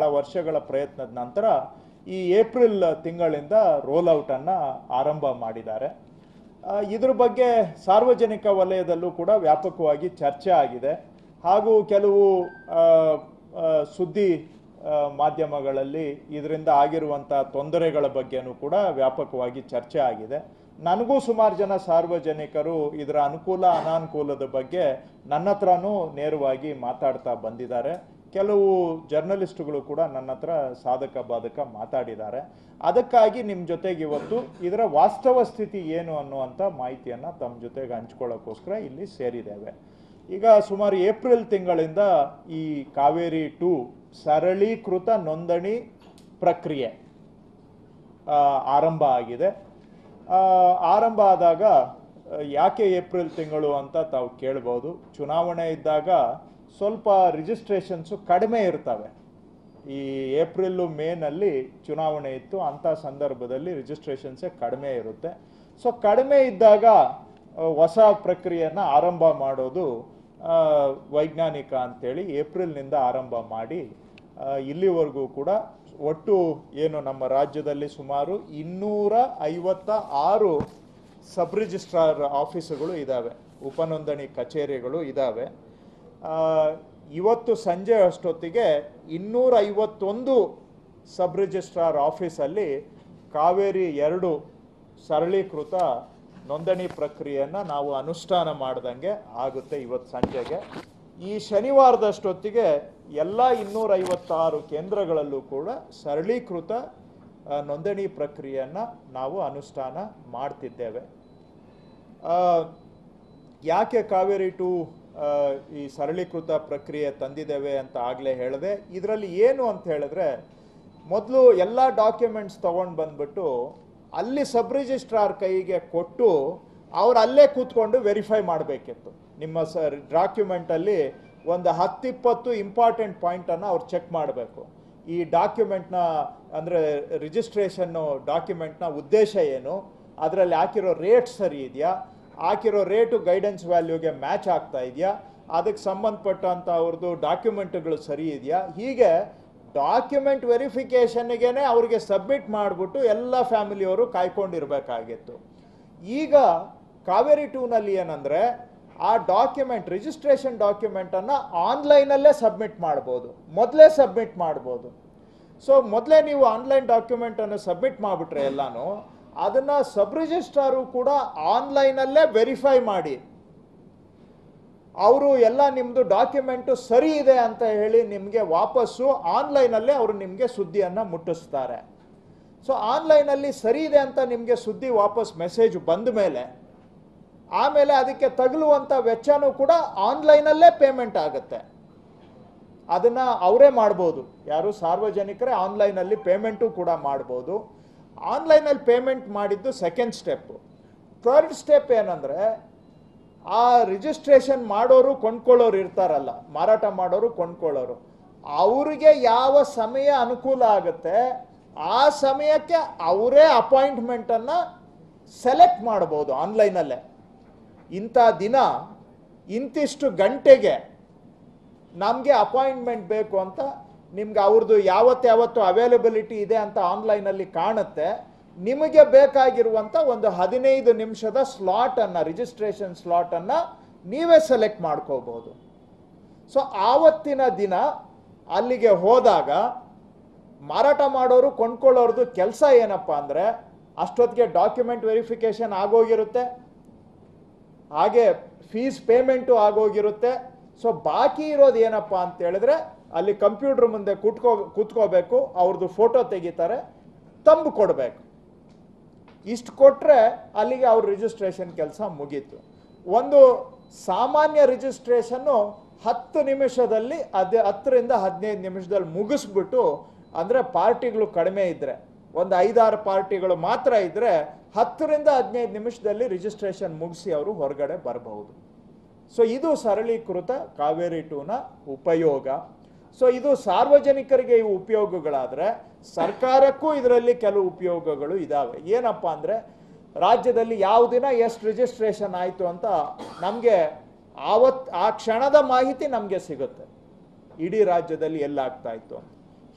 ಬಹಳ ವರ್ಷಗಳ ಪ್ರಯತ್ನದ ನಂತರ ಈ ಏಪ್ರಿಲ್ ತಿಂಗಳಿಂದ ರೋಲ್ ಔಟ್ ಅನ್ನ ಆರಂಭ ಮಾಡಿದ್ದಾರೆ. ಇದ್ರ ಬಗ್ಗೆ ಸಾರ್ವಜನಿಕ ವಲಯದಲ್ಲೂ ಕೂಡ ವ್ಯಾಪಕವಾಗಿ ಚರ್ಚೆ ಆಗಿದೆ. ಹಾಗೂ ಕೆಲವು ಸುದ್ದಿ ಮಾಧ್ಯಮಗಳಲ್ಲಿ ಇದರಿಂದ ಆಗಿರುವಂಥ ತೊಂದರೆಗಳ ಬಗ್ಗೆನೂ ಕೂಡ ವ್ಯಾಪಕವಾಗಿ ಚರ್ಚೆ ಆಗಿದೆ. ನನಗೂ ಸುಮಾರು ಜನ ಸಾರ್ವಜನಿಕರು ಇದರ ಅನುಕೂಲ ಅನಾನುಕೂಲದ ಬಗ್ಗೆ ನನ್ನ ಹತ್ರನೂ ನೇರವಾಗಿ ಮಾತಾಡ್ತಾ ಬಂದಿದ್ದಾರೆ. ಕೆಲವು ಜರ್ನಲಿಸ್ಟ್ಗಳು ಕೂಡ ನನ್ನ ಹತ್ರ ಸಾಧಕ ಬಾಧಕ ಮಾತಾಡಿದ್ದಾರೆ. ಅದಕ್ಕಾಗಿ ನಿಮ್ಮ ಜೊತೆಗೆ ಇವತ್ತು ಇದರ ವಾಸ್ತವ ಸ್ಥಿತಿ ಏನು ಅನ್ನುವಂಥ ಮಾಹಿತಿಯನ್ನು ತಮ್ಮ ಜೊತೆಗೆ ಹಂಚ್ಕೊಳ್ಳೋಕ್ಕೋಸ್ಕರ ಇಲ್ಲಿ ಸೇರಿದ್ದೇವೆ. ಈಗ ಸುಮಾರು ಏಪ್ರಿಲ್ ತಿಂಗಳಿಂದ ಈ ಕಾವೇರಿ ಟು ಸರಳೀಕೃತ ನೋಂದಣಿ ಪ್ರಕ್ರಿಯೆ ಆರಂಭ ಆಗಿದೆ. ಆರಂಭ ಆದಾಗ, ಯಾಕೆ ಏಪ್ರಿಲ್ ತಿಂಗಳು ಅಂತ ತಾವು ಕೇಳ್ಬೋದು. ಚುನಾವಣೆ ಇದ್ದಾಗ ಸ್ವಲ್ಪ ರಿಜಿಸ್ಟ್ರೇಷನ್ಸು ಕಡಿಮೆ ಇರ್ತವೆ. ಈ ಏಪ್ರಿಲ್ಲು ಮೇನಲ್ಲಿ ಚುನಾವಣೆ ಇತ್ತು. ಅಂಥ ಸಂದರ್ಭದಲ್ಲಿ ರಿಜಿಸ್ಟ್ರೇಷನ್ಸೇ ಕಡಿಮೆ ಇರುತ್ತೆ. ಸೊ ಕಡಿಮೆ ಇದ್ದಾಗ ಹೊಸ ಪ್ರಕ್ರಿಯೆಯನ್ನು ಆರಂಭ ಮಾಡೋದು ವೈಜ್ಞಾನಿಕ ಅಂತೇಳಿ ಏಪ್ರಿಲ್ನಿಂದ ಆರಂಭ ಮಾಡಿ ಇಲ್ಲಿವರೆಗೂ ಕೂಡ ಒಟ್ಟು ಏನು ನಮ್ಮ ರಾಜ್ಯದಲ್ಲಿ ಸುಮಾರು ಇನ್ನೂರ ಐವತ್ತ ಆರು ಸಬ್ ರಿಜಿಸ್ಟ್ರಾರ್ ಆಫೀಸುಗಳು ಇದ್ದಾವೆ ಉಪನೋಂದಣಿ ಕಚೇರಿಗಳು ಇದ್ದಾವೆ ಇವತ್ತು ಸಂಜೆ ಅಷ್ಟೊತ್ತಿಗೆ ಇನ್ನೂರ ಐವತ್ತೊಂದು ಸಬ್ ರಿಜಿಸ್ಟ್ರಾರ್ ಆಫೀಸಲ್ಲಿ ಕಾವೇರಿ ಎರಡು ಸರಳೀಕೃತ ನೋಂದಣಿ ಪ್ರಕ್ರಿಯೆಯನ್ನು ನಾವು ಅನುಷ್ಠಾನ ಮಾಡ್ದಂಗೆ ಆಗುತ್ತೆ ಇವತ್ತು ಸಂಜೆಗೆ. ಈ ಶನಿವಾರದಷ್ಟೊತ್ತಿಗೆ ಎಲ್ಲ ಇನ್ನೂರೈವತ್ತಾರು ಕೇಂದ್ರಗಳಲ್ಲೂ ಕೂಡ ಸರಳೀಕೃತ ನೋಂದಣಿ ಪ್ರಕ್ರಿಯೆಯನ್ನು ನಾವು ಅನುಷ್ಠಾನ ಮಾಡ್ತಿದ್ದೇವೆ. ಯಾಕೆ ಕಾವೇರಿ ಟು ಈ ಸರಳೀಕೃತ ಪ್ರಕ್ರಿಯೆ ತಂದಿದ್ದೇವೆ ಅಂತ ಆಗಲೇ ಹೇಳಿದೆ. ಇದರಲ್ಲಿ ಏನು ಅಂತ ಹೇಳಿದ್ರೆ, ಮೊದಲು ಎಲ್ಲ ಡಾಕ್ಯುಮೆಂಟ್ಸ್ ತೊಗೊಂಡು ಬಂದ್ಬಿಟ್ಟು ಅಲ್ಲಿ ಸಬ್ ರಿಜಿಸ್ಟ್ರಾರ್ ಕೈಗೆ ಕೊಟ್ಟು ಅವ್ರು ಅಲ್ಲೇ ಕೂತ್ಕೊಂಡು ವೆರಿಫೈ ಮಾಡಬೇಕಿತ್ತು. ನಿಮ್ಮ ಸ ಡಾಕ್ಯುಮೆಂಟಲ್ಲಿ ಒಂದು ಹತ್ತಿಪ್ಪತ್ತು ಇಂಪಾರ್ಟೆಂಟ್ ಪಾಯಿಂಟನ್ನು ಅವ್ರು ಚೆಕ್ ಮಾಡಬೇಕು. ಈ ಡಾಕ್ಯುಮೆಂಟ್ನ ಅಂದರೆ ರಿಜಿಸ್ಟ್ರೇಷನ್ನು ಡಾಕ್ಯುಮೆಂಟ್ನ ಉದ್ದೇಶ ಏನು? ಅದರಲ್ಲಿ ಹಾಕಿರೋ ರೇಟ್ ಸರಿ ಇದೆಯಾ? ಹಾಕಿರೋ ರೇಟು ಗೈಡೆನ್ಸ್ ವ್ಯಾಲ್ಯೂಗೆ ಮ್ಯಾಚ್ ಆಗ್ತಾ ಇದೆಯಾ? ಅದಕ್ಕೆ ಸಂಬಂಧಪಟ್ಟಂಥ ಅವ್ರದ್ದು ಡಾಕ್ಯುಮೆಂಟ್ಗಳು ಸರಿ ಇದೆಯಾ? ಹೀಗೆ ಡಾಕ್ಯುಮೆಂಟ್ ವೆರಿಫಿಕೇಷನ್ಗೆ ಅವ್ರಿಗೆ ಸಬ್ಮಿಟ್ ಮಾಡಿಬಿಟ್ಟು ಎಲ್ಲ ಫ್ಯಾಮಿಲಿಯವರು ಕಾಯ್ಕೊಂಡಿರಬೇಕಾಗಿತ್ತು. ಈಗ ಕಾವೇರಿ ಟೂನಲ್ಲಿ ಏನಂದರೆ, ಆ ಡಾಕ್ಯುಮೆಂಟ್ ರಿಜಿಸ್ಟ್ರೇಷನ್ ಡಾಕ್ಯುಮೆಂಟನ್ನು ಆನ್ಲೈನಲ್ಲೇ ಸಬ್ಮಿಟ್ ಮಾಡ್ಬೋದು. ಮೊದಲೇ ಸಬ್ಮಿಟ್ ಮಾಡ್ಬೋದು. ಸೊ ಮೊದಲೇ ನೀವು ಆನ್ಲೈನ್ ಡಾಕ್ಯುಮೆಂಟನ್ನು ಸಬ್ಮಿಟ್ ಮಾಡಿಬಿಟ್ರೆ ಎಲ್ಲಾನು ಅದನ್ನು ಸಬ್ ರಿಜಿಸ್ಟ್ರಾರು ಕೂಡ ಆನ್ಲೈನಲ್ಲೇ ವೆರಿಫೈ ಮಾಡಿ. ಅವರು ಎಲ್ಲ ನಿಮ್ಮದು ಡಾಕ್ಯುಮೆಂಟು ಸರಿ ಇದೆ ಅಂತ ಹೇಳಿ ನಿಮಗೆ ವಾಪಸ್ಸು ಆನ್ಲೈನಲ್ಲೇ ಅವರು ನಿಮಗೆ ಸುದ್ದಿಯನ್ನು ಮುಟ್ಟಿಸ್ತಾರೆ. ಸೊ, ಆನ್ಲೈನಲ್ಲಿ ಸರಿ ಇದೆ ಅಂತ ನಿಮಗೆ ಸುದ್ದಿ ವಾಪಸ್ ಮೆಸೇಜ್ ಬಂದ ಮೇಲೆ, ಆಮೇಲೆ ಅದಕ್ಕೆ ತಗಲುವಂಥ ವೆಚ್ಚನೂ ಕೂಡ ಆನ್ಲೈನಲ್ಲೇ ಪೇಮೆಂಟ್ ಆಗುತ್ತೆ. ಅದನ್ನ ಅವರೇ ಮಾಡ್ಬೋದು. ಯಾರು ಸಾರ್ವಜನಿಕರೇ ಆನ್ಲೈನಲ್ಲಿ ಪೇಮೆಂಟು ಕೂಡ ಮಾಡ್ಬೋದು. ಆನ್ಲೈನಲ್ಲಿ ಪೇಮೆಂಟ್ ಮಾಡಿದ್ದು ಸೆಕೆಂಡ್ ಸ್ಟೆಪ್ಪು ಥರ್ಡ್ ಸ್ಟೆಪ್ ಏನಂದರೆ, ಆ ರಿಜಿಸ್ಟ್ರೇಷನ್ ಮಾಡೋರು ಕೊಂಡ್ಕೊಳ್ಳೋರು ಇರ್ತಾರಲ್ಲ, ಮಾರಾಟ ಮಾಡೋರು ಕೊಂಡ್ಕೊಳ್ಳೋರು. ಅವರಿಗೆ ಯಾವ ಸಮಯ ಅನುಕೂಲ ಆಗುತ್ತೆ, ಆ ಸಮಯಕ್ಕೆ ಅವರೇ ಅಪಾಯಿಂಟ್ಮೆಂಟನ್ನು ಸೆಲೆಕ್ಟ್ ಮಾಡ್ಬೋದು ಆನ್ಲೈನಲ್ಲೇ. ಇಂಥ ದಿನ, ಇಂತಿಷ್ಟು ಗಂಟೆಗೆ ನಮಗೆ ಅಪಾಯಿಂಟ್ಮೆಂಟ್ ಬೇಕು ಅಂತ ನಿಮ್ಗೆ ಅವ್ರದ್ದು ಯಾವತ್ತು ಯಾವತ್ತು ಅವೈಲಬಿಲಿಟಿ ಇದೆ ಅಂತ ಆನ್ಲೈನಲ್ಲಿ ಕಾಣುತ್ತೆ. ನಿಮಗೆ ಬೇಕಾಗಿರುವಂಥ ಒಂದು ಹದಿನೈದು ನಿಮಿಷದ ಸ್ಲಾಟನ್ನು ರಿಜಿಸ್ಟ್ರೇಷನ್ ಸ್ಲಾಟನ್ನು ನೀವೇ ಸೆಲೆಕ್ಟ್ ಮಾಡ್ಕೋಬೋದು. ಸೊ ಆವತ್ತಿನ ದಿನ ಅಲ್ಲಿಗೆ ಹೋದಾಗ ಮಾರಾಟ ಮಾಡೋರು ಕೊಂಡ್ಕೊಳ್ಳೋರ್ದು ಕೆಲಸ ಏನಪ್ಪ ಅಂದರೆ ಅಷ್ಟೊತ್ತಿಗೆ ಡಾಕ್ಯುಮೆಂಟ್ ವೆರಿಫಿಕೇಷನ್ ಆಗೋಗಿರುತ್ತೆ. ಹಾಗೆ ಫೀಸ್ ಪೇಮೆಂಟು ಆಗೋಗಿರುತ್ತೆ. ಸೊ ಬಾಕಿ ಇರೋದು ಏನಪ್ಪ ಅಂತ ಹೇಳಿದ್ರೆ ಅಲ್ಲಿ ಕಂಪ್ಯೂಟರ್ ಮುಂದೆ ಕೂತ್ಕೋ, ಕೂತ್ಕೋಬೇಕು ಅವ್ರದ್ದು ಫೋಟೋ ತೆಗಿತಾರೆ, ತಂಬು ಕೊಡಬೇಕು. ಇಷ್ಟು ಕೊಟ್ಟರೆ ಅಲ್ಲಿಗೆ ಅವ್ರ ರಿಜಿಸ್ಟ್ರೇಷನ್ ಕೆಲಸ ಮುಗೀತು. ಒಂದು ಸಾಮಾನ್ಯ ರಿಜಿಸ್ಟ್ರೇಷನ್ನು ಹತ್ತು ನಿಮಿಷದಲ್ಲಿ, ಅದೇ ಹತ್ತರಿಂದ ಹದಿನೈದು ನಿಮಿಷದಲ್ಲಿ ಮುಗಿಸ್ಬಿಟ್ಟು, ಅಂದರೆ ಪಾರ್ಟಿಗಳು ಕಡಿಮೆ ಇದ್ದರೆ ಒಂದು ಐದಾರು ಪಾರ್ಟಿಗಳು ಮಾತ್ರ ಇದ್ದರೆ ಹತ್ತರಿಂದ ಹದಿನೈದು ನಿಮಿಷದಲ್ಲಿ ರಿಜಿಸ್ಟ್ರೇಷನ್ ಮುಗಿಸಿ ಅವರು ಹೊರಗಡೆ ಬರಬಹುದು. ಸೊ ಇದು ಸರಳೀಕೃತ ಕಾವೇರಿ ಟೂನ ಉಪಯೋಗ. ಸೊ ಇದು ಸಾರ್ವಜನಿಕರಿಗೆ ಉಪಯೋಗಗಳಾದರೆ ಸರ್ಕಾರಕ್ಕೂ ಇದರಲ್ಲಿ ಕೆಲವು ಉಪಯೋಗಗಳು ಇದ್ದಾವೆ ಏನಪ್ಪ ಅಂದರೆ ರಾಜ್ಯದಲ್ಲಿ ಯಾವ ದಿನ ಎಷ್ಟು ರಿಜಿಸ್ಟ್ರೇಷನ್ ಆಯಿತು ಅಂತ ನಮಗೆ ಆವತ್, ಆ ಕ್ಷಣದ ಮಾಹಿತಿ ನಮಗೆ ಸಿಗುತ್ತೆ. ಇಡೀ ರಾಜ್ಯದಲ್ಲಿ ಎಲ್ಲಾಗ್ತಾ ಇತ್ತು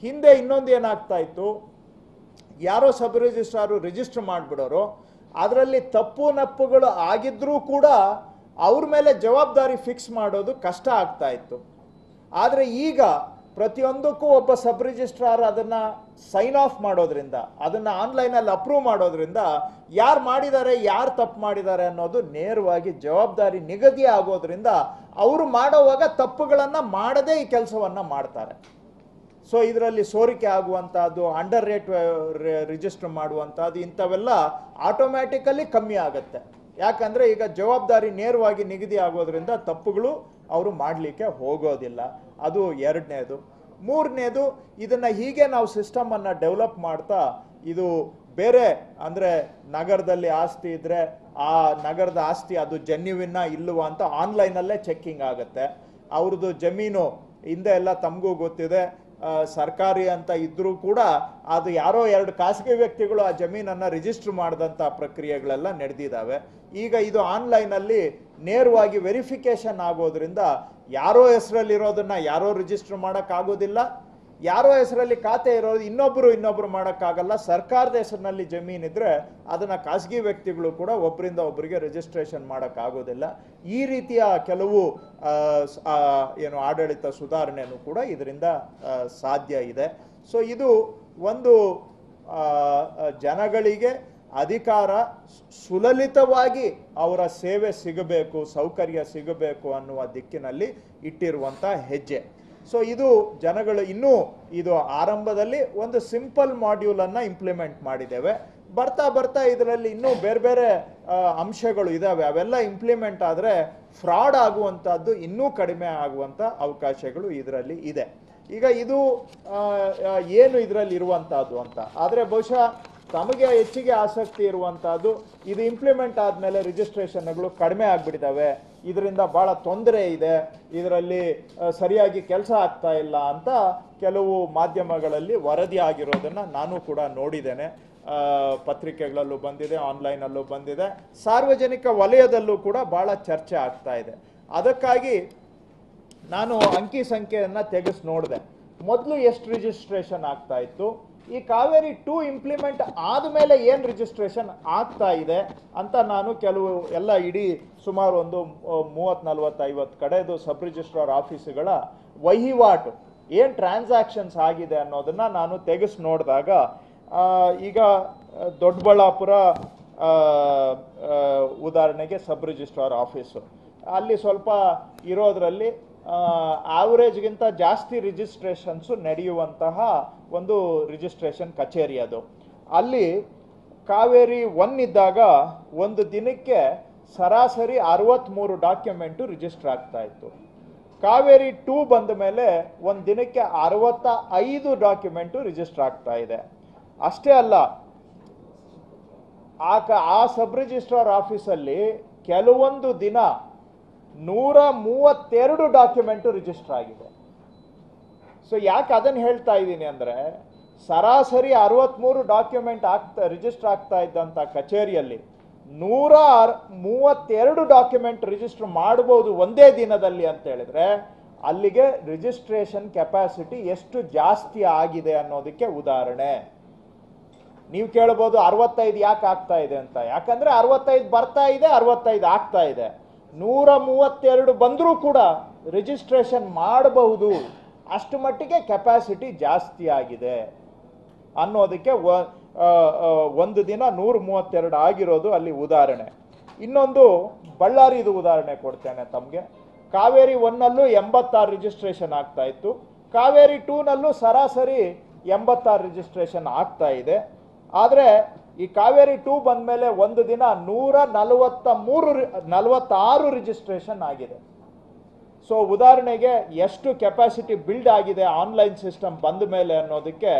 ಹಿಂದೆ ಇನ್ನೊಂದು ಏನಾಗ್ತಾ ಇತ್ತು? ಯಾರೋ ಸಬ್ ರಿಜಿಸ್ಟ್ರಾರು ರಿಜಿಸ್ಟರ್ ಮಾಡಿಬಿಡೋರು. ಅದರಲ್ಲಿ ತಪ್ಪು ನಪ್ಪುಗಳು ಆಗಿದ್ರೂ ಕೂಡ ಅವ್ರ ಮೇಲೆ ಜವಾಬ್ದಾರಿ ಫಿಕ್ಸ್ ಮಾಡೋದು ಕಷ್ಟ ಆಗ್ತಾ ಇತ್ತು. ಆದರೆ ಈಗ ಪ್ರತಿಯೊಂದಕ್ಕೂ ಒಬ್ಬ ಸಬ್ ರಿಜಿಸ್ಟ್ರಾರ್ ಅದನ್ನ ಸೈನ್ ಆಫ್ ಮಾಡೋದ್ರಿಂದ, ಅದನ್ನ ಆನ್ಲೈನಲ್ಲಿ ಅಪ್ರೂವ್ ಮಾಡೋದ್ರಿಂದ ಯಾರು ಮಾಡಿದ್ದಾರೆ, ಯಾರು ತಪ್ಪು ಮಾಡಿದ್ದಾರೆ ಅನ್ನೋದು ನೇರವಾಗಿ ಜವಾಬ್ದಾರಿ ನಿಗದಿ ಆಗೋದ್ರಿಂದ ಅವರು ಮಾಡೋವಾಗ ತಪ್ಪುಗಳನ್ನು ಮಾಡದೇ ಈ ಕೆಲಸವನ್ನ ಮಾಡ್ತಾರೆ. ಸೊ ಇದರಲ್ಲಿ ಸೋರಿಕೆ ಆಗುವಂತಹದ್ದು ಅಂಡರ್ ರೇಟ್ ರಿಜಿಸ್ಟರ್ ಮಾಡುವಂತಹದ್ದು ಇಂಥವೆಲ್ಲ ಆಟೋಮ್ಯಾಟಿಕಲಿ ಕಮ್ಮಿ ಆಗುತ್ತೆ. ಯಾಕಂದ್ರೆ ಈಗ ಜವಾಬ್ದಾರಿ ನೇರವಾಗಿ ನಿಗದಿ ಆಗೋದ್ರಿಂದ ತಪ್ಪುಗಳು ಅವರು ಮಾಡಲಿಕ್ಕೆ ಹೋಗೋದಿಲ್ಲ. ಅದು ಎರಡನೇದು. ಮೂರನೇದು, ಇದನ್ನ ಹೀಗೆ ನಾವು ಸಿಸ್ಟಮ್ ಅನ್ನ ಡೆವಲಪ್ ಮಾಡ್ತಾ, ಇದು ಬೇರೆ ಅಂದ್ರೆ ನಗರದಲ್ಲಿ ಆಸ್ತಿ ಇದ್ರೆ ಆ ನಗರದ ಆಸ್ತಿ ಅದು ಜನ್ಯುವಿನ ಇಲ್ಲವಾ ಅಂತ ಆನ್ಲೈನಲ್ಲೇ ಚೆಕ್ಕಿಂಗ್ ಆಗುತ್ತೆ. ಅವ್ರದ್ದು ಜಮೀನು, ಹಿಂದೆ ಎಲ್ಲ ತಮಗೂ ಗೊತ್ತಿದೆ. ಸರ್ಕಾರಿ ಅಂತ ಇದ್ದರೂ ಕೂಡ ಅದು ಯಾರೋ ಎರಡು ಖಾಸಗಿ ವ್ಯಕ್ತಿಗಳು ಆ ಜಮೀನನ್ನು ರಿಜಿಸ್ಟರ್ ಮಾಡಿದಂಥ ಪ್ರಕ್ರಿಯೆಗಳೆಲ್ಲ ನಡೆದಿದ್ದಾವೆ ಈಗ ಇದು ಆನ್ಲೈನಲ್ಲಿ ನೇರವಾಗಿ ವೆರಿಫಿಕೇಶನ್ ಆಗೋದ್ರಿಂದ ಯಾರೋ ಹೆಸರಲ್ಲಿರೋದನ್ನು ಯಾರೋ ರಿಜಿಸ್ಟರ್ ಮಾಡೋಕ್ಕಾಗೋದಿಲ್ಲ. ಯಾರೋ ಹೆಸರಲ್ಲಿ ಖಾತೆ ಇರೋದು ಇನ್ನೊಬ್ಬರು ಇನ್ನೊಬ್ಬರು ಮಾಡೋಕ್ಕಾಗಲ್ಲ. ಸರ್ಕಾರದ ಹೆಸರಿನಲ್ಲಿ ಜಮೀನಿದ್ರೆ ಅದನ್ನ ಖಾಸಗಿ ವ್ಯಕ್ತಿಗಳು ಕೂಡ ಒಬ್ಬರಿಂದ ಒಬ್ಬರಿಗೆ ರಿಜಿಸ್ಟ್ರೇಷನ್ ಮಾಡೋಕ್ಕಾಗೋದಿಲ್ಲ. ಈ ರೀತಿಯ ಕೆಲವು ಏನು ಆಡಳಿತ ಸುಧಾರಣೆನೂ ಕೂಡ ಇದರಿಂದ ಸಾಧ್ಯ ಇದೆ. ಸೊ ಇದು ಒಂದು ಜನಗಳಿಗೆ ಅಧಿಕಾರ ಸುಲಲಿತವಾಗಿ ಅವರ ಸೇವೆ ಸಿಗಬೇಕು, ಸೌಕರ್ಯ ಸಿಗಬೇಕು ಅನ್ನುವ ದಿಕ್ಕಿನಲ್ಲಿ ಇಟ್ಟಿರುವಂಥ ಹೆಜ್ಜೆ. ಸೊ ಇದು ಜನಗಳು ಇನ್ನೂ ಇದು ಆರಂಭದಲ್ಲಿ ಒಂದು ಸಿಂಪಲ್ ಮಾಡ್ಯೂಲ್ ಅನ್ನ ಇಂಪ್ಲಿಮೆಂಟ್ ಮಾಡಿದ್ದೇವೆ. ಬರ್ತಾ ಬರ್ತಾ ಇದರಲ್ಲಿ ಇನ್ನೂ ಬೇರೆ ಬೇರೆ ಅಂಶಗಳು ಇದಾವೆ. ಅವೆಲ್ಲ ಇಂಪ್ಲಿಮೆಂಟ್ ಆದರೆ ಫ್ರಾಡ್ ಆಗುವಂಥದ್ದು ಇನ್ನೂ ಕಡಿಮೆ ಆಗುವಂತ ಅವಕಾಶಗಳು ಇದರಲ್ಲಿ ಇದೆ. ಈಗ ಇದು ಏನು ಇದರಲ್ಲಿ ಇರುವಂಥದ್ದು ಅಂತ. ಆದರೆ ಬಹುಶಃ ತಮಗೆ ಹೆಚ್ಚಿಗೆ ಆಸಕ್ತಿ ಇರುವಂಥದ್ದು ಇದು ಇಂಪ್ಲಿಮೆಂಟ್ ಆದಮೇಲೆ ರಿಜಿಸ್ಟ್ರೇಷನ್ಗಳು ಕಡಿಮೆ ಆಗ್ಬಿಟ್ಟಿದ್ದಾವೆ ಇದರಿಂದ ಬಹಳ ತೊಂದರೆ ಇದೆ, ಇದರಲ್ಲಿ ಸರಿಯಾಗಿ ಕೆಲಸ ಆಗ್ತಾ ಇಲ್ಲ ಅಂತ ಕೆಲವು ಮಾಧ್ಯಮಗಳಲ್ಲಿ ವರದಿ ಆಗಿರೋದನ್ನು ನಾನು ಕೂಡ ನೋಡಿದ್ದೇನೆ. ಪತ್ರಿಕೆಗಳಲ್ಲೂ ಬಂದಿದೆ, ಆನ್ಲೈನಲ್ಲೂ ಬಂದಿದೆ. ಸಾರ್ವಜನಿಕ ವಲಯದಲ್ಲೂ ಕೂಡ ಬಹಳ ಚರ್ಚೆ ಆಗ್ತಾ ಇದೆ. ಅದಕ್ಕಾಗಿ ನಾನು ಅಂಕಿ ಸಂಖ್ಯೆಯನ್ನು ತೆಗೆಸಿ ನೋಡಿದೆ. ಮೊದಲು ಎಷ್ಟು ರಿಜಿಸ್ಟ್ರೇಷನ್ ಆಗ್ತಾ ಇತ್ತು? ಈ ಕಾವೇರಿ ಟೂ ಇಂಪ್ಲಿಮೆಂಟ್ ಆದಮೇಲೆ ಏನು ರಿಜಿಸ್ಟ್ರೇಷನ್ ಆಗ್ತಾ ಇದೆ ಅಂತ ನಾನು ಕೆಲವು ಎಲ್ಲ ಇಡೀ ಸುಮಾರು ಒಂದು ಮೂವತ್ತು, ನಲ್ವತ್ತು, ಐವತ್ತು ಕಡೆದು ಸಬ್ ರಿಜಿಸ್ಟ್ರಾರ್ ಆಫೀಸುಗಳ ವಹಿವಾಟು, ಏನು ಟ್ರಾನ್ಸಾಕ್ಷನ್ಸ್ ಆಗಿದೆ ಅನ್ನೋದನ್ನ ನಾನು ತೆಗೆಸಿ ನೋಡಿದಾಗ ಈಗ ದೊಡ್ಡಬಳ್ಳಾಪುರ ಉದಾಹರಣೆಗೆ ಸಬ್ ರಿಜಿಸ್ಟ್ರಾರ್ ಆಫೀಸು ಅಲ್ಲಿ ಸ್ವಲ್ಪ ಇರೋದ್ರಲ್ಲಿ ಆವ್ರೇಜ್ಗಿಂತ ಜಾಸ್ತಿ ರಿಜಿಸ್ಟ್ರೇಷನ್ಸು ನಡೆಯುವಂತಹ ಒಂದು ರಿಜಿಸ್ಟ್ರೇಷನ್ ಕಚೇರಿ ಅದು. ಅಲ್ಲಿ ಕಾವೇರಿ ಒನ್ ಇದ್ದಾಗ ಒಂದು ದಿನಕ್ಕೆ ಸರಾಸರಿ ಅರವತ್ತ್ಮೂರು ಡಾಕ್ಯುಮೆಂಟು ರಿಜಿಸ್ಟರ್ ಆಗ್ತಾ ಇತ್ತು. ಕಾವೇರಿ ಟೂ ಬಂದ ಮೇಲೆ ಒಂದು ದಿನಕ್ಕೆ ಅರವತ್ತ ಐದು ಡಾಕ್ಯುಮೆಂಟು ರಿಜಿಸ್ಟರ್ ಆಗ್ತಾ ಇದೆ. ಅಷ್ಟೇ ಅಲ್ಲ ಆ ಕ ಆ ಸಬ್ ರಿಜಿಸ್ಟ್ರಾರ್ ಆಫೀಸಲ್ಲಿ ಕೆಲವೊಂದು ದಿನ ನೂರ ಮೂವತ್ತೆರಡು ಡಾಕ್ಯುಮೆಂಟು ರಿಜಿಸ್ಟರ್ ಆಗಿದೆ. ಸೊ ಯಾಕೆ ಅದನ್ನು ಹೇಳ್ತಾ ಇದ್ದೀನಿ ಅಂದರೆ, ಸರಾಸರಿ ಅರವತ್ತ್ಮೂರು ಡಾಕ್ಯುಮೆಂಟ್ ಆಗ್ತಾ, ರಿಜಿಸ್ಟರ್ ಆಗ್ತಾ ಇದ್ದಂಥ ಕಚೇರಿಯಲ್ಲಿ ನೂರ ಅರ್- ಮೂವತ್ತೆರಡು ಡಾಕ್ಯುಮೆಂಟ್ ರಿಜಿಸ್ಟರ್ ಮಾಡ್ಬೋದು ಒಂದೇ ದಿನದಲ್ಲಿ ಅಂತ ಹೇಳಿದ್ರೆ, ಅಲ್ಲಿಗೆ ರಿಜಿಸ್ಟ್ರೇಷನ್ ಕೆಪಾಸಿಟಿ ಎಷ್ಟು ಜಾಸ್ತಿ ಆಗಿದೆ ಅನ್ನೋದಕ್ಕೆ ಉದಾಹರಣೆ. ನೀವು ಕೇಳ್ಬೋದು ಅರವತ್ತೈದು ಯಾಕೆ ಆಗ್ತಾ ಇದೆ ಅಂತ. ಯಾಕಂದ್ರೆ ಅರವತ್ತೈದು ಬರ್ತಾ ಇದೆ, ಅರವತ್ತೈದು ಆಗ್ತಾ ಇದೆ. ನೂರ ಮೂವತ್ತೆರಡು ಬಂದರೂ ಕೂಡ ರಿಜಿಸ್ಟ್ರೇಷನ್ ಮಾಡಬಹುದು. ಅಷ್ಟು ಮಟ್ಟಿಗೆ ಕೆಪಾಸಿಟಿ ಜಾಸ್ತಿ ಆಗಿದೆ. ಅನ್ನೋದಕ್ಕೆ ಒಂದು ದಿನ ನೂರ ಮೂವತ್ತೆರಡು ಆಗಿರೋದು ಅಲ್ಲಿ ಉದಾಹರಣೆ. ಇನ್ನೊಂದು ಬಳ್ಳಾರಿದು ಉದಾಹರಣೆ ಕೊಡ್ತೇನೆ ತಮಗೆ. ಕಾವೇರಿ ಒನ್ನಲ್ಲೂ ಎಂಬತ್ತಾರು ರಿಜಿಸ್ಟ್ರೇಷನ್ ಆಗ್ತಾ ಇತ್ತು. ಕಾವೇರಿ ಟೂನಲ್ಲೂ ಸರಾಸರಿ ಎಂಬತ್ತಾರು ರಿಜಿಸ್ಟ್ರೇಷನ್ ಆಗ್ತಾ ಇದೆ. ಆದರೆ ಈ ಕಾವೇರಿ ಟೂ ಬಂದಮೇಲೆ ಒಂದು ದಿನ ನೂರ ನಲವತ್ತ ಮೂರು ನಲವತ್ತಾರು ರಿಜಿಸ್ಟ್ರೇಷನ್ ಆಗಿದೆ. ಸೊ ಉದಾಹರಣೆಗೆ ಎಷ್ಟು ಕೆಪಾಸಿಟಿ ಬಿಲ್ಡ್ ಆಗಿದೆ ಆನ್ಲೈನ್ ಸಿಸ್ಟಮ್ ಬಂದ ಮೇಲೆ ಅನ್ನೋದಕ್ಕೆ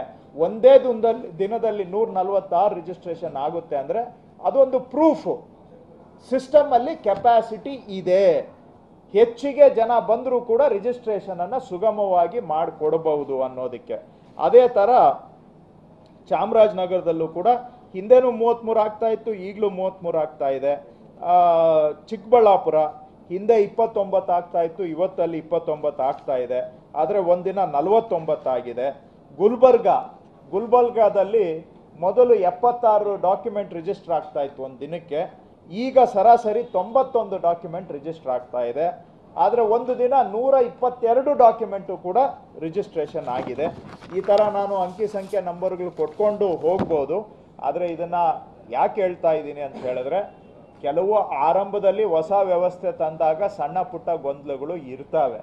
ಒಂದೇ ದಿನದಲ್ಲಿ ದಿನದಲ್ಲಿ ನೂರ ನಲವತ್ತಾರು ರಿಜಿಸ್ಟ್ರೇಷನ್ ಆಗುತ್ತೆ ಅಂದರೆ ಅದೊಂದು ಪ್ರೂಫ್ ಸಿಸ್ಟಮ್ ಅಲ್ಲಿ ಕೆಪಾಸಿಟಿ ಇದೆ. ಹೆಚ್ಚಿಗೆ ಜನ ಬಂದರೂ ಕೂಡ ರಿಜಿಸ್ಟ್ರೇಷನನ್ನು ಸುಗಮವಾಗಿ ಮಾಡಿಕೊಡಬಹುದು ಅನ್ನೋದಕ್ಕೆ. ಅದೇ ತರ ಚಾಮರಾಜನಗರದಲ್ಲೂ ಕೂಡ ಹಿಂದೆನೂ ಮೂವತ್ತ್ಮೂರು ಆಗ್ತಾ ಇತ್ತು, ಈಗಲೂ ಮೂವತ್ತ್ಮೂರು ಆಗ್ತಾ ಇದೆ. ಚಿಕ್ಕಬಳ್ಳಾಪುರ, ಹಿಂದೆ ಇಪ್ಪತ್ತೊಂಬತ್ತು ಆಗ್ತಾ ಇತ್ತು, ಇವತ್ತಲ್ಲಿ ಇಪ್ಪತ್ತೊಂಬತ್ತು ಆಗ್ತಾ ಇದೆ. ಆದರೆ ಒಂದಿನ ನಲವತ್ತೊಂಬತ್ತಾಗಿದೆ ಗುಲ್ಬರ್ಗ, ಗುಲ್ಬರ್ಗಾದಲ್ಲಿ ಮೊದಲು ಎಪ್ಪತ್ತಾರು ಡಾಕ್ಯುಮೆಂಟ್ ರಿಜಿಸ್ಟರ್ ಆಗ್ತಾ ಇತ್ತು ಒಂದು ದಿನಕ್ಕೆ. ಈಗ ಸರಾಸರಿ ತೊಂಬತ್ತೊಂದು ಡಾಕ್ಯುಮೆಂಟ್ ರಿಜಿಸ್ಟರ್ ಆಗ್ತಾ ಇದೆ. ಆದರೆ ಒಂದು ದಿನ ನೂರ ಇಪ್ಪತ್ತೆರಡು ಡಾಕ್ಯುಮೆಂಟು ಕೂಡ ರಿಜಿಸ್ಟ್ರೇಷನ್ ಆಗಿದೆ. ಈ ಥರ ನಾನು ಅಂಕಿ ಸಂಖ್ಯೆ ನಂಬರ್ಗಳು ಕೊಟ್ಕೊಂಡು ಹೋಗ್ಬೋದು. ಆದರೆ ಇದನ್ನು ಯಾಕೆ ಹೇಳ್ತಾ ಇದ್ದೀನಿ ಅಂತ ಹೇಳಿದ್ರೆ, ಕೆಲವು ಆರಂಭದಲ್ಲಿ ಹೊಸ ವ್ಯವಸ್ಥೆ ತಂದಾಗ ಸಣ್ಣ ಪುಟ್ಟ ಗೊಂದಲಗಳು ಇರ್ತವೆ.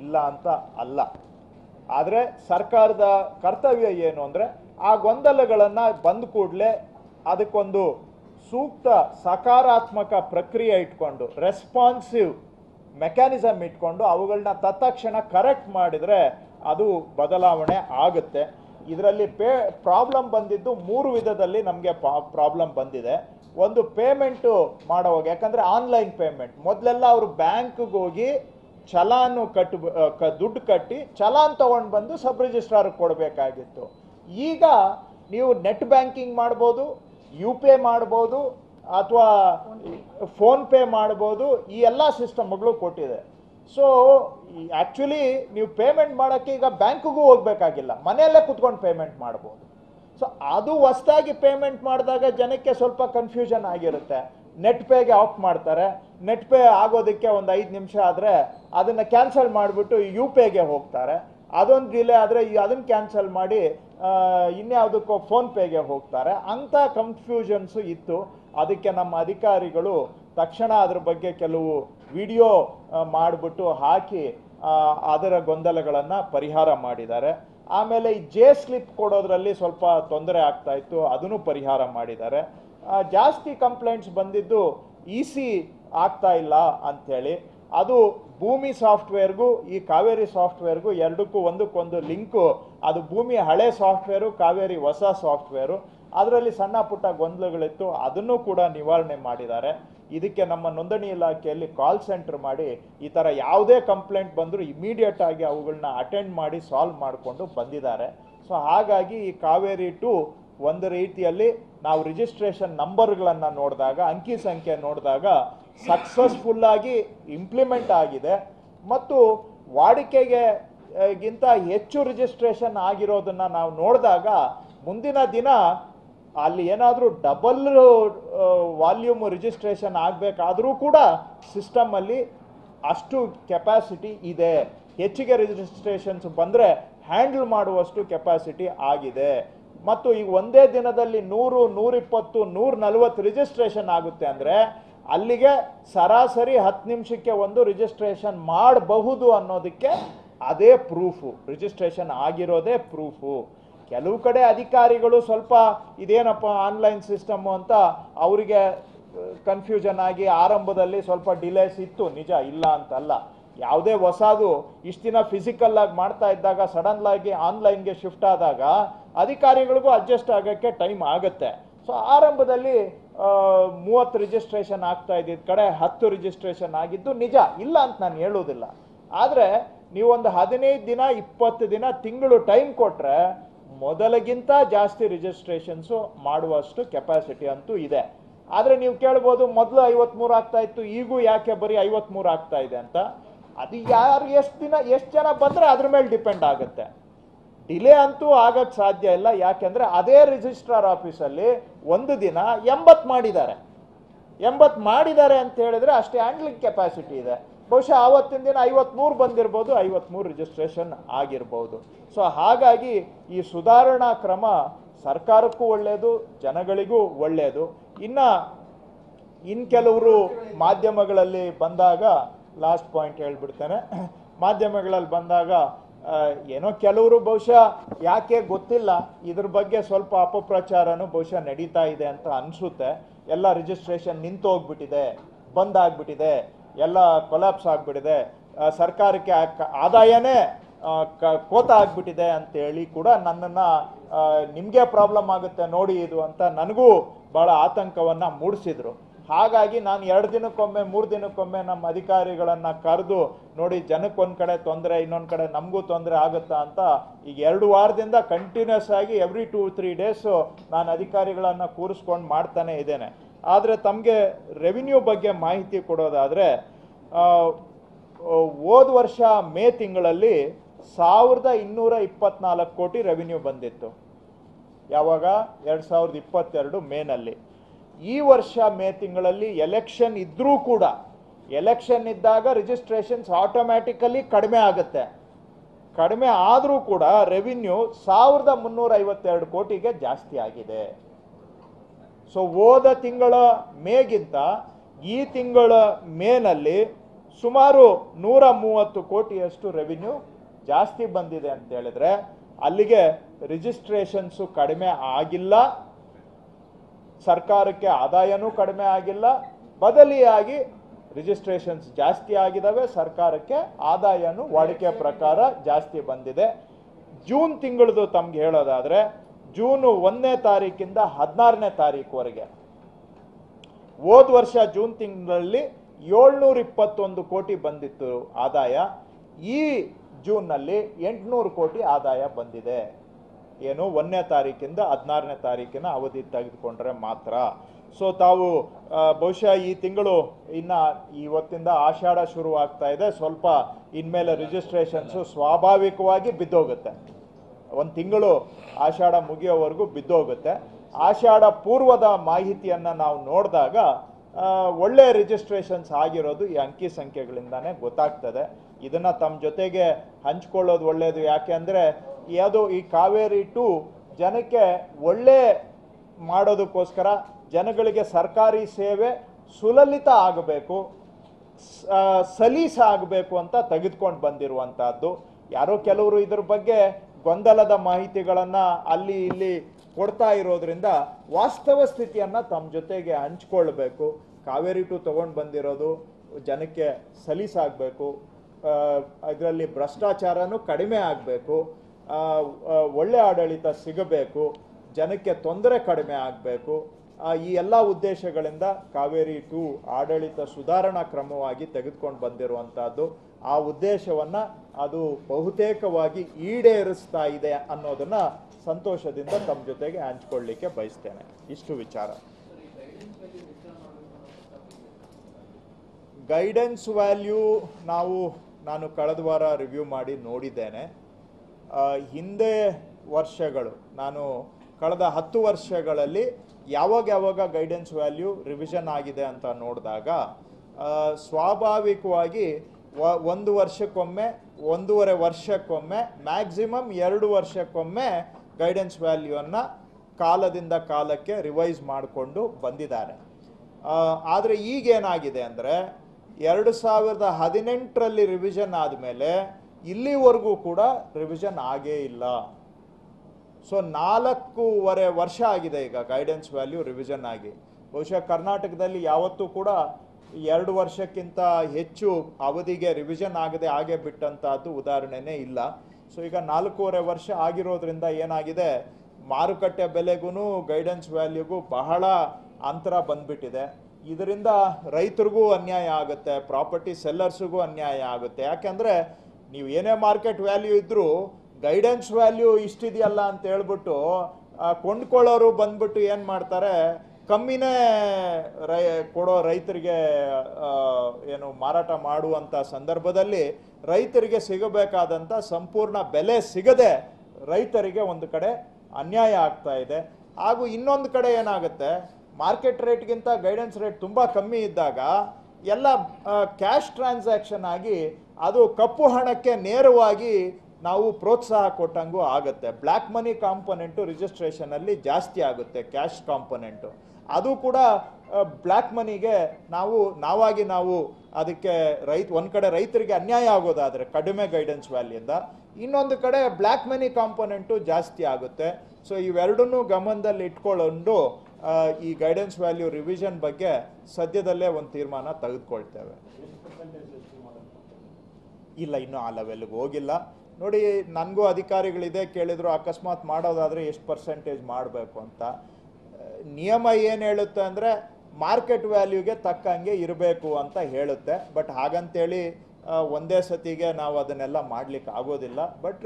ಇಲ್ಲ ಅಂತ ಅಲ್ಲ. ಆದರೆ ಸರ್ಕಾರದ ಕರ್ತವ್ಯ ಏನು ಅಂದರೆ, ಆ ಗೊಂದಲಗಳನ್ನು ಬಂದ ಕೂಡಲೇ ಅದಕ್ಕೊಂದು ಸೂಕ್ತ ಸಕಾರಾತ್ಮಕ ಪ್ರಕ್ರಿಯೆ ಇಟ್ಕೊಂಡು ರೆಸ್ಪಾನ್ಸಿವ್ ಮೆಕ್ಯಾನಿಸಮ್ ಇಟ್ಕೊಂಡು ಅವುಗಳನ್ನ ತತ್ಕ್ಷಣ ಕರೆಕ್ಟ್ ಮಾಡಿದರೆ ಅದು ಬದಲಾವಣೆ ಆಗುತ್ತೆ. ಇದರಲ್ಲಿ ಪೇ ಪ್ರಾಬ್ಲಮ್ ಬಂದಿದ್ದು ಮೂರು ವಿಧದಲ್ಲಿ ನಮಗೆ ಪ್ರಾಬ್ಲಮ್ ಬಂದಿದೆ. ಒಂದು ಪೇಮೆಂಟು ಮಾಡೋವಾಗ ಯಾಕಂದರೆ ಆನ್ಲೈನ್ ಪೇಮೆಂಟ್ ಮೊದಲೆಲ್ಲ ಅವರು ಬ್ಯಾಂಕ್ಗೆ ಹೋಗಿ ಚಲಾನು ಕಟ್ಟು ಕ- ದುಡ್ಡು ಕಟ್ಟಿ ಚಲಾನ್ ತೊಗೊಂಡು ಬಂದು ಸಬ್ ರಿಜಿಸ್ಟ್ರಾರ್ ಕೊಡಬೇಕಾಗಿತ್ತು. ಈಗ ನೀವು ನೆಟ್ ಬ್ಯಾಂಕಿಂಗ್ ಮಾಡ್ಬೋದು ಯು ಪೇ ಮಾಡ್ಬೋದು ಅಥವಾ ಫೋನ್ಪೇ ಮಾಡ್ಬೋದು ಈ ಎಲ್ಲ ಸಿಸ್ಟಮ್ಗಳು ಕೊಟ್ಟಿದೆ. ಸೊ ಆ್ಯಕ್ಚುಲಿ ನೀವು ಪೇಮೆಂಟ್ ಮಾಡೋಕ್ಕೆ ಈಗ ಬ್ಯಾಂಕ್ಗೂ ಹೋಗ್ಬೇಕಾಗಿಲ್ಲ. ಮನೆಯಲ್ಲೇ ಕುತ್ಕೊಂಡು ಪೇಮೆಂಟ್ ಮಾಡ್ಬೋದು. ಸೊ ಅದು ಹೊಸ್ದಾಗಿ ಪೇಮೆಂಟ್ ಮಾಡಿದಾಗ ಜನಕ್ಕೆ ಸ್ವಲ್ಪ ಕನ್ಫ್ಯೂಷನ್ ಆಗಿರುತ್ತೆ. ನೆಟ್ ಪೇಗೆ ಆಫ್ ಮಾಡ್ತಾರೆ. ನೆಟ್ ಪೇ ಆಗೋದಕ್ಕೆ ಒಂದು ಐದು ನಿಮಿಷ ಆದರೆ ಅದನ್ನು ಕ್ಯಾನ್ಸಲ್ ಮಾಡಿಬಿಟ್ಟು ಯು ಪೇಗೆ ಹೋಗ್ತಾರೆ. ಅದೊಂದು ಡಿಲೇ ಆದರೆ ಅದನ್ನು ಕ್ಯಾನ್ಸಲ್ ಮಾಡಿ ಇನ್ಯಾವುದಕ್ಕೋ ಫೋನ್ ಪೇಗೆ ಹೋಗ್ತಾರೆ. ಅಂಥ ಕನ್ಫ್ಯೂಷನ್ಸು ಇತ್ತು. ಅದಕ್ಕೆ ನಮ್ಮ ಅಧಿಕಾರಿಗಳು ತಕ್ಷಣ ಅದ್ರ ಬಗ್ಗೆ ಕೆಲವು ವಿಡಿಯೋ ಮಾಡಿಬಿಟ್ಟು ಹಾಕಿ ಅದರ ಗೊಂದಲಗಳನ್ನು ಪರಿಹಾರ ಮಾಡಿದ್ದಾರೆ. ಆಮೇಲೆ ಈ ಜೆ ಸ್ಲಿಪ್ ಕೊಡೋದ್ರಲ್ಲಿ ಸ್ವಲ್ಪ ತೊಂದರೆ ಆಗ್ತಾ ಇತ್ತು, ಅದನ್ನು ಪರಿಹಾರ ಮಾಡಿದ್ದಾರೆ. ಜಾಸ್ತಿ ಕಂಪ್ಲೇಂಟ್ಸ್ ಬಂದಿದ್ದು ಇ ಆಗ್ತಾ ಇಲ್ಲ ಅಂಥೇಳಿ. ಅದು ಭೂಮಿ ಸಾಫ್ಟ್ವೇರ್ಗೂ ಈ ಕಾವೇರಿ ಸಾಫ್ಟ್ವೇರ್ಗೂ ಎರಡಕ್ಕೂ ಒಂದಕ್ಕೊಂದು ಲಿಂಕು ಅದು ಭೂಮಿ ಹಳೆ ಸಾಫ್ಟ್ವೇರು ಕಾವೇರಿ ಹೊಸ ಸಾಫ್ಟ್ವೇರು ಅದರಲ್ಲಿ ಸಣ್ಣ ಪುಟ್ಟ ಗೊಂದಲಗಳಿತ್ತು, ಅದನ್ನು ಕೂಡ ನಿವಾರಣೆ ಮಾಡಿದ್ದಾರೆ. ಇದಕ್ಕೆ ನಮ್ಮ ನೋಂದಣಿ ಇಲಾಖೆಯಲ್ಲಿ ಕಾಲ್ ಸೆಂಟರ್ ಮಾಡಿ, ಈ ಥರ ಯಾವುದೇ ಕಂಪ್ಲೇಂಟ್ ಬಂದರೂ ಇಮಿಡಿಯೇಟ್ ಆಗಿ ಅವುಗಳನ್ನ ಅಟೆಂಡ್ ಮಾಡಿ ಸಾಲ್ವ್ ಮಾಡಿಕೊಂಡು ಬಂದಿದ್ದಾರೆ. ಸೊ ಹಾಗಾಗಿ ಈ ಕಾವೇರಿ ಟು ಒಂದು ರೀತಿಯಲ್ಲಿ ನಾವು ರಿಜಿಸ್ಟ್ರೇಷನ್ ನಂಬರ್ಗಳನ್ನು ನೋಡಿದಾಗ, ಅಂಕಿ ಸಂಖ್ಯೆ ನೋಡಿದಾಗ ಸಕ್ಸಸ್ಫುಲ್ಲಾಗಿ ಇಂಪ್ಲಿಮೆಂಟ್ ಆಗಿದೆ. ಮತ್ತು ವಾಡಿಕೆಗೆ, ಗಿಂತ ಹೆಚ್ಚು ರಿಜಿಸ್ಟ್ರೇಷನ್ ಆಗಿರೋದನ್ನ ನಾವು ನೋಡಿದಾಗ, ಮುಂದಿನ ದಿನ ಅಲ್ಲಿ ಏನಾದರೂ ಡಬಲ್ ವಾಲ್ಯೂಮ್ ರಿಜಿಸ್ಟ್ರೇಷನ್ ಆಗಬೇಕಾದರೂ ಕೂಡ ಸಿಸ್ಟಮಲ್ಲಿ ಅಷ್ಟು ಕೆಪಾಸಿಟಿ ಇದೆ. ಹೆಚ್ಚಿಗೆ ರಿಜಿಸ್ಟ್ರೇಷನ್ಸ್ ಬಂದರೆ ಹ್ಯಾಂಡಲ್ ಮಾಡುವಷ್ಟು ಕೆಪಾಸಿಟಿ ಆಗಿದೆ. ಮತ್ತು ಈಗ ಒಂದೇ ದಿನದಲ್ಲಿ ನೂರು, ನೂರಿಪ್ಪತ್ತು ನೂರ ನಲವತ್ತು ರಿಜಿಸ್ಟ್ರೇಷನ್ ಆಗುತ್ತೆ ಅಂದರೆ ಅಲ್ಲಿಗೆ ಸರಾಸರಿ ಹತ್ತು ನಿಮಿಷಕ್ಕೆ ಒಂದು ರಿಜಿಸ್ಟ್ರೇಷನ್ ಮಾಡಬಹುದು ಅನ್ನೋದಕ್ಕೆ ಅದೇ ಪ್ರೂಫು ರಿಜಿಸ್ಟ್ರೇಷನ್ ಆಗಿರೋದೇ ಪ್ರೂಫು ಕೆಲವು ಕಡೆ ಅಧಿಕಾರಿಗಳು ಸ್ವಲ್ಪ ಇದೇನಪ್ಪ ಆನ್ಲೈನ್ ಸಿಸ್ಟಮ್ಮು ಅಂತ ಅವರಿಗೆ ಕನ್ಫ್ಯೂಷನ್ ಆಗಿ ಆರಂಭದಲ್ಲಿ ಸ್ವಲ್ಪ ಡಿಲೇಸ್ ಇತ್ತು. ನಿಜ, ಇಲ್ಲ ಅಂತಲ್ಲ. ಯಾವುದೇ ಹೊಸದು ಇಷ್ಟು ದಿನ ಫಿಸಿಕಲ್ ಆಗಿ ಮಾಡ್ತಾ ಇದ್ದಾಗ ಸಡನ್ ಆಗಿ ಆನ್ಲೈನ್ಗೆ ಶಿಫ್ಟ್ ಆದಾಗ ಅಧಿಕಾರಿಗಳಿಗೂ ಅಡ್ಜಸ್ಟ್ ಆಗೋಕ್ಕೆ ಟೈಮ್ ಆಗುತ್ತೆ. ಸೊ ಆರಂಭದಲ್ಲಿ ಮೂವತ್ತು ರಿಜಿಸ್ಟ್ರೇಷನ್ ಆಗ್ತಾ ಇದ್ದಿದ್ದ ಕಡೆ ಹತ್ತು ರಿಜಿಸ್ಟ್ರೇಷನ್ ಆಗಿದ್ದು ನಿಜ, ಇಲ್ಲ ಅಂತ ನಾನು ಹೇಳೋದಿಲ್ಲ ಆದರೆ, ನೀವೊಂದು ಹದಿನೈದು ದಿನ, ಇಪ್ಪತ್ತು ದಿನ, ತಿಂಗಳು ಟೈಮ್ ಕೊಟ್ಟರೆ ಮೊದಲಿಗಿಂತ ಜಾಸ್ತಿ ರಿಜಿಸ್ಟ್ರೇಷನ್ಸು ಮಾಡುವಷ್ಟು ಕೆಪಾಸಿಟಿ ಅಂತೂ ಇದೆ. ಆದರೆ ನೀವು ಕೇಳ್ಬೋದು, ಮೊದಲು ಐವತ್ಮೂರು ಆಗ್ತಾ ಇತ್ತು, ಈಗೂ ಯಾಕೆ ಬರೀ ಐವತ್ಮೂರು ಆಗ್ತಾ ಇದೆ ಅಂತ? ಅದು ಯಾರು ಎಷ್ಟು ದಿನ, ಎಷ್ಟು ಜನ ಬಂದರೆ ಅದ್ರ ಮೇಲೆ ಡಿಪೆಂಡ್ ಆಗುತ್ತೆ. ಡಿಲೇ ಅಂತೂ ಆಗಕ್ಕೆ ಸಾಧ್ಯ ಇಲ್ಲ. ಯಾಕೆಂದರೆ ಅದೇ ರಿಜಿಸ್ಟ್ರಾರ್ ಆಫೀಸಲ್ಲಿ ಒಂದು ದಿನ ಎಂಬತ್ತು ಮಾಡಿದ್ದಾರೆ. ಎಂಬತ್ತು ಮಾಡಿದ್ದಾರೆ ಅಂತ ಹೇಳಿದ್ರೆ ಅಷ್ಟೇ ಹ್ಯಾಂಡ್ಲಿಂಗ್ ಕೆಪಾಸಿಟಿ ಇದೆ. ಬಹುಶಃ ಆವತ್ತಿನ ದಿನ ಐವತ್ಮೂರು ಬಂದಿರ್ಬೋದು, ಐವತ್ಮೂರು ರಿಜಿಸ್ಟ್ರೇಷನ್ ಆಗಿರ್ಬೋದು. ಸೊ ಹಾಗಾಗಿ ಈ ಸುಧಾರಣಾ ಕ್ರಮ ಸರ್ಕಾರಕ್ಕೂ ಒಳ್ಳೆಯದು ಜನಗಳಿಗೂ ಒಳ್ಳೆಯದು ಇನ್ನು ಇನ್ ಕೆಲವರು ಮಾಧ್ಯಮಗಳಲ್ಲಿ ಬಂದಾಗ ಲಾಸ್ಟ್ ಪಾಯಿಂಟ್ ಹೇಳ್ಬಿಡ್ತೇನೆ. ಮಾಧ್ಯಮಗಳಲ್ಲಿ ಬಂದಾಗ ಏನೋ ಕೆಲವರು ಬಹುಶಃ ಯಾಕೆ ಗೊತ್ತಿಲ್ಲ, ಇದ್ರ ಬಗ್ಗೆ ಸ್ವಲ್ಪ ಅಪಪ್ರಚಾರನೂ ಬಹುಶಃ ನಡೀತಾ ಇದೆ ಅಂತ ಅನಿಸುತ್ತೆ. ಎಲ್ಲ ರಿಜಿಸ್ಟ್ರೇಷನ್ ನಿಂತು ಹೋಗ್ಬಿಟ್ಟಿದೆ ಬಂದ್ ಆಗ್ಬಿಟ್ಟಿದೆ ಎಲ್ಲ ಕೊಲಾಪ್ಸ್ ಆಗಿಬಿಟ್ಟಿದೆ. ಸರ್ಕಾರಕ್ಕೆ ಆದಾಯನೇ ಕೋತ ಆಗಿಬಿಟ್ಟಿದೆ ಅಂತೇಳಿ ಕೂಡ ನನ್ನನ್ನು ನಿಮಗೆ ಪ್ರಾಬ್ಲಮ್ ಆಗುತ್ತೆ ನೋಡಿ ಇದು ಅಂತ ನನಗೂ ಭಾಳ ಆತಂಕವನ್ನು ಮೂಡಿಸಿದ್ರು. ಹಾಗಾಗಿ ನಾನು ಎರಡು ದಿನಕ್ಕೊಮ್ಮೆ, ಮೂರು ದಿನಕ್ಕೊಮ್ಮೆ ನಮ್ಮ ಅಧಿಕಾರಿಗಳನ್ನು ಕರೆದು ನೋಡಿ ಜನಕ್ಕೆ ಒಂದು ಕಡೆ ತೊಂದರೆ, ಇನ್ನೊಂದು ಕಡೆ ನಮಗೂ ತೊಂದರೆ ಆಗುತ್ತಾ ಅಂತ ಈಗ ಎರಡು ವಾರದಿಂದ ಕಂಟಿನ್ಯೂಸ್ ಆಗಿ ಎವ್ರಿ ಟೂ ತ್ರೀ ಡೇಸು ನಾನು ಅಧಿಕಾರಿಗಳನ್ನು ಕೂರಿಸ್ಕೊಂಡು ಮಾಡ್ತಾನೆ ಇದ್ದೇನೆ. ಆದರೆ ತಮಗೆ ರೆವಿನ್ಯೂ ಬಗ್ಗೆ ಮಾಹಿತಿ ಕೊಡೋದಾದರೆ ಹೋದ ವರ್ಷ ಮೇ ತಿಂಗಳಲ್ಲಿ ಸಾವಿರದ ಇನ್ನೂರ ಇಪ್ಪತ್ನಾಲ್ಕು ಕೋಟಿ ರೆವಿನ್ಯೂ ಬಂದಿತ್ತು. ಯಾವಾಗ? ಎರಡು ಸಾವಿರದ ಇಪ್ಪತ್ತೆರಡು ಮೇನಲ್ಲಿ. ಈ ವರ್ಷ ಮೇ ತಿಂಗಳಲ್ಲಿ ಎಲೆಕ್ಷನ್ ಇದ್ದರೂ ಕೂಡ ಎಲೆಕ್ಷನ್ ಇದ್ದಾಗ ರಿಜಿಸ್ಟ್ರೇಷನ್ಸ್ ಆಟೋಮ್ಯಾಟಿಕಲಿ ಕಡಿಮೆ ಆಗುತ್ತೆ. ಕಡಿಮೆ ಆದರೂ ಕೂಡ ರೆವಿನ್ಯೂ ಸಾವಿರದ ಮುನ್ನೂರ ಐವತ್ತೆರಡು ಕೋಟಿಗೆ ಜಾಸ್ತಿ ಆಗಿದೆ. ಸೊ ಹೋದ ತಿಂಗಳ ಮೇಗಿಂತ ಈ ತಿಂಗಳ ಮೇನಲ್ಲಿ ಸುಮಾರು ನೂರ ಮೂವತ್ತು ಕೋಟಿಯಷ್ಟು ರೆವಿನ್ಯೂ ಜಾಸ್ತಿ ಬಂದಿದೆ ಅಂತ ಹೇಳಿದ್ರೆ ಅಲ್ಲಿಗೆ ರಿಜಿಸ್ಟ್ರೇಷನ್ಸು ಕಡಿಮೆ ಆಗಿಲ್ಲ. ಸರ್ಕಾರಕ್ಕೆ ಆದಾಯನೂ ಕಡಿಮೆ ಆಗಿಲ್ಲ. ಬದಲಿಯಾಗಿ ರಿಜಿಸ್ಟ್ರೇಷನ್ಸ್ ಜಾಸ್ತಿ ಆಗಿದಾವೆ. ಸರ್ಕಾರಕ್ಕೆ ಆದಾಯನೂ, ವಾಡಿಕೆ ಪ್ರಕಾರ ಜಾಸ್ತಿ ಬಂದಿದೆ. ಜೂನ್ ತಿಂಗಳದು ತಮ್ಗೆ ಹೇಳೋದಾದ್ರೆ ಜೂನು ಒಂದನೇ ತಾರೀಕಿಂದ ಹದಿನಾರನೇ ತಾರೀಕುವರೆಗೆ. ಹೋದ ವರ್ಷ ಜೂನ್ ತಿಂಗಳಲ್ಲಿ ಏಳ್ನೂರ ಇಪ್ಪತ್ತೊಂದು ಕೋಟಿ ಬಂದಿತ್ತು ಆದಾಯ. ಈ ಜೂನ್ನಲ್ಲಿ ಎಂಟುನೂರು ಕೋಟಿ ಆದಾಯ ಬಂದಿದೆ. ಏನು ಒಂದನೇ ತಾರೀಕಿಂದ ಹದಿನಾರನೇ ತಾರೀಕಿನ ಅವಧಿ ತೆಗೆದುಕೊಂಡ್ರೆ ಮಾತ್ರ. ಸೊ ತಾವು ಬಹುಶಃ ಈ ತಿಂಗಳು ಇನ್ನ ಇವತ್ತಿಂದ ಆಷಾಢ ಶುರು ಆಗ್ತಾ ಇದೆ. ಸ್ವಲ್ಪ ಇನ್ಮೇಲೆ ರಿಜಿಸ್ಟ್ರೇಷನ್ಸು ಸ್ವಾಭಾವಿಕವಾಗಿ ಬಿದ್ದೋಗುತ್ತೆ. ಒಂದು ತಿಂಗಳು ಆಷಾಢ ಮುಗಿಯೋವರೆಗೂ ಬಿದ್ದೋಗುತ್ತೆ. ಆಷಾಢ ಪೂರ್ವದ ಮಾಹಿತಿಯನ್ನು ನಾವು ನೋಡಿದಾಗ ಒಳ್ಳೆ ರಿಜಿಸ್ಟ್ರೇಷನ್ಸ್ ಆಗಿರೋದು ಈ ಅಂಕಿ ಸಂಖ್ಯೆಗಳಿಂದಾನೇ ಗೊತ್ತಾಗ್ತದೆ. ಇದನ್ನು ತಮ್ಮ ಜೊತೆಗೆ ಹಂಚ್ಕೊಳ್ಳೋದು ಒಳ್ಳೆಯದು ಯಾಕೆ ಅಂದರೆ, ಯಾವುದು ಈ ಕಾವೇರಿ ಟು ಜನಕ್ಕೆ ಒಳ್ಳೆ ಮಾಡೋದಕ್ಕೋಸ್ಕರ ಜನಗಳಿಗೆ ಸರ್ಕಾರಿ ಸೇವೆ ಸುಲಲಿತ ಆಗಬೇಕು ಸಲೀಸ ಆಗಬೇಕು ಅಂತ ತೆಗೆದುಕೊಂಡು ಬಂದಿರುವಂಥದ್ದು ಯಾರೋ ಕೆಲವರು ಇದ್ರ ಬಗ್ಗೆ ಗೊಂದಲದ ಮಾಹಿತಿಗಳನ್ನು ಅಲ್ಲಿ ಇಲ್ಲಿ ಕೊಡ್ತಾ ಇರೋದ್ರಿಂದ ವಾಸ್ತವ ಸ್ಥಿತಿಯನ್ನ ತಮ್ಮ ಜೊತೆಗೆ ಹಂಚ್ಕೊಳ್ಬೇಕು. ಕಾವೇರಿ ಟು ತಗೊಂಡು ಬಂದಿರೋದು ಜನಕ್ಕೆ ಸಲೀಸಾಗಬೇಕು. ಇದರಲ್ಲಿ ಭ್ರಷ್ಟಾಚಾರನೂ ಕಡಿಮೆ ಆಗಬೇಕು. ಒಳ್ಳೆ ಆಡಳಿತ ಸಿಗಬೇಕು. ಜನಕ್ಕೆ ತೊಂದರೆ ಕಡಿಮೆ ಆಗಬೇಕು. ಈ ಎಲ್ಲ ಉದ್ದೇಶಗಳಿಂದ ಕಾವೇರಿ ಟು ಆಡಳಿತ ಸುಧಾರಣಾ ಕ್ರಮವಾಗಿ ತೆಗೆದುಕೊಂಡು ಬಂದಿರುವಂತಹದ್ದು ಆ ಉದ್ದೇಶವನ್ನ ಅದು ಬಹುತೇಕವಾಗಿ ಈಡೇರಿಸ್ತಾ ಇದೆ ಅನ್ನೋದನ್ನ ಸಂತೋಷದಿಂದ ತಮ್ಮ ಜೊತೆಗೆ ಹಂಚ್ಕೊಳ್ಳಿಕ್ಕೆ ಬಯಸ್ತೇನೆ. ಇಷ್ಟು ವಿಚಾರ. ಗೈಡೆನ್ಸ್ ವ್ಯಾಲ್ಯೂ ನಾವು ನಾನು ಕಳೆದ ವಾರ ರಿವ್ಯೂ ಮಾಡಿ ನೋಡಿದ್ದೇನೆ. ಹಿಂದೆ ವರ್ಷಗಳು, ನಾನು ಕಳೆದ ಹತ್ತು ವರ್ಷಗಳಲ್ಲಿ ಯಾವಾಗ ಯಾವಾಗ ಗೈಡೆನ್ಸ್ ವ್ಯಾಲ್ಯೂ ರಿವಿಷನ್ ಆಗಿದೆ ಅಂತ ನೋಡಿದಾಗ ಸ್ವಾಭಾವಿಕವಾಗಿ ಒಂದು ವರ್ಷಕ್ಕೊಮ್ಮೆ, ಒಂದೂವರೆ ವರ್ಷಕ್ಕೊಮ್ಮೆ ಮ್ಯಾಕ್ಸಿಮಮ್ ಎರಡು ವರ್ಷಕ್ಕೊಮ್ಮೆ ಗೈಡೆನ್ಸ್ ವ್ಯಾಲ್ಯೂವನ್ನು ಕಾಲದಿಂದ ಕಾಲಕ್ಕೆ ರಿವೈಸ್ ಮಾಡಿಕೊಂಡು ಬಂದಿದ್ದಾರೆ. ಆದರೆ ಈಗೇನಾಗಿದೆ ಅಂದರೆ, ಎರಡು ಸಾವಿರದ ಹದಿನೆಂಟರಲ್ಲಿ ರಿವಿಷನ್ ಆದಮೇಲೆ ಇಲ್ಲಿವರೆಗೂ ಕೂಡ ರಿವಿಷನ್ ಆಗೇ ಇಲ್ಲ. ಸೊ ನಾಲ್ಕೂವರೆ ವರ್ಷ ಆಗಿದೆ ಈಗ ಗೈಡೆನ್ಸ್ ವ್ಯಾಲ್ಯೂ ರಿವಿಷನ್ ಆಗಿ. ಬಹುಶಃ ಕರ್ನಾಟಕದಲ್ಲಿ ಯಾವತ್ತೂ ಕೂಡ ಎರಡು ವರ್ಷಕ್ಕಿಂತ ಹೆಚ್ಚು ಅವಧಿಗೆ ರಿವಿಷನ್ ಆಗದೆ ಹಾಗೆ ಬಿಟ್ಟಂತಹದ್ದು ಉದಾಹರಣೆನೇ ಇಲ್ಲ. ಸೊ ಈಗ ನಾಲ್ಕೂವರೆ ವರ್ಷ ಆಗಿರೋದ್ರಿಂದ ಏನಾಗಿದೆ? ಮಾರುಕಟ್ಟೆ ಬೆಲೆಗೂ ಗೈಡೆನ್ಸ್ ವ್ಯಾಲ್ಯೂಗೂ ಬಹಳ ಅಂತರ ಬಂದ್ಬಿಟ್ಟಿದೆ. ಇದರಿಂದ ರೈತರಿಗೂ ಅನ್ಯಾಯ ಆಗುತ್ತೆ ಪ್ರಾಪರ್ಟಿ ಸೆಲ್ಲರ್ಸ್ಗೂ ಅನ್ಯಾಯ ಆಗುತ್ತೆ. ಯಾಕೆಂದರೆ ನೀವು ಏನೇ ಮಾರ್ಕೆಟ್ ವ್ಯಾಲ್ಯೂ ಇದ್ದರೂ ಗೈಡೆನ್ಸ್ ವ್ಯಾಲ್ಯೂ ಇಷ್ಟಿದೆಯಲ್ಲ ಅಂತ ಹೇಳ್ಬಿಟ್ಟು ಕೊಂಡ್ಕೊಳ್ಳೋರು ಬಂದ್ಬಿಟ್ಟು ಏನು ಮಾಡ್ತಾರೆ? ಕಮ್ಮಿನೇ ರೈ, ಕೊಡೋ ರೈತರಿಗೆ ಏನು ಮಾರಾಟ ಮಾಡುವಂಥ ಸಂದರ್ಭದಲ್ಲಿ ರೈತರಿಗೆ ಸಿಗಬೇಕಾದಂಥ ಸಂಪೂರ್ಣ ಬೆಲೆ ಸಿಗದೆ ರೈತರಿಗೆ ಒಂದು ಕಡೆ ಅನ್ಯಾಯ ಆಗ್ತಾ ಇದೆ. ಹಾಗೂ ಇನ್ನೊಂದು ಕಡೆ ಏನಾಗುತ್ತೆ, ಮಾರ್ಕೆಟ್ ರೇಟ್ಗಿಂತ ಗೈಡೆನ್ಸ್ ರೇಟ್ ತುಂಬ ಕಮ್ಮಿ ಇದ್ದಾಗ ಎಲ್ಲ ಕ್ಯಾಶ್ ಟ್ರಾನ್ಸಾಕ್ಷನ್ ಆಗಿ ಅದು ಕಪ್ಪು ಹಣಕ್ಕೆ ನೇರವಾಗಿ ನಾವು ಪ್ರೋತ್ಸಾಹ ಕೊಟ್ಟಂಗೂ ಆಗುತ್ತೆ. ಬ್ಲ್ಯಾಕ್ ಮನಿ ಕಾಂಪೊನೆಂಟು ರಿಜಿಸ್ಟ್ರೇಷನಲ್ಲಿ ಜಾಸ್ತಿ ಆಗುತ್ತೆ ಕ್ಯಾಶ್ ಕಾಂಪೊನೆಂಟು. ಅದು ಕೂಡ ಬ್ಲ್ಯಾಕ್ ಮನಿಗೆ ನಾವು, ನಾವಾಗಿ ನಾವು ಅದಕ್ಕೆ ರೈತ, ಒಂದು ಕಡೆ ರೈತರಿಗೆ ಅನ್ಯಾಯ ಆಗೋದಾದರೆ ಕಡಿಮೆ ಗೈಡೆನ್ಸ್ ವ್ಯಾಲ್ಯೂಯಿಂದ ಇನ್ನೊಂದು ಕಡೆ ಬ್ಲ್ಯಾಕ್ ಮನಿ ಕಾಂಪೊನೆಂಟು ಜಾಸ್ತಿ ಆಗುತ್ತೆ. ಸೊ ಇವೆರಡನ್ನೂ ಗಮನದಲ್ಲಿ ಇಟ್ಕೊಂಡು ಈ ಗೈಡೆನ್ಸ್ ವ್ಯಾಲ್ಯೂ ರಿವಿಷನ್ ಬಗ್ಗೆ ಸದ್ಯದಲ್ಲೇ ಒಂದು ತೀರ್ಮಾನ ತೆಗೆದುಕೊಳ್ತೇವೆ. ಇಲ್ಲ, ಇನ್ನೂ ಆ ಲೆವೆಲ್ಗೆ ಹೋಗಿಲ್ಲ. ನೋಡಿ, ನನಗೂ ಅಧಿಕಾರಿಗಳಿದೆ, ಕೇಳಿದ್ರು ಅಕಸ್ಮಾತ್ ಮಾಡೋದಾದರೆ ಎಷ್ಟು ಪರ್ಸೆಂಟೇಜ್ ಮಾಡಬೇಕು ಅಂತ. ನಿಯಮ ಏನು ಹೇಳುತ್ತೆ ಅಂದರೆ ಮಾರ್ಕೆಟ್ ವ್ಯಾಲ್ಯೂಗೆ ತಕ್ಕಂಗೆ ಇರಬೇಕು ಅಂತ ಹೇಳುತ್ತೆ. ಬಟ್ ಹಾಗಂತೇಳಿ ಒಂದೇ ಸತಿಗೆ ನಾವು ಅದನ್ನೆಲ್ಲ ಮಾಡ್ಲಿಕ್ಕೆ ಆಗೋದಿಲ್ಲ. ಬಟ್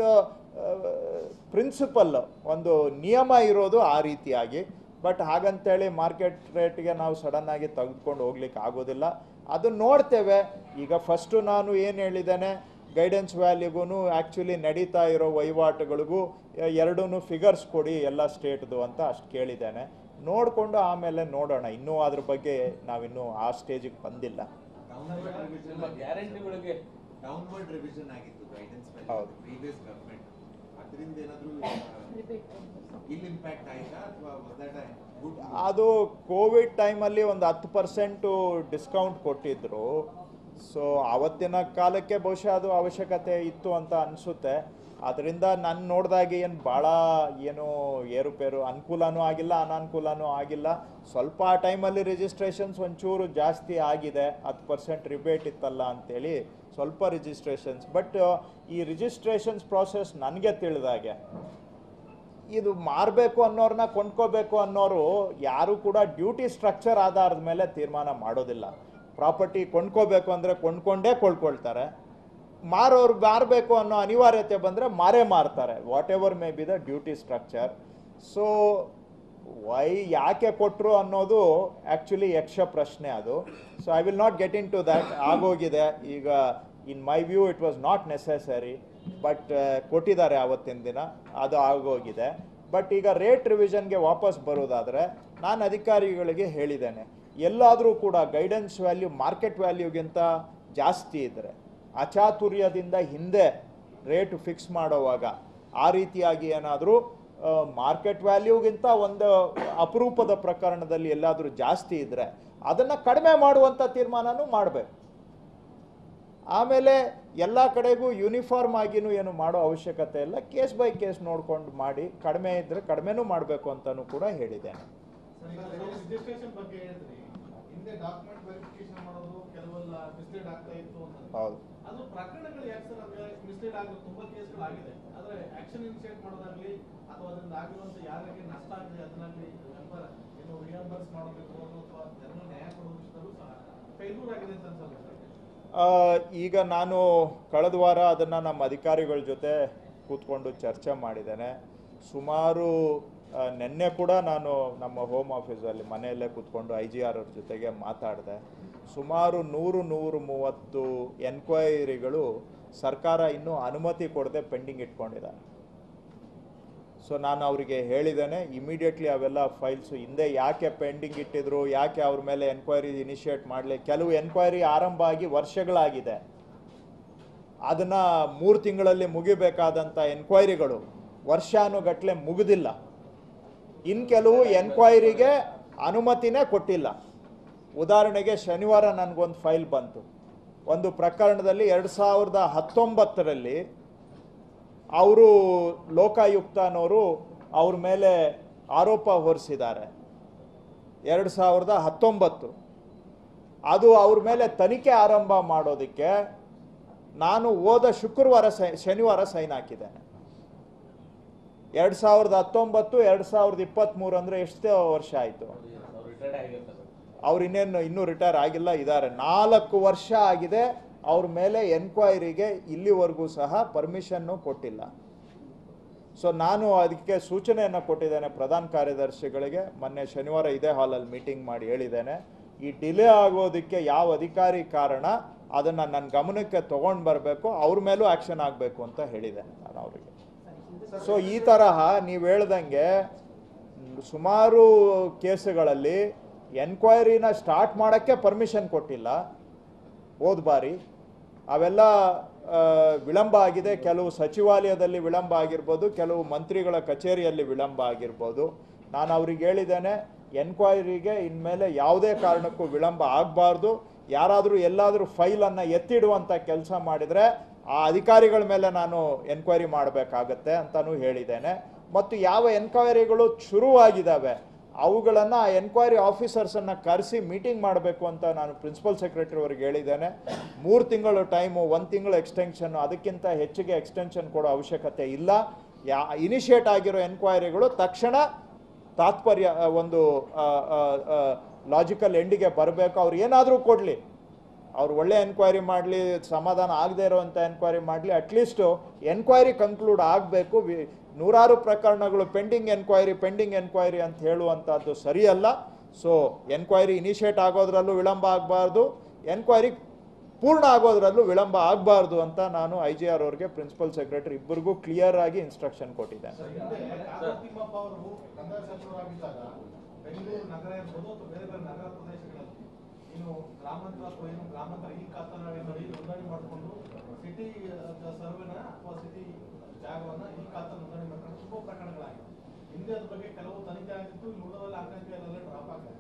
ಪ್ರಿನ್ಸಿಪಲ್ ಒಂದು ನಿಯಮ ಇರೋದು ಆ ರೀತಿಯಾಗಿ. ಬಟ್ ಹಾಗಂತೇಳಿ ಮಾರ್ಕೆಟ್ ರೇಟ್ಗೆ ನಾವು ಸಡನ್ನಾಗಿ ತೆಗೆದುಕೊಂಡು ಹೋಗ್ಲಿಕ್ಕೆ ಆಗೋದಿಲ್ಲ. ಅದನ್ನ ನೋಡ್ತೇವೆ. ಈಗ ಫಸ್ಟು ನಾನು ಏನು ಹೇಳಿದ್ದೇನೆ ಗೈಡೆನ್ಸ್ ವ್ಯಾಲ್ಯೂಗೂ ಆ್ಯಕ್ಚುಲಿ ನಡೀತಾ ಇರೋ ವಹಿವಾಟುಗಳಿಗೂ ಎರಡೂ ಫಿಗರ್ಸ್ ಕೊಡಿ ಎಲ್ಲ ಸ್ಟೇಟ್ದು ಅಂತ ಅಷ್ಟು ಕೇಳಿದ್ದೇನೆ. ನೋಡಿಕೊಂಡು ಆಮೇಲೆ ನೋಡೋಣ. ಇನ್ನೂ ಅದ್ರ ಬಗ್ಗೆ ನಾವಿನ್ನೂ ಆ ಸ್ಟೇಜಿಗೆ ಬಂದಿಲ್ಲ. ನಿಮ್ಮ ಗ್ಯಾರಂಟಿಗಳಿಗೆ ಡೌನ್ವರ್ಡ್ ರಿವಿಷನ್ ಆಗಿತ್ತು ಗೈಡೆನ್ಸ್ ಹೌದು. ಅದು ಕೋವಿಡ್ ಟೈಮಲ್ಲಿ ಒಂದು ಹತ್ತು ಪರ್ಸೆಂಟು ಡಿಸ್ಕೌಂಟ್ ಕೊಟ್ಟಿದ್ರು. ಸೊ ಆವತ್ತಿನ ಕಾಲಕ್ಕೆ ಬಹುಶಃ ಅದು ಅವಶ್ಯಕತೆ ಇತ್ತು ಅಂತ ಅನಿಸುತ್ತೆ. ಅದರಿಂದ ನಾನು ನೋಡಿದಾಗೆ ಏನು ಭಾಳ ಏನು ಏರುಪೇರು ಅನುಕೂಲನೂ ಆಗಿಲ್ಲ, ಅನಾನುಕೂಲನೂ ಆಗಿಲ್ಲ. ಸ್ವಲ್ಪ ಆ ಟೈಮಲ್ಲಿ ರಿಜಿಸ್ಟ್ರೇಷನ್ಸ್ ಒಂಚೂರು ಜಾಸ್ತಿ ಆಗಿದೆ, ಹತ್ತು ಪರ್ಸೆಂಟ್ ರಿಬೇಟ್ ಇತ್ತಲ್ಲ ಅಂತೇಳಿ ಸ್ವಲ್ಪ ರಿಜಿಸ್ಟ್ರೇಷನ್ಸ್ ಬಟ್ ಈ ರಿಜಿಸ್ಟ್ರೇಷನ್ಸ್ ಪ್ರೋಸೆಸ್ ನನಗೆ ತಿಳಿದಾಗೆ. ಇದು ಮಾರಬೇಕು ಅನ್ನೋರನ್ನ ಕೊಂಡ್ಕೋಬೇಕು ಅನ್ನೋರು ಯಾರು ಕೂಡ ಡ್ಯೂಟಿ ಸ್ಟ್ರಕ್ಚರ್ ಆಧಾರದ ಮೇಲೆ ತೀರ್ಮಾನ ಮಾಡೋದಿಲ್ಲ. ಪ್ರಾಪರ್ಟಿ ಕೊಂಡ್ಕೋಬೇಕು ಅಂದರೆ ಕೊಂಡ್ಕೊಂಡೇ ಕೊಳ್ಕೊಳ್ತಾರೆ ಮಾರೋರು ಮಾರಬೇಕು ಅನ್ನೋ ಅನಿವಾರ್ಯತೆ ಬಂದರೆ ಮಾರೇ ಮಾರ್ತಾರೆ. Whatever may be the duty structure so why ಯಾಕೆ ಕೊಟ್ಟರು ಅನ್ನೋದು ಆ್ಯಕ್ಚುಲಿ ಯಕ್ಷ ಪ್ರಶ್ನೆ ಅದು. So I will not get into that ಆಗೋಗಿದೆ. ಈಗ in my view it was not necessary but ಕೊಟ್ಟಿದ್ದಾರೆ ಆವತ್ತಿನ ದಿನ. ಅದು ಆಗೋಗಿದೆ. ಬಟ್ ಈಗ ರೇಟ್ ರಿವಿಷನ್ಗೆ ವಾಪಸ್ ಬರೋದಾದರೆ ನಾನು ಅಧಿಕಾರಿಗಳಿಗೆ ಹೇಳಿದ್ದೇನೆ. ಎಲ್ಲಾದರೂ ಕೂಡ ಗೈಡೆನ್ಸ್ ವ್ಯಾಲ್ಯೂ ಮಾರ್ಕೆಟ್ ವ್ಯಾಲ್ಯೂಗಿಂತ ಜಾಸ್ತಿ ಇದ್ದರೆ ಅಚಾತುರ್ಯದಿಂದ ಹಿಂದೆ ರೇಟ್ ಫಿಕ್ಸ್ ಮಾಡೋವಾಗ ಆ ರೀತಿಯಾಗಿ ಏನಾದರೂ ಮಾರ್ಕೆಟ್ ವ್ಯಾಲ್ಯೂಗಿಂತ ಒಂದು ಅಪರೂಪದ ಪ್ರಕರಣದಲ್ಲಿ ಎಲ್ಲಾದರೂ ಜಾಸ್ತಿ ಇದ್ದರೆ ಅದನ್ನು ಕಡಿಮೆ ಮಾಡುವಂಥ ತೀರ್ಮಾನನೂ ಮಾಡಬೇಕು. ಆಮೇಲೆ ಎಲ್ಲ ಕಡೆಗೂ ಯೂನಿಫಾರ್ಮ್ ಆಗಿನೂ ಏನು ಮಾಡೋ ಅವಶ್ಯಕತೆ ಇಲ್ಲ. ಕೇಸ್ ಬೈ ಕೇಸ್ ನೋಡ್ಕೊಂಡು ಮಾಡಿ ಕಡಿಮೆ ಇದ್ದರೆ ಕಡಿಮೆನೂ ಮಾಡಬೇಕು ಅಂತಲೂ ಕೂಡ ಹೇಳಿದ್ದೇನೆ. ಹೌದು. ಅದು ಪ್ರಕರಣಗಳು ಯಾಕೆ ಸರ್ ಅಂದ್ರೆ ಮಿಸ್ಲೀಡ್ ಆಗೋದು ತುಂಬಾ ಕೇಸ್ಗಳು ಆಗಿದೆ. ಆದ್ರೆ ಆಕ್ಷನ್ ಇನಿಷಿಯೇಟ್ ಮಾಡೋದಾಗ್ಲಿ ಅಥವಾ ಅದರಿಂದ ಆಗಿರುವಂತ ಯಾರಿಗೆ ನಷ್ಟ ಆಗಿದೆ ಅದನ್ನಾಗ್ಲಿ ಮೆಂಬರ್ ಏನು ರಿಯಂಬರ್ಸ್ ಮಾಡಬೇಕು ಅಥವಾ ಜನರು ನ್ಯಾಯ ಕೊಡೋ ವಿಷಯದಲ್ಲೂ ಸಹ ಫೇಲ್ಯೂರ್ ಆಗಿದೆ ಅಂತ ಅನ್ಸಲ್ಲ ಈಗ ನಾನು ಕಳೆದ ವಾರ ಅದನ್ನು ನಮ್ಮ ಅಧಿಕಾರಿಗಳ ಜೊತೆ ಕೂತ್ಕೊಂಡು ಚರ್ಚೆ ಮಾಡಿದ್ದೇನೆ. ಸುಮಾರು ನಿನ್ನೆ ಕೂಡ ನಾನು ನಮ್ಮ ಹೋಮ್ ಆಫೀಸಲ್ಲಿ ಮನೆಯಲ್ಲೇ ಕೂತ್ಕೊಂಡು ಐ ಜಿ ಆರ್ ಅವ್ರ ಜೊತೆಗೆ ಮಾತಾಡಿದೆ. ಸುಮಾರು ನೂರು ನೂರು ಮೂವತ್ತು ಎನ್ಕ್ವೈರಿಗಳು ಸರ್ಕಾರ ಇನ್ನೂ ಅನುಮತಿ ಕೊಡದೆ ಪೆಂಡಿಂಗ್ ಇಟ್ಕೊಂಡಿದ್ದಾರೆ. ಸೊ ನಾನು ಅವರಿಗೆ ಹೇಳಿದ್ದೇನೆ ಇಮಿಡಿಯೇಟ್ಲಿ ಅವೆಲ್ಲ ಫೈಲ್ಸು ಹಿಂದೆ ಯಾಕೆ ಪೆಂಡಿಂಗ್ ಇಟ್ಟಿದ್ರು, ಯಾಕೆ ಅವ್ರ ಮೇಲೆ ಎನ್ಕ್ವೈರಿ ಇನಿಷಿಯೇಟ್ ಮಾಡಲಿ, ಕೆಲವು ಎನ್ಕ್ವೈರಿ ಆರಂಭ ಆಗಿ ವರ್ಷಗಳಾಗಿದೆ. ಅದನ್ನು ಮೂರು ತಿಂಗಳಲ್ಲಿ ಮುಗಿಬೇಕಾದಂಥ ಎನ್ಕ್ವೈರಿಗಳು ವರ್ಷಾನುಗಟ್ಟಲೆ ಮುಗಿದಿಲ್ಲ. ಇನ್ನು ಕೆಲವು ಎನ್ಕ್ವೈರಿಗೆ ಅನುಮತಿನೇ ಕೊಟ್ಟಿಲ್ಲ. ಉದಾಹರಣೆಗೆ ಶನಿವಾರ ನನಗೊಂದು ಫೈಲ್ ಬಂತು. ಒಂದು ಪ್ರಕರಣದಲ್ಲಿ ಎರಡು ಸಾವಿರದ ಹತ್ತೊಂಬತ್ತರಲ್ಲಿ ಅವರು ಲೋಕಾಯುಕ್ತ ಅನ್ನೋರು ಅವ್ರ ಮೇಲೆ ಆರೋಪ ಹೊರಿಸಿದ್ದಾರೆ. ಎರಡು ಸಾವಿರದ ಹತ್ತೊಂಬತ್ತು. ಅದು ಅವ್ರ ಮೇಲೆ ತನಿಖೆ ಆರಂಭ ಮಾಡೋದಕ್ಕೆ ನಾನು ಹೋದ ಶುಕ್ರವಾರ ಶನಿವಾರ ಸೈನ್ ಹಾಕಿದ್ದೇನೆ. ಎರಡು ಸಾವಿರದ ಹತ್ತೊಂಬತ್ತು, ಎರಡು ಸಾವಿರದ ಇಪ್ಪತ್ತ್ಮೂರು ಅಂದರೆ ಎಷ್ಟೇ ವರ್ಷ ಆಯಿತು. ಅವ್ರು ಇನ್ನೇನು ಇನ್ನೂ ರಿಟೈರ್ ಆಗಿಲ್ಲ ಇದ್ದಾರೆ ನಾಲ್ಕು ವರ್ಷ ಆಗಿದೆ, ಅವ್ರ ಮೇಲೆ ಎನ್ಕ್ವೈರಿಗೆ ಇಲ್ಲಿವರೆಗೂ ಸಹ ಪರ್ಮಿಷನ್ನು ಕೊಟ್ಟಿಲ್ಲ. ಸೊ, ನಾನು ಅದಕ್ಕೆ ಸೂಚನೆಯನ್ನು ಕೊಟ್ಟಿದ್ದೇನೆ ಪ್ರಧಾನ ಕಾರ್ಯದರ್ಶಿಗಳಿಗೆ. ಮೊನ್ನೆ ಶನಿವಾರ ಇದೇ ಹಾಲಲ್ಲಿ ಮೀಟಿಂಗ್ ಮಾಡಿ ಹೇಳಿದ್ದೇನೆ. ಈ ಡಿಲೇ ಆಗೋದಕ್ಕೆ ಯಾವ ಅಧಿಕಾರಿ ಕಾರಣ, ಅದನ್ನು ನನ್ನ ಗಮನಕ್ಕೆ ತೊಗೊಂಡು ಬರಬೇಕು, ಅವ್ರ ಮೇಲೂ ಆ್ಯಕ್ಷನ್ ಆಗಬೇಕು ಅಂತ ಹೇಳಿದ್ದೇನೆ ನಾನು ಅವರಿಗೆ. ಸೊ, ಈ ತರಹ ನೀವು ಹೇಳ್ದಂಗೆ ಸುಮಾರು ಕೇಸುಗಳಲ್ಲಿ ಎನ್ಕ್ವೈರಿನ ಸ್ಟಾರ್ಟ್ ಮಾಡೋಕ್ಕೆ ಪರ್ಮಿಷನ್ ಕೊಟ್ಟಿಲ್ಲ. ಹೋದ ಬಾರಿ. ಅವೆಲ್ಲ ವಿಳಂಬ ಆಗಿದೆ. ಕೆಲವು ಸಚಿವಾಲಯದಲ್ಲಿ ವಿಳಂಬ ಆಗಿರ್ಬೋದು, ಕೆಲವು ಮಂತ್ರಿಗಳ ಕಚೇರಿಯಲ್ಲಿ ವಿಳಂಬ ಆಗಿರ್ಬೋದು. ನಾನು ಅವ್ರಿಗೆ ಹೇಳಿದ್ದೇನೆ, ಎನ್ಕ್ವೈರಿಗೆ ಇನ್ಮೇಲೆ ಯಾವುದೇ ಕಾರಣಕ್ಕೂ ವಿಳಂಬ ಆಗಬಾರ್ದು. ಯಾರಾದರೂ ಎಲ್ಲಾದರೂ ಫೈಲನ್ನು ಎತ್ತಿಡುವಂಥ ಕೆಲಸ ಮಾಡಿದರೆ ಆ ಅಧಿಕಾರಿಗಳ ಮೇಲೆ ನಾನು ಎನ್ಕ್ವೈರಿ ಮಾಡಬೇಕಾಗತ್ತೆ ಅಂತಲೂ ಹೇಳಿದ್ದೇನೆ. ಮತ್ತು ಯಾವ ಎನ್ಕ್ವೈರಿಗಳು ಶುರುವಾಗಿದ್ದಾವೆ ಅವುಗಳನ್ನು ಆ ಎನ್ಕ್ವೈರಿ ಆಫೀಸರ್ಸನ್ನು ಕರೆಸಿ ಮೀಟಿಂಗ್ ಮಾಡಬೇಕು ಅಂತ ನಾನು ಪ್ರಿನ್ಸಿಪಲ್ ಸೆಕ್ರೆಟರಿ ಅವ್ರಿಗೆ ಹೇಳಿದ್ದೇನೆ. ಮೂರು ತಿಂಗಳು ಟೈಮು ಒಂದು ತಿಂಗಳು ಎಕ್ಸ್ಟೆನ್ಷನ್ ಅದಕ್ಕಿಂತ ಹೆಚ್ಚಿಗೆ ಎಕ್ಸ್ಟೆನ್ಷನ್ ಕೊಡೋ ಅವಶ್ಯಕತೆ ಇಲ್ಲ. ಯಾ ಇನಿಷಿಯೇಟ್ ಆಗಿರೋ ಎನ್ಕ್ವೈರಿಗಳು ತಕ್ಷಣ ತಾತ್ಪರ್ಯ ಒಂದು ಲಾಜಿಕಲ್ ಎಂಡಿಗೆ ಬರಬೇಕು. ಅವ್ರು ಏನಾದರೂ ಕೊಡಲಿ. ಅವ್ರು ಒಳ್ಳೆ ಎನ್ಕ್ವೈರಿ ಮಾಡಲಿ, ಸಮಾಧಾನ ಆಗದೆ ಇರೋವಂಥ ಎನ್ಕ್ವೈರಿ ಮಾಡಲಿ ಅಟ್ಲೀಸ್ಟು ಎನ್ಕ್ವೈರಿ ಕನ್ಕ್ಲೂಡ್ ಆಗಬೇಕು. ನೂರಾರು ಪ್ರಕರಣಗಳು ಪೆಂಡಿಂಗ್ ಎನ್ಕ್ವೈರಿ ಪೆಂಡಿಂಗ್ ಎನ್ಕ್ವೈರಿ ಅಂತ ಹೇಳುವಂಥದ್ದು ಸರಿಯಲ್ಲ. ಸೊ ಎನ್ಕ್ವೈರಿ ಇನಿಷಿಯೇಟ್ ಆಗೋದ್ರಲ್ಲೂ ವಿಳಂಬ ಆಗಬಾರ್ದು. ಎನ್ಕ್ವೈರಿ ಪೂರ್ಣ ಆಗೋದ್ರಲ್ಲೂ ವಿಳಂಬ ಆಗಬಾರ್ದು ಅಂತ ನಾನು ಐ ಜಿ ಆರ್ ಅವ್ರಿಗೆ ಪ್ರಿನ್ಸಿಪಲ್ ಸೆಕ್ರೆಟರಿ ಇಬ್ಬರಿಗೂ ಕ್ಲಿಯರ್ ಆಗಿ ಇನ್ಸ್ಟ್ರಕ್ಷನ್ ಕೊಟ್ಟಿದ್ದೇನೆ. ನಗರ ಇನ್ನು ಗ್ರಾಮಾಂತರ ಏನು ಗ್ರಾಮಾಂತರ ಈ ಬರೀ ನೋಂದಣಿ ಮಾಡಿಕೊಂಡು ಸಿಟಿ ಸರ್ವೆನ ಅಥವಾ ಸಿಟಿ ಜಾಗವನ್ನ ಈ ಖಾತಾ ನೋಂದಣಿ ಮಾಡ್ಕೊಂಡು ತುಂಬಾ ಪ್ರಕರಣಗಳಾಗಿವೆ. ಹಿಂದೆ ಅದ್ರ ಬಗ್ಗೆ ಕೆಲವು ತನಿಖೆ ಆಗಿತ್ತು ನೋಡೋದಲ್ಲಿ ಆಕಾಂಕ್ಷೆ ಡ್ರಾಪ್ ಆಗಿದೆ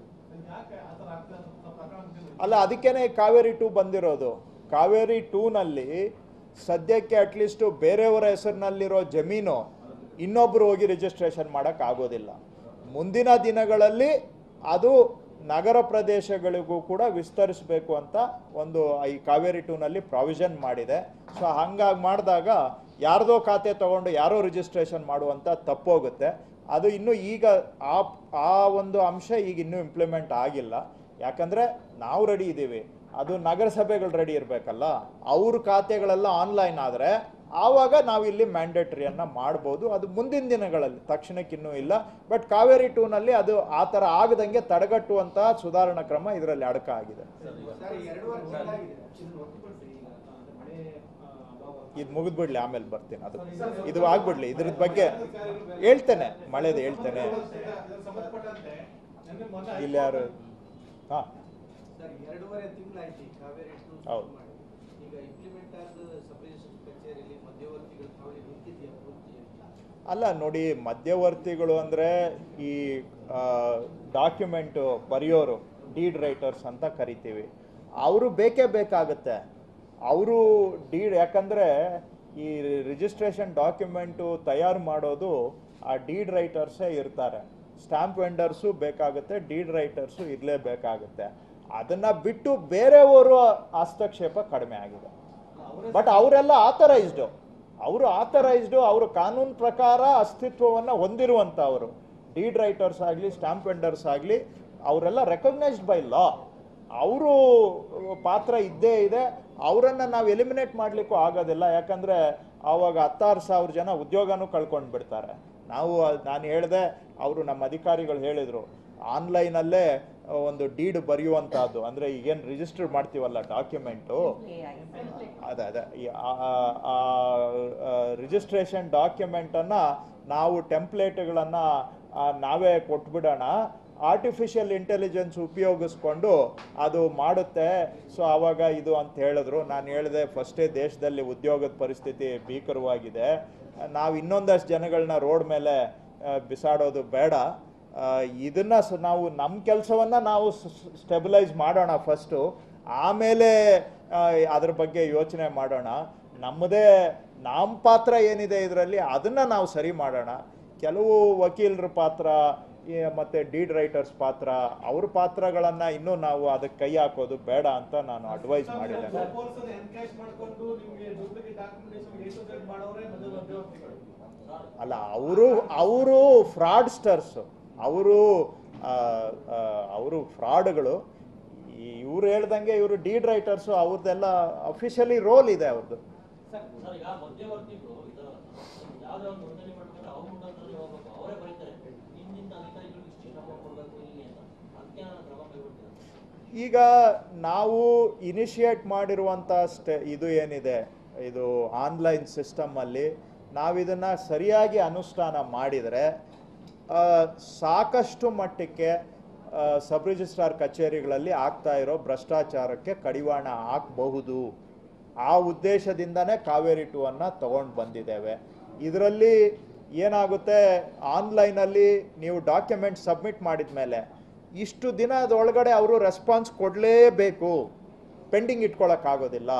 ಯಾಕೆ ಆ ಥರ ಆಗ್ತದೆ ಅಂತ ಪ್ರಕರಣ ಅಲ್ಲ, ಅದಕ್ಕೇನೆ ಕಾವೇರಿ ಟೂ ಬಂದಿರೋದು. ಕಾವೇರಿ ಟೂನಲ್ಲಿ ಸದ್ಯಕ್ಕೆ ಅಟ್ಲೀಸ್ಟು ಬೇರೆಯವರ ಹೆಸರಿನಲ್ಲಿರೋ ಜಮೀನು ಇನ್ನೊಬ್ರು ಹೋಗಿ ರಿಜಿಸ್ಟ್ರೇಷನ್ ಮಾಡೋಕ್ಕಾಗೋದಿಲ್ಲ ಮುಂದಿನ ದಿನಗಳಲ್ಲಿ ಅದು ನಗರ ಪ್ರದೇಶಗಳಿಗೂ ಕೂಡ ವಿಸ್ತರಿಸಬೇಕು ಅಂತ ಒಂದು ಈ ಕಾವೇರಿ ಟೂನಲ್ಲಿ ಪ್ರಾವಿಷನ್ ಮಾಡಿದೆ. ಸೊ ಹಂಗಾಗಿ ಮಾಡಿದಾಗ ಯಾರ್ದೋ ಖಾತೆ ತಗೊಂಡು ಯಾರೋ ರಿಜಿಸ್ಟ್ರೇಷನ್ ಮಾಡುವಂಥ ತಪ್ಪೋಗುತ್ತೆ. ಅದು ಇನ್ನು ಈಗ ಆ ಆ ಒಂದು ಅಂಶ ಈಗ ಇನ್ನೂ ಇಂಪ್ಲಿಮೆಂಟ್ ಆಗಿಲ್ಲ. ಯಾಕಂದ್ರೆ ನಾವು ರೆಡಿ ಇದ್ದೀವಿ. ಅದು ನಗರಸಭೆಗಳು ರೆಡಿ ಇರಬೇಕಲ್ಲ ಅವ್ರ ಖಾತೆಗಳೆಲ್ಲ ಆನ್ಲೈನ್ ಆದರೆ ಆವಾಗ ನಾವು ಇಲ್ಲಿ ಮ್ಯಾಂಡೇಟ್ರಿಯನ್ನು ಮಾಡ್ಬೋದು. ಅದು ಮುಂದಿನ ದಿನಗಳಲ್ಲಿ ತಕ್ಷಣಕ್ಕೆ ಇನ್ನೂ ಇಲ್ಲ. ಬಟ್ ಕಾವೇರಿ ಟೂನಲ್ಲಿ ಅದು ಆ ಥರ ಆಗದಂಗೆ ತಡೆಗಟ್ಟುವಂತಹ ಸುಧಾರಣಾ ಕ್ರಮ ಇದರಲ್ಲಿ ಅಡಕ ಆಗಿದೆ. ಇದು ಮುಗಿದ್ಬಿಡ್ಲಿ ಆಮೇಲೆ ಬರ್ತೀನಿ ಅದು. ಇದು ಆಗ್ಬಿಡ್ಲಿ ಇದ್ರ ಬಗ್ಗೆ ಹೇಳ್ತೇನೆ ಮಳೆದು ಹೇಳ್ತೇನೆ. ಇಲ್ಲಿ ಯಾರು? ಹಾಂ. ಎರಡೂವರೆ ತಿಂಗಳಾಯ್ತು ಕಾವೇರಿ ಹೌದು. ಈಗ ಇಂಪ್ಲಿಮೆಂಟ್ ಆದ ಕಚೇರಿಯಲ್ಲಿ ಮಧ್ಯವರ್ತಿಗಳ ಹಾವಳಿ ನಿಂತಿದೆಯಾ ಪೂರ್ತಿ ಅಲ್ಲ ನೋಡಿ ಮಧ್ಯವರ್ತಿಗಳು ಅಂದರೆ ಈ ಡಾಕ್ಯುಮೆಂಟು ಬರೆಯೋರು ಡೀಡ್ ರೈಟರ್ಸ್ ಅಂತ ಕರಿತೀವಿ. ಅವರು ಬೇಕೇ ಬೇಕಾಗುತ್ತೆ. ಅವರು ಡೀಡ್ ಯಾಕಂದರೆ ಈ ರಿಜಿಸ್ಟ್ರೇಷನ್ ಡಾಕ್ಯುಮೆಂಟು ತಯಾರು ಮಾಡೋದು ಆ ಡೀಡ್ ರೈಟರ್ಸೇ ಇರ್ತಾರೆ. ಸ್ಟ್ಯಾಂಪ್ ವೆಂಡರ್ಸು ಬೇಕಾಗುತ್ತೆ ಡೀಡ್ ರೈಟರ್ಸು ಇರಲೇಬೇಕಾಗುತ್ತೆ. ಅದನ್ನು ಬಿಟ್ಟು ಬೇರೆಯವರು ಹಸ್ತಕ್ಷೇಪ ಕಡಿಮೆ ಆಗಿದೆ. ಬಟ್ ಅವರೆಲ್ಲ ಆಥರೈಸ್ಡು ಅವರು ಆಥರೈಸ್ಡು ಅವರು ಕಾನೂನು ಪ್ರಕಾರ ಅಸ್ತಿತ್ವವನ್ನು ಹೊಂದಿರುವಂಥವರು ಡೀಡ್ ರೈಟರ್ಸ್ ಆಗಲಿ ಸ್ಟಾಂಪ್ ವೆಂಡರ್ಸ್ ಆಗಲಿ, ಅವರೆಲ್ಲ ರೆಕಗ್ನೈಸ್ಡ್ ಬೈ ಲಾ ಅವರು ಪಾತ್ರ ಇದ್ದೇ ಇದೆ. ಅವರನ್ನು ನಾವು ಎಲಿಮಿನೇಟ್ ಮಾಡಲಿಕ್ಕೂ ಆಗೋದಿಲ್ಲ. ಯಾಕಂದರೆ ಆವಾಗ ಹತ್ತಾರು ಸಾವಿರ ಜನ ಉದ್ಯೋಗನೂ ಕಳ್ಕೊಂಡು ಬಿಡ್ತಾರೆ. ನಾವು ನಾನು ಹೇಳಿದೆ, ಅವರು ನಮ್ಮ ಅಧಿಕಾರಿಗಳು ಹೇಳಿದರು. ಆನ್ಲೈನಲ್ಲೇ ಒಂದು ಡೀಡ್ ಬರೆಯುವಂಥದ್ದು ಅಂದರೆ ಈಗೇನು ರಿಜಿಸ್ಟರ್ ಮಾಡ್ತೀವಲ್ಲ ಡಾಕ್ಯುಮೆಂಟು ಅದೇ ಅದೇ. ಆ ರಿಜಿಸ್ಟ್ರೇಷನ್ ಡಾಕ್ಯುಮೆಂಟನ್ನು ನಾವು ಟೆಂಪ್ಲೇಟ್ಗಳನ್ನು ನಾವೇ ಕೊಟ್ಬಿಡೋಣ. ಆರ್ಟಿಫಿಷಿಯಲ್ ಇಂಟೆಲಿಜೆನ್ಸ್ ಉಪಯೋಗಿಸ್ಕೊಂಡು ಅದು ಮಾಡುತ್ತೆ. ಸೊ ಆವಾಗ ಇದು ಅಂತ ಹೇಳಿದ್ರು. ನಾನು ಹೇಳಿದೆ ಫಸ್ಟೇ ದೇಶದಲ್ಲಿ ಉದ್ಯೋಗದ ಪರಿಸ್ಥಿತಿ ಭೀಕರವಾಗಿದೆ. ನಾವು ಇನ್ನೊಂದಷ್ಟು ಜನಗಳನ್ನ ರೋಡ್ ಮೇಲೆ ಬಿಸಾಡೋದು ಬೇಡ. ಇದನ್ನ ಸ ನಾವು ನಮ್ಮ ಕೆಲಸವನ್ನ ನಾವು ಸ್ಟೆಬಿಲೈಸ್ ಮಾಡೋಣ ಫಸ್ಟು. ಆಮೇಲೆ ಅದ್ರ ಬಗ್ಗೆ ಯೋಚನೆ ಮಾಡೋಣ. ನಮ್ಮದೇ ನಮ್ಮ ಪಾತ್ರ ಏನಿದೆ ಇದರಲ್ಲಿ ಅದನ್ನ ನಾವು ಸರಿ ಮಾಡೋಣ. ಕೆಲವು ವಕೀಲರ ಪಾತ್ರ ಮತ್ತು ಡೀಡ್ ರೈಟರ್ಸ್ ಪಾತ್ರ ಅವ್ರ ಪಾತ್ರಗಳನ್ನ ಇನ್ನೂ ನಾವು ಅದಕ್ಕೆ ಕೈ ಹಾಕೋದು ಬೇಡ ಅಂತ ನಾನು ಅಡ್ವೈಸ್ ಮಾಡಿದೆ ಅಲ್ಲ ಅವರು ಅವರು ಫ್ರಾಡ್ಸ್ಟರ್ಸ್ ಅವರು ಅವರು ಫ್ರಾಡ್ಗಳು ಇವ್ರು ಹೇಳ್ದಂಗೆ ಇವರು ಡೀಡ್ ರೈಟರ್ಸು ಅವ್ರದ್ದೆಲ್ಲ ಅಫಿಷಿಯಲಿ ರೋಲ್ ಇದೆ ಅವ್ರದ್ದು ಈಗ ನಾವು ಇನಿಷಿಯೇಟ್ ಮಾಡಿರುವಂಥ ಸ್ಟೆ ಇದು ಏನಿದೆ ಇದು ಆನ್ಲೈನ್ ಸಿಸ್ಟಮಲ್ಲಿ ನಾವಿದನ್ನು ಸರಿಯಾಗಿ ಅನುಷ್ಠಾನ ಮಾಡಿದರೆ ಸಾಕಷ್ಟು ಮಟ್ಟಕ್ಕೆ ಸಬ್ ರಿಜಿಸ್ಟ್ರಾರ್ ಕಚೇರಿಗಳಲ್ಲಿ ಆಗ್ತಾ ಇರೋ ಭ್ರಷ್ಟಾಚಾರಕ್ಕೆ ಕಡಿವಾಣ ಹಾಕಬಹುದು. ಆ ಉದ್ದೇಶದಿಂದನೇ ಕಾವೇರಿ ಟೂ ತಗೊಂಡು ಬಂದಿದ್ದೇವೆ. ಇದರಲ್ಲಿ ಏನಾಗುತ್ತೆ, ಆನ್ಲೈನಲ್ಲಿ ನೀವು ಡಾಕ್ಯುಮೆಂಟ್ ಸಬ್ಮಿಟ್ ಮಾಡಿದ ಮೇಲೆ ಇಷ್ಟು ದಿನದೊಳಗಡೆ ಅವರು ರೆಸ್ಪಾನ್ಸ್ ಕೊಡಲೇಬೇಕು. ಪೆಂಡಿಂಗ್ ಇಟ್ಕೊಳ್ಳೋಕ್ಕಾಗೋದಿಲ್ಲ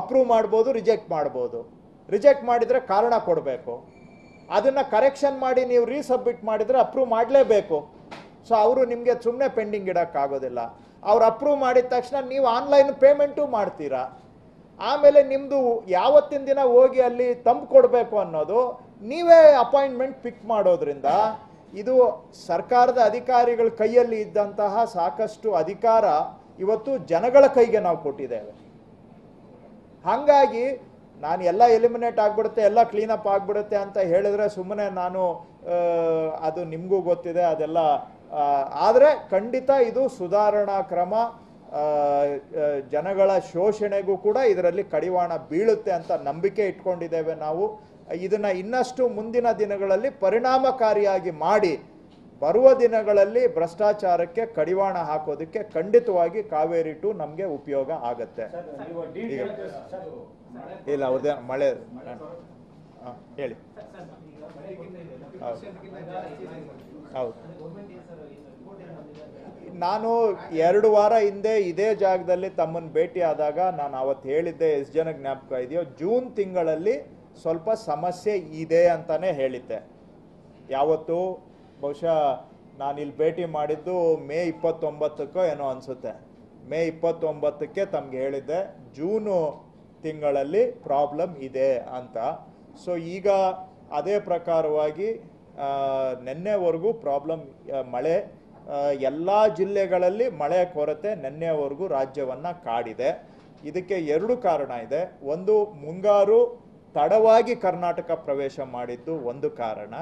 ಅಪ್ರೂವ್ ಮಾಡ್ಬೋದು, ರಿಜೆಕ್ಟ್ ಮಾಡ್ಬೋದು. ರಿಜೆಕ್ಟ್ ಮಾಡಿದರೆ ಕಾರಣ ಕೊಡಬೇಕು. ಅದನ್ನು ಕರೆಕ್ಷನ್ ಮಾಡಿ ನೀವು ರೀಸಬ್ಮಿಟ್ ಮಾಡಿದರೆ ಅಪ್ರೂವ್ ಮಾಡಲೇಬೇಕು. ಸೊ ಅವರು ನಿಮಗೆ ಸುಮ್ಮನೆ ಪೆಂಡಿಂಗ್ ಇಡೋಕ್ಕಾಗೋದಿಲ್ಲ. ಅವ್ರು ಅಪ್ರೂವ್ ಮಾಡಿದ ತಕ್ಷಣ ನೀವು ಆನ್ಲೈನ್ ಪೇಮೆಂಟು ಮಾಡ್ತೀರಾ? ಆಮೇಲೆ ನಿಮ್ಮದು ಯಾವತ್ತಿನ ದಿನ ಹೋಗಿ ಅಲ್ಲಿ ತಂಪು ಕೊಡಬೇಕು ಅನ್ನೋದು ನೀವೇ ಅಪಾಯಿಂಟ್ಮೆಂಟ್ ಪಿಕ್ ಮಾಡೋದ್ರಿಂದ ಇದು ಸರ್ಕಾರದ ಅಧಿಕಾರಿಗಳ ಕೈಯಲ್ಲಿ ಇದ್ದಂತಹ ಸಾಕಷ್ಟು ಅಧಿಕಾರ ಇವತ್ತು ಜನಗಳ ಕೈಗೆ ನಾವು ಕೊಟ್ಟಿದ್ದೇವೆ. ಹಾಗಾಗಿ ನಾನು ಎಲ್ಲ ಎಲಿಮಿನೇಟ್ ಆಗಿಬಿಡುತ್ತೆ, ಎಲ್ಲ ಕ್ಲೀನಪ್ ಆಗಿಬಿಡುತ್ತೆ ಅಂತ ಹೇಳಿದ್ರೆ ಸುಮ್ಮನೆ ನಾನು ಅದು ನಿಮಗೂ ಗೊತ್ತಿದೆ, ಅದೆಲ್ಲ ಆದರೆ ಖಂಡಿತ ಇದು ಸುಧಾರಣಾ ಕ್ರಮ ಜನಗಳ ಶೋಷಣೆಗೂ ಕೂಡ ಇದರಲ್ಲಿ ಕಡಿವಾಣ ಬೀಳುತ್ತೆ ಅಂತ ನಂಬಿಕೆ ಇಟ್ಕೊಂಡಿದ್ದೇವೆ ನಾವು. ಇದನ್ನ ಇನ್ನಷ್ಟು ಮುಂದಿನ ದಿನಗಳಲ್ಲಿ ಪರಿಣಾಮಕಾರಿಯಾಗಿ ಮಾಡಿ ಬರುವ ದಿನಗಳಲ್ಲಿ ಭ್ರಷ್ಟಾಚಾರಕ್ಕೆ ಕಡಿವಾಣ ಹಾಕೋದಕ್ಕೆ ಖಂಡಿತವಾಗಿ ಕಾವೇರಿ ಟು ನಮಗೆ ಉಪಯೋಗ ಆಗತ್ತೆ. ಇಲ್ಲ ಅವ್ರದ್ದೇ ಮಳೆ ಹೇಳಿ. ಹೌದು. ನಾನು ಎರಡು ವಾರ ಹಿಂದೆ ಇದೇ ಜಾಗದಲ್ಲಿ ತಮ್ಮನ್ನು ಭೇಟಿ ಆದಾಗ ನಾನು ಅವತ್ತು ಹೇಳಿದ್ದೆ ಎಷ್ಟು ಜನ ಜ್ಞಾಪಕ ಇದೆಯೋ ಜೂನ್ ತಿಂಗಳಲ್ಲಿ ಸ್ವಲ್ಪ ಸಮಸ್ಯೆ ಇದೆ ಅಂತಾನೆ ಹೇಳಿದ್ದೆ. ಯಾವತ್ತು? ಬಹುಶಃ ನಾನು ಇಲ್ಲಿ ಭೇಟಿ ಮಾಡಿದ್ದು ಮೇ ಇಪ್ಪತ್ತೊಂಬತ್ತಕ್ಕೋ ಏನೋ ಅನಿಸುತ್ತೆ. ಮೇ ಇಪ್ಪತ್ತೊಂಬತ್ತಕ್ಕೆ ತಮ್ಗೆ ಹೇಳಿದ್ದೆ, ಜೂನು ತಿಂಗಳಲ್ಲಿ ಪ್ರಾಬ್ಲಮ್ ಇದೆ ಅಂತ. ಸೊ ಈಗ ಅದೇ ಪ್ರಕಾರವಾಗಿ ನೆನ್ನೆವರೆಗೂ ಪ್ರಾಬ್ಲಮ್ ಮಳೆ ಎಲ್ಲ ಜಿಲ್ಲೆಗಳಲ್ಲಿ ಮಳೆ ಕೊರತೆ ನಿನ್ನೆವರೆಗೂ ರಾಜ್ಯವನ್ನು ಕಾಡಿದೆ. ಇದಕ್ಕೆ ಎರಡು ಕಾರಣ ಇದೆ. ಒಂದು, ಮುಂಗಾರು ತಡವಾಗಿ ಕರ್ನಾಟಕ ಪ್ರವೇಶ ಮಾಡಿದ್ದು ಒಂದು ಕಾರಣ.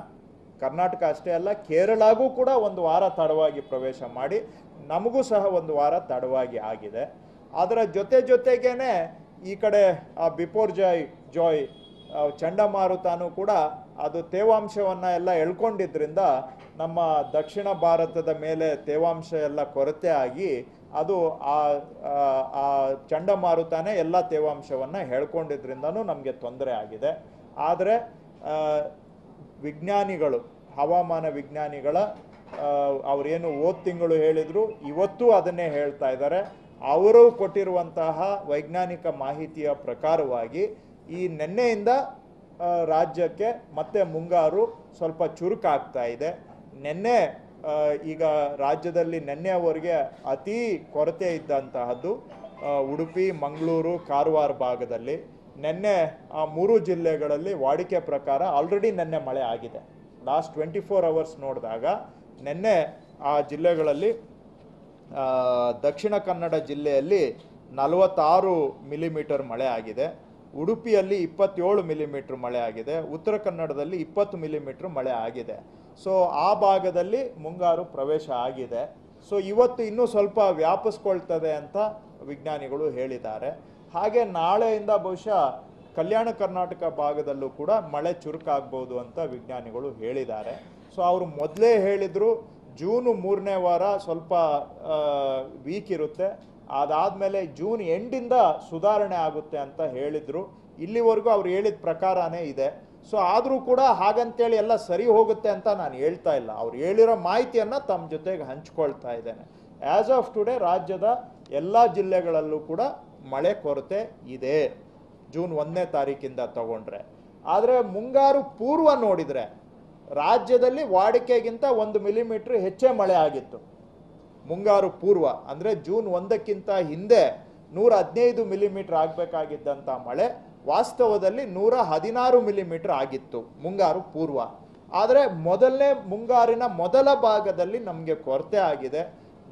ಕರ್ನಾಟಕ ಅಷ್ಟೇ ಅಲ್ಲ, ಕೇರಳಗೂ ಕೂಡ ಒಂದು ವಾರ ತಡವಾಗಿ ಪ್ರವೇಶ ಮಾಡಿ, ನಮಗೂ ಸಹ ಒಂದು ವಾರ ತಡವಾಗಿ ಆಗಿದೆ. ಅದರ ಜೊತೆ ಜೊತೆಗೇನೆ ಈ ಕಡೆ, ಆ ಬಿಪೋರ್ ಜಾಯ್ ಜಾಯ್ ಚಂಡಮಾರುತನೂ ಕೂಡ ಅದು ತೇವಾಂಶವನ್ನು ಎಲ್ಲ ಎಳ್ಕೊಂಡಿದ್ದರಿಂದ ನಮ್ಮ ದಕ್ಷಿಣ ಭಾರತದ ಮೇಲೆ ತೇವಾಂಶ ಎಲ್ಲ ಕೊರತೆ ಆಗಿ ಅದು ಆ, ಆ- ಚಂಡಮಾರುತನೇ ಎಲ್ಲ ತೇವಾಂಶವನ್ನು ಹೇಳ್ಕೊಂಡಿದ್ರಿಂದನೂ ನಮಗೆ ತೊಂದರೆ ಆಗಿದೆ. ಆದರೆ ವಿಜ್ಞಾನಿಗಳು ಹವಾಮಾನ ವಿಜ್ಞಾನಿಗಳ ಅವರೇನು ಓದ್ ತಿಂಗಳು ಹೇಳಿದ್ರು, ಇವತ್ತು ಅದನ್ನೇ ಹೇಳ್ತಾ ಇದ್ದಾರೆ. ಅವರು ಕೊಟ್ಟಿರುವಂತಹ ವೈಜ್ಞಾನಿಕ ಮಾಹಿತಿಯ ಪ್ರಕಾರವಾಗಿ ಈ ನೆನ್ನೆಯಿಂದ ರಾಜ್ಯಕ್ಕೆ ಮತ್ತೆ ಮುಂಗಾರು ಸ್ವಲ್ಪ ಚುರುಕಾಗ್ತಾ ಇದೆ. ನೆನ್ನೆ ಈಗ ರಾಜ್ಯದಲ್ಲಿ ನೆನ್ನೆವರೆಗೆ ಅತಿ ಕೊರತೆ ಇದ್ದಂತಹದ್ದು ಉಡುಪಿ, ಮಂಗಳೂರು, ಕಾರವಾರ ಭಾಗದಲ್ಲಿ. ನೆನ್ನೆ ಆ ಮೂರು ಜಿಲ್ಲೆಗಳಲ್ಲಿ ವಾಡಿಕೆ ಪ್ರಕಾರ ಆಲ್ರೆಡಿ ನೆನ್ನೆ ಮಳೆ ಆಗಿದೆ. ಲಾಸ್ಟ್ ಟ್ವೆಂಟಿ ಫೋರ್ ಅವರ್ಸ್ ನೋಡಿದಾಗ ನಿನ್ನೆ ಆ ಜಿಲ್ಲೆಗಳಲ್ಲಿ ದಕ್ಷಿಣ ಕನ್ನಡ ಜಿಲ್ಲೆಯಲ್ಲಿ ನಲವತ್ತಾರು ಮಿಲಿಮೀಟರ್ ಮಳೆ ಆಗಿದೆ. ಉಡುಪಿಯಲ್ಲಿ ಇಪ್ಪತ್ತೇಳು ಮಿಲಿಮೀಟರ್ ಮಳೆ ಆಗಿದೆ. ಉತ್ತರ ಕನ್ನಡದಲ್ಲಿ ಇಪ್ಪತ್ತು ಮಿಲಿಮೀಟರ್ ಮಳೆ ಆಗಿದೆ. ಸೊ ಆ ಭಾಗದಲ್ಲಿ ಮುಂಗಾರು ಪ್ರವೇಶ ಆಗಿದೆ. ಸೊ ಇವತ್ತು ಇನ್ನೂ ಸ್ವಲ್ಪ ವ್ಯಾಪಿಸ್ಕೊಳ್ತದೆ ಅಂತ ವಿಜ್ಞಾನಿಗಳು ಹೇಳಿದ್ದಾರೆ. ಹಾಗೆ ನಾಳೆಯಿಂದ ಬಹುಶಃ ಕಲ್ಯಾಣ ಕರ್ನಾಟಕ ಭಾಗದಲ್ಲೂ ಕೂಡ ಮಳೆ ಚುರುಕಾಗ್ಬೋದು ಅಂತ ವಿಜ್ಞಾನಿಗಳು ಹೇಳಿದ್ದಾರೆ. ಸೊ ಅವರು ಮೊದಲೇ ಹೇಳಿದ್ರು, ಜೂನು ಮೂರನೇ ವಾರ ಸ್ವಲ್ಪ ವೀಕ್ ಇರುತ್ತೆ. ಅದಾದಮೇಲೆ ಜೂನ್ ಎಂಡಿಂದ ಸುಧಾರಣೆ ಆಗುತ್ತೆ ಅಂತ ಹೇಳಿದರು. ಇಲ್ಲಿವರೆಗೂ ಅವ್ರು ಹೇಳಿದ ಪ್ರಕಾರನೇ ಇದೆ. ಸೊ ಆದರೂ ಕೂಡ ಹಾಗಂತೇಳಿ ಎಲ್ಲ ಸರಿ ಹೋಗುತ್ತೆ ಅಂತ ನಾನು ಹೇಳ್ತಾ ಇಲ್ಲ. ಅವ್ರು ಹೇಳಿರೋ ಮಾಹಿತಿಯನ್ನು ತಮ್ಮ ಜೊತೆಗೆ ಹಂಚ್ಕೊಳ್ತಾ ಇದ್ದೇನೆ. ಆ್ಯಸ್ ಆಫ್ ಟುಡೇ ರಾಜ್ಯದ ಎಲ್ಲ ಜಿಲ್ಲೆಗಳಲ್ಲೂ ಕೂಡ ಮಳೆ ಕೊರತೆ ಇದೆ. ಜೂನ್ ಒಂದನೇ ತಾರೀಕಿಂದ ತಗೊಂಡ್ರೆ. ಆದರೆ ಮುಂಗಾರು ಪೂರ್ವ ನೋಡಿದರೆ ರಾಜ್ಯದಲ್ಲಿ ವಾಡಿಕೆಗಿಂತ ಒಂದು ಮಿಲಿಮೀಟ್ರ್ ಹೆಚ್ಚೇ ಮಳೆ ಆಗಿತ್ತು. ಮುಂಗಾರು ಪೂರ್ವ, ಅಂದರೆ ಜೂನ್ ಒಂದಕ್ಕಿಂತ ಹಿಂದೆ ನೂರ ಹದಿನೈದು ಮಿಲಿಮೀಟರ್ ಆಗಬೇಕಾಗಿದ್ದಂಥ ಮಳೆ ವಾಸ್ತವದಲ್ಲಿ ನೂರ ಹದಿನಾರು ಮಿಲಿಮೀಟರ್ ಆಗಿತ್ತು ಮುಂಗಾರು ಪೂರ್ವ. ಆದರೆ ಮೊದಲನೇ ಮುಂಗಾರಿನ ಮೊದಲ ಭಾಗದಲ್ಲಿ ನಮಗೆ ಕೊರತೆ ಆಗಿದೆ.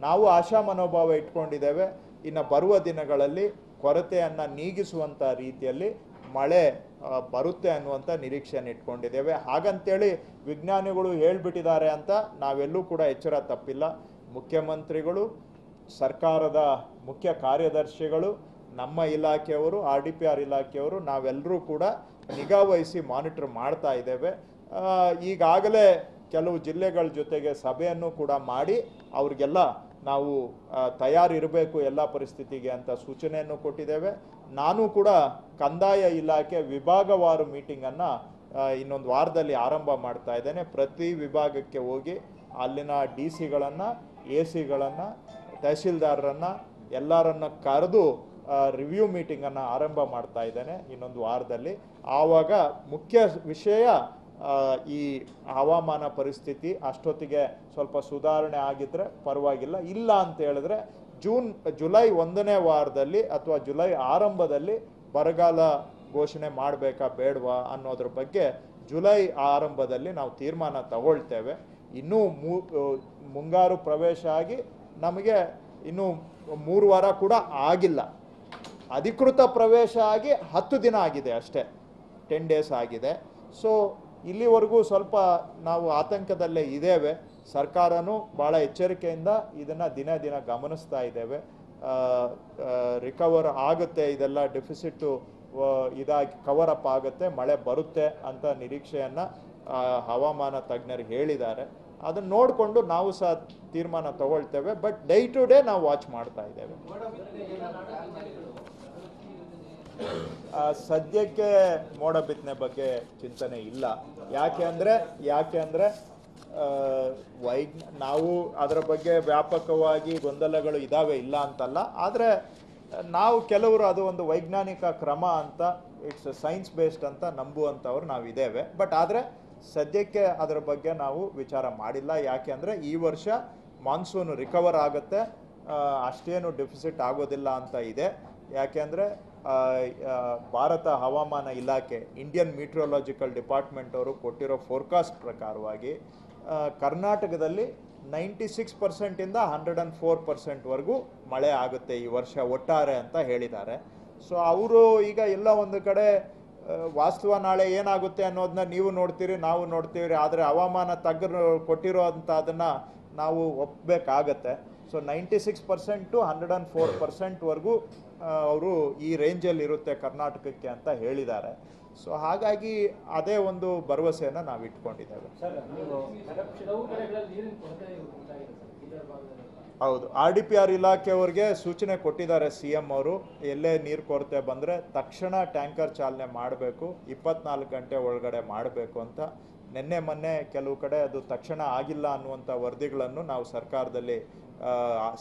ನಾವು ಆಶಾ ಮನೋಭಾವ ಇಟ್ಕೊಂಡಿದ್ದೇವೆ. ಇನ್ನು ಬರುವ ದಿನಗಳಲ್ಲಿ ಕೊರತೆಯನ್ನು ನೀಗಿಸುವಂಥ ರೀತಿಯಲ್ಲಿ ಮಳೆ ಬರುತ್ತೆ ಅನ್ನುವಂಥ ನಿರೀಕ್ಷೆಯನ್ನು ಇಟ್ಕೊಂಡಿದ್ದೇವೆ. ಹಾಗಂತೇಳಿ ವಿಜ್ಞಾನಿಗಳು ಹೇಳ್ಬಿಟ್ಟಿದ್ದಾರೆ ಅಂತ ನಾವೆಲ್ಲೂ ಕೂಡ ಎಚ್ಚರ ತಪ್ಪಿಲ್ಲ. ಮುಖ್ಯಮಂತ್ರಿಗಳು, ಸರ್ಕಾರದ ಮುಖ್ಯ ಕಾರ್ಯದರ್ಶಿಗಳು, ನಮ್ಮ ಇಲಾಖೆಯವರು, ಆರ್ ಡಿ ಪಿ ಆರ್ ಇಲಾಖೆಯವರು ನಾವೆಲ್ಲರೂ ಕೂಡ ನಿಗಾ ವಹಿಸಿ ಮಾನಿಟರ್ ಮಾಡ್ತಾ ಇದ್ದೇವೆ. ಈಗಾಗಲೇ ಕೆಲವು ಜಿಲ್ಲೆಗಳ ಜೊತೆಗೆ ಸಭೆಯನ್ನು ಕೂಡ ಮಾಡಿ ಅವ್ರಿಗೆಲ್ಲ ನಾವು ತಯಾರಿರಬೇಕು ಎಲ್ಲ ಪರಿಸ್ಥಿತಿಗೆ ಅಂತ ಸೂಚನೆಯನ್ನು ಕೊಟ್ಟಿದ್ದೇವೆ. ನಾನು ಕೂಡ ಕಂದಾಯ ಇಲಾಖೆ ವಿಭಾಗವಾರು ಮೀಟಿಂಗನ್ನು ಇನ್ನೊಂದು ವಾರದಲ್ಲಿ ಆರಂಭ ಮಾಡ್ತಾ ಇದ್ದೇನೆ. ಪ್ರತಿ ವಿಭಾಗಕ್ಕೆ ಹೋಗಿ ಅಲ್ಲಿನ ಡಿ ಸಿಗಳನ್ನು, ಎ ಸಿಗಳನ್ನು, ತಹಶೀಲ್ದಾರರನ್ನು, ಎಲ್ಲರನ್ನ ಕರೆದು ರಿವ್ಯೂ ಮೀಟಿಂಗನ್ನು ಆರಂಭ ಮಾಡ್ತಾ ಇದ್ದೇನೆ ಇನ್ನೊಂದು ವಾರದಲ್ಲಿ. ಆವಾಗ ಮುಖ್ಯ ವಿಷಯ ಈ ಹವಾಮಾನ ಪರಿಸ್ಥಿತಿ ಅಷ್ಟೊತ್ತಿಗೆ ಸ್ವಲ್ಪ ಸುಧಾರಣೆ ಆಗಿದ್ರೆ ಪರವಾಗಿಲ್ಲ. ಇಲ್ಲ ಅಂತ ಹೇಳಿದ್ರೆ ಜೂನ್, ಜುಲೈ ಒಂದನೇ ವಾರದಲ್ಲಿ ಅಥವಾ ಜುಲೈ ಆರಂಭದಲ್ಲಿ ಬರಗಾಲ ಘೋಷಣೆ ಮಾಡಬೇಕಾ ಬೇಡವಾ ಅನ್ನೋದ್ರ ಬಗ್ಗೆ ಜುಲೈ ಆರಂಭದಲ್ಲಿ ನಾವು ತೀರ್ಮಾನ ತಗೊಳ್ತೇವೆ. ಇನ್ನೂ ಮುಂಗಾರು ಪ್ರವೇಶ ಆಗಿ ನಮಗೆ ಇನ್ನೂ ಮೂರು ವಾರ ಕೂಡ ಆಗಿಲ್ಲ. ಅಧಿಕೃತ ಪ್ರವೇಶ ಆಗಿ ಹತ್ತು ದಿನ ಆಗಿದೆ ಅಷ್ಟೇ. ಟೆನ್ ಡೇಸ್ ಆಗಿದೆ. ಸೊ ಇಲ್ಲಿವರೆಗೂ ಸ್ವಲ್ಪ ನಾವು ಆತಂಕದಲ್ಲೇ ಇದ್ದೇವೆ. ಸರ್ಕಾರನೂ ಭಾಳ ಎಚ್ಚರಿಕೆಯಿಂದ ಇದನ್ನು ದಿನ ದಿನ ಗಮನಿಸ್ತಾ ಇದ್ದೇವೆ. ರಿಕವರ್ ಆಗುತ್ತೆ, ಇದೆಲ್ಲ ಡೆಫಿಸಿಟ್ಟು ಇದಾಗಿ ಕವರ್ ಅಪ್ ಆಗುತ್ತೆ, ಮಳೆ ಬರುತ್ತೆ ಅಂತ ನಿರೀಕ್ಷೆಯನ್ನು ಹವಾಮಾನ ತಜ್ಞರು ಹೇಳಿದ್ದಾರೆ. ಅದನ್ನ ನೋಡಿಕೊಂಡು ನಾವು ಸಹ ತೀರ್ಮಾನ ತಗೊಳ್ತೇವೆ ಬಟ್ ಡೇ ಟು ಡೇ ನಾವು ವಾಚ್ ಮಾಡ್ತಾ ಇದ್ದೇವೆ. ಸದ್ಯಕ್ಕೆ ಮೋಡ ಬಿತ್ತನೆ ಬಗ್ಗೆ ಚಿಂತನೆ ಇಲ್ಲ. ಯಾಕೆ ಅಂದರೆ ಯಾಕೆ ಅಂದರೆ ವೈಜ್ಞ ನಾವು ಅದರ ಬಗ್ಗೆ ವ್ಯಾಪಕವಾಗಿ ಗೊಂದಲಗಳು ಇದ್ದಾವೆ ಇಲ್ಲ ಅಂತಲ್ಲ. ಆದರೆ, ನಾವು ಕೆಲವರು ಅದು ಒಂದು ವೈಜ್ಞಾನಿಕ ಕ್ರಮ ಅಂತ ಇಟ್ಸ್ ಸೈನ್ಸ್ ಬೇಸ್ಡ್ ಅಂತ ನಂಬುವಂಥವ್ರು ನಾವು ಇದ್ದೇವೆ ಬಟ್ ಆದರೆ, ಸದ್ಯಕ್ಕೆ ಅದರ ಬಗ್ಗೆ ನಾವು ವಿಚಾರ ಮಾಡಿಲ್ಲ. ಯಾಕೆ ಅಂದರೆ, ಈ ವರ್ಷ ಮಾನ್ಸೂನ್ ರಿಕವರ್ ಆಗುತ್ತೆ. ಅಷ್ಟೇನು ಡೆಫಿಸಿಟ್ ಆಗೋದಿಲ್ಲ ಅಂತ ಇದೆ. ಯಾಕೆಂದರೆ ಭಾರತ ಹವಾಮಾನ ಇಲಾಖೆ ಇಂಡಿಯನ್ ಮೀಟ್ರಿಯಾಲಜಿಕಲ್ ಡಿಪಾರ್ಟ್ಮೆಂಟ್ ಅವರು ಕೊಟ್ಟಿರೋ ಫೋರ್ಕಾಸ್ಟ್ ಪ್ರಕಾರವಾಗಿ ಕರ್ನಾಟಕದಲ್ಲಿ ನೈಂಟಿ ಸಿಕ್ಸ್ ಪರ್ಸೆಂಟಿಂದ ಹಂಡ್ರೆಡ್ ಆ್ಯಂಡ್ ಫೋರ್ ಪರ್ಸೆಂಟ್ವರೆಗೂ ಮಳೆ ಆಗುತ್ತೆ ಈ ವರ್ಷ ಒಟ್ಟಾರೆ ಅಂತ ಹೇಳಿದ್ದಾರೆ. ಸೊ ಅವರು ಈಗ ಎಲ್ಲ ಒಂದು ಕಡೆ ವಾಸ್ತವ ನಾಳೆ ಏನಾಗುತ್ತೆ ಅನ್ನೋದನ್ನ ನೀವು ನೋಡ್ತೀರಿ, ನಾವು ನೋಡ್ತೀವಿ ಆದರೆ ಹವಾಮಾನ ತಗ್ಗರು ಕೊಟ್ಟಿರೋ ಅಂತ ಅದನ್ನು ನಾವು ಒಪ್ಪಬೇಕಾಗತ್ತೆ so ninety six percent to hundred and four ಪರ್ಸೆಂಟ್ವರೆಗೂ ಅವರು ಈ ರೇಂಜಲ್ಲಿ ಇರುತ್ತೆ ಕರ್ನಾಟಕಕ್ಕೆ ಅಂತ ಹೇಳಿದ್ದಾರೆ. ಸೊ ಹಾಗಾಗಿ ಅದೇ ಒಂದು ಭರವಸೆಯನ್ನು ನಾವು ಇಟ್ಕೊಂಡಿದ್ದೇವೆ. ಹೌದು. ಆರ್ ಡಿ ಪಿ ಆರ್ ಇಲಾಖೆಯವ್ರಿಗೆ ಸೂಚನೆ ಕೊಟ್ಟಿದ್ದಾರೆ ಸಿ ಎಂ ಅವರು. ಎಲ್ಲೇ ನೀರು ಕೊರತೆ ಬಂದರೆ ತಕ್ಷಣ ಟ್ಯಾಂಕರ್ ಚಾಲನೆ ಮಾಡಬೇಕು. ಇಪ್ಪತ್ನಾಲ್ಕು ಗಂಟೆ ಒಳಗಡೆ ಮಾಡಬೇಕು ಅಂತ. ನಿನ್ನೆ ಮೊನ್ನೆ ಕೆಲವು ಕಡೆ ಅದು ತಕ್ಷಣ ಆಗಿಲ್ಲ ಅನ್ನುವಂಥ ವರದಿಗಳನ್ನು ನಾವು ಸರ್ಕಾರದಲ್ಲಿ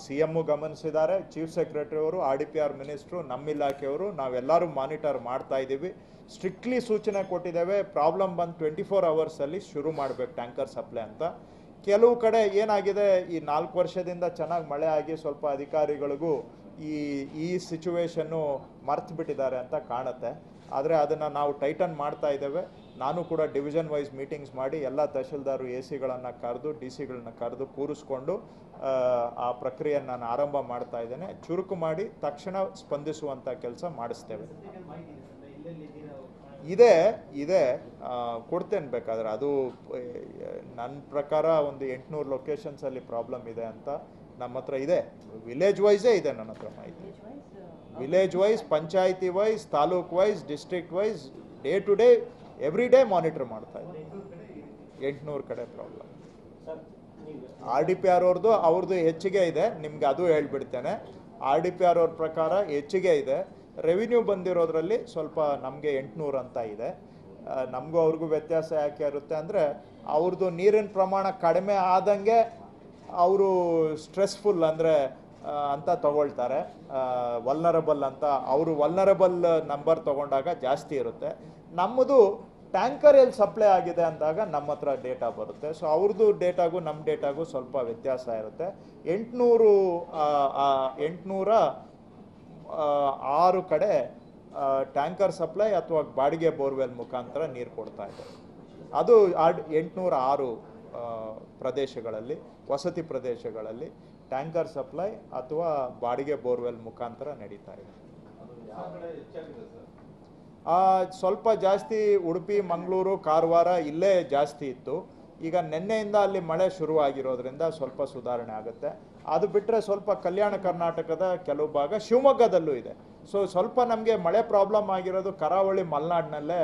ಸಿ ಎಮ್ಮು ಗಮನಿಸಿದ್ದಾರೆ. ಚೀಫ್ ಸೆಕ್ರೆಟರಿ ಅವರು, R D P R minister, ನಮ್ಮ ಇಲಾಖೆಯವರು ನಾವೆಲ್ಲರೂ ಮಾನಿಟರ್ ಮಾಡ್ತಾ ಇದ್ದೀವಿ. ಸ್ಟ್ರಿಕ್ಟ್ಲಿ ಸೂಚನೆ ಕೊಟ್ಟಿದ್ದೇವೆ. ಪ್ರಾಬ್ಲಮ್ ಬಂದು ಟ್ವೆಂಟಿ ಫೋರ್ ಅವರ್ಸಲ್ಲಿ ಶುರು ಮಾಡಬೇಕು ಟ್ಯಾಂಕರ್ ಸಪ್ಲೈ ಅಂತ. ಕೆಲವು ಕಡೆ ಏನಾಗಿದೆ, ಈ ನಾಲ್ಕು ವರ್ಷದಿಂದ ಚೆನ್ನಾಗಿ ಮಳೆ ಆಗಿ ಸ್ವಲ್ಪ ಅಧಿಕಾರಿಗಳಿಗೂ ಈ ಈ ಸಿಚುವೇಶನ್ನು ಮರ್ತು ಬಿಟ್ಟಿದ್ದಾರೆ ಅಂತ ಕಾಣುತ್ತೆ. ಆದರೆ ಅದನ್ನು ನಾವು ಟೈಟನ್ ಮಾಡ್ತಾ ಇದ್ದೇವೆ. ನಾನು ಕೂಡ ಡಿವಿಷನ್ ವೈಸ್ ಮೀಟಿಂಗ್ಸ್ ಮಾಡಿ ಎಲ್ಲ ತಹಶೀಲ್ದಾರು ಎ ಸಿಗಳನ್ನು ಕರೆದು ಡಿ ಸಿಗಳನ್ನ ಕರೆದು ಕೂರಿಸ್ಕೊಂಡು ಆ, ಪ್ರಕ್ರಿಯೆ ಪ್ರಕ್ರಿಯೆಯನ್ನು ನಾನು ಆರಂಭ ಮಾಡ್ತಾ ಇದ್ದೇನೆ. ಚುರುಕು ಮಾಡಿ ತಕ್ಷಣ ಸ್ಪಂದಿಸುವಂಥ ಕೆಲಸ ಮಾಡಿಸ್ತೇವೆ. ಇದೆ ಇದೆ ಕೊಡ್ತೇನೆ ಬೇಕಾದ್ರೆ. ಅದು ನನ್ನ ಪ್ರಕಾರ ಒಂದು ಎಂಟುನೂರು ಲೊಕೇಶನ್ಸಲ್ಲಿ ಪ್ರಾಬ್ಲಮ್ ಇದೆ ಅಂತ ನಮ್ಮ ಹತ್ರ ಇದೆ. ವಿಲೇಜ್ ವೈಸೇ ಇದೆ ನನ್ನ ಹತ್ರ ಮಾಹಿತಿ. Village wise panchayat wise taluk wise district wise day to day every day monitor ಮಾಡ್ತಾ ಇದ್ದೀವಿ ಎಂಟುನೂರು ಕಡೆ problem R D P R ಅವ್ರದ್ದು ಅವ್ರದ್ದು ಹೆಚ್ಚಿಗೆ ಇದೆ. ನಿಮ್ಗೆ ಅದು ಹೇಳ್ಬಿಡ್ತೇನೆ. ಆರ್ ಡಿ ಪಿ ಆರ್ ಅವ್ರ ಪ್ರಕಾರ ಹೆಚ್ಚಿಗೆ ಇದೆ. ರೆವಿನ್ಯೂ ಬಂದಿರೋದ್ರಲ್ಲಿ ಸ್ವಲ್ಪ ನಮಗೆ ಎಂಟುನೂರು ಅಂತ ಇದೆ. ನಮಗೂ ಅವ್ರಿಗೂ ವ್ಯತ್ಯಾಸ ಯಾಕೆ ಇರುತ್ತೆ ಅಂದರೆ ಅವ್ರದ್ದು ನೀರಿನ ಪ್ರಮಾಣ ಕಡಿಮೆ ಆದಂಗೆ ಅವರು ಸ್ಟ್ರೆಸ್ಫುಲ್ ಅಂದರೆ ಅಂತ ತಗೊಳ್ತಾರೆ. ವಲ್ನರಬಲ್ ಅಂತ. ಅವರು ವಲ್ನರಬಲ್ ನಂಬರ್ ತಗೊಂಡಾಗ ಜಾಸ್ತಿ ಇರುತ್ತೆ. ನಮ್ಮದು ಟ್ಯಾಂಕರ್ ಎಲ್ಲಿ ಸಪ್ಲೈ ಆಗಿದೆ ಅಂದಾಗ ನಮ್ಮ ಹತ್ರ ಡೇಟಾ ಬರುತ್ತೆ. ಸೊ ಅವ್ರದ್ದು ಡೇಟಾಗೂ ನಮ್ಮ ಡೇಟಾಗೂ ಸ್ವಲ್ಪ ವ್ಯತ್ಯಾಸ ಇರುತ್ತೆ. ಎಂಟುನೂರು ಎಂಟುನೂರ ಆರು ಕಡೆ ಟ್ಯಾಂಕರ್ ಸಪ್ಲೈ ಅಥವಾ ಬಾಡಿಗೆ ಬೋರ್ವೆಲ್ ಮುಖಾಂತರ ನೀರು ಕೊಡ್ತಾ ಇದೆ. ಅದು ಆಡ್, ಎಂಟುನೂರ ಆರು ಪ್ರದೇಶಗಳಲ್ಲಿ, ವಸತಿ ಪ್ರದೇಶಗಳಲ್ಲಿ ಟ್ಯಾಂಕರ್ ಸಪ್ಲೈ ಅಥವಾ ಬಾಡಿಗೆ ಬೋರ್ವೆಲ್ ಮುಖಾಂತರ ನಡೀತಾ ಇದೆ ಯಾವ ಕಡೆ ಹೆಚ್ಚಾಗಿದೆ ಸರ್ ಆ, ಸ್ವಲ್ಪ ಜಾಸ್ತಿ ಉಡುಪಿ, ಮಂಗಳೂರು, ಕಾರವಾರ ಇಲ್ಲೇ ಜಾಸ್ತಿ ಇತ್ತು. ಈಗ ನಿನ್ನೆಯಿಂದ ಅಲ್ಲಿ ಮಳೆ ಶುರುವಾಗಿರೋದ್ರಿಂದ ಸ್ವಲ್ಪ ಸುಧಾರಣೆ ಆಗುತ್ತೆ. ಅದು ಬಿಟ್ಟರೆ ಸ್ವಲ್ಪ ಕಲ್ಯಾಣ ಕರ್ನಾಟಕದ ಕೆಲವು ಭಾಗ ಶಿವಮೊಗ್ಗದಲ್ಲೂ ಇದೆ. ಸೊ ಸ್ವಲ್ಪ ನಮಗೆ ಮಳೆ ಪ್ರಾಬ್ಲಮ್ ಆಗಿರೋದು ಕರಾವಳಿ ಮಲೆನಾಡಿನಲ್ಲೇ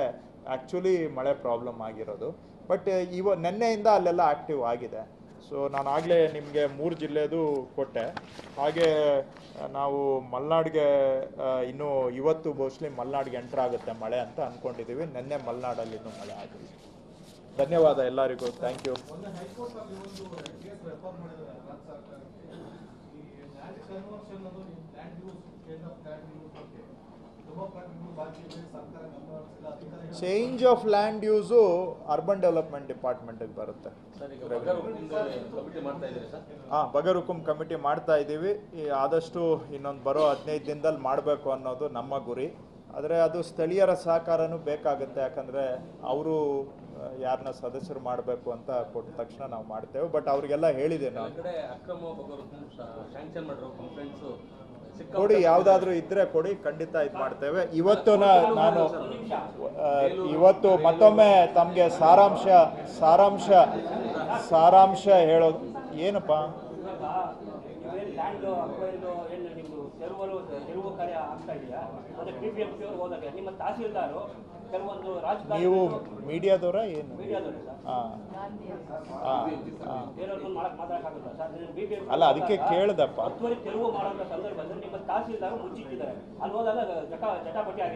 ಆ್ಯಕ್ಚುಲಿ ಮಳೆ ಪ್ರಾಬ್ಲಮ್ ಆಗಿರೋದು. ಬಟ್ ಇವ, ನಿನ್ನೆಯಿಂದ ಅಲ್ಲೆಲ್ಲ ಆ್ಯಕ್ಟಿವ್ ಆಗಿದೆ. ಸೊ ನಾನು ಆಗಲೇ ನಿಮಗೆ ಮೂರು ಜಿಲ್ಲೆದು ಕೊಟ್ಟೆ. ಹಾಗೆ ನಾವು ಮಲೆನಾಡಿಗೆ ಇನ್ನೂ ಇವತ್ತು ಮೋಸ್ಟ್ಲಿ ಮಲೆನಾಡಿಗೆ ಎಂಟರ್ ಆಗುತ್ತೆ ಮಳೆ ಅಂತ ಅಂದ್ಕೊಂಡಿದ್ದೀವಿ ನಿನ್ನೆ ಮಲೆನಾಡಲ್ಲಿ ಇನ್ನೂ ಮಳೆ ಆಗಿಲ್ಲ ಧನ್ಯವಾದ ಎಲ್ಲರಿಗೂ. ಥ್ಯಾಂಕ್ ಯು ಅದು land use change of land change of land use urban development ಡಿಪಾರ್ಟ್ಮೆಂಟಿಗೆ ಬರುತ್ತೆ. ಹಾಂ ಬಗರ್ ಹುಕುಂ ಕಮಿಟಿ ಮಾಡ್ತಾ ಇದ್ದೀವಿ. ಆದಷ್ಟು ಇನ್ನೊಂದು ಬರೋ ಹದಿನೈದು ದಿನದಲ್ಲಿ ಮಾಡಬೇಕು ಅನ್ನೋದು ನಮ್ಮ ಗುರಿ. ಆದರೆ ಅದು ಸ್ಥಳೀಯರ ಸಹಕಾರನೂ ಬೇಕಾಗುತ್ತೆ ಯಾಕಂದರೆ ಅವರು ಯಾರನ್ನ ಸದಸ್ಯರು ಮಾಡಬೇಕು ಅಂತ ಕೊಟ್ಟ ತಕ್ಷಣ ನಾವು ಮಾಡ್ತೇವೆ. ಬಟ್ ಅವರಿಗೆಲ್ಲ ಹೇಳಿದೆ ನಾವು ಕಡೆ ಯಾವುದಾದ್ರೂ ಇದ್ರೆ ಕೊಡಿ ಖಂಡಿತ ಇದು ಮಾಡ್ತೇವೆ. ಇವತ್ತು ನಾನು ಇವತ್ತು ಮತ್ತೊಮ್ಮೆ ತಮಗೆ ಸಾರಾಂಶ ಸಾರಾಂಶ ಸಾರಾಂಶ ಹೇಳೋದು. ಏನಪ್ಪ? ಕಾರ್ಯ ಆಗ್ತಾ ಇದೆಯಾ? ನೀವು ಮೀಡಿಯಾದವರ ಏನು? ಅಲ್ಲ ಅದಕ್ಕೆ ಕೇಳ್ದಪ್ಪ.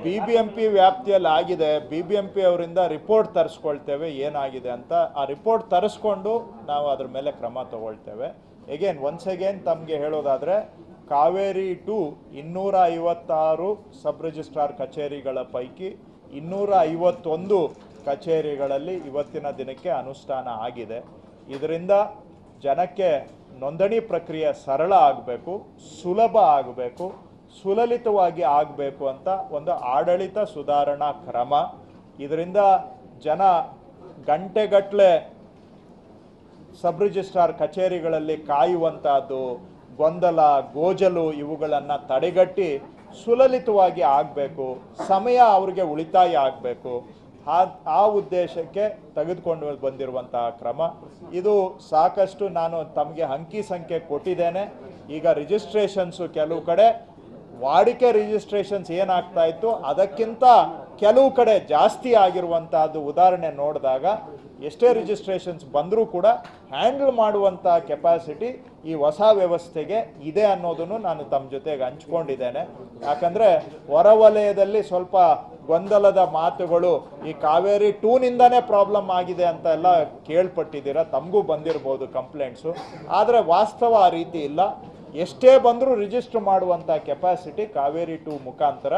ಬಿ ಬಿ ಎಂ ಪಿ ವ್ಯಾಪ್ತಿಯಲ್ಲಿ ಆಗಿದೆ. ಬಿ ಬಿ ಎಂ ಪಿ ಅವರಿಂದ ರಿಪೋರ್ಟ್ ತರಿಸ್ಕೊಳ್ತೇವೆ. ಏನಾಗಿದೆ ಅಂತ ಆ ರಿಪೋರ್ಟ್ ತರಿಸ್ಕೊಂಡು ನಾವು ಅದ್ರ ಮೇಲೆ ಕ್ರಮ ತಗೊಳ್ತೇವೆ. ಎಗೇನ್ ಒನ್ಸ್ ಅಗೇನ್ ತಮಗೆ ಹೇಳೋದಾದರೆ ಕಾವೇರಿ ಟು ಇನ್ನೂರ ಐವತ್ತಾರು ಸಬ್ ರಿಜಿಸ್ಟ್ರಾರ್ ಕಚೇರಿಗಳ ಪೈಕಿ ಇನ್ನೂರ ಐವತ್ತೊಂದು ಕಚೇರಿಗಳಲ್ಲಿ ಇವತ್ತಿನ ದಿನಕ್ಕೆ ಅನುಷ್ಠಾನ ಆಗಿದೆ. ಇದರಿಂದ ಜನಕ್ಕೆ ನೋಂದಣಿ ಪ್ರಕ್ರಿಯೆ ಸರಳ ಆಗಬೇಕು, ಸುಲಭ ಆಗಬೇಕು, ಸುಲಲಿತವಾಗಿ ಆಗಬೇಕು ಅಂತ ಒಂದು ಆಡಳಿತ ಸುಧಾರಣಾ ಕ್ರಮ. ಇದರಿಂದ ಜನ ಗಂಟೆಗಟ್ಟಲೆ ಸಬ್ ರಿಜಿಸ್ಟ್ರಾರ್ ಕಚೇರಿಗಳಲ್ಲಿ ಕಾಯುವಂಥದ್ದು ಗೊಂದಲ, ಗೋಜಲು ಇವುಗಳನ್ನು ತಡೆಗಟ್ಟಿ ಸುಲಲಿತವಾಗಿ ಆಗಬೇಕು, ಸಮಯ ಅವರಿಗೆ ಉಳಿತಾಯ ಆಗಬೇಕು, ಆ ಆ ಉದ್ದೇಶಕ್ಕೆ ತೆಗೆದುಕೊಂಡು ಬಂದಿರುವಂತಹ ಕ್ರಮ. ಇದು ಸಾಕಷ್ಟು ನಾನು ತಮಗೆ ಅಂಕಿ ಸಂಖ್ಯೆ ಕೊಟ್ಟಿದ್ದೇನೆ. ಈಗ ರಿಜಿಸ್ಟ್ರೇಷನ್ಸು ಕೆಲವು ಕಡೆ, ವಾಡಿಕೆ ರಿಜಿಸ್ಟ್ರೇಷನ್ಸ್ ಏನಾಗ್ತಾ ಇತ್ತು, ಅದಕ್ಕಿಂತ ಕೆಲವು ಕಡೆ ಜಾಸ್ತಿ ಆಗಿರುವಂತಹದ್ದು ಉದಾಹರಣೆ ನೋಡಿದಾಗ ಎಷ್ಟೇ ರಿಜಿಸ್ಟ್ರೇಷನ್ಸ್ ಬಂದರೂ ಕೂಡ ಹ್ಯಾಂಡಲ್ ಮಾಡುವಂಥ ಕೆಪಾಸಿಟಿ ಈ ಹೊಸ ವ್ಯವಸ್ಥೆಗೆ ಇದೆ ಅನ್ನೋದನ್ನು ನಾನು ತಮ್ಮ ಜೊತೆಗೆ ಹಂಚ್ಕೊಂಡಿದ್ದೇನೆ. ಯಾಕಂದರೆ ಹೊರವಲಯದಲ್ಲಿ ಸ್ವಲ್ಪ ಗೊಂದಲದ ಮಾತುಗಳು ಈ ಕಾವೇರಿ ಟೂನಿಂದನೇ ಪ್ರಾಬ್ಲಮ್ ಆಗಿದೆ ಅಂತ ಎಲ್ಲ ಕೇಳ್ಪಟ್ಟಿದ್ದೀರಾ? ತಮಗೂ ಬಂದಿರ್ಬೋದು ಕಂಪ್ಲೇಂಟ್ಸು ಆದರೆ ವಾಸ್ತವ ಆ ರೀತಿ ಇಲ್ಲ. ಎಷ್ಟೇ ಬಂದರೂ ರಿಜಿಸ್ಟರ್ ಮಾಡುವಂಥ ಕೆಪಾಸಿಟಿ ಕಾವೇರಿ ಟು ಮುಖಾಂತರ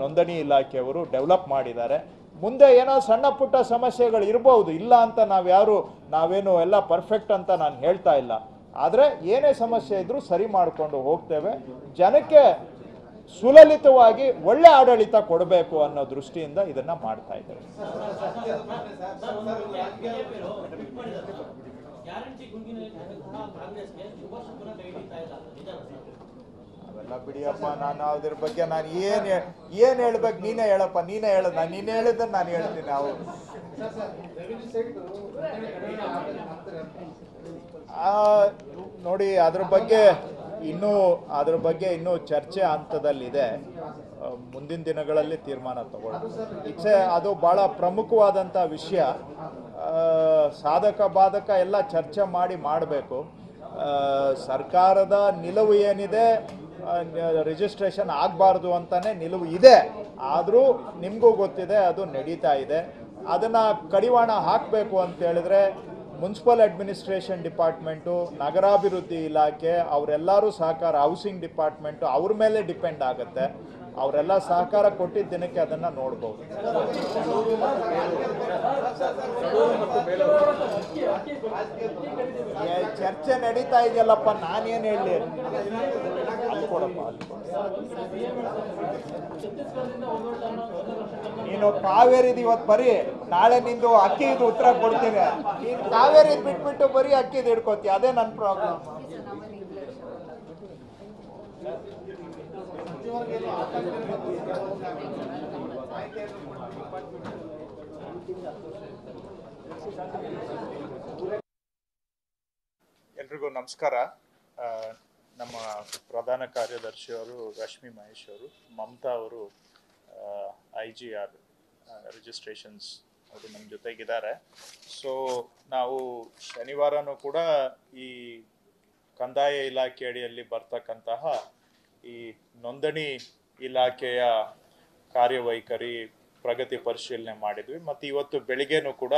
ನೋಂದಣಿ ಇಲಾಖೆಯವರು ಡೆವಲಪ್ ಮಾಡಿದ್ದಾರೆ. ಮುಂದೆ ಏನೋ ಸಣ್ಣ ಪುಟ್ಟ ಸಮಸ್ಯೆಗಳು ಇರಬಹುದು ಇಲ್ಲ ಅಂತ ನಾವ್ಯಾರು ನಾವೇನು ಎಲ್ಲ ಪರ್ಫೆಕ್ಟ್ ಅಂತ ನಾನು ಹೇಳ್ತಾ ಇಲ್ಲ. ಆದರೆ ಏನೇ ಸಮಸ್ಯೆ ಇದ್ರೂ ಸರಿ ಮಾಡಿಕೊಂಡು ಹೋಗ್ತೇವೆ. ಜನಕ್ಕೆ ಸುಲಲಿತವಾಗಿ ಒಳ್ಳೆ ಆಡಳಿತ ಕೊಡಬೇಕು ಅನ್ನೋ ದೃಷ್ಟಿಯಿಂದ ಇದನ್ನ ಮಾಡ್ತಾ ಇದ್ದೇವೆ. ಗ್ಯಾರಂಟಿ ಅವೆಲ್ಲ ಬಿಡಿಯಪ್ಪ, ನಾನು ಅದ್ರ ಬಗ್ಗೆ ನಾನು ಏನ್ ಏನು ಹೇಳ್ಬೇಕು ನೀನೇ ಹೇಳಪ್ಪ, ನೀನೇ ಹೇಳ, ನಾನು ನೀನ್ ಹೇಳಿದ್ರೆ ನಾನು ಹೇಳ್ತೀನಿ ನಾವು. ನೋಡಿ ಅದ್ರ ಬಗ್ಗೆ ಇನ್ನೂ, ಅದ್ರ ಬಗ್ಗೆ ಇನ್ನೂ ಚರ್ಚೆ ಹಂತದಲ್ಲಿದೆ. ಮುಂದಿನ ದಿನಗಳಲ್ಲಿ ತೀರ್ಮಾನ ತಗೊಳ್ಳಿ ಇಚ್ಛೆ, ಅದು ಬಹಳ ಪ್ರಮುಖವಾದಂಥ ವಿಷಯ. ಸಾಧಕ ಬಾಧಕ ಎಲ್ಲ ಚರ್ಚೆ ಮಾಡಿ ಮಾಡಬೇಕು. ಸರ್ಕಾರದ ನಿಲುವು ಏನಿದೆ ರಿಜಿಸ್ಟ್ರೇಷನ್ ಆಗಬಾರ್ದು ಅಂತಲೇ ನಿಲುವು ಇದೆ. ಆದರೂ ನಿಮಗೂ ಗೊತ್ತಿದೆ, ಅದು ನಡೀತಾ ಇದೆ. ಅದನ್ನು ಕಡಿವಾಣ ಹಾಕಬೇಕು ಅಂತೇಳಿದ್ರೆ ಮುನ್ಸಿಪಲ್ ಅಡ್ಮಿನಿಸ್ಟ್ರೇಷನ್ ಡಿಪಾರ್ಟ್ಮೆಂಟು, ನಗರಾಭಿವೃದ್ಧಿ ಇಲಾಖೆ, ಅವರೆಲ್ಲರೂ ಸಹಕಾರ ಹೌಸಿಂಗ್ ಡಿಪಾರ್ಟ್ಮೆಂಟು, ಅವ್ರ ಮೇಲೆ ಡಿಪೆಂಡ್ ಆಗುತ್ತೆ. ಅವರೆಲ್ಲ ಸಹಕಾರ ಕೊಟ್ಟಿದ್ದ ದಿನಕ್ಕೆ ಅದನ್ನು ನೋಡ್ಬೋದು. ಚರ್ಚೆ ನಡೀತಾ ಇದೆಯಲ್ಲಪ್ಪ, ನಾನೇನು ಹೇಳಿ? ಕೊಡಪ್ಪ. ನೀನು ಕಾವೇರಿದು ಇವತ್ತು ಬರೀ, ನಾಳೆ ನಿಂದು ಅಕ್ಕಿದು ಉತ್ತರ ಕೊಡ್ತೀನಿ. ನೀನು ಕಾವೇರಿ ಬಿಟ್ಬಿಟ್ಟು ಬರೀ ಅಕ್ಕಿದು ಹಿಡ್ಕೋತಿ ಅದೇ ನನ್ನ ಪ್ರಾಬ್ಲಮ್ ಎಲ್ರಿಗೂ ನಮಸ್ಕಾರ. ನಮ್ಮ ಪ್ರಧಾನ ಕಾರ್ಯದರ್ಶಿ ಅವರು ರಶ್ಮಿ ಮಹೇಶ್ ಅವರು, ಮಮತಾ ಅವರು ಐ ಜಿ ಆರ್ ರಿಜಿಸ್ಟ್ರೇಷನ್ಸ್ ಅವರು ನಮ್ಮ ಜೊತೆಗಿದ್ದಾರೆ. ಸೊ ನಾವು ಶನಿವಾರನೂ ಕೂಡ ಈ ಕಂದಾಯ ಇಲಾಖೆ ಅಡಿಯಲ್ಲಿ ಬರ್ತಕ್ಕಂತಹ ಈ ನೋಂದಣಿ ಇಲಾಖೆಯ ಕಾರ್ಯವೈಖರಿ ಪ್ರಗತಿ ಪರಿಶೀಲನೆ ಮಾಡಿದ್ವಿ. ಮತ್ತು ಇವತ್ತು ಬೆಳಿಗ್ಗೆನೂ ಕೂಡ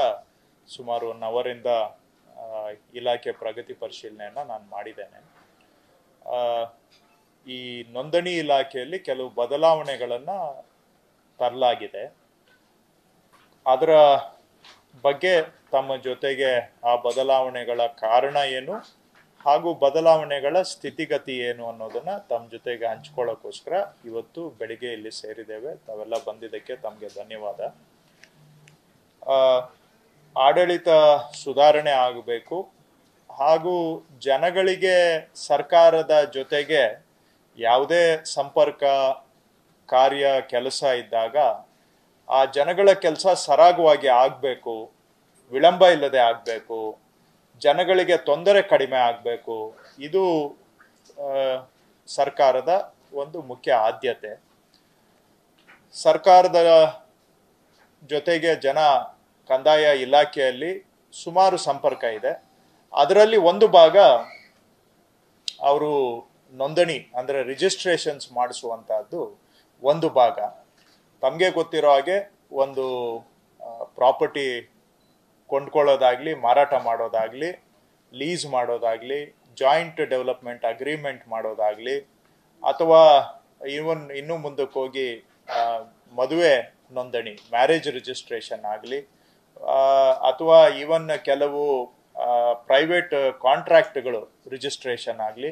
ಸುಮಾರು ಒನ್ ಅವರಿಂದ ಇಲಾಖೆ ಪ್ರಗತಿ ಪರಿಶೀಲನೆಯನ್ನು ನಾನು ಮಾಡಿದ್ದೇನೆ. ಈ ನೋಂದಣಿ ಇಲಾಖೆಯಲ್ಲಿ ಕೆಲವು ಬದಲಾವಣೆಗಳನ್ನು ತರಲಾಗಿದೆ. ಅದರ ಬಗ್ಗೆ ತಮ್ಮ ಜೊತೆಗೆ ಆ ಬದಲಾವಣೆಗಳ ಕಾರಣ ಏನು? ಹಾಗೂ ಬದಲಾವಣೆಗಳ ಸ್ಥಿತಿಗತಿ ಏನು ಅನ್ನೋದನ್ನ ತಮ್ಮ ಜೊತೆಗೆ ಹಂಚ್ಕೊಳ್ಳೋಕ್ಕೋಸ್ಕರ ಇವತ್ತು ಬೆಳಿಗ್ಗೆ ಇಲ್ಲಿ ಸೇರಿದ್ದೇವೆ. ತಾವೆಲ್ಲ ಬಂದಿದ್ದಕ್ಕೆ ತಮಗೆ ಧನ್ಯವಾದ. ಆಡಳಿತ ಸುಧಾರಣೆ ಆಗಬೇಕು. ಹಾಗೂ ಜನಗಳಿಗೆ ಸರ್ಕಾರದ ಜೊತೆಗೆ ಯಾವುದೇ ಸಂಪರ್ಕ ಕಾರ್ಯ ಕೆಲಸ ಇದ್ದಾಗ ಆ ಜನಗಳ ಕೆಲಸ ಸರಾಗವಾಗಿ ಆಗಬೇಕು, ವಿಳಂಬ ಇಲ್ಲದೆ ಆಗಬೇಕು ಜನಗಳಿಗೆ ತೊಂದರೆ ಕಡಿಮೆ ಆಗಬೇಕು. ಇದು ಸರ್ಕಾರದ ಒಂದು ಮುಖ್ಯ ಆದ್ಯತೆ. ಸರ್ಕಾರದ ಜೊತೆಗೆ ಜನ ಕಂದಾಯ ಇಲಾಖೆಯಲ್ಲಿ ಸುಮಾರು ಸಂಪರ್ಕ ಇದೆ. ಅದರಲ್ಲಿ ಒಂದು ಭಾಗ ಅವರು ನೋಂದಣಿ, ಅಂದರೆ ರಿಜಿಸ್ಟ್ರೇಷನ್ಸ್ ಮಾಡಿಸುವಂತಹದ್ದು ಒಂದು ಭಾಗ. ತಮಗೆ ಗೊತ್ತಿರೋ ಹಾಗೆ ಒಂದು ಪ್ರಾಪರ್ಟಿ ಕೊಂಡ್ಕೊಳ್ಳೋದಾಗ್ಲಿ, ಮಾರಾಟ ಮಾಡೋದಾಗ್ಲಿ, ಲೀಸ್ ಮಾಡೋದಾಗ್ಲಿ, ಜಾಯಿಂಟ್ ಡೆವಲಪ್ಮೆಂಟ್ ಅಗ್ರಿಮೆಂಟ್ ಮಾಡೋದಾಗ್ಲಿ, ಅಥವಾ ಇವನ್ ಇನ್ನೂ ಮುಂದಕ್ಕೆ ಹೋಗಿ ಮದುವೆ ನೋಂದಣಿ, ಮ್ಯಾರೇಜ್ ರಿಜಿಸ್ಟ್ರೇಷನ್ ಆಗಲಿ ಅಥವಾ ಇವನ್ ಕೆಲವು ಪ್ರೈವೇಟ್ ಕಾಂಟ್ರಾಕ್ಟ್ಗಳು ರಿಜಿಸ್ಟ್ರೇಷನ್ ಆಗಲಿ,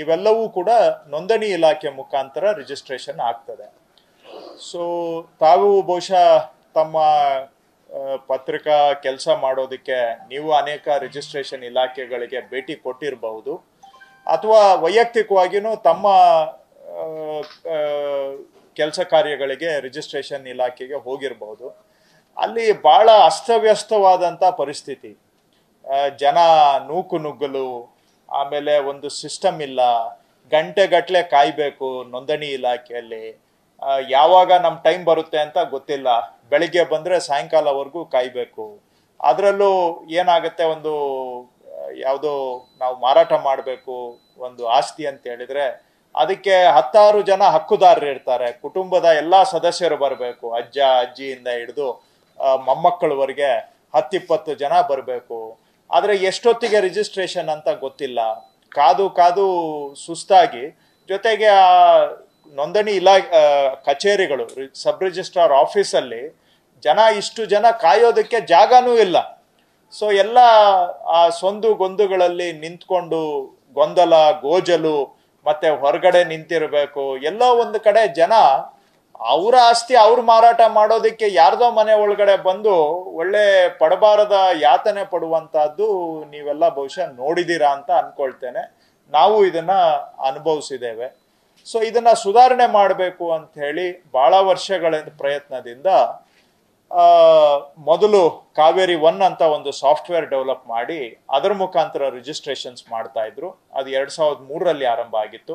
ಇವೆಲ್ಲವೂ ಕೂಡ ನೋಂದಣಿ ಇಲಾಖೆ ಮುಖಾಂತರ ರಿಜಿಸ್ಟ್ರೇಷನ್ ಆಗ್ತದೆ. ಸೊ ತಾವು ಬಹುಶಃ ತಮ್ಮ ಪತ್ರಿಕಾ ಕೆಲಸ ಮಾಡೋದಕ್ಕೆ ನೀವು ಅನೇಕ ರಿಜಿಸ್ಟ್ರೇಷನ್ ಇಲಾಖೆಗಳಿಗೆ ಭೇಟಿ ಕೊಟ್ಟಿರಬಹುದು. ಅಥವಾ ವೈಯಕ್ತಿಕವಾಗಿಯೂ ತಮ್ಮ ಕೆಲಸ ಕಾರ್ಯಗಳಿಗೆ ರಿಜಿಸ್ಟ್ರೇಷನ್ ಇಲಾಖೆಗೆ ಹೋಗಿರಬಹುದು. ಅಲ್ಲಿ ಬಹಳ ಅಸ್ತವ್ಯಸ್ತವಾದಂಥ ಪರಿಸ್ಥಿತಿ. ಜನ ನೂಕು ನುಗ್ಗಲು, ಆಮೇಲೆ ಒಂದು ಸಿಸ್ಟಮ್ ಇಲ್ಲ ಗಂಟೆಗಟ್ಟಲೆ ಕಾಯಬೇಕು ನೋಂದಣಿ ಇಲಾಖೆಯಲ್ಲಿ. ಯಾವಾಗ ನಮ್ಮ ಟೈಮ್ ಬರುತ್ತೆ ಅಂತ ಗೊತ್ತಿಲ್ಲ. ಬೆಳಿಗ್ಗೆ ಬಂದ್ರೆ ಸಾಯಂಕಾಲವರೆಗೂ ಕಾಯಬೇಕು. ಅದರಲ್ಲೂ ಏನಾಗುತ್ತೆ ಒಂದು, ಯಾವುದೋ ನಾವು ಮಾರಾಟ ಮಾಡಬೇಕು ಒಂದು ಆಸ್ತಿ ಅಂತ ಹೇಳಿದ್ರೆ, ಅದಕ್ಕೆ ಹತ್ತಾರು ಜನ ಹಕ್ಕುದಾರರು ಇರ್ತಾರೆ. ಕುಟುಂಬದ ಎಲ್ಲಾ ಸದಸ್ಯರು ಬರಬೇಕು. ಅಜ್ಜ, ಅಜ್ಜಿಯಿಂದ ಹಿಡಿದು ಮೊಮ್ಮಕ್ಕಳವರೆಗೆ ಹತ್ತಿಪ್ಪತ್ತು ಜನ ಬರಬೇಕು. ಆದರೆ ಎಷ್ಟೊತ್ತಿಗೆ ರಿಜಿಸ್ಟ್ರೇಷನ್ ಅಂತ ಗೊತ್ತಿಲ್ಲ. ಕಾದು ಕಾದು ಸುಸ್ತಾಗಿ, ಜೊತೆಗೆ ಆ ನೋಂದಣಿ ಇಲಾ ಕಚೇರಿಗಳು ಸಬ್ ರಿಜಿಸ್ಟ್ರಾರ್ ಆಫೀಸಲ್ಲಿ ಜನ ಇಷ್ಟು ಜನ ಕಾಯೋದಕ್ಕೆ ಜಾಗನೂ ಇಲ್ಲ. ಸೊ ಎಲ್ಲ ಆ ಸೊಂದು ಗೊಂದುಗಳಲ್ಲಿ ನಿಂತ್ಕೊಂಡು ಗೊಂದಲ, ಗೋಜಲು, ಮತ್ತೆ ಹೊರಗಡೆ ನಿಂತಿರಬೇಕು, ಎಲ್ಲೋ ಒಂದು ಕಡೆ ಜನ ಅವರ ಆಸ್ತಿ ಅವ್ರು ಮಾರಾಟ ಮಾಡೋದಕ್ಕೆ ಯಾರ್ದೋ ಮನೆ ಒಳಗಡೆ ಬಂದು ಒಳ್ಳೆ ಪಡಬಾರದ ಯಾತನೆ ಪಡುವಂತಹದ್ದು ನೀವೆಲ್ಲ ಬಹುಶಃ ನೋಡಿದೀರಾ ಅಂತ ಅನ್ಕೊಳ್ತೇನೆ. ನಾವು ಇದನ್ನ ಅನುಭವಿಸಿದ್ದೇವೆ. ಸೊ ಇದನ್ನ ಸುಧಾರಣೆ ಮಾಡಬೇಕು ಅಂತ ಹೇಳಿ ಬಹಳ ವರ್ಷಗಳ ಪ್ರಯತ್ನದಿಂದ ಮೊದಲು ಕಾವೇರಿ ಒನ್ ಅಂತ ಒಂದು ಸಾಫ್ಟ್ವೇರ್ ಡೆವಲಪ್ ಮಾಡಿ ಅದರ ಮುಖಾಂತರ ರಿಜಿಸ್ಟ್ರೇಷನ್ಸ್ ಮಾಡ್ತಾ ಇದ್ರು. ಅದು ಎರಡ್ ಸಾವಿರದ ಮೂರರಲ್ಲಿ ಆರಂಭ ಆಗಿತ್ತು.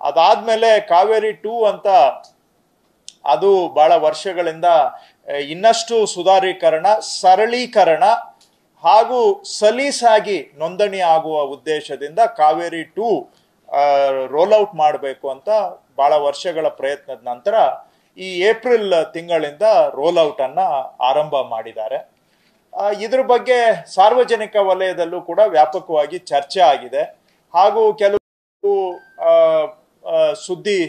ಅದಾದ್ಮೇಲೆ ಕಾವೇರಿ ಟೂ ಅಂತ ಅದು ಬಹಳ ವರ್ಷಗಳಿಂದ ಇನ್ನಷ್ಟು ಸುಧಾರೀಕರಣ, ಸರಳೀಕರಣ ಹಾಗೂ ಸಲೀಸಾಗಿ ನೋಂದಣಿ ಆಗುವ ಉದ್ದೇಶದಿಂದ ಕಾವೇರಿ ಟೂ ರೋಲ್ ಔಟ್ ಮಾಡಬೇಕು ಅಂತ ಬಹಳ ವರ್ಷಗಳ ಪ್ರಯತ್ನದ ನಂತರ ಈ ಏಪ್ರಿಲ್ ತಿಂಗಳಿಂದ ರೋಲ್ ಔಟ್ ಅನ್ನ ಆರಂಭ ಮಾಡಿದ್ದಾರೆ. ಇದ್ರ ಬಗ್ಗೆ ಸಾರ್ವಜನಿಕ ವಲಯದಲ್ಲೂ ಕೂಡ ವ್ಯಾಪಕವಾಗಿ ಚರ್ಚೆ ಆಗಿದೆ. ಹಾಗೂ ಕೆಲವು ಸುದ್ದಿ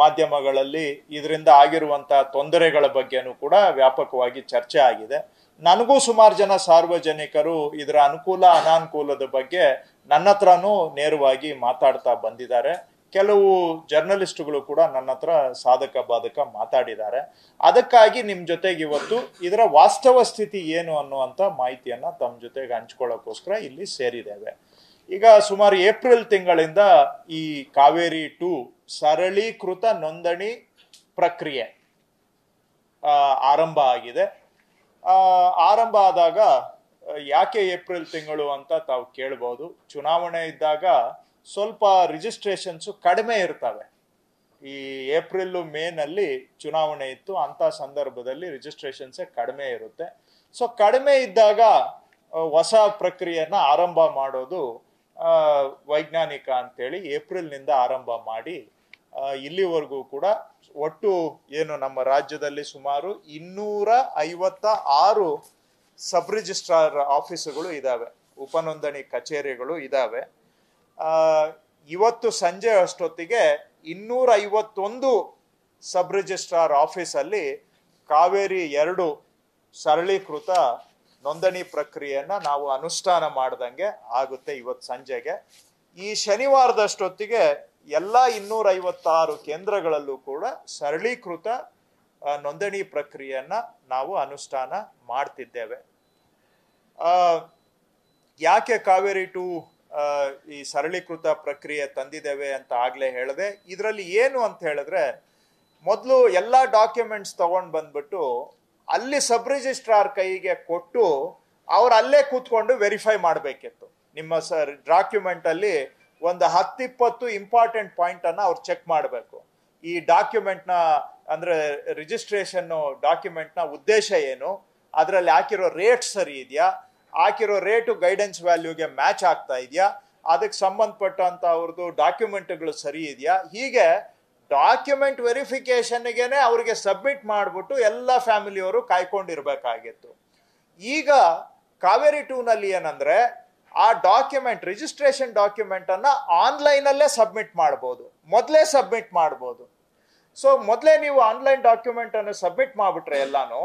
ಮಾಧ್ಯಮಗಳಲ್ಲಿ ಇದರಿಂದ ಆಗಿರುವಂತಹ ತೊಂದರೆಗಳ ಬಗ್ಗೆನೂ ಕೂಡ ವ್ಯಾಪಕವಾಗಿ ಚರ್ಚೆ ಆಗಿದೆ. ನನಗೂ ಸುಮಾರು ಜನ ಸಾರ್ವಜನಿಕರು ಇದರ ಅನುಕೂಲ ಅನಾನುಕೂಲದ ಬಗ್ಗೆ ನನ್ನ ಹತ್ರನೂ ನೇರವಾಗಿ ಮಾತಾಡ್ತಾ ಬಂದಿದ್ದಾರೆ. ಕೆಲವು ಜರ್ನಲಿಸ್ಟ್ಗಳು ಕೂಡ ನನ್ನ ಹತ್ರ ಸಾಧಕ ಬಾಧಕ ಮಾತಾಡಿದ್ದಾರೆ. ಅದಕ್ಕಾಗಿ ನಿಮ್ಮ ಜೊತೆಗೆ ಇವತ್ತು ಇದರ ವಾಸ್ತವ ಸ್ಥಿತಿ ಏನು ಅನ್ನುವಂಥ ಮಾಹಿತಿಯನ್ನ ತಮ್ಮ ಜೊತೆಗೆ ಹಂಚ್ಕೊಳ್ಳೋಕ್ಕೋಸ್ಕರ ಇಲ್ಲಿ ಸೇರಿದ್ದೇವೆ. ಈಗ ಸುಮಾರು ಏಪ್ರಿಲ್ ತಿಂಗಳಿಂದ ಈ ಕಾವೇರಿ ಟು ಸರಳೀಕೃತ ನೋಂದಣಿ ಪ್ರಕ್ರಿಯೆ ಆರಂಭ ಆಗಿದೆ. ಆರಂಭ ಆದಾಗ, ಯಾಕೆ ಏಪ್ರಿಲ್ ತಿಂಗಳು ಅಂತ ತಾವು ಕೇಳ್ಬೋದು. ಚುನಾವಣೆ ಇದ್ದಾಗ ಸ್ವಲ್ಪ ರಿಜಿಸ್ಟ್ರೇಷನ್ಸು ಕಡಿಮೆ ಇರ್ತವೆ. ಈ ಏಪ್ರಿಲ್ ಮೇನಲ್ಲಿ ಚುನಾವಣೆ ಇತ್ತು. ಅಂತ ಸಂದರ್ಭದಲ್ಲಿ ರಿಜಿಸ್ಟ್ರೇಷನ್ಸೇ ಕಡಿಮೆ ಇರುತ್ತೆ. ಸೊ ಕಡಿಮೆ ಇದ್ದಾಗ ಹೊಸ ಪ್ರಕ್ರಿಯೆನ ಆರಂಭ ಮಾಡೋದು ವೈಜ್ಞಾನಿಕ ಅಂತೇಳಿ ಏಪ್ರಿಲ್ನಿಂದ ಆರಂಭ ಮಾಡಿ ಇಲ್ಲಿವರೆಗೂ ಕೂಡ ಒಟ್ಟು ಏನು ನಮ್ಮ ರಾಜ್ಯದಲ್ಲಿ ಸುಮಾರು ಇನ್ನೂರ ಐವತ್ತ ಆರು ಸಬ್ ರಿಜಿಸ್ಟ್ರಾರ್ ಆಫೀಸುಗಳು ಇದ್ದಾವೆ ಉಪನೋಂದಣಿ ಕಚೇರಿಗಳು ಇದಾವೆ. ಆ, ಇವತ್ತು ಸಂಜೆ ಅಷ್ಟೊತ್ತಿಗೆ ಇನ್ನೂರ ಐವತ್ತೊಂದು ಸಬ್ ರಿಜಿಸ್ಟ್ರಾರ್ ಆಫೀಸಲ್ಲಿ ಕಾವೇರಿ ಎರಡು ಸರಳೀಕೃತ ನೋಂದಣಿ ಪ್ರಕ್ರಿಯೆಯನ್ನ ನಾವು ಅನುಷ್ಠಾನ ಮಾಡ್ದಂಗೆ ಆಗುತ್ತೆ ಇವತ್ತು ಸಂಜೆಗೆ. ಈ ಶನಿವಾರದಷ್ಟೊತ್ತಿಗೆ ಎಲ್ಲ ಇನ್ನೂರ ಐವತ್ತಾರು ಕೇಂದ್ರಗಳಲ್ಲೂ ಕೂಡ ಸರಳೀಕೃತ ನೋಂದಣಿ ಪ್ರಕ್ರಿಯೆಯನ್ನ ನಾವು ಅನುಷ್ಠಾನ ಮಾಡ್ತಿದ್ದೇವೆ. ಯಾಕೆ ಕಾವೇರಿ ಟು ಈ ಸರಳೀಕೃತ ಪ್ರಕ್ರಿಯೆ ತಂದಿದ್ದೇವೆ ಅಂತ ಆಗಲೇ ಹೇಳಿದೆ, ಇದರಲ್ಲಿ ಏನು ಅಂತ ಹೇಳಿದ್ರೆ, ಮೊದಲು ಎಲ್ಲ ಡಾಕ್ಯುಮೆಂಟ್ಸ್ ತಗೊಂಡ್ ಬಂದ್ಬಿಟ್ಟು ಅಲ್ಲಿ ಸಬ್ ರಿಜಿಸ್ಟ್ರಾರ್ ಕೈಗೆ ಕೊಟ್ಟು ಅವ್ರು ಅಲ್ಲೇ ಕೂತ್ಕೊಂಡು ವೆರಿಫೈ ಮಾಡಬೇಕಿತ್ತು. ನಿಮ್ಮ ಸರ್ ಡಾಕ್ಯುಮೆಂಟ್ ಅಲ್ಲಿ ಒಂದು ಹತ್ತಿಪ್ಪತ್ತು ಇಂಪಾರ್ಟೆಂಟ್ ಪಾಯಿಂಟ್ ಅನ್ನ ಅವ್ರು ಚೆಕ್ ಮಾಡಬೇಕು. ಈ ಡಾಕ್ಯುಮೆಂಟ್ನ ಅಂದ್ರೆ ರಿಜಿಸ್ಟ್ರೇಷನ್ ಡಾಕ್ಯುಮೆಂಟ್ನ ಉದ್ದೇಶ ಏನು? ಅದರಲ್ಲಿ ಹಾಕಿರೋ ರೇಟ್ ಸರಿ ಇದೆಯಾ? ಹಾಕಿರೋ ರೇಟು ಗೈಡೆನ್ಸ್ ವ್ಯಾಲ್ಯೂಗೆ ಮ್ಯಾಚ್ ಆಗ್ತಾ ಇದೆಯಾ? ಅದಕ್ಕೆ ಸಂಬಂಧಪಟ್ಟಂತ ಅವ್ರದ್ದು ಡಾಕ್ಯುಮೆಂಟ್ಗಳು ಸರಿ ಇದೆಯಾ? ಹೀಗೆ ಡಾಕ್ಯುಮೆಂಟ್ ವೆರಿಫಿಕೇಶನ್ಗೆನೆ ಅವರಿಗೆ ಸಬ್ಮಿಟ್ ಮಾಡಿಬಿಟ್ಟು ಎಲ್ಲ ಫ್ಯಾಮಿಲಿಯವರು ಕಾಯ್ಕೊಂಡಿರ್ಬೇಕಾಗಿತ್ತು. ಈಗ ಕಾವೇರಿ ಟೂನಲ್ಲಿ ಏನಂದ್ರೆ ಆ ಡಾಕ್ಯುಮೆಂಟ್ ರಿಜಿಸ್ಟ್ರೇಷನ್ ಡಾಕ್ಯುಮೆಂಟ್ ಅನ್ನ ಆನ್ಲೈನ್ ಅಲ್ಲೇ ಸಬ್ಮಿಟ್ ಮಾಡ್ಬೋದು. ಮೊದಲೇ ಸಬ್ಮಿಟ್ ಮಾಡ್ಬೋದು. ಸೊ ಮೊದಲೇ ನೀವು ಆನ್ಲೈನ್ ಡಾಕ್ಯುಮೆಂಟ್ ಅನ್ನು ಸಬ್ಮಿಟ್ ಮಾಡ್ಬಿಟ್ರೆ ಎಲ್ಲಾನು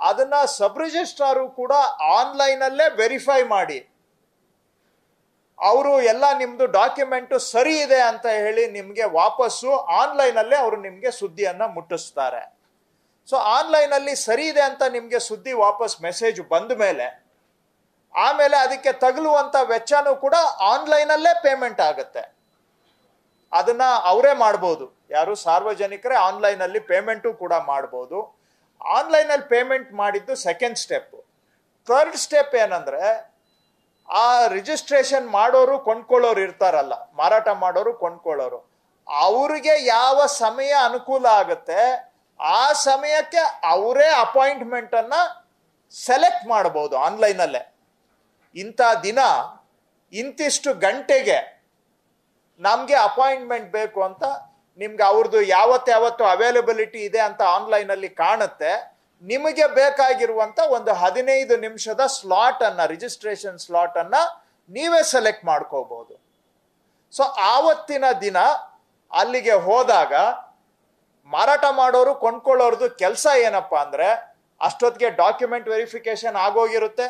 ಅದನ್ನ ಸಬ್ ರಿಜಿಸ್ಟ್ರಾರು ಕೂಡ ಆನ್ಲೈನಲ್ಲೇ ವೆರಿಫೈ ಮಾಡಿ. ಅವರು ಎಲ್ಲ ನಿಮ್ದು ಡಾಕ್ಯುಮೆಂಟ್ ಸರಿ ಇದೆ ಅಂತ ಹೇಳಿ ನಿಮಗೆ ವಾಪಸ್ಸು ಆನ್ಲೈನಲ್ಲೇ ಅವರು ನಿಮಗೆ ಸುದ್ದಿಯನ್ನು ಮುಟ್ಟಿಸ್ತಾರೆ. ಸೊ ಆನ್ಲೈನ್ ಅಲ್ಲಿ ಸರಿ ಇದೆ ಅಂತ ನಿಮಗೆ ಸುದ್ದಿ ವಾಪಸ್ ಮೆಸೇಜ್ ಬಂದ ಮೇಲೆ, ಆಮೇಲೆ ಅದಕ್ಕೆ ತಗಲುವಂಥ ವೆಚ್ಚನೂ ಕೂಡ ಆನ್ಲೈನಲ್ಲೇ ಪೇಮೆಂಟ್ ಆಗುತ್ತೆ. ಅದನ್ನ ಅವರೇ ಮಾಡ್ಬೋದು. ಯಾರು ಸಾರ್ವಜನಿಕರೇ ಆನ್ಲೈನಲ್ಲಿ ಪೇಮೆಂಟು ಕೂಡ ಮಾಡ್ಬೋದು. ಆನ್ಲೈನ್ ಅಲ್ಲಿ ಪೇಮೆಂಟ್ ಮಾಡಿದ್ದು ಸೆಕೆಂಡ್ ಸ್ಟೆಪ್ ಥರ್ಡ್ ಸ್ಟೆಪ್ ಏನಂದ್ರೆ, ಆ ರಿಜಿಸ್ಟ್ರೇಷನ್ ಮಾಡೋರು ಕೊಂಡ್ಕೊಳ್ಳೋರು ಇರ್ತಾರಲ್ಲ, ಮಾರಾಟ ಮಾಡೋರು ಕೊಂಡ್ಕೊಳ್ಳೋರು. ಅವ್ರಿಗೆ ಯಾವ ಸಮಯ ಅನುಕೂಲ ಆಗುತ್ತೆ, ಆ ಸಮಯಕ್ಕೆ ಅವರೇ ಅಪಾಯಿಂಟ್ಮೆಂಟ್ ಅನ್ನ ಸೆಲೆಕ್ಟ್ ಮಾಡಬಹುದು ಆನ್ಲೈನಲ್ಲೇ. ಇಂಥ ದಿನ, ಇಂತಿಷ್ಟು ಗಂಟೆಗೆ ನಮಗೆ ಅಪಾಯಿಂಟ್ಮೆಂಟ್ ಬೇಕು ಅಂತ ನಿಮ್ಗೆ ಅವ್ರದ್ದು ಯಾವತ್ತು ಯಾವತ್ತು ಅವೈಲಬಿಲಿಟಿ ಇದೆ ಅಂತ ಆನ್ಲೈನಲ್ಲಿ ಕಾಣುತ್ತೆ. ನಿಮಗೆ ಬೇಕಾಗಿರುವಂತ ಒಂದು ಹದಿನೈದು ನಿಮಿಷದ ಸ್ಲಾಟ್ ಅನ್ನ ರಿಜಿಸ್ಟ್ರೇಷನ್ ಸ್ಲಾಟ್ ಅನ್ನ ನೀವೇ ಸೆಲೆಕ್ಟ್ ಮಾಡ್ಕೋಬಹುದು ಸೊ ಆವತ್ತಿನ ದಿನ ಅಲ್ಲಿಗೆ ಹೋದಾಗ ಮಾರಾಟ ಮಾಡೋರು ಕೊಂಡ್ಕೊಳ್ಳೋರ್ದು ಕೆಲಸ ಏನಪ್ಪಾ ಅಂದ್ರೆ ಅಷ್ಟೊತ್ತಿಗೆ ಡಾಕ್ಯುಮೆಂಟ್ ವೆರಿಫಿಕೇಶನ್ ಆಗೋಗಿರುತ್ತೆ.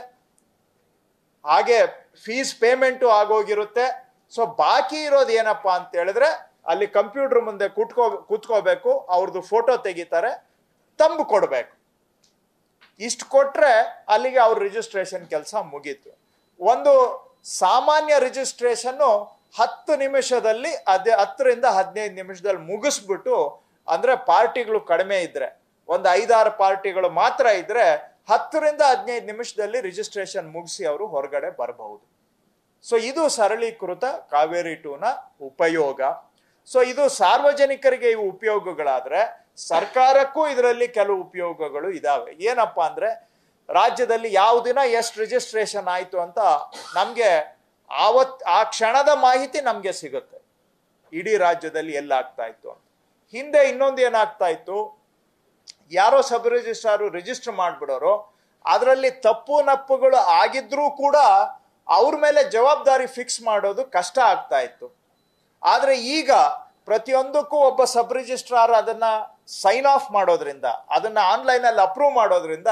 ಹಾಗೆ ಫೀಸ್ ಪೇಮೆಂಟು ಆಗೋಗಿರುತ್ತೆ. ಸೊ ಬಾಕಿ ಇರೋದು ಏನಪ್ಪಾ ಅಂತ ಹೇಳಿದ್ರೆ ಅಲ್ಲಿ ಕಂಪ್ಯೂಟರ್ ಮುಂದೆ ಕೂತ್ಕೋ ಕೂತ್ಕೋಬೇಕು ಅವ್ರದ್ದು ಫೋಟೋ ತೆಗಿತಾರೆ, ತಂಬು ಕೊಡಬೇಕು. ಇಷ್ಟು ಕೊಟ್ರೆ ಅಲ್ಲಿಗೆ ಅವ್ರ ರಿಜಿಸ್ಟ್ರೇಷನ್ ಕೆಲಸ ಮುಗೀತು. ಒಂದು ಸಾಮಾನ್ಯ ರಿಜಿಸ್ಟ್ರೇಷನ್ನು ಹತ್ತು ನಿಮಿಷದಲ್ಲಿ ಅದೇ ಹತ್ತರಿಂದ ಹದಿನೈದು ನಿಮಿಷದಲ್ಲಿ ಮುಗಿಸ್ಬಿಟ್ಟು, ಅಂದ್ರೆ ಪಾರ್ಟಿಗಳು ಕಡಿಮೆ ಇದ್ದರೆ ಒಂದು ಐದಾರು ಪಾರ್ಟಿಗಳು ಮಾತ್ರ ಇದ್ದರೆ ಹತ್ತರಿಂದ ಹದಿನೈದು ನಿಮಿಷದಲ್ಲಿ ರಿಜಿಸ್ಟ್ರೇಷನ್ ಮುಗಿಸಿ ಅವರು ಹೊರಗಡೆ ಬರಬಹುದು. ಸೊ ಇದು ಸರಳೀಕೃತ ಕಾವೇರಿ ಟೂನ ಉಪಯೋಗ. ಸೊ ಇದು ಸಾರ್ವಜನಿಕರಿಗೆ ಇವು ಉಪಯೋಗಗಳಾದ್ರೆ ಸರ್ಕಾರಕ್ಕೂ ಇದರಲ್ಲಿ ಕೆಲವು ಉಪಯೋಗಗಳು ಇದಾವೆ. ಏನಪ್ಪಾ ಅಂದ್ರೆ ರಾಜ್ಯದಲ್ಲಿ ಯಾವ ದಿನ ಎಷ್ಟು ರಿಜಿಸ್ಟ್ರೇಷನ್ ಆಯಿತು ಅಂತ ನಮಗೆ ಆವತ್, ಆ ಕ್ಷಣದ ಮಾಹಿತಿ ನಮಗೆ ಸಿಗುತ್ತೆ. ಇಡೀ ರಾಜ್ಯದಲ್ಲಿ ಎಲ್ಲಾಗ್ತಾ ಇತ್ತು ಅಂತ. ಹಿಂದೆ ಇನ್ನೊಂದು ಏನಾಗ್ತಾ ಇತ್ತು? ಯಾರೋ ಸಬ್ ರಿಜಿಸ್ಟ್ರಾರು ರಿಜಿಸ್ಟರ್ ಮಾಡ್ಬಿಡೋರು, ಅದರಲ್ಲಿ ತಪ್ಪು ನಪ್ಪುಗಳು ಆಗಿದ್ರೂ ಕೂಡ ಅವ್ರ ಮೇಲೆ ಜವಾಬ್ದಾರಿ ಫಿಕ್ಸ್ ಮಾಡೋದು ಕಷ್ಟ ಆಗ್ತಾ ಇತ್ತು. ಆದ್ರೆ ಈಗ ಪ್ರತಿಯೊಂದಕ್ಕೂ ಒಬ್ಬ ಸಬ್ ರಿಜಿಸ್ಟ್ರಾರ್ ಅದನ್ನ ಸೈನ್ ಆಫ್ ಮಾಡೋದ್ರಿಂದ, ಅದನ್ನ ಆನ್ಲೈನ್ ಅಲ್ಲಿ ಅಪ್ರೂವ್ ಮಾಡೋದ್ರಿಂದ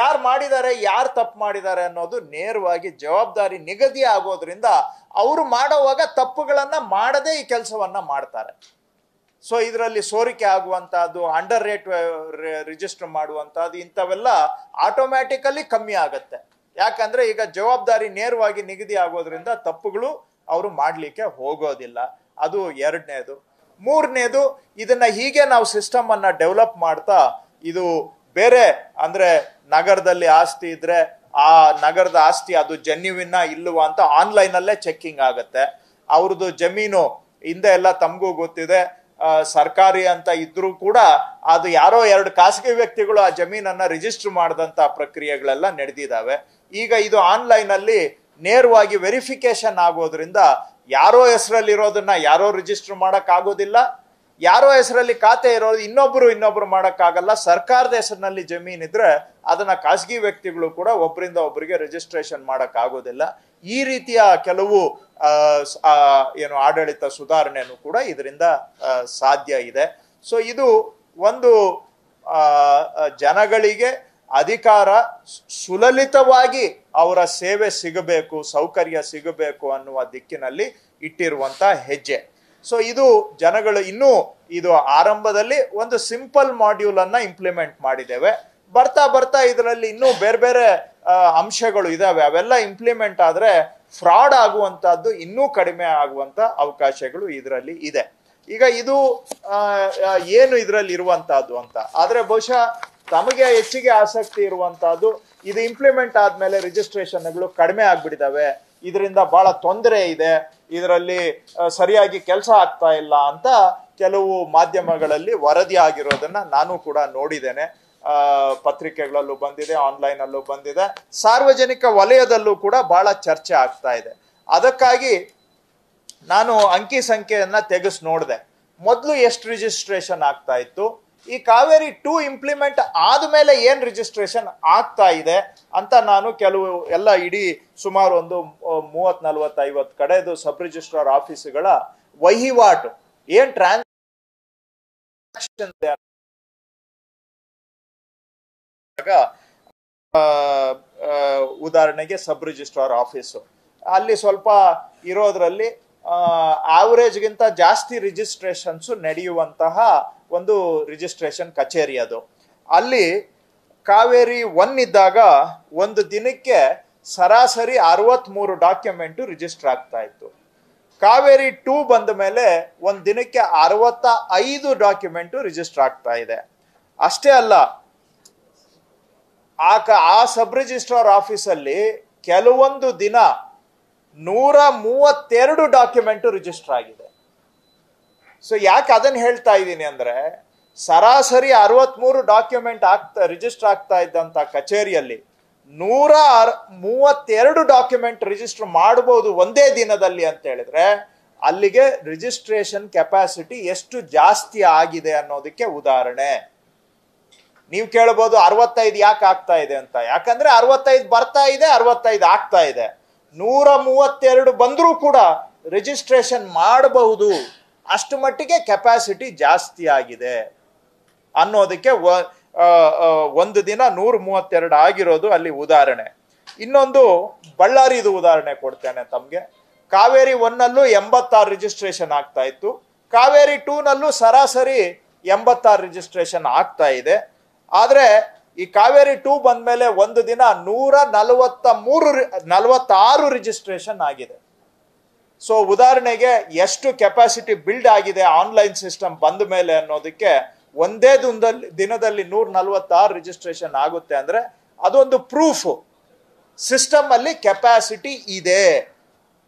ಯಾರು ಮಾಡಿದ್ದಾರೆ ಯಾರು ತಪ್ಪು ಮಾಡಿದ್ದಾರೆ ಅನ್ನೋದು ನೇರವಾಗಿ ಜವಾಬ್ದಾರಿ ನಿಗದಿ ಆಗೋದ್ರಿಂದ ಅವರು ಮಾಡೋವಾಗ ತಪ್ಪುಗಳನ್ನ ಮಾಡದೇ ಈ ಕೆಲಸವನ್ನ ಮಾಡ್ತಾರೆ. ಸೊ ಇದರಲ್ಲಿ ಸೋರಿಕೆ ಆಗುವಂತಹದ್ದು ಅಂಡರ್ ರೇಟ್ ರಿಜಿಸ್ಟರ್ ಮಾಡುವಂತಹದ್ದು ಇಂಥವೆಲ್ಲ ಆಟೋಮ್ಯಾಟಿಕಲಿ ಕಮ್ಮಿ ಆಗುತ್ತೆ. ಯಾಕಂದ್ರೆ ಈಗ ಜವಾಬ್ದಾರಿ ನೇರವಾಗಿ ನಿಗದಿ ಆಗೋದ್ರಿಂದ ತಪ್ಪುಗಳು ಅವರು ಮಾಡಲಿಕ್ಕೆ ಹೋಗೋದಿಲ್ಲ. ಅದು ಎರಡನೇದು. ಮೂರನೇದು, ಇದನ್ನ ಹೀಗೆ ನಾವು ಸಿಸ್ಟಮ್ ಅನ್ನ ಡೆವಲಪ್ ಮಾಡ್ತಾ, ಇದು ಬೇರೆ ಅಂದ್ರೆ ನಗರದಲ್ಲಿ ಆಸ್ತಿ ಇದ್ರೆ ಆ ನಗರದ ಆಸ್ತಿ ಅದು ಜೆನ್ಯುವಿನ ಇಲ್ಲವಾ ಅಂತ ಆನ್ಲೈನ್ ಅಲ್ಲೇ ಚೆಕ್ಕಿಂಗ್ ಆಗುತ್ತೆ. ಅವ್ರದ್ದು ಜಮೀನು ಹಿಂದೆ ಎಲ್ಲ ತಮಗೂ ಗೊತ್ತಿದೆ. ಸರ್ಕಾರಿ ಅಂತ ಇದ್ರೂ ಕೂಡ ಅದು ಯಾರೋ ಎರಡು ಖಾಸಗಿ ವ್ಯಕ್ತಿಗಳು ಆ ಜಮೀನನ್ನ ರಿಜಿಸ್ಟರ್ ಮಾಡಿದಂತ ಪ್ರಕ್ರಿಯೆಗಳೆಲ್ಲ ನಡೆದಿದ್ದಾವೆ ಈಗ ಇದು ಆನ್ಲೈನ್ ಅಲ್ಲಿ ನೇರವಾಗಿ ವೆರಿಫಿಕೇಶನ್ ಆಗೋದ್ರಿಂದ ಯಾರೋ ಹೆಸರಲ್ಲಿ ಇರೋದನ್ನ ಯಾರೋ ರಿಜಿಸ್ಟರ್ ಮಾಡಕ್ ಆಗೋದಿಲ್ಲ ಯಾರೋ ಹೆಸರಲ್ಲಿ ಖಾತೆ ಇರೋದು ಇನ್ನೊಬ್ರು ಇನ್ನೊಬ್ರು ಮಾಡಕ್ಕಾಗಲ್ಲ, ಸರ್ಕಾರದ ಹೆಸರಿನಲ್ಲಿ ಜಮೀನ್ ಇದ್ರೆ ಅದನ್ನ ಖಾಸಗಿ ವ್ಯಕ್ತಿಗಳು ಕೂಡ ಒಬ್ಬರಿಂದ ಒಬ್ಬರಿಗೆ ರಿಜಿಸ್ಟ್ರೇಷನ್ ಮಾಡಕ್ ಆಗೋದಿಲ್ಲ ಈ ರೀತಿಯ ಕೆಲವು ಏನು ಆಡಳಿತ ಸುಧಾರಣೆಯನ್ನು ಕೂಡ ಇದರಿಂದ ಸಾಧ್ಯ ಇದೆ. ಸೊ ಇದು ಒಂದು ಜನಗಳಿಗೆ ಅಧಿಕಾರ ಸುಲಲಿತವಾಗಿ ಅವರ ಸೇವೆ ಸಿಗಬೇಕು, ಸೌಕರ್ಯ ಸಿಗಬೇಕು ಅನ್ನುವ ದಿಕ್ಕಿನಲ್ಲಿ ಇಟ್ಟಿರುವಂತ ಹೆಜ್ಜೆ. ಸೊ ಇದು ಜನಗಳು ಇನ್ನೂ ಇದು ಆರಂಭದಲ್ಲಿ ಒಂದು ಸಿಂಪಲ್ ಮಾಡ್ಯೂಲ್ ಅನ್ನ ಇಂಪ್ಲಿಮೆಂಟ್ ಮಾಡಿದ್ದೇವೆ. ಬರ್ತಾ ಬರ್ತಾ ಇದರಲ್ಲಿ ಇನ್ನೂ ಬೇರೆ ಬೇರೆ ಅಂಶಗಳು ಇದಾವೆ. ಅವೆಲ್ಲ ಇಂಪ್ಲಿಮೆಂಟ್ ಆದ್ರೆ ಫ್ರಾಡ್ ಆಗುವಂತಹದ್ದು ಇನ್ನೂ ಕಡಿಮೆ ಆಗುವಂತ ಅವಕಾಶಗಳು ಇದರಲ್ಲಿ ಇದೆ. ಈಗ ಇದು ಏನು ಇದರಲ್ಲಿ ಇರುವಂತಹದ್ದು ಅಂತ. ಆದ್ರೆ ಬಹುಶಃ ತಮಗೆ ಹೆಚ್ಚಿಗೆ ಆಸಕ್ತಿ ಇರುವಂತಹದ್ದು ಇದು ಇಂಪ್ಲಿಮೆಂಟ್ ಆದ್ಮೇಲೆ ರಿಜಿಸ್ಟ್ರೇಷನ್ಗಳು ಕಡಿಮೆ ಆಗ್ಬಿಟ್ಟಿದಾವೆ. ಇದರಿಂದ ಬಹಳ ತೊಂದರೆ ಇದೆ. ಇದರಲ್ಲಿ ಸರಿಯಾಗಿ ಕೆಲಸ ಆಗ್ತಾ ಇಲ್ಲ ಅಂತ ಕೆಲವು ಮಾಧ್ಯಮಗಳಲ್ಲಿ ವರದಿ ಆಗಿರೋದನ್ನ ನಾನು ಕೂಡ ನೋಡಿದ್ದೇನೆ. ಪತ್ರಿಕೆಗಳಲ್ಲೂ ಬಂದಿದೆ ಆನ್ಲೈನ್ ಅಲ್ಲೂ ಬಂದಿದೆ. ಸಾರ್ವಜನಿಕ ವಲಯದಲ್ಲೂ ಕೂಡ ಬಹಳ ಚರ್ಚೆ ಆಗ್ತಾ ಇದೆ. ಅದಕ್ಕಾಗಿ ನಾನು ಅಂಕಿ ಸಂಖ್ಯೆಯನ್ನ ತೆಗೆಸ್ ನೋಡಿದೆ. ಮೊದಲು ಎಷ್ಟು ರಿಜಿಸ್ಟ್ರೇಷನ್ ಆಗ್ತಾ ಇತ್ತು? ಈ ಕಾವೇರಿ ಟೂ ಇಂಪ್ಲಿಮೆಂಟ್ ಆದ್ಮೇಲೆ ಏನ್ ರಿಜಿಸ್ಟ್ರೇಷನ್ ಆಗ್ತಾ ಇದೆ ಅಂತ ನಾನು ಕೆಲವು ಎಲ್ಲ ಇಡೀ ಸುಮಾರು ಒಂದು ಮೂವತ್ ನಲ್ವತ್ ಐವತ್ ಕಡೆದು ಸಬ್ ರಿಜಿಸ್ಟ್ರಾರ್ ಆಫೀಸ್ಗಳ ವಹಿವಾಟು. ಏನ್ ಟ್ರಾನ್ಸಾಕ್ಷನ್ ಉದಾಹರಣೆಗೆ ಸಬ್ ರಿಜಿಸ್ಟ್ರಾರ್ ಆಫೀಸು. ಅಲ್ಲಿ ಸ್ವಲ್ಪ ಇರೋದ್ರಲ್ಲಿ ಆವರೇಜ್ಗಿಂತ ಜಾಸ್ತಿ ರಿಜಿಸ್ಟ್ರೇಷನ್ಸು ನಡೆಯುವಂತಹ ಒಂದು ರಿಜಿಸ್ಟ್ರೇಷನ್ ಕಚೇರಿ ಅದು. ಅಲ್ಲಿ ಕಾವೇರಿ ಒನ್ ಇದ್ದಾಗ ಒಂದು ದಿನಕ್ಕೆ ಸರಾಸರಿ ಅರವತ್ಮೂರು ಡಾಕ್ಯುಮೆಂಟು ರಿಜಿಸ್ಟರ್ ಆಗ್ತಾ ಇತ್ತು. ಕಾವೇರಿ ಟೂ ಬಂದ ಮೇಲೆ ಒಂದು ದಿನಕ್ಕೆ ಅರವತ್ತ ಐದು ಡಾಕ್ಯುಮೆಂಟು ರಿಜಿಸ್ಟರ್ ಆಗ್ತಾ ಇದೆ. ಅಷ್ಟೇ ಅಲ್ಲ ಆ ಆ ಸಬ್ ರಿಜಿಸ್ಟ್ರಾರ್ ಆಫೀಸಲ್ಲಿ ಕೆಲವೊಂದು ದಿನ ನೂರ ಮೂವತ್ತೆರಡು ಡಾಕ್ಯುಮೆಂಟ್ ರಿಜಿಸ್ಟರ್ ಆಗಿದೆ. ಸೊ ಯಾಕೆ ಅದನ್ನ ಹೇಳ್ತಾ ಇದ್ದೀನಿ ಅಂದ್ರೆ, ಸರಾಸರಿ ಅರವತ್ಮೂರು ಡಾಕ್ಯುಮೆಂಟ್ ಆಗ್ತಾ ರಿಜಿಸ್ಟರ್ ಆಗ್ತಾ ಇದ್ದಂತ ಕಚೇರಿಯಲ್ಲಿ ನೂರ ಅರ್- ಮೂವತ್ತೆರಡು ಡಾಕ್ಯುಮೆಂಟ್ ರಿಜಿಸ್ಟರ್ ಮಾಡಬಹುದು ಒಂದೇ ದಿನದಲ್ಲಿ ಅಂತ ಹೇಳಿದ್ರೆ, ಅಲ್ಲಿಗೆ ರಿಜಿಸ್ಟ್ರೇಷನ್ ಕೆಪಾಸಿಟಿ ಎಷ್ಟು ಜಾಸ್ತಿ ಆಗಿದೆ ಅನ್ನೋದಕ್ಕೆ ಉದಾಹರಣೆ. ನೀವು ಕೇಳಬಹುದು ಅರವತ್ತೈದು ಯಾಕೆ ಆಗ್ತಾ ಇದೆ ಅಂತ. ಯಾಕಂದ್ರೆ ಅರವತ್ತೈದು ಬರ್ತಾ ಇದೆ, ಅರವತ್ತೈದು ಆಗ್ತಾ ಇದೆ. ನೂರ ಮೂವತ್ತೆರಡು ಬಂದರೂ ಕೂಡ ರಿಜಿಸ್ಟ್ರೇಷನ್ ಮಾಡಬಹುದು. ಅಷ್ಟು ಮಟ್ಟಿಗೆ ಕೆಪಾಸಿಟಿ ಜಾಸ್ತಿ ಆಗಿದೆ. ಅನ್ನೋದಕ್ಕೆ ಒಂದು ದಿನ ನೂರ ಮೂವತ್ತೆರಡು ಆಗಿರೋದು ಅಲ್ಲಿ ಉದಾಹರಣೆ. ಇನ್ನೊಂದು ಬಳ್ಳಾರಿದು ಉದಾಹರಣೆ ಕೊಡ್ತೇನೆ ತಮಗೆ. ಕಾವೇರಿ ಒನ್ನಲ್ಲೂ ಎಂಬತ್ತಾರು ರಿಜಿಸ್ಟ್ರೇಷನ್ ಆಗ್ತಾ ಇತ್ತು. ಕಾವೇರಿ ಟೂನಲ್ಲೂ ಸರಾಸರಿ ಎಂಬತ್ತಾರು ರಿಜಿಸ್ಟ್ರೇಷನ್ ಆಗ್ತಾ ಇದೆ. ಆದ್ರೆ ಈ ಕಾವೇರಿ ಟೂ ಬಂದ್ಮೇಲೆ ಒಂದು ದಿನ ನೂರ ನಲವತ್ತ ಮೂರು, ನಲವತ್ತಾರು ರಿಜಿಸ್ಟ್ರೇಷನ್ ಆಗಿದೆ. ಸೊ ಉದಾಹರಣೆಗೆ ಎಷ್ಟು ಕೆಪಾಸಿಟಿ ಬಿಲ್ಡ್ ಆಗಿದೆ ಆನ್ಲೈನ್ ಸಿಸ್ಟಮ್ ಬಂದ ಮೇಲೆ ಅನ್ನೋದಕ್ಕೆ ಒಂದೇ ದಿನದಲ್ಲಿ ದಿನದಲ್ಲಿ ನೂರ ನಲ್ವತ್ತಾರು ರಿಜಿಸ್ಟ್ರೇಷನ್ ಆಗುತ್ತೆ ಅಂದ್ರೆ ಅದೊಂದು ಪ್ರೂಫ್ ಸಿಸ್ಟಮ್ ಅಲ್ಲಿ ಕೆಪಾಸಿಟಿ ಇದೆ.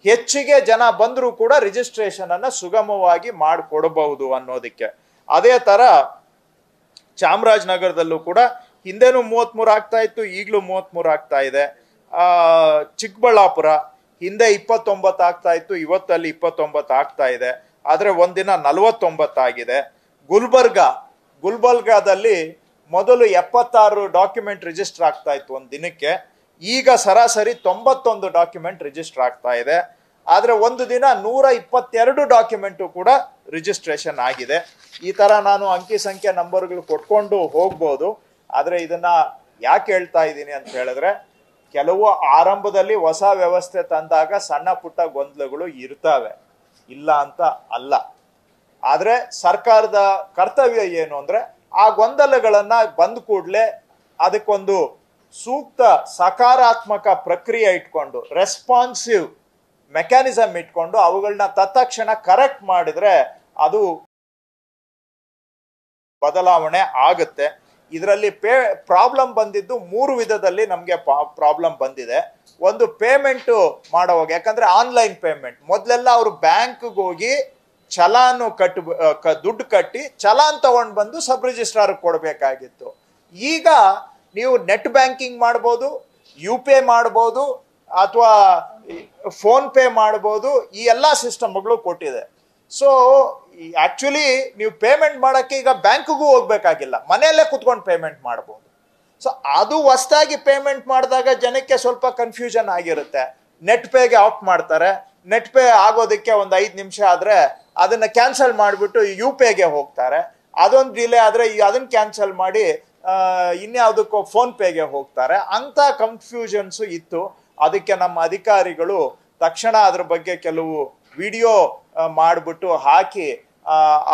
ಹೆಚ್ಚಿಗೆ ಜನ ಬಂದರೂ ಕೂಡ ರಿಜಿಸ್ಟ್ರೇಷನ್ ಅನ್ನ ಸುಗಮವಾಗಿ ಮಾಡಿಕೊಡಬಹುದು ಅನ್ನೋದಕ್ಕೆ. ಅದೇ ತರ ಚಾಮರಾಜನಗರದಲ್ಲೂ ಕೂಡ ಹಿಂದೆನೂ ಮೂವತ್ತ್ಮೂರು ಆಗ್ತಾ ಇತ್ತು, ಈಗಲೂ ಮೂವತ್ಮೂರು ಆಗ್ತಾ ಇದೆ. ಚಿಕ್ಕಬಳ್ಳಾಪುರ ಹಿಂದೆ ಇಪ್ಪತ್ತೊಂಬತ್ತು ಆಗ್ತಾ ಇತ್ತು, ಇವತ್ತಲ್ಲಿ ಇಪ್ಪತ್ತೊಂಬತ್ತು ಆಗ್ತಾ ಇದೆ. ಆದರೆ ಒಂದಿನ ನಲವತ್ತೊಂಬತ್ತಾಗಿದೆ ಗುಲ್ಬರ್ಗ, ಗುಲ್ಬರ್ಗಾದಲ್ಲಿ ಮೊದಲು ಎಪ್ಪತ್ತಾರು ಡಾಕ್ಯುಮೆಂಟ್ ರಿಜಿಸ್ಟರ್ ಆಗ್ತಾ ಇತ್ತು ಒಂದು ದಿನಕ್ಕೆ. ಈಗ ಸರಾಸರಿ ತೊಂಬತ್ತೊಂದು ಡಾಕ್ಯುಮೆಂಟ್ ರಿಜಿಸ್ಟರ್ ಆಗ್ತಾ ಇದೆ. ಆದರೆ ಒಂದು ದಿನ ನೂರ ಇಪ್ಪತ್ತೆರಡು ಡಾಕ್ಯುಮೆಂಟು ಕೂಡ ರಿಜಿಸ್ಟ್ರೇಷನ್ ಆಗಿದೆ. ಈ ಥರ ನಾನು ಅಂಕಿ ಸಂಖ್ಯೆ ನಂಬರ್ಗಳು ಕೊಟ್ಕೊಂಡು ಹೋಗ್ಬೋದು. ಆದರೆ ಇದನ್ನು ಯಾಕೆ ಹೇಳ್ತಾ ಇದ್ದೀನಿ ಅಂತ ಹೇಳಿದ್ರೆ ಕೆಲವು ಆರಂಭದಲ್ಲಿ ಹೊಸ ವ್ಯವಸ್ಥೆ ತಂದಾಗ ಸಣ್ಣ ಪುಟ್ಟ ಗೊಂದಲಗಳು ಇರ್ತವೆ. ಇಲ್ಲ ಅಂತ ಅಲ್ಲ. ಆದರೆ ಸರ್ಕಾರದ ಕರ್ತವ್ಯ ಏನು ಅಂದ್ರೆ ಆ ಗೊಂದಲಗಳನ್ನು ಬಂದ ಕೂಡಲೇ ಅದಕ್ಕೊಂದು ಸೂಕ್ತ ಸಕಾರಾತ್ಮಕ ಪ್ರಕ್ರಿಯೆ ಇಟ್ಕೊಂಡು ರೆಸ್ಪಾನ್ಸಿವ್ ಮೆಕ್ಯಾನಿಸಮ್ ಇಟ್ಕೊಂಡು ಅವುಗಳನ್ನ ತತ್ಕ್ಷಣ ಕರೆಕ್ಟ್ ಮಾಡಿದ್ರೆ ಅದು ಬದಲಾವಣೆ ಆಗುತ್ತೆ. ಇದರಲ್ಲಿ ಪೇ ಪ್ರಾಬ್ಲಮ್ ಬಂದಿದ್ದು ಮೂರು ವಿಧದಲ್ಲಿ ನಮಗೆ ಪ್ರಾಬ್ಲಮ್ ಬಂದಿದೆ. ಒಂದು ಪೇಮೆಂಟು ಮಾಡೋವಾಗ, ಯಾಕಂದ್ರೆ ಆನ್ಲೈನ್ ಪೇಮೆಂಟ್ ಮೊದಲೆಲ್ಲ ಅವರು ಬ್ಯಾಂಕ್ಗೆ ಹೋಗಿ ಚಲಾನು ಕಟ್ ದುಡ್ಡು ಕಟ್ಟಿ ಚಲಾನ್ ತಗೊಂಡು ಬಂದು ಸಬ್ ರಿಜಿಸ್ಟ್ರಾರ್ ಕೊಡಬೇಕಾಗಿತ್ತು. ಈಗ ನೀವು ನೆಟ್ ಬ್ಯಾಂಕಿಂಗ್ ಮಾಡ್ಬೋದು, ಯು ಪಿ ಮಾಡ್ಬೋದು, ಅಥವಾ ಫೋನ್ ಪೇ ಮಾಡ್ಬೋದು, ಈ ಎಲ್ಲ ಸಿಸ್ಟಮ್ಗಳು ಕೊಟ್ಟಿದೆ. ಸೊ ಆಕ್ಚುಲಿ ನೀವು ಪೇಮೆಂಟ್ ಮಾಡೋಕ್ಕೆ ಈಗ ಬ್ಯಾಂಕ್ಗೂ ಹೋಗ್ಬೇಕಾಗಿಲ್ಲ. ಮನೆಯಲ್ಲೇ ಕುತ್ಕೊಂಡು ಪೇಮೆಂಟ್ ಮಾಡ್ಬೋದು. ಸೊ ಅದು ಹೊಸ್ದಾಗಿ ಪೇಮೆಂಟ್ ಮಾಡಿದಾಗ ಜನಕ್ಕೆ ಸ್ವಲ್ಪ ಕನ್ಫ್ಯೂಷನ್ ಆಗಿರುತ್ತೆ. ನೆಟ್ ಪೇಗೆ ಆಫ್ ಮಾಡ್ತಾರೆ. ನೆಟ್ ಪೇ ಆಗೋದಕ್ಕೆ ಒಂದು ಐದು ನಿಮಿಷ ಆದರೆ ಅದನ್ನು ಕ್ಯಾನ್ಸಲ್ ಮಾಡಿಬಿಟ್ಟು ಯು ಪೇಗೆ ಹೋಗ್ತಾರೆ. ಅದೊಂದು ಡಿಲೇ ಆದರೆ ಅದನ್ನ ಕ್ಯಾನ್ಸಲ್ ಮಾಡಿ ಇನ್ಯಾವುದಕ್ಕೂ ಇನ್ಯಾವುದಕ್ಕೋ ಫೋನ್ ಪೇಗೆ ಹೋಗ್ತಾರೆ. ಅಂಥ ಕನ್ಫ್ಯೂಷನ್ಸು ಇತ್ತು. ಅದಕ್ಕೆ ನಮ್ಮ ಅಧಿಕಾರಿಗಳು ತಕ್ಷಣ ಅದ್ರ ಬಗ್ಗೆ ಕೆಲವು ವಿಡಿಯೋ ಮಾಡಿಬಿಟ್ಟು ಹಾಕಿ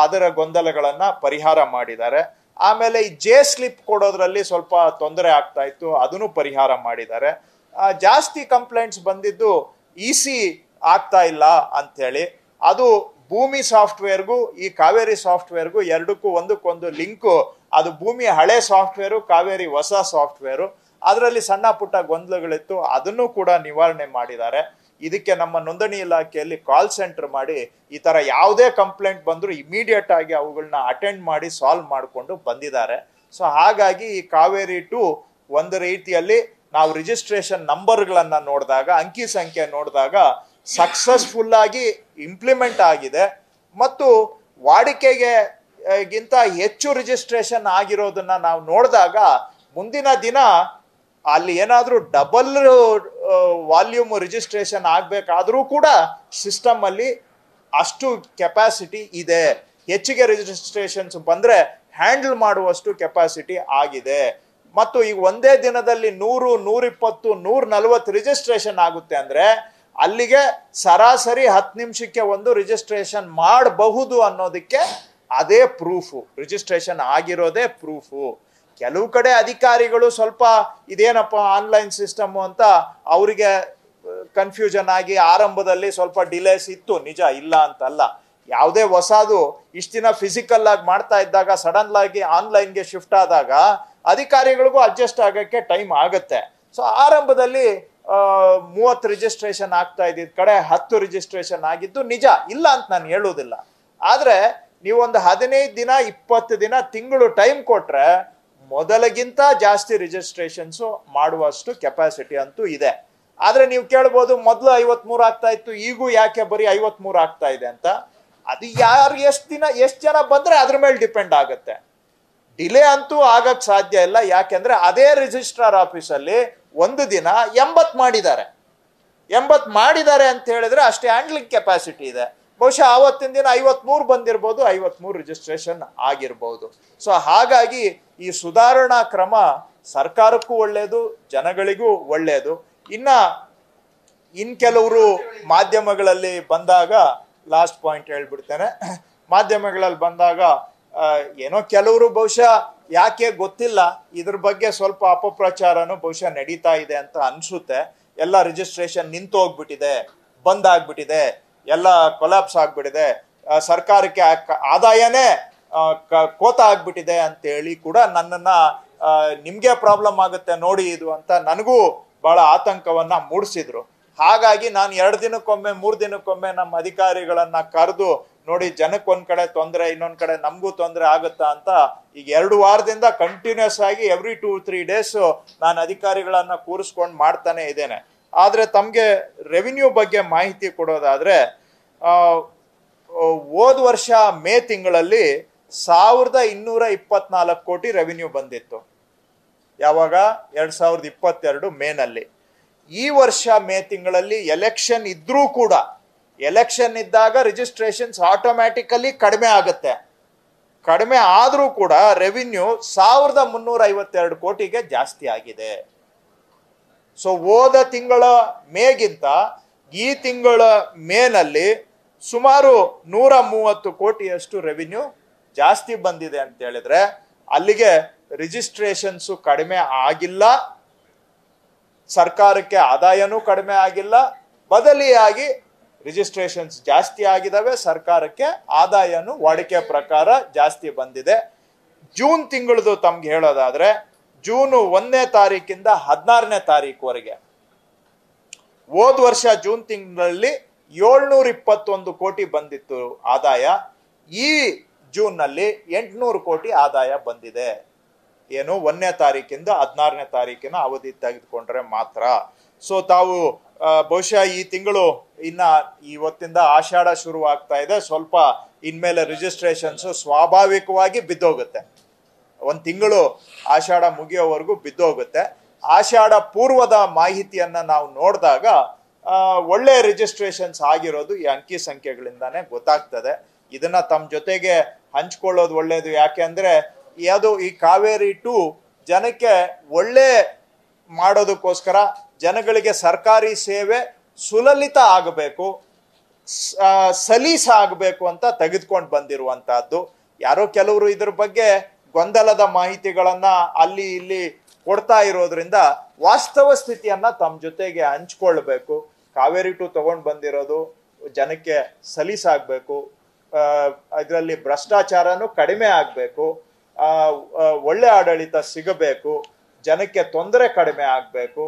ಅದರ ಗೊಂದಲಗಳನ್ನು ಪರಿಹಾರ ಮಾಡಿದ್ದಾರೆ. ಆಮೇಲೆ ಈ ಜೆ ಸ್ಲಿಪ್ ಕೊಡೋದ್ರಲ್ಲಿ ಸ್ವಲ್ಪ ತೊಂದರೆ ಆಗ್ತಾ ಇತ್ತು, ಅದನ್ನು ಪರಿಹಾರ ಮಾಡಿದ್ದಾರೆ. ಜಾಸ್ತಿ ಕಂಪ್ಲೇಂಟ್ಸ್ ಬಂದಿದ್ದು ಇ ಸಿ ಆಗ್ತಾ ಇಲ್ಲ ಅಂಥೇಳಿ. ಅದು ಭೂಮಿ ಸಾಫ್ಟ್ವೇರ್ಗೂ, ಈ ಕಾವೇರಿ ಸಾಫ್ಟ್ವೇರ್ಗೂ ಎರಡಕ್ಕೂ ಒಂದಕ್ಕೊಂದು ಲಿಂಕು ಅದು ಭೂಮಿ ಹಳೆ ಸಾಫ್ಟ್ವೇರು, ಕಾವೇರಿ ಹೊಸ ಸಾಫ್ಟ್ವೇರು. ಅದರಲ್ಲಿ ಸಣ್ಣ ಪುಟ್ಟ ಗೊಂದಲಗಳಿತ್ತು, ಅದನ್ನು ಕೂಡ ನಿವಾರಣೆ ಮಾಡಿದ್ದಾರೆ. ಇದಕ್ಕೆ ನಮ್ಮ ನೋಂದಣಿ ಇಲಾಖೆಯಲ್ಲಿ ಕಾಲ್ ಸೆಂಟರ್ ಮಾಡಿ ಈ ತರ ಯಾವುದೇ ಕಂಪ್ಲೇಂಟ್ ಬಂದರೂ ಇಮಿಡಿಯೇಟ್ ಆಗಿ ಅವುಗಳನ್ನ ಅಟೆಂಡ್ ಮಾಡಿ ಸಾಲ್ವ್ ಮಾಡಿಕೊಂಡು ಬಂದಿದ್ದಾರೆ. ಸೊ ಹಾಗಾಗಿ ಈ ಕಾವೇರಿ ಟು ಒಂದು ರೀತಿಯಲ್ಲಿ ನಾವು ರಿಜಿಸ್ಟ್ರೇಷನ್ ನಂಬರ್ಗಳನ್ನು ನೋಡಿದಾಗ, ಅಂಕಿ ಸಂಖ್ಯೆ ನೋಡಿದಾಗ ಸಕ್ಸಸ್ಫುಲ್ ಆಗಿ ಇಂಪ್ಲಿಮೆಂಟ್ ಆಗಿದೆ. ಮತ್ತು ವಾಡಿಕೆಗೆ ಗಿಂತ ಹೆಚ್ಚು ರಿಜಿಸ್ಟ್ರೇಷನ್ ಆಗಿರೋದನ್ನ ನಾವು ನೋಡಿದಾಗ ಮುಂದಿನ ದಿನ ಅಲ್ಲಿ ಏನಾದರೂ ಡಬಲ್ ವಾಲ್ಯೂಮ್ ರಿಜಿಸ್ಟ್ರೇಷನ್ ಆಗಬೇಕಾದರೂ ಕೂಡ ಸಿಸ್ಟಮ್ ಅಲ್ಲಿ ಅಷ್ಟು ಕೆಪಾಸಿಟಿ ಇದೆ. ಹೆಚ್ಚಿಗೆ ರಿಜಿಸ್ಟ್ರೇಷನ್ಸ್ ಬಂದ್ರೆ ಹ್ಯಾಂಡಲ್ ಮಾಡುವಷ್ಟು ಕೆಪಾಸಿಟಿ ಆಗಿದೆ. ಮತ್ತು ಈಗ ಒಂದೇ ದಿನದಲ್ಲಿ ನೂರು, ನೂರಿಪ್ಪತ್ತು ನೂರ ನಲವತ್ತು ರಿಜಿಸ್ಟ್ರೇಷನ್ ಆಗುತ್ತೆ ಅಂದ್ರೆ ಅಲ್ಲಿಗೆ ಸರಾಸರಿ ಹತ್ತು ನಿಮಿಷಕ್ಕೆ ಒಂದು ರಿಜಿಸ್ಟ್ರೇಷನ್ ಮಾಡಬಹುದು ಅನ್ನೋದಕ್ಕೆ ಅದೇ ಪ್ರೂಫು. Registration ಆಗಿರೋದೇ proof. ಕೆಲವು ಕಡೆ ಅಧಿಕಾರಿಗಳು ಸ್ವಲ್ಪ ಇದೇನಪ್ಪ ಆನ್ಲೈನ್ ಸಿಸ್ಟಮ್ ಅಂತ ಅವರಿಗೆ ಕನ್ಫ್ಯೂಷನ್ ಆಗಿ ಆರಂಭದಲ್ಲಿ ಸ್ವಲ್ಪ ಡಿಲೇಸ್ ಇತ್ತು. ನಿಜ ಇಲ್ಲ ಅಂತಲ್ಲ. ಯಾವುದೇ ಹೊಸದು ಇಷ್ಟು ದಿನ ಫಿಸಿಕಲ್ ಆಗಿ ಮಾಡ್ತಾ ಇದ್ದಾಗ ಸಡನ್ ಆಗಿ ಆನ್ಲೈನ್ಗೆ ಶಿಫ್ಟ್ ಆದಾಗ ಅಧಿಕಾರಿಗಳಿಗೂ ಅಡ್ಜಸ್ಟ್ ಆಗೋಕ್ಕೆ ಟೈಮ್ ಆಗುತ್ತೆ. ಸೊ ಆರಂಭದಲ್ಲಿ ಮೂವತ್ತು ರಿಜಿಸ್ಟ್ರೇಷನ್ ಆಗ್ತಾ ಇದ್ದಿದ್ದ ಕಡೆ ಹತ್ತು ರಿಜಿಸ್ಟ್ರೇಷನ್ ಆಗಿದ್ದು ನಿಜ ಇಲ್ಲ ಅಂತ ನಾನು ಹೇಳುವುದಿಲ್ಲ. ಆದರೆ, ನೀವೊಂದು ಹದಿನೈದು ದಿನ, ಇಪ್ಪತ್ತು ದಿನ, ತಿಂಗಳು ಟೈಮ್ ಕೊಟ್ರೆ ಮೊದಲಿಗಿಂತ ಜಾಸ್ತಿ ರಿಜಿಸ್ಟ್ರೇಷನ್ಸ್ ಮಾಡುವಷ್ಟು ಕೆಪಾಸಿಟಿ ಅಂತೂ ಇದೆ. ಆದರೆ ನೀವು ಕೇಳ್ಬೋದು, ಮೊದಲು ಐವತ್ಮೂರು ಆಗ್ತಾ ಇತ್ತು, ಈಗೂ ಯಾಕೆ ಬರೀ ಐವತ್ಮೂರು ಆಗ್ತಾ ಇದೆ ಅಂತ? ಅದು ಯಾರು ಎಷ್ಟು ದಿನ, ಎಷ್ಟು ಜನ ಬಂದ್ರೆ ಅದ್ರ ಮೇಲೆ ಡಿಪೆಂಡ್ ಆಗುತ್ತೆ. ಡಿಲೇ ಅಂತೂ ಆಗಕ್ಕೆ ಸಾಧ್ಯ ಇಲ್ಲ. ಯಾಕೆಂದ್ರೆ ಅದೇ ರಿಜಿಸ್ಟ್ರಾರ್ ಆಫೀಸಲ್ಲಿ ಒಂದು ದಿನ ಎಂಬತ್ತು ಮಾಡಿದ್ದಾರೆ. ಎಂಬತ್ತು ಮಾಡಿದ್ದಾರೆ ಅಂತ ಹೇಳಿದ್ರೆ ಅಷ್ಟೇ ಹ್ಯಾಂಡ್ಲಿಂಗ್ ಕೆಪಾಸಿಟಿ ಇದೆ. ಬಹುಶಃ ಆವತ್ತಿನ ದಿನ ಐವತ್ಮೂರು ಬಂದಿರ್ಬೋದು, ಐವತ್ಮೂರು ರಿಜಿಸ್ಟ್ರೇಷನ್ ಆಗಿರ್ಬೋದು. ಸೊ ಹಾಗಾಗಿ ಈ ಸುಧಾರಣಾ ಕ್ರಮ ಸರ್ಕಾರಕ್ಕೂ ಒಳ್ಳೆಯದು ಜನಗಳಿಗೂ ಒಳ್ಳೆಯದು ಇನ್ನ ಇನ್ ಕೆಲವರು ಮಾಧ್ಯಮಗಳಲ್ಲಿ ಬಂದಾಗ ಲಾಸ್ಟ್ ಪಾಯಿಂಟ್ ಹೇಳ್ಬಿಡ್ತೇನೆ. ಮಾಧ್ಯಮಗಳಲ್ಲಿ ಬಂದಾಗ ಏನೋ ಕೆಲವರು ಬಹುಶಃ ಯಾಕೆ ಗೊತ್ತಿಲ್ಲ, ಇದ್ರ ಬಗ್ಗೆ ಸ್ವಲ್ಪ ಅಪಪ್ರಚಾರನು ಬಹುಶಃ ನಡೀತಾ ಇದೆ ಅಂತ ಅನ್ಸುತ್ತೆ. ಎಲ್ಲ ರಿಜಿಸ್ಟ್ರೇಷನ್ ನಿಂತು ಹೋಗ್ಬಿಟ್ಟಿದೆ ಬಂದ್ ಆಗ್ಬಿಟ್ಟಿದೆ ಎಲ್ಲ ಕೊಲಾಪ್ಸ್ ಆಗ್ಬಿಟ್ಟಿದೆ. ಸರ್ಕಾರಕ್ಕೆ ಆದಾಯನೇ ಕೋತ ಆಗ್ಬಿಟ್ಟಿದೆ ಅಂತ ಹೇಳಿ ಕೂಡ ನನ್ನನ್ನ ನಿಮ್ಗೆ ಪ್ರಾಬ್ಲಮ್ ಆಗುತ್ತೆ ನೋಡಿ ಇದು ಅಂತ ನನಗೂ ಬಹಳ ಆತಂಕವನ್ನ ಮೂಡಿಸಿದ್ರು. ಹಾಗಾಗಿ ನಾನು ಎರಡು ದಿನಕ್ಕೊಮ್ಮೆ, ಮೂರು ದಿನಕ್ಕೊಮ್ಮೆ ನಮ್ಮ ಅಧಿಕಾರಿಗಳನ್ನ ಕರೆದು ನೋಡಿ ಜನಕ್ಕೆ ಒಂದ್ ಕಡೆ ತೊಂದರೆ, ಇನ್ನೊಂದ್ ಕಡೆ ನಮಗೂ ತೊಂದರೆ ಆಗುತ್ತಾ ಅಂತ ಈಗ ಎರಡು ವಾರದಿಂದ ಕಂಟಿನ್ಯೂಸ್ ಆಗಿ ಎವ್ರಿ ಟೂ ತ್ರೀ ಡೇಸ್ ನಾನು ಅಧಿಕಾರಿಗಳನ್ನ ಕೂರಿಸ್ಕೊಂಡು ಮಾಡ್ತಾನೆ ಇದ್ದೇನೆ. ಆದ್ರೆ ತಮಗೆ ರೆವಿನ್ಯೂ ಬಗ್ಗೆ ಮಾಹಿತಿ ಕೊಡೋದಾದರೆ ಹೋದ ವರ್ಷ ಮೇ ತಿಂಗಳಲ್ಲಿ ಸಾವಿರದ ಇನ್ನೂರ ಇಪ್ಪತ್ನಾಲ್ಕು ಕೋಟಿ ರೆವಿನ್ಯೂ ಬಂದಿತ್ತು. ಯಾವಾಗ? ಎರಡು ಸಾವಿರದ ಇಪ್ಪತ್ತೆರಡು ಮೇನಲ್ಲಿ. ಈ ವರ್ಷ ಮೇ ತಿಂಗಳಲ್ಲಿ ಎಲೆಕ್ಷನ್ ಇದ್ರೂ ಕೂಡ ಎಲೆಕ್ಷನ್ ಇದ್ದಾಗ ರಿಜಿಸ್ಟ್ರೇಷನ್ಸ್ ಆಟೋಮ್ಯಾಟಿಕಲಿ ಕಡಿಮೆ ಆಗುತ್ತೆ. ಕಡಿಮೆ ಆದರೂ ಕೂಡ ರೆವಿನ್ಯೂ ಸಾವಿರದ ಮುನ್ನೂರ ಐವತ್ತೆರಡು ಕೋಟಿಗೆ ಜಾಸ್ತಿ ಆಗಿದೆ. ಸೊ ಹೋದ ತಿಂಗಳ ಮೇಗಿಂತ ಈ ತಿಂಗಳ ಮೇನಲ್ಲಿ ಸುಮಾರು ನೂರ ಮೂವತ್ತು ಕೋಟಿಯಷ್ಟು ರೆವಿನ್ಯೂ ಜಾಸ್ತಿ ಬಂದಿದೆ ಅಂತ ಹೇಳಿದ್ರೆ ಅಲ್ಲಿಗೆ ರಿಜಿಸ್ಟ್ರೇಷನ್ಸು ಕಡಿಮೆ ಆಗಿಲ್ಲ. ಸರ್ಕಾರಕ್ಕೆ ಆದಾಯನೂ ಕಡಿಮೆ ಆಗಿಲ್ಲ. ಬದಲಿಯಾಗಿ ರಿಜಿಸ್ಟ್ರೇಷನ್ಸ್ ಜಾಸ್ತಿ ಆಗಿದಾವೆ. ಸರ್ಕಾರಕ್ಕೆ ಆದಾಯನೂ ವಾಡಿಕೆ ಪ್ರಕಾರ ಜಾಸ್ತಿ ಬಂದಿದೆ. ಜೂನ್ ತಿಂಗಳದು ತಮ್ಗೆ ಹೇಳೋದಾದ್ರೆ ಜೂನ್ ಒಂದನೇ ತಾರೀಕಿಂದ ಹದಿನಾರನೇ ತಾರೀಕುವರೆಗೆ. ಹೋದ ವರ್ಷ ಜೂನ್ ತಿಂಗಳಲ್ಲಿ ಏಳ್ನೂರ ಇಪ್ಪತ್ತೊಂದು ಕೋಟಿ ಬಂದಿತ್ತು ಆದಾಯ. ಈ ಜೂನ್ನಲ್ಲಿ ಎಂಟುನೂರು ಕೋಟಿ ಆದಾಯ ಬಂದಿದೆ. ಏನು ಒಂದನೇ ತಾರೀಕಿಂದ ಹದಿನಾರನೇ ತಾರೀಕಿನ ಅವಧಿ ತೆಗೆದುಕೊಂಡ್ರೆ ಮಾತ್ರ. ಸೊ ತಾವು ಬಹುಶಃ ಈ ತಿಂಗಳು ಇನ್ನ ಇವತ್ತಿಂದ ಆಷಾಢ ಶುರು ಆಗ್ತಾ ಇದೆ. ಸ್ವಲ್ಪ ಇನ್ಮೇಲೆ ರಿಜಿಸ್ಟ್ರೇಷನ್ಸ್ ಸ್ವಾಭಾವಿಕವಾಗಿ ಬಿದ್ದೋಗುತ್ತೆ. ಒಂದು ತಿಂಗಳು ಆಷಾಢ ಮುಗಿಯೋವರೆಗೂ ಬಿದ್ದೋಗುತ್ತೆ. ಆಷಾಢ ಪೂರ್ವದ ಮಾಹಿತಿಯನ್ನ ನಾವು ನೋಡಿದಾಗ ಒಳ್ಳೆ ರಿಜಿಸ್ಟ್ರೇಷನ್ಸ್ ಆಗಿರೋದು ಈ ಅಂಕಿ ಸಂಖ್ಯೆಗಳಿಂದಾನೇ ಗೊತ್ತಾಗ್ತದೆ. ಇದನ್ನ ತಮ್ಮ ಜೊತೆಗೆ ಹಂಚ್ಕೊಳ್ಳೋದು ಒಳ್ಳೇದು. ಯಾಕೆ ಅಂದ್ರೆ, ಯಾವುದು ಈ ಕಾವೇರಿ ಟು ಜನಕ್ಕೆ ಒಳ್ಳೆ ಮಾಡೋದಕ್ಕೋಸ್ಕರ ಜನಗಳಿಗೆ ಸರ್ಕಾರಿ ಸೇವೆ ಸುಲಲಿತ ಆಗಬೇಕು ಸಲೀಸ ಆಗಬೇಕು ಅಂತ ತೆಗೆದುಕೊಂಡು ಬಂದಿರುವಂತಹದ್ದು. ಯಾರೋ ಕೆಲವರು ಇದ್ರ ಬಗ್ಗೆ ಗೊಂದಲದ ಮಾಹಿತಿಗಳನ್ನ ಅಲ್ಲಿ ಇಲ್ಲಿ ಕೊಡ್ತಾ ಇರೋದ್ರಿಂದ ವಾಸ್ತವ ಸ್ಥಿತಿಯನ್ನ ತಮ್ಮ ಜೊತೆಗೆ ಹಂಚ್ಕೊಳ್ಬೇಕು. ಕಾವೇರಿ ಟು ತಗೊಂಡ್ ಬಂದಿರೋದು ಜನಕ್ಕೆ ಸಲೀಸಾಗಬೇಕು. ಇದರಲ್ಲಿ ಭ್ರಷ್ಟಾಚಾರನೂ ಕಡಿಮೆ ಆಗಬೇಕು. ಒಳ್ಳೆ ಆಡಳಿತ ಸಿಗಬೇಕು. ಜನಕ್ಕೆ ತೊಂದರೆ ಕಡಿಮೆ ಆಗಬೇಕು.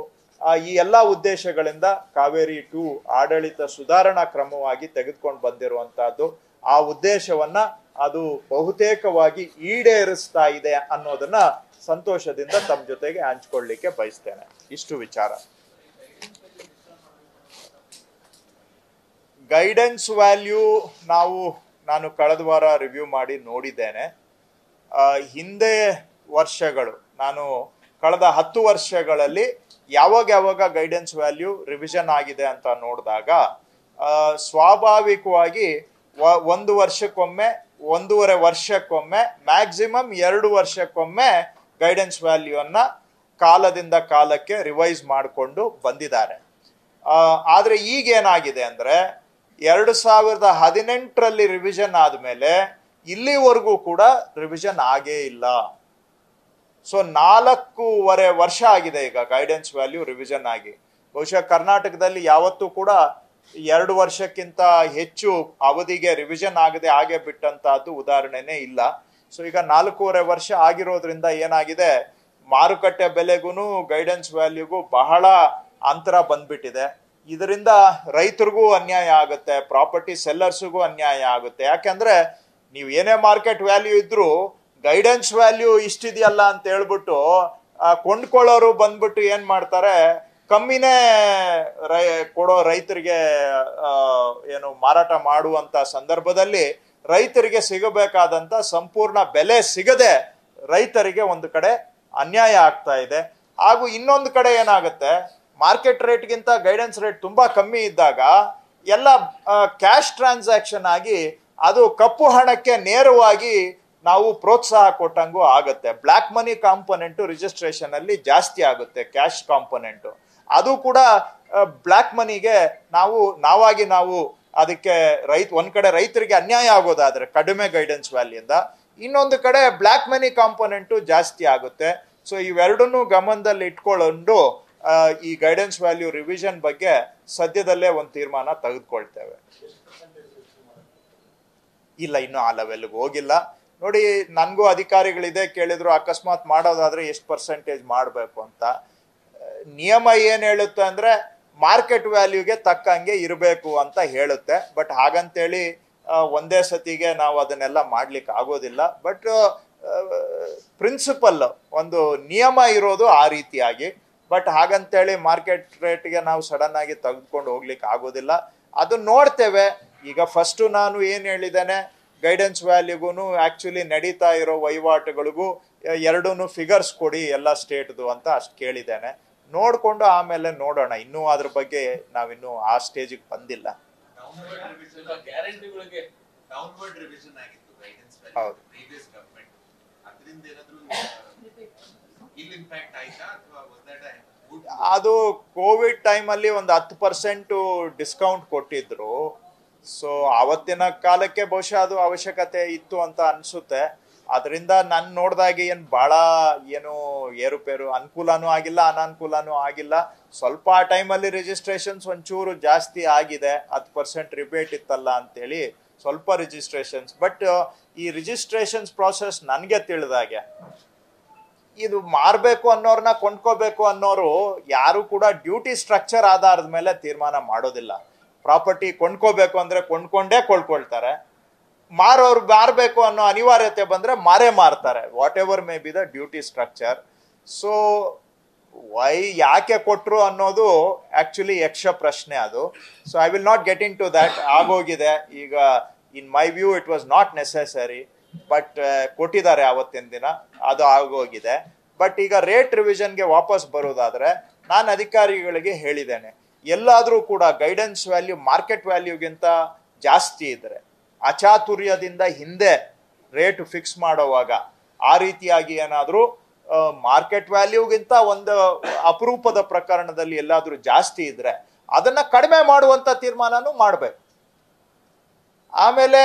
ಈ ಎಲ್ಲ ಉದ್ದೇಶಗಳಿಂದ ಕಾವೇರಿ ಟು ಆಡಳಿತ ಸುಧಾರಣಾ ಕ್ರಮವಾಗಿ ತೆಗೆದುಕೊಂಡು ಬಂದಿರುವಂತಹದ್ದು ಆ ಉದ್ದೇಶವನ್ನ ಅದು ಬಹುತೇಕವಾಗಿ ಈಡೇರಿಸ್ತಾ ಇದೆ ಅನ್ನೋದನ್ನ ಸಂತೋಷದಿಂದ ತಮ್ಮ ಜೊತೆಗೆ ಹಂಚ್ಕೊಳ್ಳಿಕ್ಕೆ ಬಯಸ್ತೇನೆ. ಇಷ್ಟು ವಿಚಾರ. ಗೈಡೆನ್ಸ್ ವ್ಯಾಲ್ಯೂ ನಾವು ನಾನು ಕಳೆದ ವಾರ ರಿವ್ಯೂ ಮಾಡಿ ನೋಡಿದ್ದೇನೆ. ಹಿಂದೆ ವರ್ಷಗಳು, ನಾನು ಕಳೆದ ಹತ್ತು ವರ್ಷಗಳಲ್ಲಿ ಯಾವಾಗ ಯಾವಾಗ ಗೈಡೆನ್ಸ್ ವ್ಯಾಲ್ಯೂ ರಿವಿಷನ್ ಆಗಿದೆ ಅಂತ ನೋಡಿದಾಗ ಸ್ವಾಭಾವಿಕವಾಗಿ ಒಂದು ವರ್ಷಕ್ಕೊಮ್ಮೆ ಒಂದೂವರೆ ವರ್ಷಕ್ಕೊಮ್ಮೆ ಮ್ಯಾಕ್ಸಿಮಮ್ ಎರಡು ವರ್ಷಕ್ಕೊಮ್ಮೆ ಗೈಡೆನ್ಸ್ ವ್ಯಾಲ್ಯೂನ್ನ ಕಾಲದಿಂದ ಕಾಲಕ್ಕೆ ರಿವೈಸ್ ಮಾಡಿಕೊಂಡು ಬಂದಿದ್ದಾರೆ. ಆದರೆ ಆದ್ರೆ ಈಗ ಏನಾಗಿದೆ ಅಂದ್ರೆ, ಎರಡು ಸಾವಿರದ ಹದಿನೆಂಟರಲ್ಲಿ ರಿವಿಷನ್ ಆದಮೇಲೆ ಇಲ್ಲಿವರೆಗೂ ಕೂಡ ರಿವಿಷನ್ ಆಗೇ ಇಲ್ಲ. ಸೊ ನಾಲ್ಕೂವರೆ ವರ್ಷ ಆಗಿದೆ ಈಗ ಗೈಡೆನ್ಸ್ ವ್ಯಾಲ್ಯೂ ರಿವಿಷನ್ ಆಗಿ. ಬಹುಶಃ ಕರ್ನಾಟಕದಲ್ಲಿ ಯಾವತ್ತೂ ಕೂಡ ಎರಡು ವರ್ಷಕ್ಕಿಂತ ಹೆಚ್ಚು ಅವಧಿಗೆ ರಿವಿಷನ್ ಆಗದೆ ಹಾಗೆ ಬಿಟ್ಟಂತಹದ್ದು ಉದಾಹರಣೆನೇ ಇಲ್ಲ. ಸೊ ಈಗ ನಾಲ್ಕೂವರೆ ವರ್ಷ ಆಗಿರೋದ್ರಿಂದ ಏನಾಗಿದೆ? ಮಾರುಕಟ್ಟೆ ಬೆಲೆಗೂ ಗೈಡೆನ್ಸ್ ವ್ಯಾಲ್ಯೂಗೂ ಬಹಳ ಅಂತರ ಬಂದ್ಬಿಟ್ಟಿದೆ. ಇದರಿಂದ ರೈತರಿಗೂ ಅನ್ಯಾಯ ಆಗುತ್ತೆ ಪ್ರಾಪರ್ಟಿ ಸೆಲ್ಲರ್ಸ್ಗೂ ಅನ್ಯಾಯ ಆಗುತ್ತೆ. ಯಾಕೆಂದ್ರೆ ನೀವು ಏನೇ ಮಾರ್ಕೆಟ್ ವ್ಯಾಲ್ಯೂ ಇದ್ರೂ ಗೈಡೆನ್ಸ್ ವ್ಯಾಲ್ಯೂ ಇಷ್ಟಿದೆಯಲ್ಲ ಅಂತ ಹೇಳ್ಬಿಟ್ಟು ಕೊಂಡ್ಕೊಳ್ಳೋರು ಬಂದ್ಬಿಟ್ಟು ಏನ್ ಮಾಡ್ತಾರೆ? ಕಮ್ಮಿನೇ ರೈ, ಕೊಡೋ ರೈತರಿಗೆ ಏನು ಮಾರಾಟ ಮಾಡುವಂತ ಸಂದರ್ಭದಲ್ಲಿ ರೈತರಿಗೆ ಸಿಗಬೇಕಾದಂತ ಸಂಪೂರ್ಣ ಬೆಲೆ ಸಿಗದೆ ರೈತರಿಗೆ ಒಂದು ಕಡೆ ಅನ್ಯಾಯ ಆಗ್ತಾ ಇದೆ. ಹಾಗೂ ಇನ್ನೊಂದು ಕಡೆ ಏನಾಗುತ್ತೆ, ಮಾರ್ಕೆಟ್ ರೇಟ್ಗಿಂತ ಗೈಡೆನ್ಸ್ ರೇಟ್ ತುಂಬಾ ಕಮ್ಮಿ ಇದ್ದಾಗ ಎಲ್ಲ ಕ್ಯಾಶ್ ಟ್ರಾನ್ಸಾಕ್ಷನ್ ಆಗಿ ಅದು ಕಪ್ಪು ಹಣಕ್ಕೆ ನೇರವಾಗಿ ನಾವು ಪ್ರೋತ್ಸಾಹ ಕೊಟ್ಟಂಗೂ ಆಗುತ್ತೆ. ಬ್ಲ್ಯಾಕ್ ಮನಿ ಕಾಂಪೊನೆಂಟು ರಿಜಿಸ್ಟ್ರೇಷನ್ ಅಲ್ಲಿ ಜಾಸ್ತಿ ಆಗುತ್ತೆ, ಕ್ಯಾಶ್ ಕಾಂಪೊನೆಂಟು. ಅದು ಕೂಡ ಬ್ಲ್ಯಾಕ್ ಮನಿಗೆ ನಾವು, ನಾವಾಗಿ ನಾವು ಅದಕ್ಕೆ ರೈತ, ಒಂದ್ ಕಡೆ ರೈತರಿಗೆ ಅನ್ಯಾಯ ಆಗೋದಾದ್ರೆ ಕಡಿಮೆ ಗೈಡೆನ್ಸ್ ವ್ಯಾಲಿಯಿಂದ ಇನ್ನೊಂದು ಕಡೆ ಬ್ಲ್ಯಾಕ್ ಮನಿ ಕಾಂಪೊನೆಂಟು ಜಾಸ್ತಿ ಆಗುತ್ತೆ. ಸೊ ಇವೆರಡನ್ನೂ ಗಮನದಲ್ಲಿ ಇಟ್ಕೊಂಡು ಈ ಗೈಡೆನ್ಸ್ ವ್ಯಾಲ್ಯೂ ರಿವಿಷನ್ ಬಗ್ಗೆ ಸದ್ಯದಲ್ಲೇ ಒಂದು ತೀರ್ಮಾನ ತೆಗೆದುಕೊಳ್ತೇವೆ. ಇಲ್ಲ, ಇನ್ನು ಆ ಲೆವೆಲ್ಗೆ ಹೋಗಿಲ್ಲ. ನೋಡಿ, ನನಗೂ ಅಧಿಕಾರಿಗಳಿದೆ, ಕೇಳಿದ್ರು, ಅಕಸ್ಮಾತ್ ಮಾಡೋದಾದ್ರೆ ಎಷ್ಟು ಪರ್ಸೆಂಟೇಜ್ ಮಾಡಬೇಕು ಅಂತ. ನಿಯಮ ಏನ್ ಹೇಳುತ್ತೆ ಅಂದ್ರೆ ಮಾರ್ಕೆಟ್ ವ್ಯಾಲ್ಯೂಗೆ ತಕ್ಕಂಗೆ ಇರಬೇಕು ಅಂತ ಹೇಳುತ್ತೆ. ಬಟ್ ಹಾಗಂತೇಳಿ ಒಂದೇ ಸತಿಗೆ ನಾವು ಅದನ್ನೆಲ್ಲ ಮಾಡ್ಲಿಕ್ಕೆ ಆಗೋದಿಲ್ಲ. ಬಟ್ ಪ್ರಿನ್ಸಿಪಲ್ ಒಂದು ನಿಯಮ ಇರೋದು ಆ ರೀತಿಯಾಗಿ. ಬಟ್ ಹಾಗಂತೇಳಿ ಮಾರ್ಕೆಟ್ ರೇಟ್ಗೆ ನಾವು ಸಡನ್ ಆಗಿ ತೆಗೆದುಕೊಂಡು ಹೋಗ್ಲಿಕ್ಕೆ ಆಗೋದಿಲ್ಲ. ಅದು ನೋಡ್ತೇವೆ. ಈಗ ಫಸ್ಟ್ ನಾನು ಏನು ಹೇಳಿದ್ದೇನೆ ಗೈಡೆನ್ಸ್ ವ್ಯಾಲ್ಯೂಗೂ ಆಕ್ಚುಲಿ ನಡೀತಾ ಇರೋ ವಹಿವಾಟುಗಳಿಗೂ ಎರಡೂ ಫಿಗರ್ಸ್ ಕೊಡಿ ಎಲ್ಲ ಸ್ಟೇಟ್ದು ಅಂತ ಅಷ್ಟು ಕೇಳಿದ್ದೇನೆ. ನೋಡ್ಕೊಂಡು ಆಮೇಲೆ ನೋಡೋಣ. ಇನ್ನೂ ಅದ್ರ ಬಗ್ಗೆ ನಾವಿನ್ನೂ ಆ ಸ್ಟೇಜಿಗೆ ಬಂದಿಲ್ಲ. ಹೌದು. ಅದು ಕೋವಿಡ್ ಟೈಮಲ್ಲಿ ಒಂದು ಹತ್ತು ಪರ್ಸೆಂಟು ಡಿಸ್ಕೌಂಟ್ ಕೊಟ್ಟಿದ್ರು. ಸೊ ಆವತ್ತಿನ ಕಾಲಕ್ಕೆ ಬಹುಶಃ ಅದು ಅವಶ್ಯಕತೆ ಇತ್ತು ಅಂತ ಅನ್ಸುತ್ತೆ. ಅದರಿಂದ ನಾನು ನೋಡಿದಾಗ ಏನು ಭಾಳ ಏನು ಏರುಪೇರು ಅನುಕೂಲನೂ ಆಗಿಲ್ಲ, ಅನಾನುಕೂಲನೂ ಆಗಿಲ್ಲ. ಸ್ವಲ್ಪ ಆ ಟೈಮಲ್ಲಿ ರಿಜಿಸ್ಟ್ರೇಷನ್ಸ್ ಒಂಚೂರು ಜಾಸ್ತಿ ಆಗಿದೆ, ಹತ್ತು ಪರ್ಸೆಂಟ್ ರಿಬೇಟ್ ಇತ್ತಲ್ಲ ಅಂತೇಳಿ ಸ್ವಲ್ಪ ರಿಜಿಸ್ಟ್ರೇಷನ್ಸ್ ಬಟ್ ಈ ರಿಜಿಸ್ಟ್ರೇಷನ್ಸ್ ಪ್ರಾಸೆಸ್ ನನಗೆ ತಿಳಿದಾಗೆ. ಇದು ಮಾರಬೇಕು ಅನ್ನೋರ್ನ ಕೊಂಡ್ಕೋಬೇಕು ಅನ್ನೋರು ಯಾರು ಕೂಡ ಡ್ಯೂಟಿ ಸ್ಟ್ರಕ್ಚರ್ ಆಧಾರದ ಮೇಲೆ ತೀರ್ಮಾನ ಮಾಡೋದಿಲ್ಲ. ಪ್ರಾಪರ್ಟಿ ಕೊಂಡ್ಕೋಬೇಕು ಅಂದ್ರೆ ಕೊಂಡ್ಕೊಂಡೇ ಕೊಳ್ಕೊಳ್ತಾರೆ ಮಾರೋರು ಮಾರಬೇಕು ಅನ್ನೋ ಅನಿವಾರ್ಯತೆ ಬಂದ್ರೆ ಮಾರೇ ಮಾರ್ತಾರೆ. Whatever may be the duty structure so why ಯಾಕೆ ಕೊಟ್ಟರು ಅನ್ನೋದು ಆಕ್ಚುಲಿ ಯಕ್ಷ ಪ್ರಶ್ನೆ ಅದು. So I will not get into that ಆಗೋಗಿದೆ. ಈಗ in my view it was not necessary but ಕೊಟ್ಟಿದ್ದಾರೆ ಆವತ್ತಿನ ದಿನ. ಅದು ಆಗೋಗಿದೆ. ಬಟ್ ಈಗ ರೇಟ್ ರಿವಿಷನ್ಗೆ ವಾಪಸ್ ಬರೋದಾದರೆ ನಾನು ಅಧಿಕಾರಿಗಳಿಗೆ ಹೇಳಿದ್ದೇನೆ. ಎಲ್ಲಾದರೂ ಕೂಡ ಗೈಡೆನ್ಸ್ ವ್ಯಾಲ್ಯೂ ಮಾರ್ಕೆಟ್ ವ್ಯಾಲ್ಯೂಗಿಂತ ಜಾಸ್ತಿ ಇದ್ರೆ ಅಚಾತುರ್ಯದಿಂದ ಹಿಂದೆ ರೇಟ್ ಫಿಕ್ಸ್ ಮಾಡೋವಾಗ ಆ ರೀತಿಯಾಗಿ ಏನಾದರೂ ಮಾರ್ಕೆಟ್ ವ್ಯಾಲ್ಯೂಗಿಂತ ಒಂದು ಅಪರೂಪದ ಪ್ರಕರಣದಲ್ಲಿ ಎಲ್ಲಾದರೂ ಜಾಸ್ತಿ ಇದ್ರೆ ಅದನ್ನ ಕಡಿಮೆ ಮಾಡುವಂತ ತೀರ್ಮಾನನೂ ಮಾಡಬೇಕು. ಆಮೇಲೆ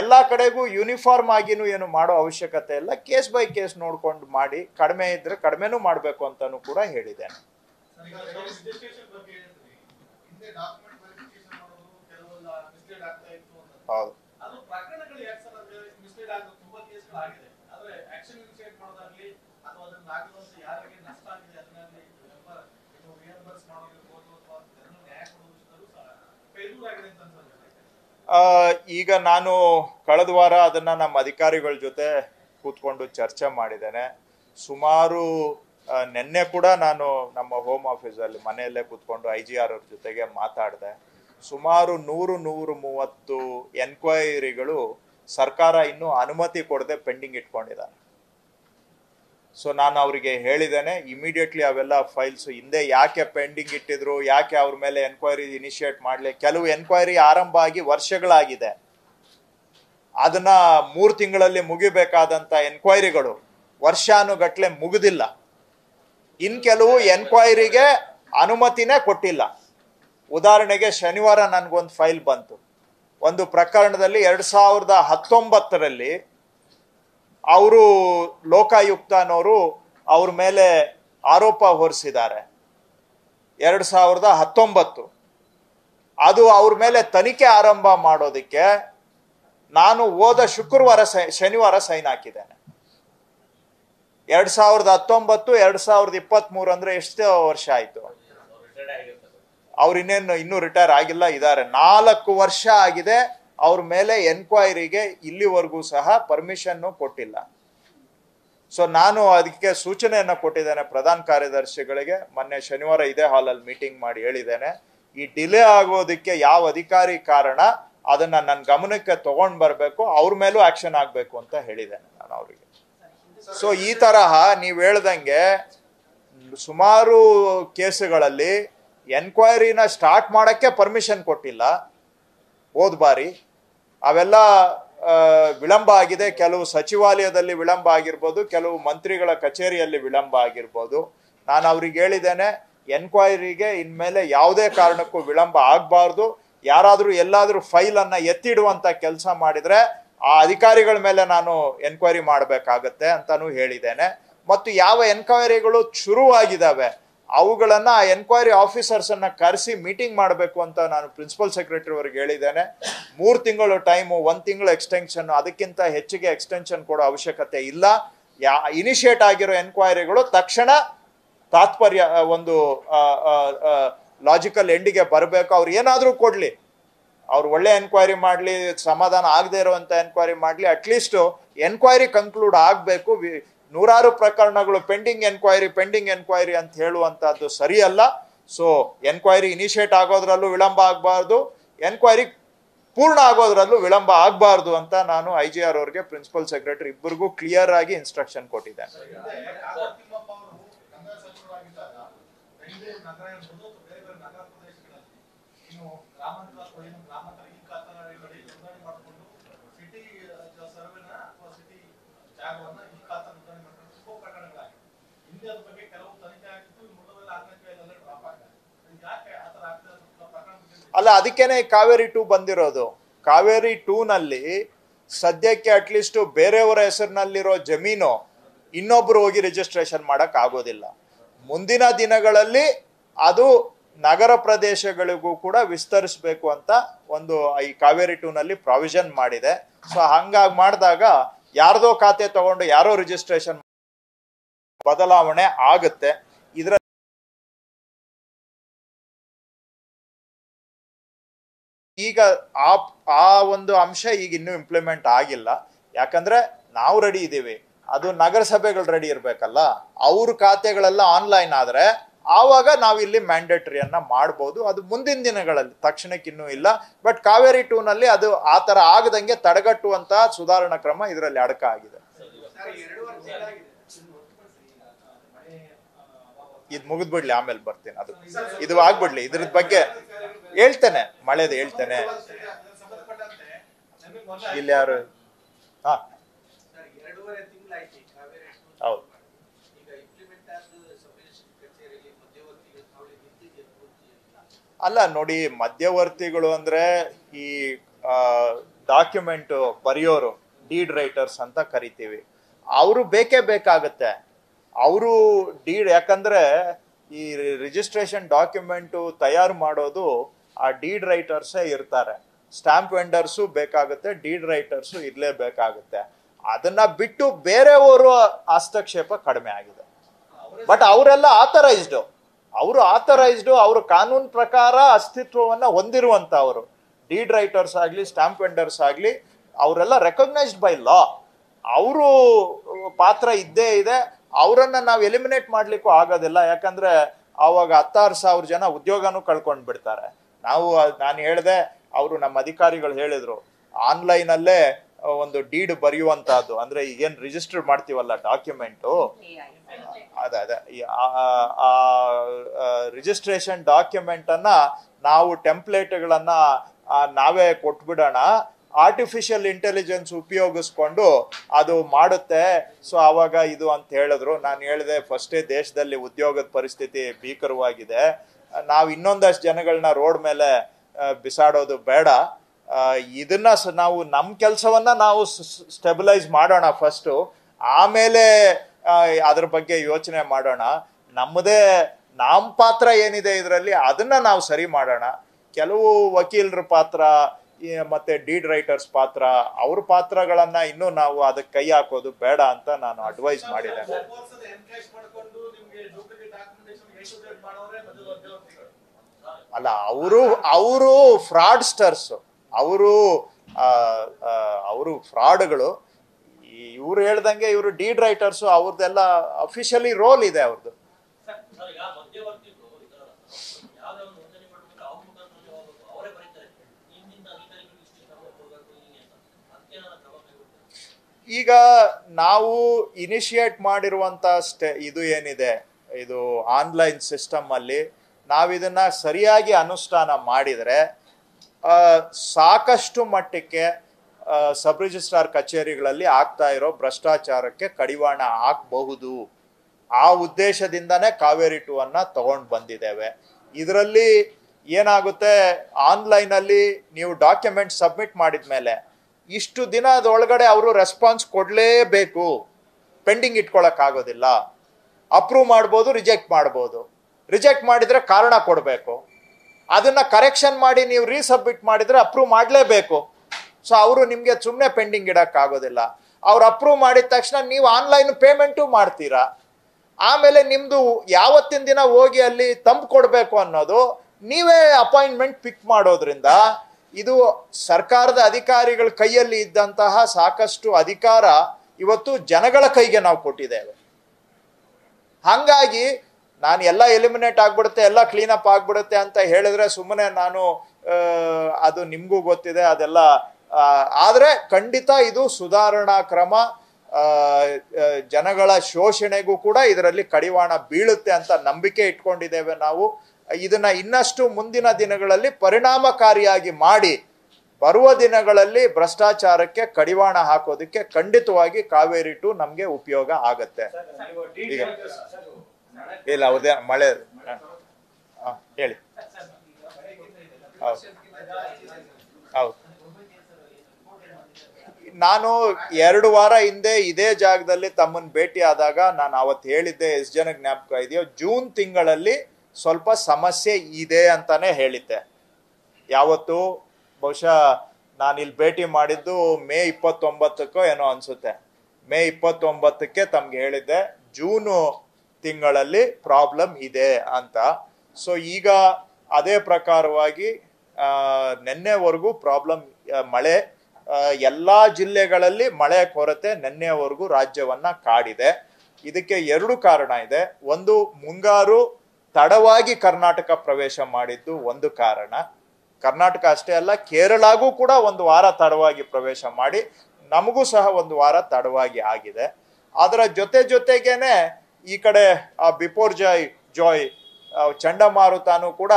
ಎಲ್ಲ ಕಡೆಗೂ ಯೂನಿಫಾರ್ಮ್ ಆಗಿನೂ ಏನು ಮಾಡೋ ಅವಶ್ಯಕತೆ ಇಲ್ಲ. ಕೇಸ್ ಬೈ ಕೇಸ್ ನೋಡ್ಕೊಂಡು ಮಾಡಿ ಕಡಿಮೆ ಇದ್ರೆ ಕಡಿಮೆನೂ ಮಾಡಬೇಕು ಅಂತಾನು ಕೂಡ ಹೇಳಿದೆ. ಹಿಂದೆ. ಪ್ರಕರಣಗಳು ಯಾಕೆ ಸರ್ ಮಿಸ್ಲೀಡ್ ಆಗೋದು ತುಂಬಾ ಕೇಸ್ಗಳು ಆಗಿದೆ ಆದ್ರೆ ಆಕ್ಷನ್ ಇನಿಷಿಯೇಟ್ ಮಾಡೋದಾಗ್ಲಿ ಅಥವಾ ಅದನ್ನ ಆಗದಂತ ಯಾರಿಗೆ ನಷ್ಟ ಆಗಿದೆ ಅದನ್ನಲ್ಲಿ ಇದು ರಿಯಂಬರ್ಸ್ ಮಾಡೋದಿರ್ಬೋದು ಅಥವಾ ಜನರು ನ್ಯಾಯ ಕೊಡೋದು ಸಹ ಫೇಲ್ಯೂರ್ ಆಗಿದೆ ಅಂತ ಈಗ ನಾನು ಕಳೆದ ವಾರ ಅದನ್ನು ನಮ್ಮ ಅಧಿಕಾರಿಗಳ ಜೊತೆ ಕೂತ್ಕೊಂಡು ಚರ್ಚೆ ಮಾಡಿದ್ದೇನೆ. ಸುಮಾರು ನಿನ್ನೆ ಕೂಡ ನಾನು ನಮ್ಮ ಹೋಮ್ ಆಫೀಸಲ್ಲಿ ಮನೆಯಲ್ಲೇ ಕೂತ್ಕೊಂಡು ಐ ಜಿ ಆರ್ ಅವ್ರ ಜೊತೆಗೆ ಮಾತಾಡಿದೆ. ಸುಮಾರು ನೂರು ನೂರು ಮೂವತ್ತು ಎನ್ಕ್ವೈರಿಗಳು ಸರ್ಕಾರ ಇನ್ನೂ ಅನುಮತಿ ಕೊಡದೆ ಪೆಂಡಿಂಗ್ ಇಟ್ಕೊಂಡಿದ್ದಾರೆ. ಸೊ ನಾನು ಅವರಿಗೆ ಹೇಳಿದ್ದೇನೆ ಇಮಿಡಿಯೇಟ್ಲಿ ಅವೆಲ್ಲ ಫೈಲ್ಸ್ ಹಿಂದೆ ಯಾಕೆ ಪೆಂಡಿಂಗ್ ಇಟ್ಟಿದ್ರು, ಯಾಕೆ ಅವ್ರ ಮೇಲೆ ಎನ್ಕ್ವೈರಿ ಇನಿಷಿಯೇಟ್ ಮಾಡಲಿ, ಕೆಲವು ಎನ್ಕ್ವೈರಿ ಆರಂಭ ಆಗಿ ವರ್ಷಗಳಾಗಿದೆ. ಅದನ್ನ ಮೂರು ತಿಂಗಳಲ್ಲಿ ಮುಗಿಬೇಕಾದಂತ ಎನ್ಕ್ವೈರಿಗಳು ವರ್ಷಾನುಗಟ್ಲೆ ಮುಗಿದಿಲ್ಲ. ಇನ್ ಕೆಲವು ಎನ್ಕ್ವೈರಿಗೆ ಅನುಮತಿನೇ ಕೊಟ್ಟಿಲ್ಲ. ಉದಾಹರಣೆಗೆ ಶನಿವಾರ ನನಗೊಂದು ಫೈಲ್ ಬಂತು. ಒಂದು ಪ್ರಕರಣದಲ್ಲಿ ಎರಡು ಸಾವಿರದ ಹತ್ತೊಂಬತ್ತರಲ್ಲಿ ಅವರು ಲೋಕಾಯುಕ್ತನವರು ಅವ್ರ ಮೇಲೆ ಆರೋಪ ಹೊರಿಸಿದ್ದಾರೆ. ಎರಡ್ ಸಾವಿರದ ಹತ್ತೊಂಬತ್ತು. ಅದು ಅವ್ರ ಮೇಲೆ ತನಿಖೆ ಆರಂಭ ಮಾಡೋದಕ್ಕೆ ನಾನು ಹೋದ ಶುಕ್ರವಾರ ಶನಿವಾರ ಸೈನ್ ಹಾಕಿದ್ದೇನೆ. ಎರಡು ಸಾವಿರದ ಹತ್ತೊಂಬತ್ತು, ಎರಡು ಸಾವಿರದ ಇಪ್ಪತ್ತ್ ಮೂರು ಅಂದ್ರೆ ಎಷ್ಟು ವರ್ಷ ಆಯ್ತು. ಅವ್ರು ಇನ್ನೇನು ಇನ್ನೂ ರಿಟೈರ್ ಆಗಿಲ್ಲ ಇದ್ದಾರೆ ನಾಲ್ಕು ವರ್ಷ ಆಗಿದೆ, ಅವ್ರ ಮೇಲೆ ಎನ್ಕ್ವೈರಿಗೆ ಇಲ್ಲಿವರೆಗೂ ಸಹ ಪರ್ಮಿಷನ್ನು ಕೊಟ್ಟಿಲ್ಲ. ಸೊ ನಾನು ಅದಕ್ಕೆ ಸೂಚನೆಯನ್ನ ಕೊಟ್ಟಿದ್ದೇನೆ ಪ್ರಧಾನ ಕಾರ್ಯದರ್ಶಿಗಳಿಗೆ. ಮೊನ್ನೆ ಶನಿವಾರ ಇದೇ ಹಾಲಲ್ಲಿ ಮೀಟಿಂಗ್ ಮಾಡಿ ಹೇಳಿದ್ದೇನೆ. ಈ ಡಿಲೇ ಆಗೋದಕ್ಕೆ ಯಾವ ಅಧಿಕಾರಿ ಕಾರಣ, ಅದನ್ನ ನನ್ನ ಗಮನಕ್ಕೆ ತಗೊಂಡ್ ಬರಬೇಕು, ಅವ್ರ ಮೇಲೂ ಆಕ್ಷನ್ ಆಗಬೇಕು ಅಂತ ಹೇಳಿದ್ದೇನೆ ನಾನು ಅವರಿಗೆ. ಸೊ ಈ ತರಹ ನೀವು ಹೇಳ್ದಂಗೆ ಸುಮಾರು ಕೇಸುಗಳಲ್ಲಿ ಎನ್ಕ್ವೈರಿನ ಸ್ಟಾರ್ಟ್ ಮಾಡೋಕ್ಕೆ ಪರ್ಮಿಷನ್ ಕೊಟ್ಟಿಲ್ಲ. ಹೋದ ಬಾರಿ. ಅವೆಲ್ಲ ವಿಳಂಬ ಆಗಿದೆ. ಕೆಲವು ಸಚಿವಾಲಯದಲ್ಲಿ ವಿಳಂಬ ಆಗಿರ್ಬೋದು, ಕೆಲವು ಮಂತ್ರಿಗಳ ಕಚೇರಿಯಲ್ಲಿ ವಿಳಂಬ ಆಗಿರ್ಬೋದು. ನಾನು ಅವ್ರಿಗೆ ಹೇಳಿದ್ದೇನೆ ಎನ್ಕ್ವೈರಿಗೆ ಇನ್ಮೇಲೆ ಯಾವುದೇ ಕಾರಣಕ್ಕೂ ವಿಳಂಬ ಆಗಬಾರ್ದು. ಯಾರಾದರೂ ಎಲ್ಲಾದರೂ ಫೈಲನ್ನು ಎತ್ತಿಡುವಂಥ ಕೆಲಸ ಮಾಡಿದರೆ, ಆ ಅಧಿಕಾರಿಗಳ ಮೇಲೆ ನಾನು ಎನ್ಕ್ವೈರಿ ಮಾಡಬೇಕಾಗತ್ತೆ ಅಂತಲೂ ಹೇಳಿದ್ದೇನೆ. ಮತ್ತು ಯಾವ ಎನ್ಕ್ವೈರಿಗಳು ಶುರುವಾಗಿದ್ದಾವೆ ಅವುಗಳನ್ನ ಆ ಎನ್ಕ್ವೈರಿ ಆಫೀಸರ್ಸ್ ಅನ್ನ ಕರೆಸಿ ಮೀಟಿಂಗ್ ಮಾಡಬೇಕು ಅಂತ ನಾನು ಪ್ರಿನ್ಸಿಪಲ್ ಸೆಕ್ರೆಟರಿ ಅವ್ರಿಗೆ ಹೇಳಿದ್ದೇನೆ. ಮೂರು ತಿಂಗಳು ಟೈಮು ಒಂದು ತಿಂಗಳು ಎಕ್ಸ್ಟೆನ್ಷನ್ ಅದಕ್ಕಿಂತ ಹೆಚ್ಚಿಗೆ ಎಕ್ಸ್ಟೆನ್ಷನ್ ಕೊಡೋ ಅವಶ್ಯಕತೆ ಇಲ್ಲ. ಯಾ ಇನಿಷಿಯೇಟ್ ಆಗಿರೋ ಎನ್ಕ್ವೈರಿಗಳು ತಕ್ಷಣ ತಾತ್ಪರ್ಯ ಒಂದು ಲಾಜಿಕಲ್ ಎಂಡಿಗೆ ಬರಬೇಕು. ಅವ್ರು ಏನಾದರೂ ಕೊಡಲಿ. ಅವ್ರು ಒಳ್ಳೆ ಎನ್ಕ್ವೈರಿ ಮಾಡಲಿ, ಸಮಾಧಾನ ಆಗದೆ ಇರುವಂತ ಎನ್ಕ್ವೈರಿ ಮಾಡಲಿ. ಅಟ್ಲೀಸ್ಟ್ ಎನ್ಕ್ವೈರಿ ಕನ್ಕ್ಲೂಡ್ ಆಗಬೇಕು. ನೂರಾರು ಪ್ರಕರಣಗಳು ಪೆಂಡಿಂಗ್ ಎನ್ಕ್ವೈರಿ ಪೆಂಡಿಂಗ್ ಎನ್ಕ್ವೈರಿ ಅಂತ ಹೇಳುವಂತಹದ್ದು ಸರಿಯಲ್ಲ. ಸೊ ಎನ್ಕ್ವೈರಿ ಇನಿಷಿಯೇಟ್ ಆಗೋದ್ರಲ್ಲೂ ವಿಳಂಬ ಆಗಬಾರ್ದು. ಎನ್ಕ್ವೈರಿ ಪೂರ್ಣ ಆಗೋದ್ರಲ್ಲೂ ವಿಳಂಬ ಆಗಬಾರ್ದು ಅಂತ ನಾನು ಐ ಜಿ ಆರ್ ಅವ್ರಿಗೆ ಪ್ರಿನ್ಸಿಪಲ್ ಸೆಕ್ರೆಟರಿ ಇಬ್ಬರಿಗೂ ಕ್ಲಿಯರ್ ಆಗಿ ಇನ್ಸ್ಟ್ರಕ್ಷನ್ ಕೊಟ್ಟಿದ್ದೇನೆ ತಿಮ್ಮಪ್ಪ ಅವರು ಕಂದಾಯ ಸಚಿವರಾಗಿದ್ದಾಗ ಬೆಂಗಳೂರು ನಗರ ಇರ್ಬೋದು ಅಥವಾ ಬೇರೆ ಬೇರೆ ನಗರ ಪ್ರದೇಶಗಳಲ್ಲಿ ಇನ್ನು ಗ್ರಾಮಾಂತರ ಅಥವಾ ಏನು ಗ್ರಾಮಾಂತರ ಈ ಖಾತರಿಗಳಲ್ಲಿ ನೋಂದಣಿ ಮಾಡಿಕೊಂಡು ಸಿಟಿ ಸರ್ವೆನ ಅಥವಾ ಸಿಟಿ ಜಾಗವನ್ನ ಈ ಖಾತಾ ನೋಂದಣಿ ಮಾಡ್ಕೊಂಡು ತುಂಬಾ ಪ್ರಕರಣಗಳಾಗಿವೆ ಹಿಂದೆ ಅದ್ರ ಬಗ್ಗೆ ಕೆಲವು ತನಿಖೆ ಆಗಿತ್ತು ಮುಳುವೆಲ್ಲ ಆಗಲಿಕ್ಕೆ ಎಲ್ಲ ಡ್ರಾಪ್ ಆಗಿದೆ ಇದು ಯಾಕೆ ಆ ಥರ ಆಗ್ತದೆ ಅಂತ ಪ್ರಕರಣ ಬಗ್ಗೆ ಅಲ್ಲ, ಅದಕ್ಕೇನೆ ಕಾವೇರಿ ಟೂ ಬಂದಿರೋದು. ಕಾವೇರಿ ಟೂನಲ್ಲಿ ಸದ್ಯಕ್ಕೆ ಅಟ್ಲೀಸ್ಟ್ ಬೇರೆಯವರ ಹೆಸರಿನಲ್ಲಿರೋ ಜಮೀನು ಇನ್ನೊಬ್ರು ಹೋಗಿ ರಿಜಿಸ್ಟ್ರೇಷನ್ ಮಾಡಕ್ ಆಗೋದಿಲ್ಲ. ಮುಂದಿನ ದಿನಗಳಲ್ಲಿ ಅದು ನಗರ ಪ್ರದೇಶಗಳಿಗೂ ಕೂಡ ವಿಸ್ತರಿಸಬೇಕು ಅಂತ ಒಂದು ಈ ಕಾವೇರಿ ಟೂನಲ್ಲಿ ಪ್ರಾವಿಷನ್ ಮಾಡಿದೆ. ಸೊ ಹಂಗಾಗಿ ಮಾಡಿದಾಗ ಯಾರ್ದೋ ಖಾತೆ ತಗೊಂಡು ಯಾರೋ ರಿಜಿಸ್ಟ್ರೇಷನ್ ಬದಲಾವಣೆ ಆಗುತ್ತೆ. ಇದರ ಈಗ ಆ ಆ ಒಂದು ಅಂಶ ಈಗ ಇನ್ನೂ ಇಂಪ್ಲಿಮೆಂಟ್ ಆಗಿಲ್ಲ. ಯಾಕಂದ್ರೆ ನಾವು ರೆಡಿ ಇದ್ದೀವಿ. ಅದು ನಗರಸಭೆಗಳು ರೆಡಿ ಇರಬೇಕಲ್ಲ. ಅವ್ರ ಖಾತೆಗಳೆಲ್ಲ ಆನ್ಲೈನ್ ಆದ್ರೆ ಆವಾಗ ನಾವು ಇಲ್ಲಿ ಮ್ಯಾಂಡೇಟರಿಯನ್ನ ಮಾಡ್ಬೋದು. ಅದು ಮುಂದಿನ ದಿನಗಳಲ್ಲಿ, ತಕ್ಷಣಕ್ಕೆ ಇನ್ನೂ ಇಲ್ಲ. ಬಟ್ ಕಾವೇರಿ ಟೂನಲ್ಲಿ ಅದು ಆ ತರ ಆಗದಂಗೆ ತಡೆಗಟ್ಟುವಂತಹ ಸುಧಾರಣಾ ಕ್ರಮ ಇದರಲ್ಲಿ ಅಡಕ ಆಗಿದೆ. ಇದು ಮುಗಿದ್ಬಿಡ್ಲಿ ಆಮೇಲೆ ಬರ್ತೀನಿ. ಅದು ಇದು ಆಗ್ಬಿಡ್ಲಿ. ಇದ್ರ ಬಗ್ಗೆ ಹೇಳ್ತೇನೆ. ಮಳೆದು ಹೇಳ್ತೇನೆ. ಇಲ್ಲಿ ಯಾರು? ಹೌದು. ಅಲ್ಲ, ನೋಡಿ, ಮಧ್ಯವರ್ತಿಗಳು ಅಂದ್ರೆ ಈ ಡಾಕ್ಯುಮೆಂಟ್ ಬರೆಯೋರು ಡೀಡ್ ರೈಟರ್ಸ್ ಅಂತ ಕರಿತೀವಿ. ಅವರು ಬೇಕೇ ಬೇಕಾಗತ್ತೆ. ಅವರು ಡೀಡ್ ಯಾಕಂದ್ರೆ ಈ ರಿಜಿಸ್ಟ್ರೇಷನ್ ಡಾಕ್ಯುಮೆಂಟು ತಯಾರು ಮಾಡೋದು ಆ ಡೀಡ್ ರೈಟರ್ಸೇ ಇರ್ತಾರೆ. ಸ್ಟಾಂಪ್ ವೆಂಡರ್ಸು ಬೇಕಾಗುತ್ತೆ, ಡೀಡ್ ರೈಟರ್ಸು ಇರಲೇಬೇಕಾಗುತ್ತೆ. ಅದನ್ನ ಬಿಟ್ಟು ಬೇರೆಯವರು ಹಸ್ತಕ್ಷೇಪ ಕಡಿಮೆ ಆಗಿದೆ. ಬಟ್ ಅವರೆಲ್ಲ ಆಥರೈಸ್ಡ್ ಅವರು ಆಥರೈಸ್ಡ್ ಅವರು ಕಾನೂನು ಪ್ರಕಾರ ಅಸ್ತಿತ್ವವನ್ನ ಹೊಂದಿರುವಂಥವರು ಡೀಡ್ ರೈಟರ್ಸ್ ಆಗಲಿ ಸ್ಟಾಂಪ್ ವೆಂಡರ್ಸ್ ಆಗಲಿ, ಅವರೆಲ್ಲ ರೆಕಗ್ನೈಸ್ಡ್ ಬೈ ಲಾ ಅವರು ಪಾತ್ರ ಇದ್ದೇ ಇದೆ. ಅವರನ್ನ ನಾವು ಎಲಿಮಿನೇಟ್ ಮಾಡ್ಲಿಕ್ಕೂ ಆಗೋದಿಲ್ಲ. ಯಾಕಂದ್ರೆ ಅವಾಗ ಹತ್ತಾರು ಸಾವಿರ ಜನ ಉದ್ಯೋಗನೂ ಕಳ್ಕೊಂಡು ಬಿಡ್ತಾರೆ. ನಾವು ನಾನು ಹೇಳಿದೆ, ಅವರು ನಮ್ಮ ಅಧಿಕಾರಿಗಳು ಹೇಳಿದ್ರು, ಆನ್ಲೈನಲ್ಲೇ ಒಂದು ಡೀಡ್ ಬರೆಯುವಂತಹದ್ದು. ಅಂದ್ರೆ ಏನ್ ರಿಜಿಸ್ಟರ್ ಮಾಡ್ತೀವಲ್ಲ ಡಾಕ್ಯುಮೆಂಟು? ಅದೇ ಅದೇ. ರಿಜಿಸ್ಟ್ರೇಷನ್ ಡಾಕ್ಯುಮೆಂಟ್ ಅನ್ನ ನಾವು ಟೆಂಪ್ಲೇಟ್ಗಳನ್ನ ನಾವೇ ಕೊಟ್ಬಿಡೋಣ. ಆರ್ಟಿಫಿಷಿಯಲ್ ಇಂಟೆಲಿಜೆನ್ಸ್ ಉಪಯೋಗಿಸ್ಕೊಂಡು ಅದು ಮಾಡುತ್ತೆ. ಸೊ ಆವಾಗ ಇದು ಅಂತ ಹೇಳಿದ್ರು. ನಾನು ಹೇಳಿದೆ ಫಸ್ಟೇ ದೇಶದಲ್ಲಿ ಉದ್ಯೋಗದ ಪರಿಸ್ಥಿತಿ ಭೀಕರವಾಗಿದೆ. ನಾವು ಇನ್ನೊಂದಷ್ಟು ಜನಗಳನ್ನ ರೋಡ್ ಮೇಲೆ ಬಿಸಾಡೋದು ಬೇಡ. ಇದನ್ನ ನಾವು ನಮ್ಮ ಕೆಲಸವನ್ನ ನಾವು ಸ್ಟೆಬಿಲೈಸ್ ಮಾಡೋಣ ಫಸ್ಟು ಆಮೇಲೆ ಅದ್ರ ಬಗ್ಗೆ ಯೋಚನೆ ಮಾಡೋಣ. ನಮ್ಮದೇ ನಮ್ಮ ಪಾತ್ರ ಏನಿದೆ ಇದರಲ್ಲಿ, ಅದನ್ನ ನಾವು ಸರಿ ಮಾಡೋಣ. ಕೆಲವು ವಕೀಲರ ಪಾತ್ರ ಮತ್ತೆ ಡೀಡ್ ರೈಟರ್ಸ್ ಪಾತ್ರ ಅವ್ರ ಪಾತ್ರಗಳನ್ನ ಇನ್ನೂ ನಾವು ಅದಕ್ಕೆ ಕೈ ಹಾಕೋದು ಬೇಡ ಅಂತ ನಾನು ಅಡ್ವೈಸ್ ಮಾಡಿದ್ದೇನೆ ಅಲ್ಲ ಅವರು ಅವರು ಫ್ರಾಡ್ಸ್ಟರ್ಸ್ ಅವರು ಅವರು ಫ್ರಾಡ್ಗಳು ಇವ್ರು ಹೇಳ್ದಂಗೆ ಇವರು ಡೀಡ್ ರೈಟರ್ಸ್ ಅವ್ರದ್ದೆಲ್ಲ ಅಫಿಷಿಯಲಿ ರೋಲ್ ಇದೆ ಅವ್ರದ್ದು ಈಗ ನಾವು ಇನಿಷಿಯೇಟ್ ಮಾಡಿರುವಂತ ಸ್ಟೆ, ಇದು ಏನಿದೆ? ಇದು ಆನ್ಲೈನ್ ಸಿಸ್ಟಮ್ ಅಲ್ಲಿ ನಾವಿದನ್ನ ಸರಿಯಾಗಿ ಅನುಷ್ಠಾನ ಮಾಡಿದರೆ ಸಾಕಷ್ಟು ಮಟ್ಟಕ್ಕೆ ಸಬ್ ರಿಜಿಸ್ಟ್ರಾರ್ ಕಚೇರಿಗಳಲ್ಲಿ ಆಗ್ತಾ ಇರೋ ಭ್ರಷ್ಟಾಚಾರಕ್ಕೆ ಕಡಿವಾಣ ಹಾಕಬಹುದು. ಆ ಉದ್ದೇಶದಿಂದನೇ ಕಾವೇರಿ ಟೂ ತಗೊಂಡು ಬಂದಿದ್ದೇವೆ. ಇದರಲ್ಲಿ ಏನಾಗುತ್ತೆ? ಆನ್ಲೈನಲ್ಲಿ ನೀವು ಡಾಕ್ಯುಮೆಂಟ್ ಸಬ್ಮಿಟ್ ಮಾಡಿದ್ಮೇಲೆ ಇಷ್ಟು ದಿನದೊಳಗಡೆ ಅವರು ರೆಸ್ಪಾನ್ಸ್ ಕೊಡಲೇಬೇಕು. ಪೆಂಡಿಂಗ್ ಇಟ್ಕೊಳಕ್ಕಾಗೋದಿಲ್ಲ. ಅಪ್ರೂವ್ ಮಾಡ್ಬೋದು ರಿಜೆಕ್ಟ್ ಮಾಡ್ಬೋದು. ರಿಜೆಕ್ಟ್ ಮಾಡಿದ್ರೆ ಕಾರಣ ಕೊಡಬೇಕು. ಅದನ್ನ ಕರೆಕ್ಷನ್ ಮಾಡಿ ನೀವು ರೀಸಬ್ಮಿಟ್ ಮಾಡಿದ್ರೆ ಅಪ್ರೂವ್ ಮಾಡಲೇಬೇಕು. ಸೊ ಅವರು ನಿಮಗೆ ಸುಮ್ಮನೆ ಪೆಂಡಿಂಗ್ ಇಡಕ್ಕಾಗೋದಿಲ್ಲ. ಅವ್ರು ಅಪ್ರೂವ್ ಮಾಡಿದ ತಕ್ಷಣ ನೀವು ಆನ್ಲೈನ್ ಪೇಮೆಂಟು ಮಾಡ್ತೀರಾ. ಆಮೇಲೆ ನಿಮ್ದು ಯಾವತ್ತಿನ ದಿನ ಹೋಗಿ ಅಲ್ಲಿ ತಂಪು ಕೊಡಬೇಕು ಅನ್ನೋದು ನೀವೇ ಅಪಾಯಿಂಟ್ಮೆಂಟ್ ಪಿಕ್ ಮಾಡೋದ್ರಿಂದ ಇದು ಸರ್ಕಾರದ ಅಧಿಕಾರಿಗಳ ಕೈಯಲ್ಲಿ ಇದ್ದಂತಹ ಸಾಕಷ್ಟು ಅಧಿಕಾರ ಇವತ್ತು ಜನಗಳ ಕೈಗೆ ನಾವು ಕೊಟ್ಟಿದ್ದೇವೆ. ಹಂಗಾಗಿ ನಾನು ಎಲ್ಲ ಎಲಿಮಿನೇಟ್ ಆಗ್ಬಿಡುತ್ತೆ, ಎಲ್ಲ ಕ್ಲೀನಪ್ ಆಗ್ಬಿಡುತ್ತೆ ಅಂತ ಹೇಳಿದ್ರೆ ಸುಮ್ಮನೆ ನಾನು ಅದು ನಿಮಗೂ ಗೊತ್ತಿದೆ, ಅದೆಲ್ಲ ಆದರೆ ಖಂಡಿತ ಇದು ಸುಧಾರಣಾ ಕ್ರಮ ಜನಗಳ ಶೋಷಣೆಗೂ ಕೂಡ ಇದರಲ್ಲಿ ಕಡಿವಾಣ ಬೀಳುತ್ತೆ ಅಂತ ನಂಬಿಕೆ ಇಟ್ಕೊಂಡಿದ್ದೇವೆ ನಾವು. ಇದನ್ನ ಇನ್ನಷ್ಟು ಮುಂದಿನ ದಿನಗಳಲ್ಲಿ ಪರಿಣಾಮಕಾರಿಯಾಗಿ ಮಾಡಿ ಬರುವ ದಿನಗಳಲ್ಲಿ ಭ್ರಷ್ಟಾಚಾರಕ್ಕೆ ಕಡಿವಾಣ ಹಾಕೋದಕ್ಕೆ ಖಂಡಿತವಾಗಿ ಕಾವೇರಿ ಟು ನಮಗೆ ಉಪಯೋಗ ಆಗತ್ತೆ. ಇಲ್ಲ ಅವ್ರದೇ ಮಳೆ. ಹೇಳಿ. ನಾನು ಎರಡು ವಾರ ಹಿಂದೆ ಇದೇ ಜಾಗದಲ್ಲಿ ತಮ್ಮನ್ನ ಭೇಟಿ ಆದಾಗ ನಾನು ಅವತ್ತು ಹೇಳಿದ್ದೆ, ಎಷ್ಟು ಜನ ಜ್ಞಾಪಕ ಇದೆಯೋ, ಜೂನ್ ತಿಂಗಳಲ್ಲಿ ಸ್ವಲ್ಪ ಸಮಸ್ಯೆ ಇದೆ ಅಂತಾನೆ ಹೇಳಿದ್ದೆ. ಯಾವತ್ತು ಬಹುಶಃ ನಾನು ಇಲ್ಲಿ ಭೇಟಿ ಮಾಡಿದ್ದು ಮೇ ಇಪ್ಪತ್ತೊಂಬತ್ತಕ್ಕೋ ಏನೋ ಅನ್ಸುತ್ತೆ. ಮೇ ಇಪ್ಪತ್ತೊಂಬತ್ತಕ್ಕೆ ತಮ್ಗೆ ಹೇಳಿದ್ದೆ, ಜೂನು ತಿಂಗಳಲ್ಲಿ ಪ್ರಾಬ್ಲಮ್ ಇದೆ ಅಂತ. ಸೊ ಈಗ ಅದೇ ಪ್ರಕಾರವಾಗಿ ನಿನ್ನೆವರೆಗೂ ಪ್ರಾಬ್ಲಮ್ ಮಳೆ ಎಲ್ಲಾ ಜಿಲ್ಲೆಗಳಲ್ಲಿ ಮಳೆ ಕೊರತೆ ನಿನ್ನೆವರೆಗೂ ರಾಜ್ಯವನ್ನ ಕಾಡಿದೆ. ಇದಕ್ಕೆ ಎರಡು ಕಾರಣ ಇದೆ. ಒಂದು, ಮುಂಗಾರು ತಡವಾಗಿ ಕರ್ನಾಟಕ ಪ್ರವೇಶ ಮಾಡಿದ್ದು ಒಂದು ಕಾರಣ. ಕರ್ನಾಟಕ ಅಷ್ಟೇ ಅಲ್ಲ, ಕೇರಳಗೂ ಕೂಡ ಒಂದು ವಾರ ತಡವಾಗಿ ಪ್ರವೇಶ ಮಾಡಿ, ನಮಗೂ ಸಹ ಒಂದು ವಾರ ತಡವಾಗಿ ಆಗಿದೆ. ಅದರ ಜೊತೆ ಜೊತೆಗೇನೆ ಈ ಕಡೆ, ಆ ಬಿಪೋರ್ ಜಾಯ್ ಜಾಯ್ ಚಂಡಮಾರುತಾನು ಕೂಡ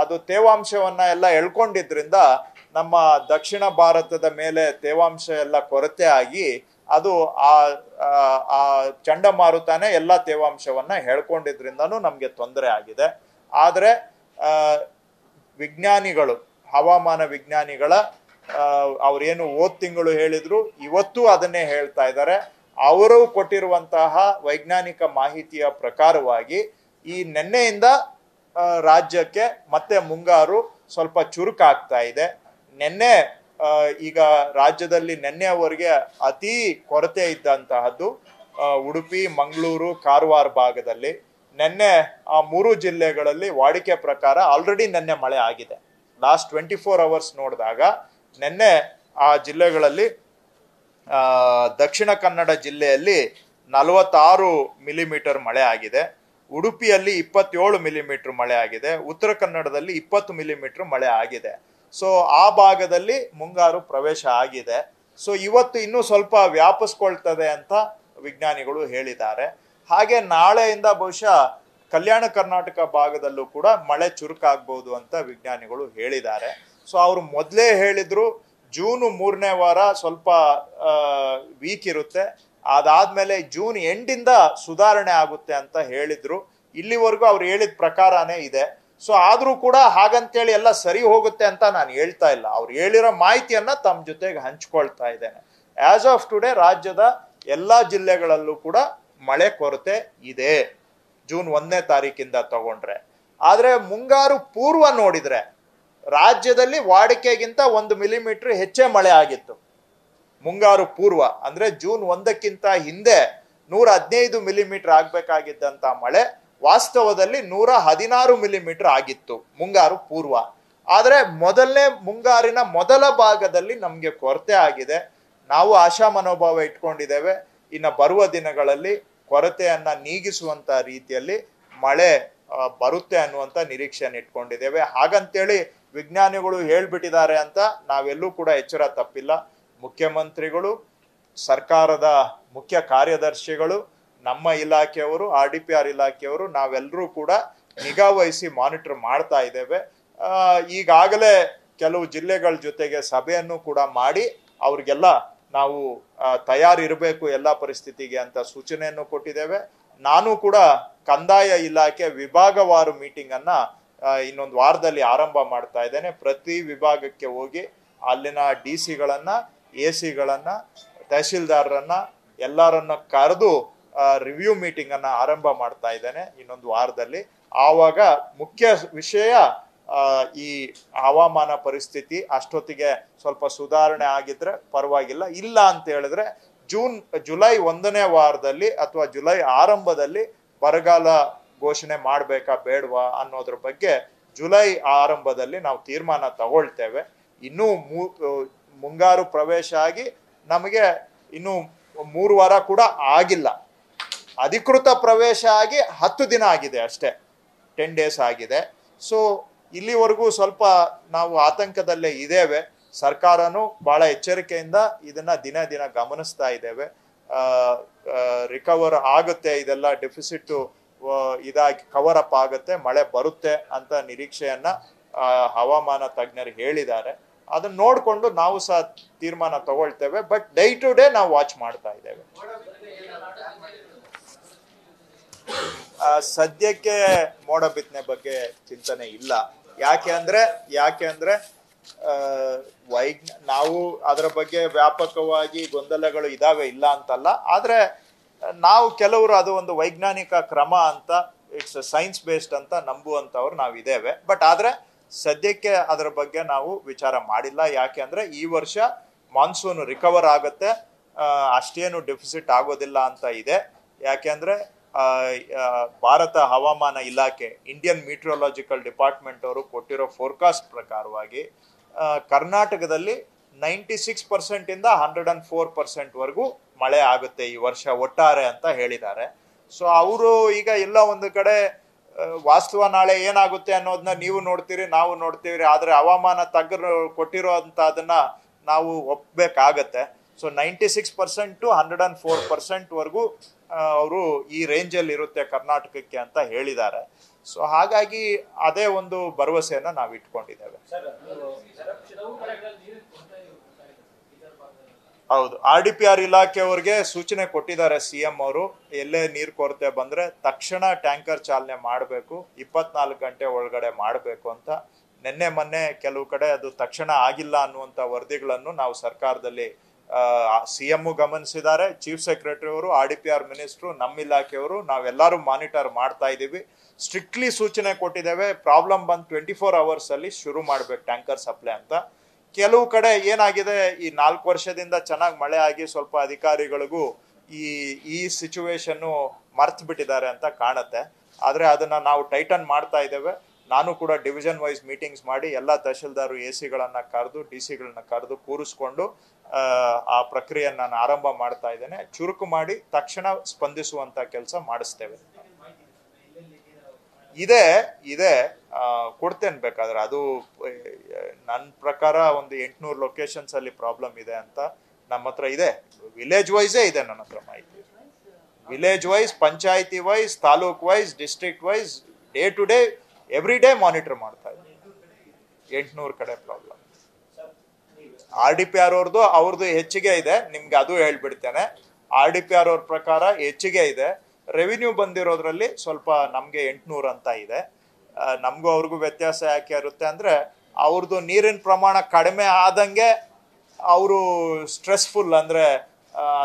ಅದು ತೇವಾಂಶವನ್ನ ಎಲ್ಲ ಎಳ್ಕೊಂಡಿದ್ರಿಂದ ನಮ್ಮ ದಕ್ಷಿಣ ಭಾರತದ ಮೇಲೆ ತೇವಾಂಶ ಎಲ್ಲ ಕೊರತೆ ಆಗಿ ಅದು ಆ, ಆ- ಚಂಡಮಾರುತಾನೆ ಎಲ್ಲ ತೇವಾಂಶವನ್ನ ಹೇಳ್ಕೊಂಡಿದ್ರಿಂದನೂ ನಮಗೆ ತೊಂದರೆ ಆಗಿದೆ. ಆದರೆ ವಿಜ್ಞಾನಿಗಳು, ಹವಾಮಾನ ವಿಜ್ಞಾನಿಗಳ ಅವ್ರೇನು ಓದ್ ತಿಂಗಳು ಹೇಳಿದ್ರು, ಇವತ್ತು ಅದನ್ನೇ ಹೇಳ್ತಾ ಇದ್ದಾರೆ. ಅವರು ಕೊಟ್ಟಿರುವಂತಹ ವೈಜ್ಞಾನಿಕ ಮಾಹಿತಿಯ ಪ್ರಕಾರವಾಗಿ ಈ ನೆನ್ನೆಯಿಂದ ರಾಜ್ಯಕ್ಕೆ ಮತ್ತೆ ಮುಂಗಾರು ಸ್ವಲ್ಪ ಚುರುಕಾಗ್ತಾ ಇದೆ. ನಿನ್ನೆ ಈಗ ರಾಜ್ಯದಲ್ಲಿ ನಿನ್ನೆವರೆಗೆ ಅತಿ ಕೊರತೆ ಇದ್ದಂತಹದ್ದು ಉಡುಪಿ, ಮಂಗಳೂರು, ಕಾರವಾರ ಭಾಗದಲ್ಲಿ. ನಿನ್ನೆ ಆ ಮೂರು ಜಿಲ್ಲೆಗಳಲ್ಲಿ ವಾಡಿಕೆ ಪ್ರಕಾರ ಆಲ್ರೆಡಿ ನಿನ್ನೆ ಮಳೆ ಆಗಿದೆ. ಲಾಸ್ಟ್ ಟ್ವೆಂಟಿ ಫೋರ್ ಅವರ್ಸ್ ನೋಡಿದಾಗ ನಿನ್ನೆ ಆ ಜಿಲ್ಲೆಗಳಲ್ಲಿ ದಕ್ಷಿಣ ಕನ್ನಡ ಜಿಲ್ಲೆಯಲ್ಲಿ ನಲವತ್ತಾರು ಮಿಲಿಮೀಟರ್ ಮಳೆ ಆಗಿದೆ. ಉಡುಪಿಯಲ್ಲಿ ಇಪ್ಪತ್ತೇಳು ಮಿಲಿಮೀಟರ್ ಮಳೆ ಆಗಿದೆ. ಉತ್ತರ ಕನ್ನಡದಲ್ಲಿ ಇಪ್ಪತ್ತು ಮಿಲಿಮೀಟರ್ ಮಳೆ ಆಗಿದೆ. ಸೊ ಆ ಭಾಗದಲ್ಲಿ ಮುಂಗಾರು ಪ್ರವೇಶ ಆಗಿದೆ. ಸೊ ಇವತ್ತು ಇನ್ನೂ ಸ್ವಲ್ಪ ವ್ಯಾಪಿಸ್ಕೊಳ್ತದೆ ಅಂತ ವಿಜ್ಞಾನಿಗಳು ಹೇಳಿದ್ದಾರೆ. ಹಾಗೆ ನಾಳೆಯಿಂದ ಬಹುಶಃ ಕಲ್ಯಾಣ ಕರ್ನಾಟಕ ಭಾಗದಲ್ಲೂ ಕೂಡ ಮಳೆ ಚುರುಕಾಗ್ಬೋದು ಅಂತ ವಿಜ್ಞಾನಿಗಳು ಹೇಳಿದ್ದಾರೆ. ಸೊ ಅವರು ಮೊದಲೇ ಹೇಳಿದ್ರು ಜೂನ್ ಮೂರನೇ ವಾರ ಸ್ವಲ್ಪ ವೀಕ್ ಇರುತ್ತೆ. ಅದಾದ್ಮೇಲೆ ಜೂನ್ ಎಂಡಿಂದ ಸುಧಾರಣೆ ಆಗುತ್ತೆ ಅಂತ ಹೇಳಿದ್ರು. ಇಲ್ಲಿವರೆಗೂ ಅವ್ರು ಹೇಳಿದ ಪ್ರಕಾರನೇ ಇದೆ. ಸೊ ಆದರೂ ಕೂಡ ಹಾಗಂತೇಳಿ ಎಲ್ಲ ಸರಿ ಹೋಗುತ್ತೆ ಅಂತ ನಾನು ಹೇಳ್ತಾ ಇಲ್ಲ. ಅವ್ರು ಹೇಳಿರೋ ಮಾಹಿತಿಯನ್ನ ತಮ್ಮ ಜೊತೆಗೆ ಹಂಚ್ಕೊಳ್ತಾ ಇದ್ದೇನೆ. ಆಸ್ ಆಫ್ ಟುಡೇ ರಾಜ್ಯದ ಎಲ್ಲಾ ಜಿಲ್ಲೆಗಳಲ್ಲೂ ಕೂಡ ಮಳೆ ಕೊರತೆ ಇದೆ. ಜೂನ್ ಒಂದನೇ ತಾರೀಕಿಂದ ತಗೊಂಡ್ರೆ. ಆದ್ರೆ ಮುಂಗಾರು ಪೂರ್ವ ನೋಡಿದ್ರೆ ರಾಜ್ಯದಲ್ಲಿ ವಾಡಿಕೆಗಿಂತ ಒಂದು ಮಿಲಿಮೀಟರ್ ಹೆಚ್ಚೇ ಮಳೆ ಆಗಿತ್ತು. ಮುಂಗಾರು ಪೂರ್ವ, ಅಂದ್ರೆ ಜೂನ್ ಒಂದಕ್ಕಿಂತ ಹಿಂದೆ ನೂರ ಹದಿನೈದು ಮಿಲಿಮೀಟರ್ ಆಗಬೇಕಾಗಿದ್ದಂಥ ಮಳೆ ವಾಸ್ತವದಲ್ಲಿ ನೂರ ಹದಿನಾರು ಮಿಲಿಮೀಟರ್ ಆಗಿತ್ತು, ಮುಂಗಾರು ಪೂರ್ವ. ಆದರೆ ಮೊದಲನೇ ಮುಂಗಾರಿನ ಮೊದಲ ಭಾಗದಲ್ಲಿ ನಮಗೆ ಕೊರತೆ ಆಗಿದೆ. ನಾವು ಆಶಾ ಮನೋಭಾವ ಇಟ್ಕೊಂಡಿದ್ದೇವೆ. ಇನ್ನು ಬರುವ ದಿನಗಳಲ್ಲಿ ಕೊರತೆಯನ್ನು ನೀಗಿಸುವಂಥ ರೀತಿಯಲ್ಲಿ ಮಳೆ ಬರುತ್ತೆ ಅನ್ನುವಂಥ ನಿರೀಕ್ಷೆಯನ್ನು ಇಟ್ಕೊಂಡಿದ್ದೇವೆ. ಹಾಗಂತೇಳಿ ವಿಜ್ಞಾನಿಗಳು ಹೇಳ್ಬಿಟ್ಟಿದ್ದಾರೆ ಅಂತ ನಾವೆಲ್ಲೂ ಕೂಡ ಎಚ್ಚರ ತಪ್ಪಿಲ್ಲ. ಮುಖ್ಯಮಂತ್ರಿಗಳು, ಸರ್ಕಾರದ ಮುಖ್ಯ ಕಾರ್ಯದರ್ಶಿಗಳು ನಮ್ಮ ಇಲಾಖೆಯವರು, ಆರ್ ಡಿ ಪಿ ಆರ್ ಇಲಾಖೆಯವರು ನಾವೆಲ್ಲರೂ ಕೂಡ ನಿಗಾ ವಹಿಸಿ ಮಾನಿಟರ್ ಮಾಡ್ತಾ ಇದ್ದೇವೆ. ಈಗಾಗಲೇ ಕೆಲವು ಜಿಲ್ಲೆಗಳ ಜೊತೆಗೆ ಸಭೆಯನ್ನು ಕೂಡ ಮಾಡಿ ಅವ್ರಿಗೆಲ್ಲ ನಾವು ತಯಾರಿರಬೇಕು ಎಲ್ಲ ಪರಿಸ್ಥಿತಿಗೆ ಅಂತ ಸೂಚನೆಯನ್ನು ಕೊಟ್ಟಿದ್ದೇವೆ. ನಾನು ಕೂಡ ಕಂದಾಯ ಇಲಾಖೆ ವಿಭಾಗವಾರು ಮೀಟಿಂಗ್ ಅನ್ನ ಇನ್ನೊಂದು ವಾರದಲ್ಲಿ ಆರಂಭ ಮಾಡ್ತಾ ಇದ್ದೇನೆ. ಪ್ರತಿ ವಿಭಾಗಕ್ಕೆ ಹೋಗಿ ಅಲ್ಲಿನ ಡಿ ಸಿಗಳನ್ನು ಎ ಸಿಗಳನ್ನು ತಹಸೀಲ್ದಾರರನ್ನು ಎಲ್ಲರನ್ನ ಕರೆದು ರಿವ್ಯೂ ಮೀಟಿಂಗ್ ಅನ್ನ ಆರಂಭ ಮಾಡ್ತಾ ಇದ್ದೇನೆ ಇನ್ನೊಂದು ವಾರದಲ್ಲಿ. ಆವಾಗ ಮುಖ್ಯ ವಿಷಯ ಈ ಹವಾಮಾನ ಪರಿಸ್ಥಿತಿ ಅಷ್ಟೊತ್ತಿಗೆ ಸ್ವಲ್ಪ ಸುಧಾರಣೆ ಆಗಿದ್ರೆ ಪರವಾಗಿಲ್ಲ. ಇಲ್ಲ ಅಂತ ಹೇಳಿದ್ರೆ ಜೂನ್, ಜುಲೈ ಒಂದನೇ ವಾರದಲ್ಲಿ ಅಥವಾ ಜುಲೈ ಆರಂಭದಲ್ಲಿ ಬರಗಾಲ ಘೋಷಣೆ ಮಾಡಬೇಕಾ ಬೇಡವಾ ಅನ್ನೋದ್ರ ಬಗ್ಗೆ ಜುಲೈ ಆರಂಭದಲ್ಲಿ ನಾವು ತೀರ್ಮಾನ ತಗೊಳ್ತೇವೆ. ಇನ್ನೂ ಮುಂಗಾರು ಪ್ರವೇಶ ಆಗಿ ನಮಗೆ ಇನ್ನೂ ಮೂರು ವಾರ ಕೂಡ ಆಗಿಲ್ಲ. ಅಧಿಕೃತ ಪ್ರವೇಶ ಆಗಿ ಹತ್ತು ದಿನ ಆಗಿದೆ ಅಷ್ಟೇ. ಟೆನ್ ಡೇಸ್ ಆಗಿದೆ. ಸೊ ಇಲ್ಲಿವರೆಗೂ ಸ್ವಲ್ಪ ನಾವು ಆತಂಕದಲ್ಲೇ ಇದ್ದೇವೆ. ಸರ್ಕಾರನು ಬಹಳ ಎಚ್ಚರಿಕೆಯಿಂದ ಇದನ್ನ ದಿನ ದಿನ ಗಮನಿಸ್ತಾ ಇದ್ದೇವೆ. ರಿಕವರ್ ಆಗುತ್ತೆ, ಇದೆಲ್ಲ ಡೆಫಿಸಿಟ್ ಇದಾಗಿ ಕವರ್ ಅಪ್ ಆಗುತ್ತೆ, ಮಳೆ ಬರುತ್ತೆ ಅಂತ ನಿರೀಕ್ಷೆಯನ್ನ ಹವಾಮಾನ ತಜ್ಞರು ಹೇಳಿದ್ದಾರೆ. ಅದನ್ನ ನೋಡಿಕೊಂಡು ನಾವು ಸಹ ತೀರ್ಮಾನ ತಗೊಳ್ತೇವೆ. ಬಟ್ ಡೇ ಟು ಡೇ ನಾವು ವಾಚ್ ಮಾಡ್ತಾ ಇದ್ದೇವೆ. ಸದ್ಯಕ್ಕೆ ಮೋಡ ಬಿತ್ತನೆ ಬಗ್ಗೆ ಚಿಂತನೆ ಇಲ್ಲ. ಯಾಕೆ ಅಂದ್ರೆ ಯಾಕೆ ಅಂದ್ರೆ ವೈಜ್ಞ, ನಾವು ಅದರ ಬಗ್ಗೆ ವ್ಯಾಪಕವಾಗಿ ಗೊಂದಲಗಳು ಇದಾವೆ ಇಲ್ಲ ಅಂತಲ್ಲ. ಆದ್ರೆ, ನಾವು ಕೆಲವರು ಅದು ಒಂದು ವೈಜ್ಞಾನಿಕ ಕ್ರಮ ಅಂತ ಇಟ್ಸ್ ಸೈನ್ಸ್ ಬೇಸ್ಡ್ ಅಂತ ನಂಬುವಂತವ್ರು ನಾವು ಇದ್ದೇವೆ ಬಟ್ ಆದ್ರೆ, ಸದ್ಯಕ್ಕೆ ಅದರ ಬಗ್ಗೆ ನಾವು ವಿಚಾರ ಮಾಡಿಲ್ಲ. ಯಾಕೆ ಅಂದ್ರೆ, ಈ ವರ್ಷ ಮಾನ್ಸೂನ್ ರಿಕವರ್ ಆಗುತ್ತೆ. ಅಷ್ಟೇನು ಡೆಫಿಸಿಟ್ ಆಗೋದಿಲ್ಲ ಅಂತ ಇದೆ. ಯಾಕೆಂದ್ರೆ ಭಾರತ ಹವಾಮಾನ ಇಲಾಖೆ ಇಂಡಿಯನ್ ಮೀಟ್ರಿಯಾಲಜಿಕಲ್ ಡಿಪಾರ್ಟ್ಮೆಂಟ್ ಅವರು ಕೊಟ್ಟಿರೋ ಫೋರ್ಕಾಸ್ಟ್ ಪ್ರಕಾರವಾಗಿ ಕರ್ನಾಟಕದಲ್ಲಿ ನೈಂಟಿ ಸಿಕ್ಸ್ ಪರ್ಸೆಂಟ್ ಇಂದ ಹಂಡ್ರೆಡ್ ಅಂಡ್ ಫೋರ್ ಪರ್ಸೆಂಟ್ ವರೆಗೂ ಮಳೆ ಆಗುತ್ತೆ ಈ ವರ್ಷ ಒಟ್ಟಾರೆ ಅಂತ ಹೇಳಿದ್ದಾರೆ. ಸೊ ಅವರು ಈಗ ಎಲ್ಲ ಒಂದು ಕಡೆ ವಾಸ್ತವ ನಾಳೆ ಏನಾಗುತ್ತೆ ಅನ್ನೋದನ್ನ ನೀವು ನೋಡ್ತೀರಿ, ನಾವು ನೋಡ್ತೀವಿ ಆದ್ರೆ ಹವಾಮಾನ ತಗ್ಗ ಕೊಟ್ಟಿರೋ ಅದನ್ನ ನಾವು ಒಪ್ಬೇಕಾಗತ್ತೆ. So ninety six percent to hundred and four percent ವರೆಗೂ ಅವರು ಈ ರೇಂಜಲ್ಲಿ ಇರುತ್ತೆ ಕರ್ನಾಟಕಕ್ಕೆ ಅಂತ ಹೇಳಿದ್ದಾರೆ. ಸೊ ಹಾಗಾಗಿ ಅದೇ ಒಂದು ಭರವಸೆಯನ್ನ ನಾವು ಇಟ್ಕೊಂಡಿದ್ದೇವೆ ಹೌದು. ಆರ್ ಡಿ ಪಿ ಆರ್ ಇಲಾಖೆಯವರಿಗೆ ಸೂಚನೆ ಕೊಟ್ಟಿದ್ದಾರೆ ಸಿ ಎಂ ಅವರು. ಎಲ್ಲೇ ನೀರು ಕೊರತೆ ಬಂದ್ರೆ ತಕ್ಷಣ ಟ್ಯಾಂಕರ್ ಚಾಲನೆ ಮಾಡಬೇಕು. ಇಪ್ಪತ್ನಾಲ್ಕು ಗಂಟೆ ಒಳಗಡೆ ಮಾಡಬೇಕು ಅಂತ. ನಿನ್ನೆ ಮೊನ್ನೆ ಕೆಲವು ಕಡೆ ಅದು ತಕ್ಷಣ ಆಗಿಲ್ಲ ಅನ್ನುವಂಥ ವರದಿಗಳನ್ನು ನಾವು ಸರ್ಕಾರದಲ್ಲಿ ಸಿ ಎಂ ಗಮನಿಸಿದ್ದಾರೆ. ಚೀಫ್ ಸೆಕ್ರೆಟರಿ ಅವರು R D P R minister ನಮ್ಮ ಇಲಾಖೆಯವರು, ನಾವೆಲ್ಲರೂ ಮಾನಿಟರ್ ಮಾಡ್ತಾ ಇದ್ದೀವಿ. ಸ್ಟ್ರಿಕ್ಟ್ಲಿ ಸೂಚನೆ ಕೊಟ್ಟಿದ್ದೇವೆ ಪ್ರಾಬ್ಲಮ್ ಬಂದು ಟ್ವೆಂಟಿ ಫೋರ್ ಅವರ್ಸ್ ಅಲ್ಲಿ ಶುರು ಮಾಡ್ಬೇಕು ಟ್ಯಾಂಕರ್ ಸಪ್ಲೈ ಅಂತ. ಕೆಲವು ಕಡೆ ಏನಾಗಿದೆ, ಈ ನಾಲ್ಕು ವರ್ಷದಿಂದ ಚೆನ್ನಾಗಿ ಮಳೆ ಆಗಿ ಸ್ವಲ್ಪ ಅಧಿಕಾರಿಗಳಿಗೂ ಈ ಈ ಸಿಚುವೇಶನ್ನು ಮರ್ತು ಬಿಟ್ಟಿದ್ದಾರೆ ಅಂತ ಕಾಣುತ್ತೆ. ಆದರೆ ಅದನ್ನು ನಾವು ಟೈಟನ್ ಮಾಡ್ತಾ ಇದ್ದೇವೆ. ನಾನು ಕೂಡ ಡಿವಿಷನ್ ವೈಸ್ ಮೀಟಿಂಗ್ಸ್ ಮಾಡಿ ಎಲ್ಲ ತಹಶೀಲ್ದಾರು ಎ ಸಿಗಳನ್ನ ಕರೆದು ಡಿ ಸಿಗಳನ್ನ ಕರೆದು ಕೂರಿಸ್ಕೊಂಡು ಆ, ಪ್ರಕ್ರಿಯೆಯನ್ನು ನಾನು ಆರಂಭ ಮಾಡ್ತಾ ಇದ್ದೇನೆ. ಚುರುಕು ಮಾಡಿ ತಕ್ಷಣ ಸ್ಪಂದಿಸುವಂತ ಕೆಲಸ ಮಾಡಿಸ್ತೇವೆ. ಇದೆ ಇದೆ ಕೊಡ್ತೇನೆ ಬೇಕಾದ್ರೆ. ಅದು ನನ್ನ ಪ್ರಕಾರ ಒಂದು ಎಂಟುನೂರು ಲೊಕೇಶನ್ಸ್ ಅಲ್ಲಿ ಪ್ರಾಬ್ಲಮ್ ಇದೆ ಅಂತ ನಮ್ಮ ಹತ್ರ ಇದೆ. ವಿಲೇಜ್ ವೈಸೇ ಇದೆ ನನ್ನ ಹತ್ರ ಮಾಹಿತಿ. Village wise panchayat wise taluk wise district wise day to day every day monitor ಮಾಡ್ತಾ ಇದ್ದೀವಿ ಎಂಟ್ನೂರು ಕಡೆ problem R D P R ಅವ್ರದ್ದು ಅವ್ರದ್ದು ಹೆಚ್ಚಿಗೆ ಇದೆ. ನಿಮ್ಗೆ ಅದು ಹೇಳ್ಬಿಡ್ತೇನೆ. ಆರ್ ಡಿ ಪಿ ಆರ್ ಅವ್ರ ಪ್ರಕಾರ ಹೆಚ್ಚಿಗೆ ಇದೆ. ರೆವಿನ್ಯೂ ಬಂದಿರೋದ್ರಲ್ಲಿ ಸ್ವಲ್ಪ ನಮಗೆ ಎಂಟ್ನೂರು ಅಂತ ಇದೆ. ನಮಗೂ ಅವ್ರಿಗೂ ವ್ಯತ್ಯಾಸ ಯಾಕೆ ಇರುತ್ತೆ ಅಂದ್ರೆ ಅವ್ರದ್ದು ನೀರಿನ ಪ್ರಮಾಣ ಕಡಿಮೆ ಆದಂಗೆ ಅವರು ಸ್ಟ್ರೆಸ್ಫುಲ್ ಅಂದ್ರೆ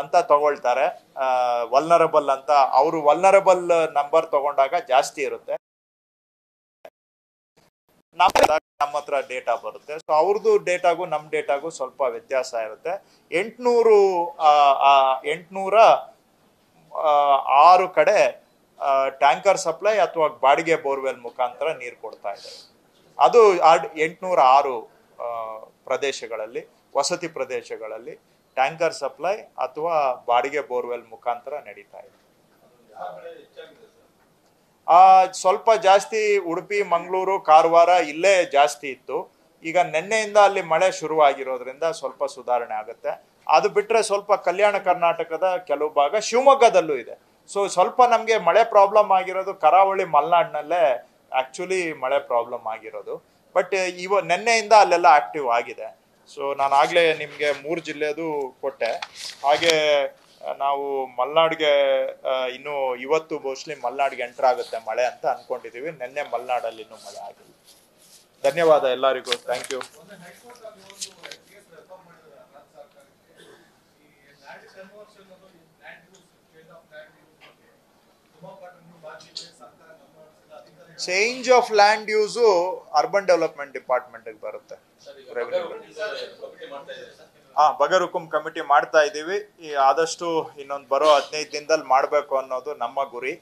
ಅಂತ ತಗೊಳ್ತಾರೆ. ವಲ್ನರಬಲ್ ಅಂತ. ಅವರು ವಲ್ನರಬಲ್ ನಂಬರ್ ತಗೊಂಡಾಗ ಜಾಸ್ತಿ ಇರುತ್ತೆ. ನಮ್ಮ ನಮ್ಮ ಹತ್ರ ಡೇಟಾ ಬರುತ್ತೆ. ಸೊ ಅವ್ರದ್ದು ಡೇಟಾಗೂ ನಮ್ಮ ಡೇಟಾಗೂ ಸ್ವಲ್ಪ ವ್ಯತ್ಯಾಸ ಇರುತ್ತೆ. ಎಂಟುನೂರು ಎಂಟುನೂರ ಆರು ಕಡೆ ಟ್ಯಾಂಕರ್ ಸಪ್ಲೈ ಅಥವಾ ಬಾಡಿಗೆ ಬೋರ್ವೆಲ್ ಮುಖಾಂತರ ನೀರು ಕೊಡ್ತಾ ಇದೆ. ಅದು ಎಂಟ್ನೂರ ಆರು ಪ್ರದೇಶಗಳಲ್ಲಿ, ವಸತಿ ಪ್ರದೇಶಗಳಲ್ಲಿ ಟ್ಯಾಂಕರ್ ಸಪ್ಲೈ ಅಥವಾ ಬಾಡಿಗೆ ಬೋರ್ವೆಲ್ ಮುಖಾಂತರ ನಡೀತಾ ಇದೆ. ಆ, ಸ್ವಲ್ಪ ಜಾಸ್ತಿ ಉಡುಪಿ, ಮಂಗಳೂರು, ಕಾರವಾರ ಇಲ್ಲೇ ಜಾಸ್ತಿ ಇತ್ತು. ಈಗ ನಿನ್ನೆಯಿಂದ ಅಲ್ಲಿ ಮಳೆ ಶುರುವಾಗಿರೋದ್ರಿಂದ ಸ್ವಲ್ಪ ಸುಧಾರಣೆ ಆಗುತ್ತೆ. ಅದು ಬಿಟ್ಟರೆ ಸ್ವಲ್ಪ ಕಲ್ಯಾಣ ಕರ್ನಾಟಕದ ಕೆಲವು ಭಾಗ ಶಿವಮೊಗ್ಗದಲ್ಲೂ ಇದೆ. ಸೊ ಸ್ವಲ್ಪ ನಮಗೆ ಮಳೆ ಪ್ರಾಬ್ಲಮ್ ಆಗಿರೋದು ಕರಾವಳಿ ಮಲೆನಾಡಿನಲ್ಲೇ ಆ್ಯಕ್ಚುಲಿ ಮಳೆ ಪ್ರಾಬ್ಲಮ್ ಆಗಿರೋದು. ಬಟ್ ಇವ, ನಿನ್ನೆಯಿಂದ ಅಲ್ಲೆಲ್ಲ ಆ್ಯಕ್ಟಿವ್ ಆಗಿದೆ. ಸೊ ನಾನು ಆಗಲೇ ನಿಮಗೆ ಮೂರು ಜಿಲ್ಲೆದು ಕೊಟ್ಟೆ. ಹಾಗೆ ನಾವು ಮಲ್ನಾಡ್ಗೆ ಇನ್ನು ಇವತ್ತು ಮೋಸ್ಟ್ಲಿ ಮಲ್ನಾಡ್ಗೆ ಎಂಟರ್ ಆಗುತ್ತೆ ಮಳೆ ಅಂತ ಅನ್ಕೊಂಡಿದೀವಿ. ನಿನ್ನೆ ಮಲ್ನಾಡಲ್ಲಿ ಇನ್ನೂ ಮಳೆ ಆಗಿಲ್ಲ. ಧನ್ಯವಾದ ಎಲ್ಲರಿಗೂ. Thank you change of land use urban development ಡಿಪಾರ್ಟ್ಮೆಂಟ್ಗೆ ಬರುತ್ತೆ. ಹಾ ಹುಕುಂ ಕಮಿಟಿ ಮಾಡ್ತಾ ಇದ್ದೀವಿ. ಆದಷ್ಟು ಇನ್ನೊಂದು ಬರೋ ಹದಿನೈದು ದಿನದಲ್ಲಿ ಮಾಡಬೇಕು ಅನ್ನೋದು ನಮ್ಮ ಗುರಿ.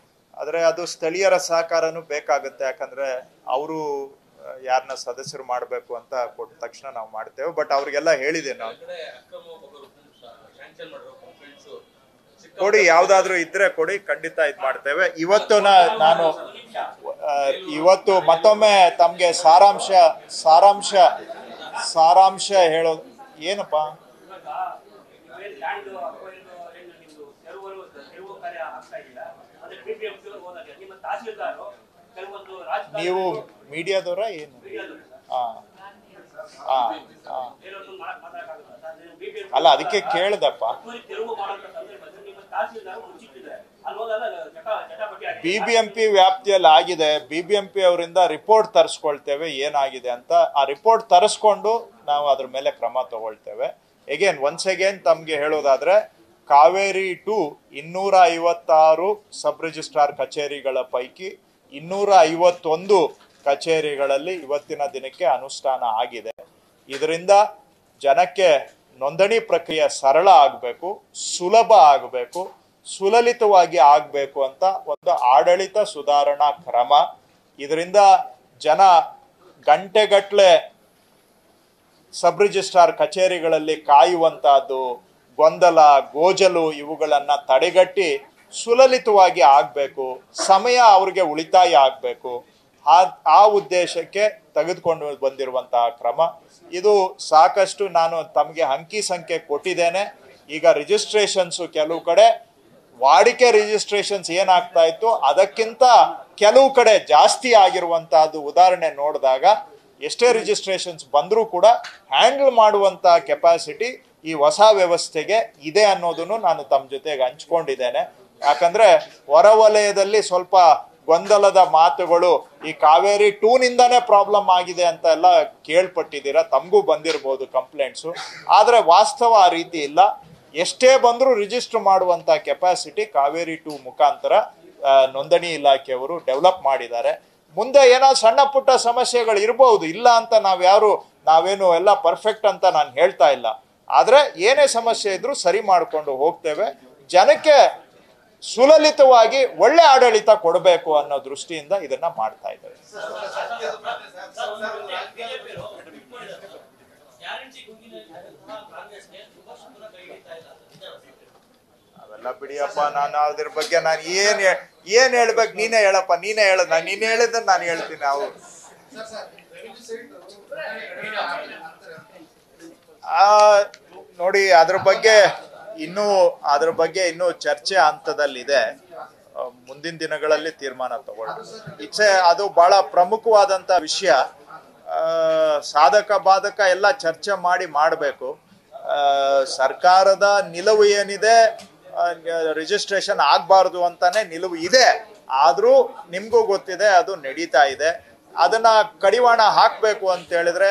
ಆದರೆ ಅದು ಸ್ಥಳೀಯರ ಸಹಕಾರನೂ ಬೇಕಾಗುತ್ತೆ. ಯಾಕಂದ್ರೆ ಅವರು ಯಾರನ್ನ ಸದಸ್ಯರು ಮಾಡಬೇಕು ಅಂತ ಕೊಟ್ಟ ತಕ್ಷಣ ನಾವು ಮಾಡ್ತೇವೆ. ಬಟ್ ಅವ್ರಿಗೆಲ್ಲ ಹೇಳಿದೆ ನಾವು ಕೊಡಿ, ಯಾವ್ದಾದ್ರು ಇದ್ರೆ ಕೊಡಿ. ಖಂಡಿತ ಇದ್ ಮಾಡ್ತೇವೆ. ಇವತ್ತು ನಾನು ಇವತ್ತು ಮತ್ತೊಮ್ಮೆ ತಮ್ಗೆ ಸಾರಾಂಶ ಸಾರಾಂಶ ಸಾರಾಂಶ ಹೇಳೋದು ಏನಪ್ಪ? ನೀವು ಮೀಡಿಯಾದವರ ಏನು? ಹಾ ಹಾ ಹಾ ಅಲ್ಲ ಅದಕ್ಕೆ ಕೇಳ್ದಪ್ಪ. ಬಿ ಬಿ ಎಂ ಪಿ ವ್ಯಾಪ್ತಿಯಲ್ಲಿ ಆಗಿದೆ ಬಿ ಬಿ ಎಂ ಪಿ ಅವರಿಂದ ರಿಪೋರ್ಟ್ ತರಿಸ್ಕೊಳ್ತೇವೆ, ಏನಾಗಿದೆ ಅಂತ. ಆ ರಿಪೋರ್ಟ್ ತರಿಸ್ಕೊಂಡು ನಾವು ಅದ್ರ ಮೇಲೆ ಕ್ರಮ ತಗೊಳ್ತೇವೆ. ಎಗೇನ್ ಒನ್ಸ್ ಅಗೇನ್ ತಮಗೆ ಹೇಳೋದಾದ್ರೆ, ಕಾವೇರಿ ಟು ಇನ್ನೂರ ಐವತ್ತಾರು ಸಬ್ ರಿಜಿಸ್ಟ್ರಾರ್ ಕಚೇರಿಗಳ ಪೈಕಿ ಇನ್ನೂರ ಐವತ್ತೊಂದು ಕಚೇರಿಗಳಲ್ಲಿ ಇವತ್ತಿನ ದಿನಕ್ಕೆ ಅನುಷ್ಠಾನ ಆಗಿದೆ. ಇದರಿಂದ ಜನಕ್ಕೆ ನೋಂದಣಿ ಪ್ರಕ್ರಿಯೆ ಸರಳ ಆಗಬೇಕು, ಸುಲಭ ಆಗಬೇಕು. ಸುಲಲಿತವಾಗಿ ಆಗಬೇಕು ಅಂತ ಒಂದು ಆಡಳಿತ ಸುಧಾರಣಾ ಕ್ರಮ. ಇದರಿಂದ ಜನ ಗಂಟೆಗಟ್ಟಲೆ ಸಬ್ ರಿಜಿಸ್ಟ್ರಾರ್ ಕಚೇರಿಗಳಲ್ಲಿ ಕಾಯುವಂತಹದ್ದು ಗೊಂದಲ, ಗೋಜಲು ಇವುಗಳನ್ನು ತಡೆಗಟ್ಟಿ ಸುಲಲಿತವಾಗಿ ಆಗಬೇಕು. ಸಮಯ ಅವ್ರಿಗೆ ಉಳಿತಾಯ ಆಗಬೇಕು. ಆ ಆ ಉದ್ದೇಶಕ್ಕೆ ತೆಗೆದುಕೊಂಡು ಬಂದಿರುವಂತಹ ಕ್ರಮ. ಇದು ಸಾಕಷ್ಟು ನಾನು ತಮಗೆ ಅಂಕಿ ಸಂಖ್ಯೆ ಕೊಟ್ಟಿದ್ದೇನೆ. ಈಗ ರಿಜಿಸ್ಟ್ರೇಷನ್ಸು ಕೆಲವು ಕಡೆ ವಾಡಿಕೆ ರಿಜಿಸ್ಟ್ರೇಷನ್ಸ್ ಏನಾಗ್ತಾ ಇತ್ತು, ಅದಕ್ಕಿಂತ ಕೆಲವು ಕಡೆ ಜಾಸ್ತಿ ಆಗಿರುವಂತಹದ್ದು ಉದಾಹರಣೆ ನೋಡಿದಾಗ, ಎಷ್ಟೇ ರಿಜಿಸ್ಟ್ರೇಷನ್ಸ್ ಬಂದರೂ ಕೂಡ ಹ್ಯಾಂಡಲ್ ಮಾಡುವಂತ ಕೆಪಾಸಿಟಿ ಈ ಹೊಸ ವ್ಯವಸ್ಥೆಗೆ ಇದೆ ಅನ್ನೋದನ್ನು ನಾನು ತಮ್ಮ ಜೊತೆಗೆ ಹಂಚ್ಕೊಂಡಿದ್ದೇನೆ. ಯಾಕಂದ್ರೆ ಹೊರವಲಯದಲ್ಲಿ ಸ್ವಲ್ಪ ಗೊಂದಲದ ಮಾತುಗಳು ಈ ಕಾವೇರಿ ಟೂ ನಿಂದಾನೇ ಪ್ರಾಬ್ಲಮ್ ಆಗಿದೆ ಅಂತ ಎಲ್ಲ ಕೇಳ್ಪಟ್ಟಿದ್ದೀರಾ, ತಮಗೂ ಬಂದಿರಬಹುದು ಕಂಪ್ಲೇಂಟ್ಸು ಆದರೆ ವಾಸ್ತವ ಆ ರೀತಿ ಇಲ್ಲ. ಎಷ್ಟೇ ಬಂದರೂ ರಿಜಿಸ್ಟರ್ ಮಾಡುವಂಥ ಕೆಪಾಸಿಟಿ ಕಾವೇರಿ ಟು ಮುಖಾಂತರ ನೋಂದಣಿ ಇಲಾಖೆಯವರು ಡೆವಲಪ್ ಮಾಡಿದ್ದಾರೆ. ಮುಂದೆ ಏನೋ ಸಣ್ಣ ಪುಟ್ಟ ಸಮಸ್ಯೆಗಳು ಇರಬಹುದು ಇಲ್ಲ ಅಂತ ನಾವ್ಯಾರು ನಾವೇನು ಎಲ್ಲ ಪರ್ಫೆಕ್ಟ್ ಅಂತ ನಾನು ಹೇಳ್ತಾ ಇಲ್ಲ. ಆದರೆ ಏನೇ ಸಮಸ್ಯೆ ಇದ್ರೂ ಸರಿ ಮಾಡಿಕೊಂಡು ಹೋಗ್ತೇವೆ. ಜನಕ್ಕೆ ಸುಲಲಿತವಾಗಿ ಒಳ್ಳೆ ಆಡಳಿತ ಕೊಡಬೇಕು ಅನ್ನೋ ದೃಷ್ಟಿಯಿಂದ ಇದನ್ನ ಮಾಡ್ತಾ ಇದ್ದಾರೆ ಗ್ಯಾರಂಟಿ ಗುಂಗಿನ ಕಾಂಗ್ರೆಸ್ಗೆ ಸುಭಾಷ್ ಚಂದ್ರ ಕೈ ಹಿಡಿತಾ ಇಲ್ಲ ನಿಜಾನ ಸರ್? ಅವೆಲ್ಲ ಬಿಡಿಯಪ್ಪ, ನಾನು ಅದ್ರ ಬಗ್ಗೆ ನಾನು ಏನ್ ಏನ್ ಹೇಳ್ಬೇಕು ನೀನೇ ಹೇಳಪ್ಪ, ನೀನೇ ಹೇಳ, ನಾನು ನೀನ್ ಹೇಳಿದ್ರೆ ನಾನು ಹೇಳ್ತೀನಿ ನಾವು. ನೋಡಿ ಅದ್ರ ಬಗ್ಗೆ ಇನ್ನೂ, ಅದ್ರ ಬಗ್ಗೆ ಇನ್ನೂ ಚರ್ಚೆ ಹಂತದಲ್ಲಿದೆ. ಮುಂದಿನ ದಿನಗಳಲ್ಲಿ ತೀರ್ಮಾನ ತಗೊಳ್ಳಿ ಇಚ್ಛೆ, ಅದು ಬಹಳ ಪ್ರಮುಖವಾದಂತ ವಿಷಯ. ಸಾಧಕ ಬಾಧಕ ಎಲ್ಲ ಚರ್ಚೆ ಮಾಡಿ ಮಾಡಬೇಕು. ಸರ್ಕಾರದ ನಿಲುವು ಏನಿದೆ ರಿಜಿಸ್ಟ್ರೇಷನ್ ಆಗಬಾರ್ದು ಅಂತಾನೆ ನಿಲುವು ಇದೆ. ಆದರೂ ನಿಮಗೂ ಗೊತ್ತಿದೆ, ಅದು ನಡೀತಾ ಇದೆ. ಅದನ್ನ ಕಡಿವಾಣ ಹಾಕಬೇಕು ಅಂತ ಹೇಳಿದ್ರೆ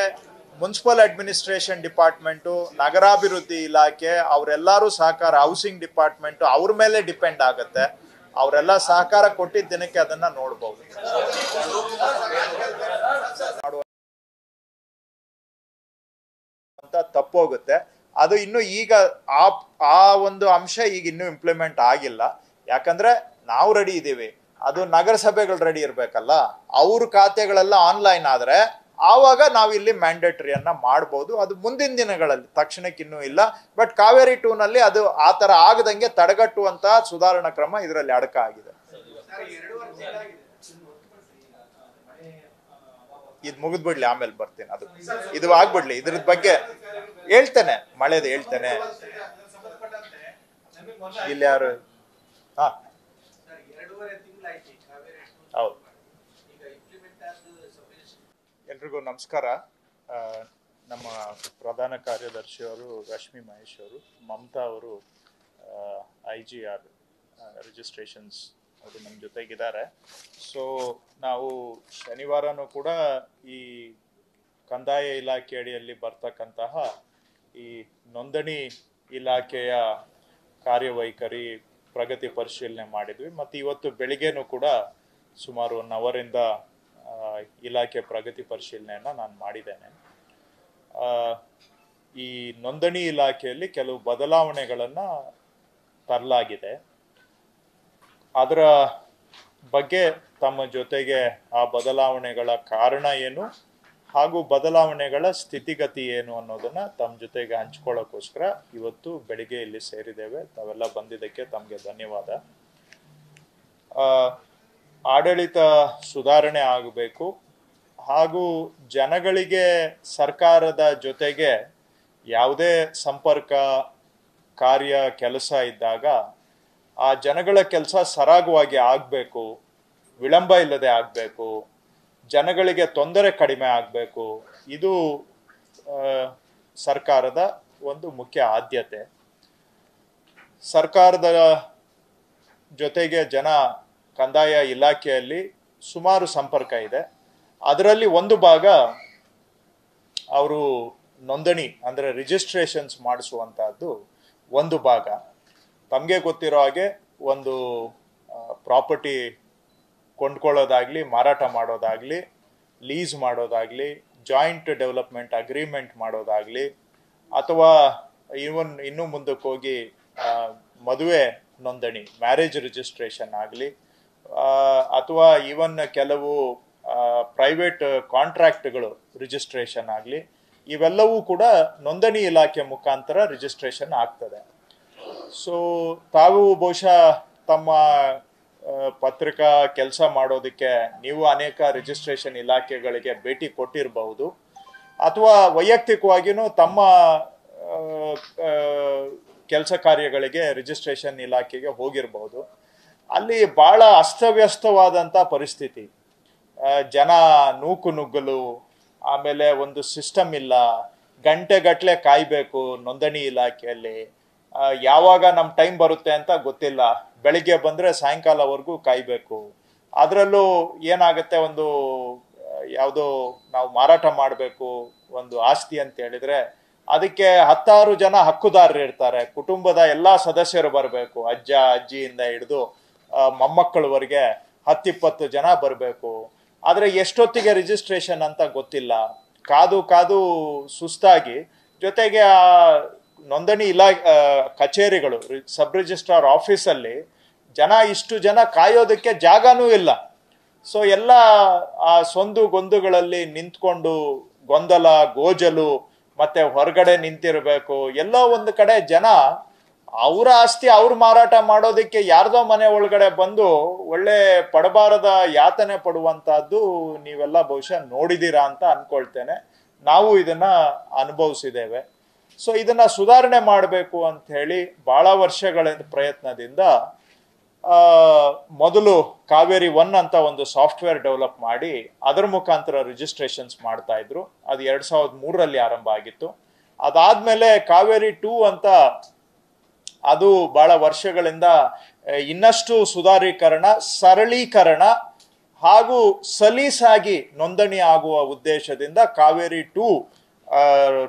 ಮುನ್ಸಿಪಲ್ ಅಡ್ಮಿನಿಸ್ಟ್ರೇಷನ್ ಡಿಪಾರ್ಟ್ಮೆಂಟು, ನಗರಾಭಿವೃದ್ಧಿ ಇಲಾಖೆ, ಅವರೆಲ್ಲರೂ ಸಹಕಾರ ಹೌಸಿಂಗ್ ಡಿಪಾರ್ಟ್ಮೆಂಟು ಅವ್ರ ಮೇಲೆ ಡಿಪೆಂಡ್ ಆಗುತ್ತೆ. ಅವರೆಲ್ಲ ಸಹಕಾರ ಕೊಟ್ಟಿದ್ದ ದಿನಕ್ಕೆ ಅದನ್ನ ನೋಡ್ಬೋದು. ಅಂತ ತಪ್ಪೋಗುತ್ತೆ. ಅದು ಇನ್ನು ಈಗ ಆ ಆ ಒಂದು ಅಂಶ ಈಗ ಇನ್ನೂ ಇಂಪ್ಲಿಮೆಂಟ್ ಆಗಿಲ್ಲ. ಯಾಕಂದ್ರೆ ನಾವು ರೆಡಿ ಇದ್ದೀವಿ. ಅದು ನಗರಸಭೆಗಳು ರೆಡಿ ಇರಬೇಕಲ್ಲ. ಅವ್ರ ಖಾತೆಗಳೆಲ್ಲ ಆನ್ಲೈನ್ ಆದ್ರೆ ಆವಾಗ ನಾವು ಇಲ್ಲಿ ಮ್ಯಾಂಡೇಟರಿಯನ್ನ ಮಾಡ್ಬೋದು. ಅದು ಮುಂದಿನ ದಿನಗಳಲ್ಲಿ, ತಕ್ಷಣಕ್ಕೆ ಇನ್ನೂ ಇಲ್ಲ. ಬಟ್ ಕಾವೇರಿ ಟೂನಲ್ಲಿ ಅದು ಆ ಥರ ಆಗದಂಗೆ ತಡೆಗಟ್ಟುವಂತಹ ಸುಧಾರಣಾ ಕ್ರಮ ಇದರಲ್ಲಿ ಅಡಕ ಆಗಿದೆ. ಇದು ಮುಗಿದ್ಬಿಡ್ಲಿ ಆಮೇಲೆ ಬರ್ತೀನಿ. ಅದು ಇದು ಆಗ್ಬಿಡ್ಲಿ. ಇದ್ರ ಬಗ್ಗೆ ಹೇಳ್ತೇನೆ. ಮಳೆದು ಹೇಳ್ತೇನೆ. ಇಲ್ಲಿ ಯಾರು? ಹಾ. ಹೌದು. ಎಲ್ರಿಗೂ ನಮಸ್ಕಾರ. ನಮ್ಮ ಪ್ರಧಾನ ಕಾರ್ಯದರ್ಶಿಯವರು ರಶ್ಮಿ ಮಹೇಶ್ ಅವರು, ಮಮತಾ ಅವರು ಐ ಜಿ ಆರ್ ರಿಜಿಸ್ಟ್ರೇಷನ್ಸ್ ಅವರು ನಮ್ಮ ಜೊತೆಗಿದ್ದಾರೆ. ಸೊ ನಾವು ಶನಿವಾರನೂ ಕೂಡ ಈ ಕಂದಾಯ ಇಲಾಖೆ ಅಡಿಯಲ್ಲಿ ಬರ್ತಕ್ಕಂತಹ ಈ ನೋಂದಣಿ ಇಲಾಖೆಯ ಕಾರ್ಯವೈಖರಿ ಪ್ರಗತಿ ಪರಿಶೀಲನೆ ಮಾಡಿದ್ವಿ. ಮತ್ತು ಇವತ್ತು ಬೆಳಿಗ್ಗೆನೂ ಕೂಡ ಸುಮಾರು ಒನ್ ಅವರಿಂದ ಇಲಾಖೆ ಪ್ರಗತಿ ಪರಿಶೀಲನೆಯನ್ನು ನಾನು ಮಾಡಿದ್ದೇನೆ. ಈ ನೋಂದಣಿ ಇಲಾಖೆಯಲ್ಲಿ ಕೆಲವು ಬದಲಾವಣೆಗಳನ್ನು ತರಲಾಗಿದೆ. ಅದರ ಬಗ್ಗೆ ತಮ್ಮ ಜೊತೆಗೆ ಆ ಬದಲಾವಣೆಗಳ ಕಾರಣ ಏನು ಹಾಗೂ ಬದಲಾವಣೆಗಳ ಸ್ಥಿತಿಗತಿ ಏನು ಅನ್ನೋದನ್ನ ತಮ್ಮ ಜೊತೆಗೆ ಹಂಚ್ಕೊಳ್ಳೋಕ್ಕೋಸ್ಕರ ಇವತ್ತು ಬೆಳಿಗ್ಗೆ ಇಲ್ಲಿ ಸೇರಿದ್ದೇವೆ. ತಾವೆಲ್ಲ ಬಂದಿದ್ದಕ್ಕೆ ತಮಗೆ ಧನ್ಯವಾದ. ಆಡಳಿತ ಸುಧಾರಣೆ ಆಗಬೇಕು ಹಾಗೂ ಜನಗಳಿಗೆ ಸರ್ಕಾರದ ಜೊತೆಗೆ ಯಾವುದೇ ಸಂಪರ್ಕ ಕಾರ್ಯ ಕೆಲಸ ಇದ್ದಾಗ ಆ ಜನಗಳ ಕೆಲಸ ಸರಾಗವಾಗಿ ಆಗಬೇಕು, ವಿಳಂಬ ಇಲ್ಲದೆ ಆಗಬೇಕು, ಜನಗಳಿಗೆ ತೊಂದರೆ ಕಡಿಮೆ ಆಗಬೇಕು, ಇದು ಸರ್ಕಾರದ ಒಂದು ಮುಖ್ಯ ಆದ್ಯತೆ. ಸರ್ಕಾರದ ಜೊತೆಗೆ ಜನ ಕಂದಾಯ ಇಲಾಖೆಯಲ್ಲಿ ಸುಮಾರು ಸಂಪರ್ಕ ಇದೆ. ಅದರಲ್ಲಿ ಒಂದು ಭಾಗ ಅವರು ನೋಂದಣಿ, ಅಂದರೆ ರಿಜಿಸ್ಟ್ರೇಷನ್ಸ್ ಮಾಡಿಸುವಂತಹದ್ದು ಒಂದು ಭಾಗ. ತಮಗೆ ಗೊತ್ತಿರೋ ಹಾಗೆ ಒಂದು ಪ್ರಾಪರ್ಟಿ ಕೊಂಡ್ಕೊಳ್ಳೋದಾಗಲಿ, ಮಾರಾಟ ಮಾಡೋದಾಗ್ಲಿ, ಲೀಸ್ ಮಾಡೋದಾಗ್ಲಿ, ಜಾಯಿಂಟ್ ಡೆವಲಪ್ಮೆಂಟ್ ಅಗ್ರಿಮೆಂಟ್ ಮಾಡೋದಾಗ್ಲಿ, ಅಥವಾ ಇವನ್ ಇನ್ನೂ ಮುಂದಕ್ಕೆ ಹೋಗಿ ಮದುವೆ ನೋಂದಣಿ, ಮ್ಯಾರೇಜ್ ರಿಜಿಸ್ಟ್ರೇಷನ್ ಆಗಲಿ ಅಥವಾ ಈವನ್ ಕೆಲವು ಪ್ರೈವೇಟ್ ಕಾಂಟ್ರಾಕ್ಟ್ಗಳು ರಿಜಿಸ್ಟ್ರೇಷನ್ ಆಗಲಿ, ಇವೆಲ್ಲವೂ ಕೂಡ ನೋಂದಣಿ ಇಲಾಖೆ ಮುಖಾಂತರ ರಿಜಿಸ್ಟ್ರೇಷನ್ ಆಗ್ತದೆ. ಸೊ ತಾವು ಬಹುಶಃ ತಮ್ಮ ಪತ್ರಿಕಾ ಕೆಲಸ ಮಾಡೋದಕ್ಕೆ ನೀವು ಅನೇಕ ರಿಜಿಸ್ಟ್ರೇಷನ್ ಇಲಾಖೆಗಳಿಗೆ ಭೇಟಿ ಕೊಟ್ಟಿರಬಹುದು. ಅಥವಾ ವೈಯಕ್ತಿಕವಾಗಿಯೂ ತಮ್ಮ ಕೆಲಸ ಕಾರ್ಯಗಳಿಗೆ ರಿಜಿಸ್ಟ್ರೇಷನ್ ಇಲಾಖೆಗೆ ಹೋಗಿರಬಹುದು. ಅಲ್ಲಿ ಬಹಳ ಅಸ್ತವ್ಯಸ್ತವಾದಂಥ ಪರಿಸ್ಥಿತಿ. ಜನ ನೂಕು ನುಗ್ಗಲು, ಆಮೇಲೆ ಒಂದು ಸಿಸ್ಟಮ್ ಇಲ್ಲ ಗಂಟೆಗಟ್ಟಲೆ ಕಾಯಬೇಕು ನೋಂದಣಿ ಇಲಾಖೆಯಲ್ಲಿ. ಯಾವಾಗ ನಮ್ಮ ಟೈಮ್ ಬರುತ್ತೆ ಅಂತ ಗೊತ್ತಿಲ್ಲ. ಬೆಳಿಗ್ಗೆ ಬಂದ್ರೆ ಸಾಯಂಕಾಲವರೆಗೂ ಕಾಯ್ಬೇಕು. ಅದರಲ್ಲೂ ಏನಾಗುತ್ತೆ ಒಂದು, ಯಾವುದೋ ನಾವು ಮಾರಾಟ ಮಾಡಬೇಕು ಒಂದು ಆಸ್ತಿ ಅಂತ ಹೇಳಿದ್ರೆ, ಅದಕ್ಕೆ ಹತ್ತಾರು ಜನ ಹಕ್ಕುದಾರರು ಇರ್ತಾರೆ. ಕುಟುಂಬದ ಎಲ್ಲಾ ಸದಸ್ಯರು ಬರಬೇಕು. ಅಜ್ಜ, ಅಜ್ಜಿಯಿಂದ ಹಿಡಿದು ಮೊಮ್ಮಕ್ಕಳವರೆಗೆ ಹತ್ತಿಪ್ಪತ್ತು ಜನ ಬರಬೇಕು. ಆದರೆ ಎಷ್ಟೊತ್ತಿಗೆ ರಿಜಿಸ್ಟ್ರೇಷನ್ ಅಂತ ಗೊತ್ತಿಲ್ಲ. ಕಾದು ಕಾದು ಸುಸ್ತಾಗಿ, ಜೊತೆಗೆ ಆ ನೋಂದಣಿ ಇಲಾ ಕಚೇರಿಗಳು ಸಬ್ ರಿಜಿಸ್ಟ್ರಾರ್ ಆಫೀಸಲ್ಲಿ ಜನ ಇಷ್ಟು ಜನ ಕಾಯೋದಕ್ಕೆ ಜಾಗನೂ ಇಲ್ಲ. ಸೊ ಎಲ್ಲ, ಆ ಸೊಂದು ಗೊಂದುಗಳಲ್ಲಿ ನಿಂತ್ಕೊಂಡು ಗೊಂದಲ, ಗೋಜಲು, ಮತ್ತೆ ಹೊರಗಡೆ ನಿಂತಿರಬೇಕು, ಎಲ್ಲೋ ಒಂದು ಕಡೆ ಜನ ಅವರ ಆಸ್ತಿ ಅವ್ರು ಮಾರಾಟ ಮಾಡೋದಕ್ಕೆ ಯಾರ್ದೋ ಮನೆ ಒಳಗಡೆ ಬಂದು ಒಳ್ಳೆ ಪಡಬಾರದ ಯಾತನೆ ಪಡುವಂತಹದ್ದು ನೀವೆಲ್ಲ ಬಹುಶಃ ನೋಡಿದೀರಾ ಅಂತ ಅನ್ಕೊಳ್ತೇನೆ. ನಾವು ಇದನ್ನ ಅನುಭವಿಸಿದ್ದೇವೆ. ಸೊ ಇದನ್ನ ಸುಧಾರಣೆ ಮಾಡಬೇಕು ಅಂತ ಹೇಳಿ ಬಹಳ ವರ್ಷಗಳ ಪ್ರಯತ್ನದಿಂದ ಮೊದಲು ಕಾವೇರಿ ಒನ್ ಅಂತ ಒಂದು ಸಾಫ್ಟ್ವೇರ್ ಡೆವಲಪ್ ಮಾಡಿ ಅದರ ಮುಖಾಂತರ ರಿಜಿಸ್ಟ್ರೇಷನ್ಸ್ ಮಾಡ್ತಾ ಇದ್ರು. ಅದು ಎರಡ್ ಸಾವಿರದ ಮೂರರಲ್ಲಿ ಆರಂಭ ಆಗಿತ್ತು. ಅದಾದ್ಮೇಲೆ ಕಾವೇರಿ ಟೂ ಅಂತ ಅದು ಬಹಳ ವರ್ಷಗಳಿಂದ ಇನ್ನಷ್ಟು ಸುಧಾರೀಕರಣ, ಸರಳೀಕರಣ ಹಾಗೂ ಸಲೀಸಾಗಿ ನೋಂದಣಿ ಆಗುವ ಉದ್ದೇಶದಿಂದ ಕಾವೇರಿ ಟೂ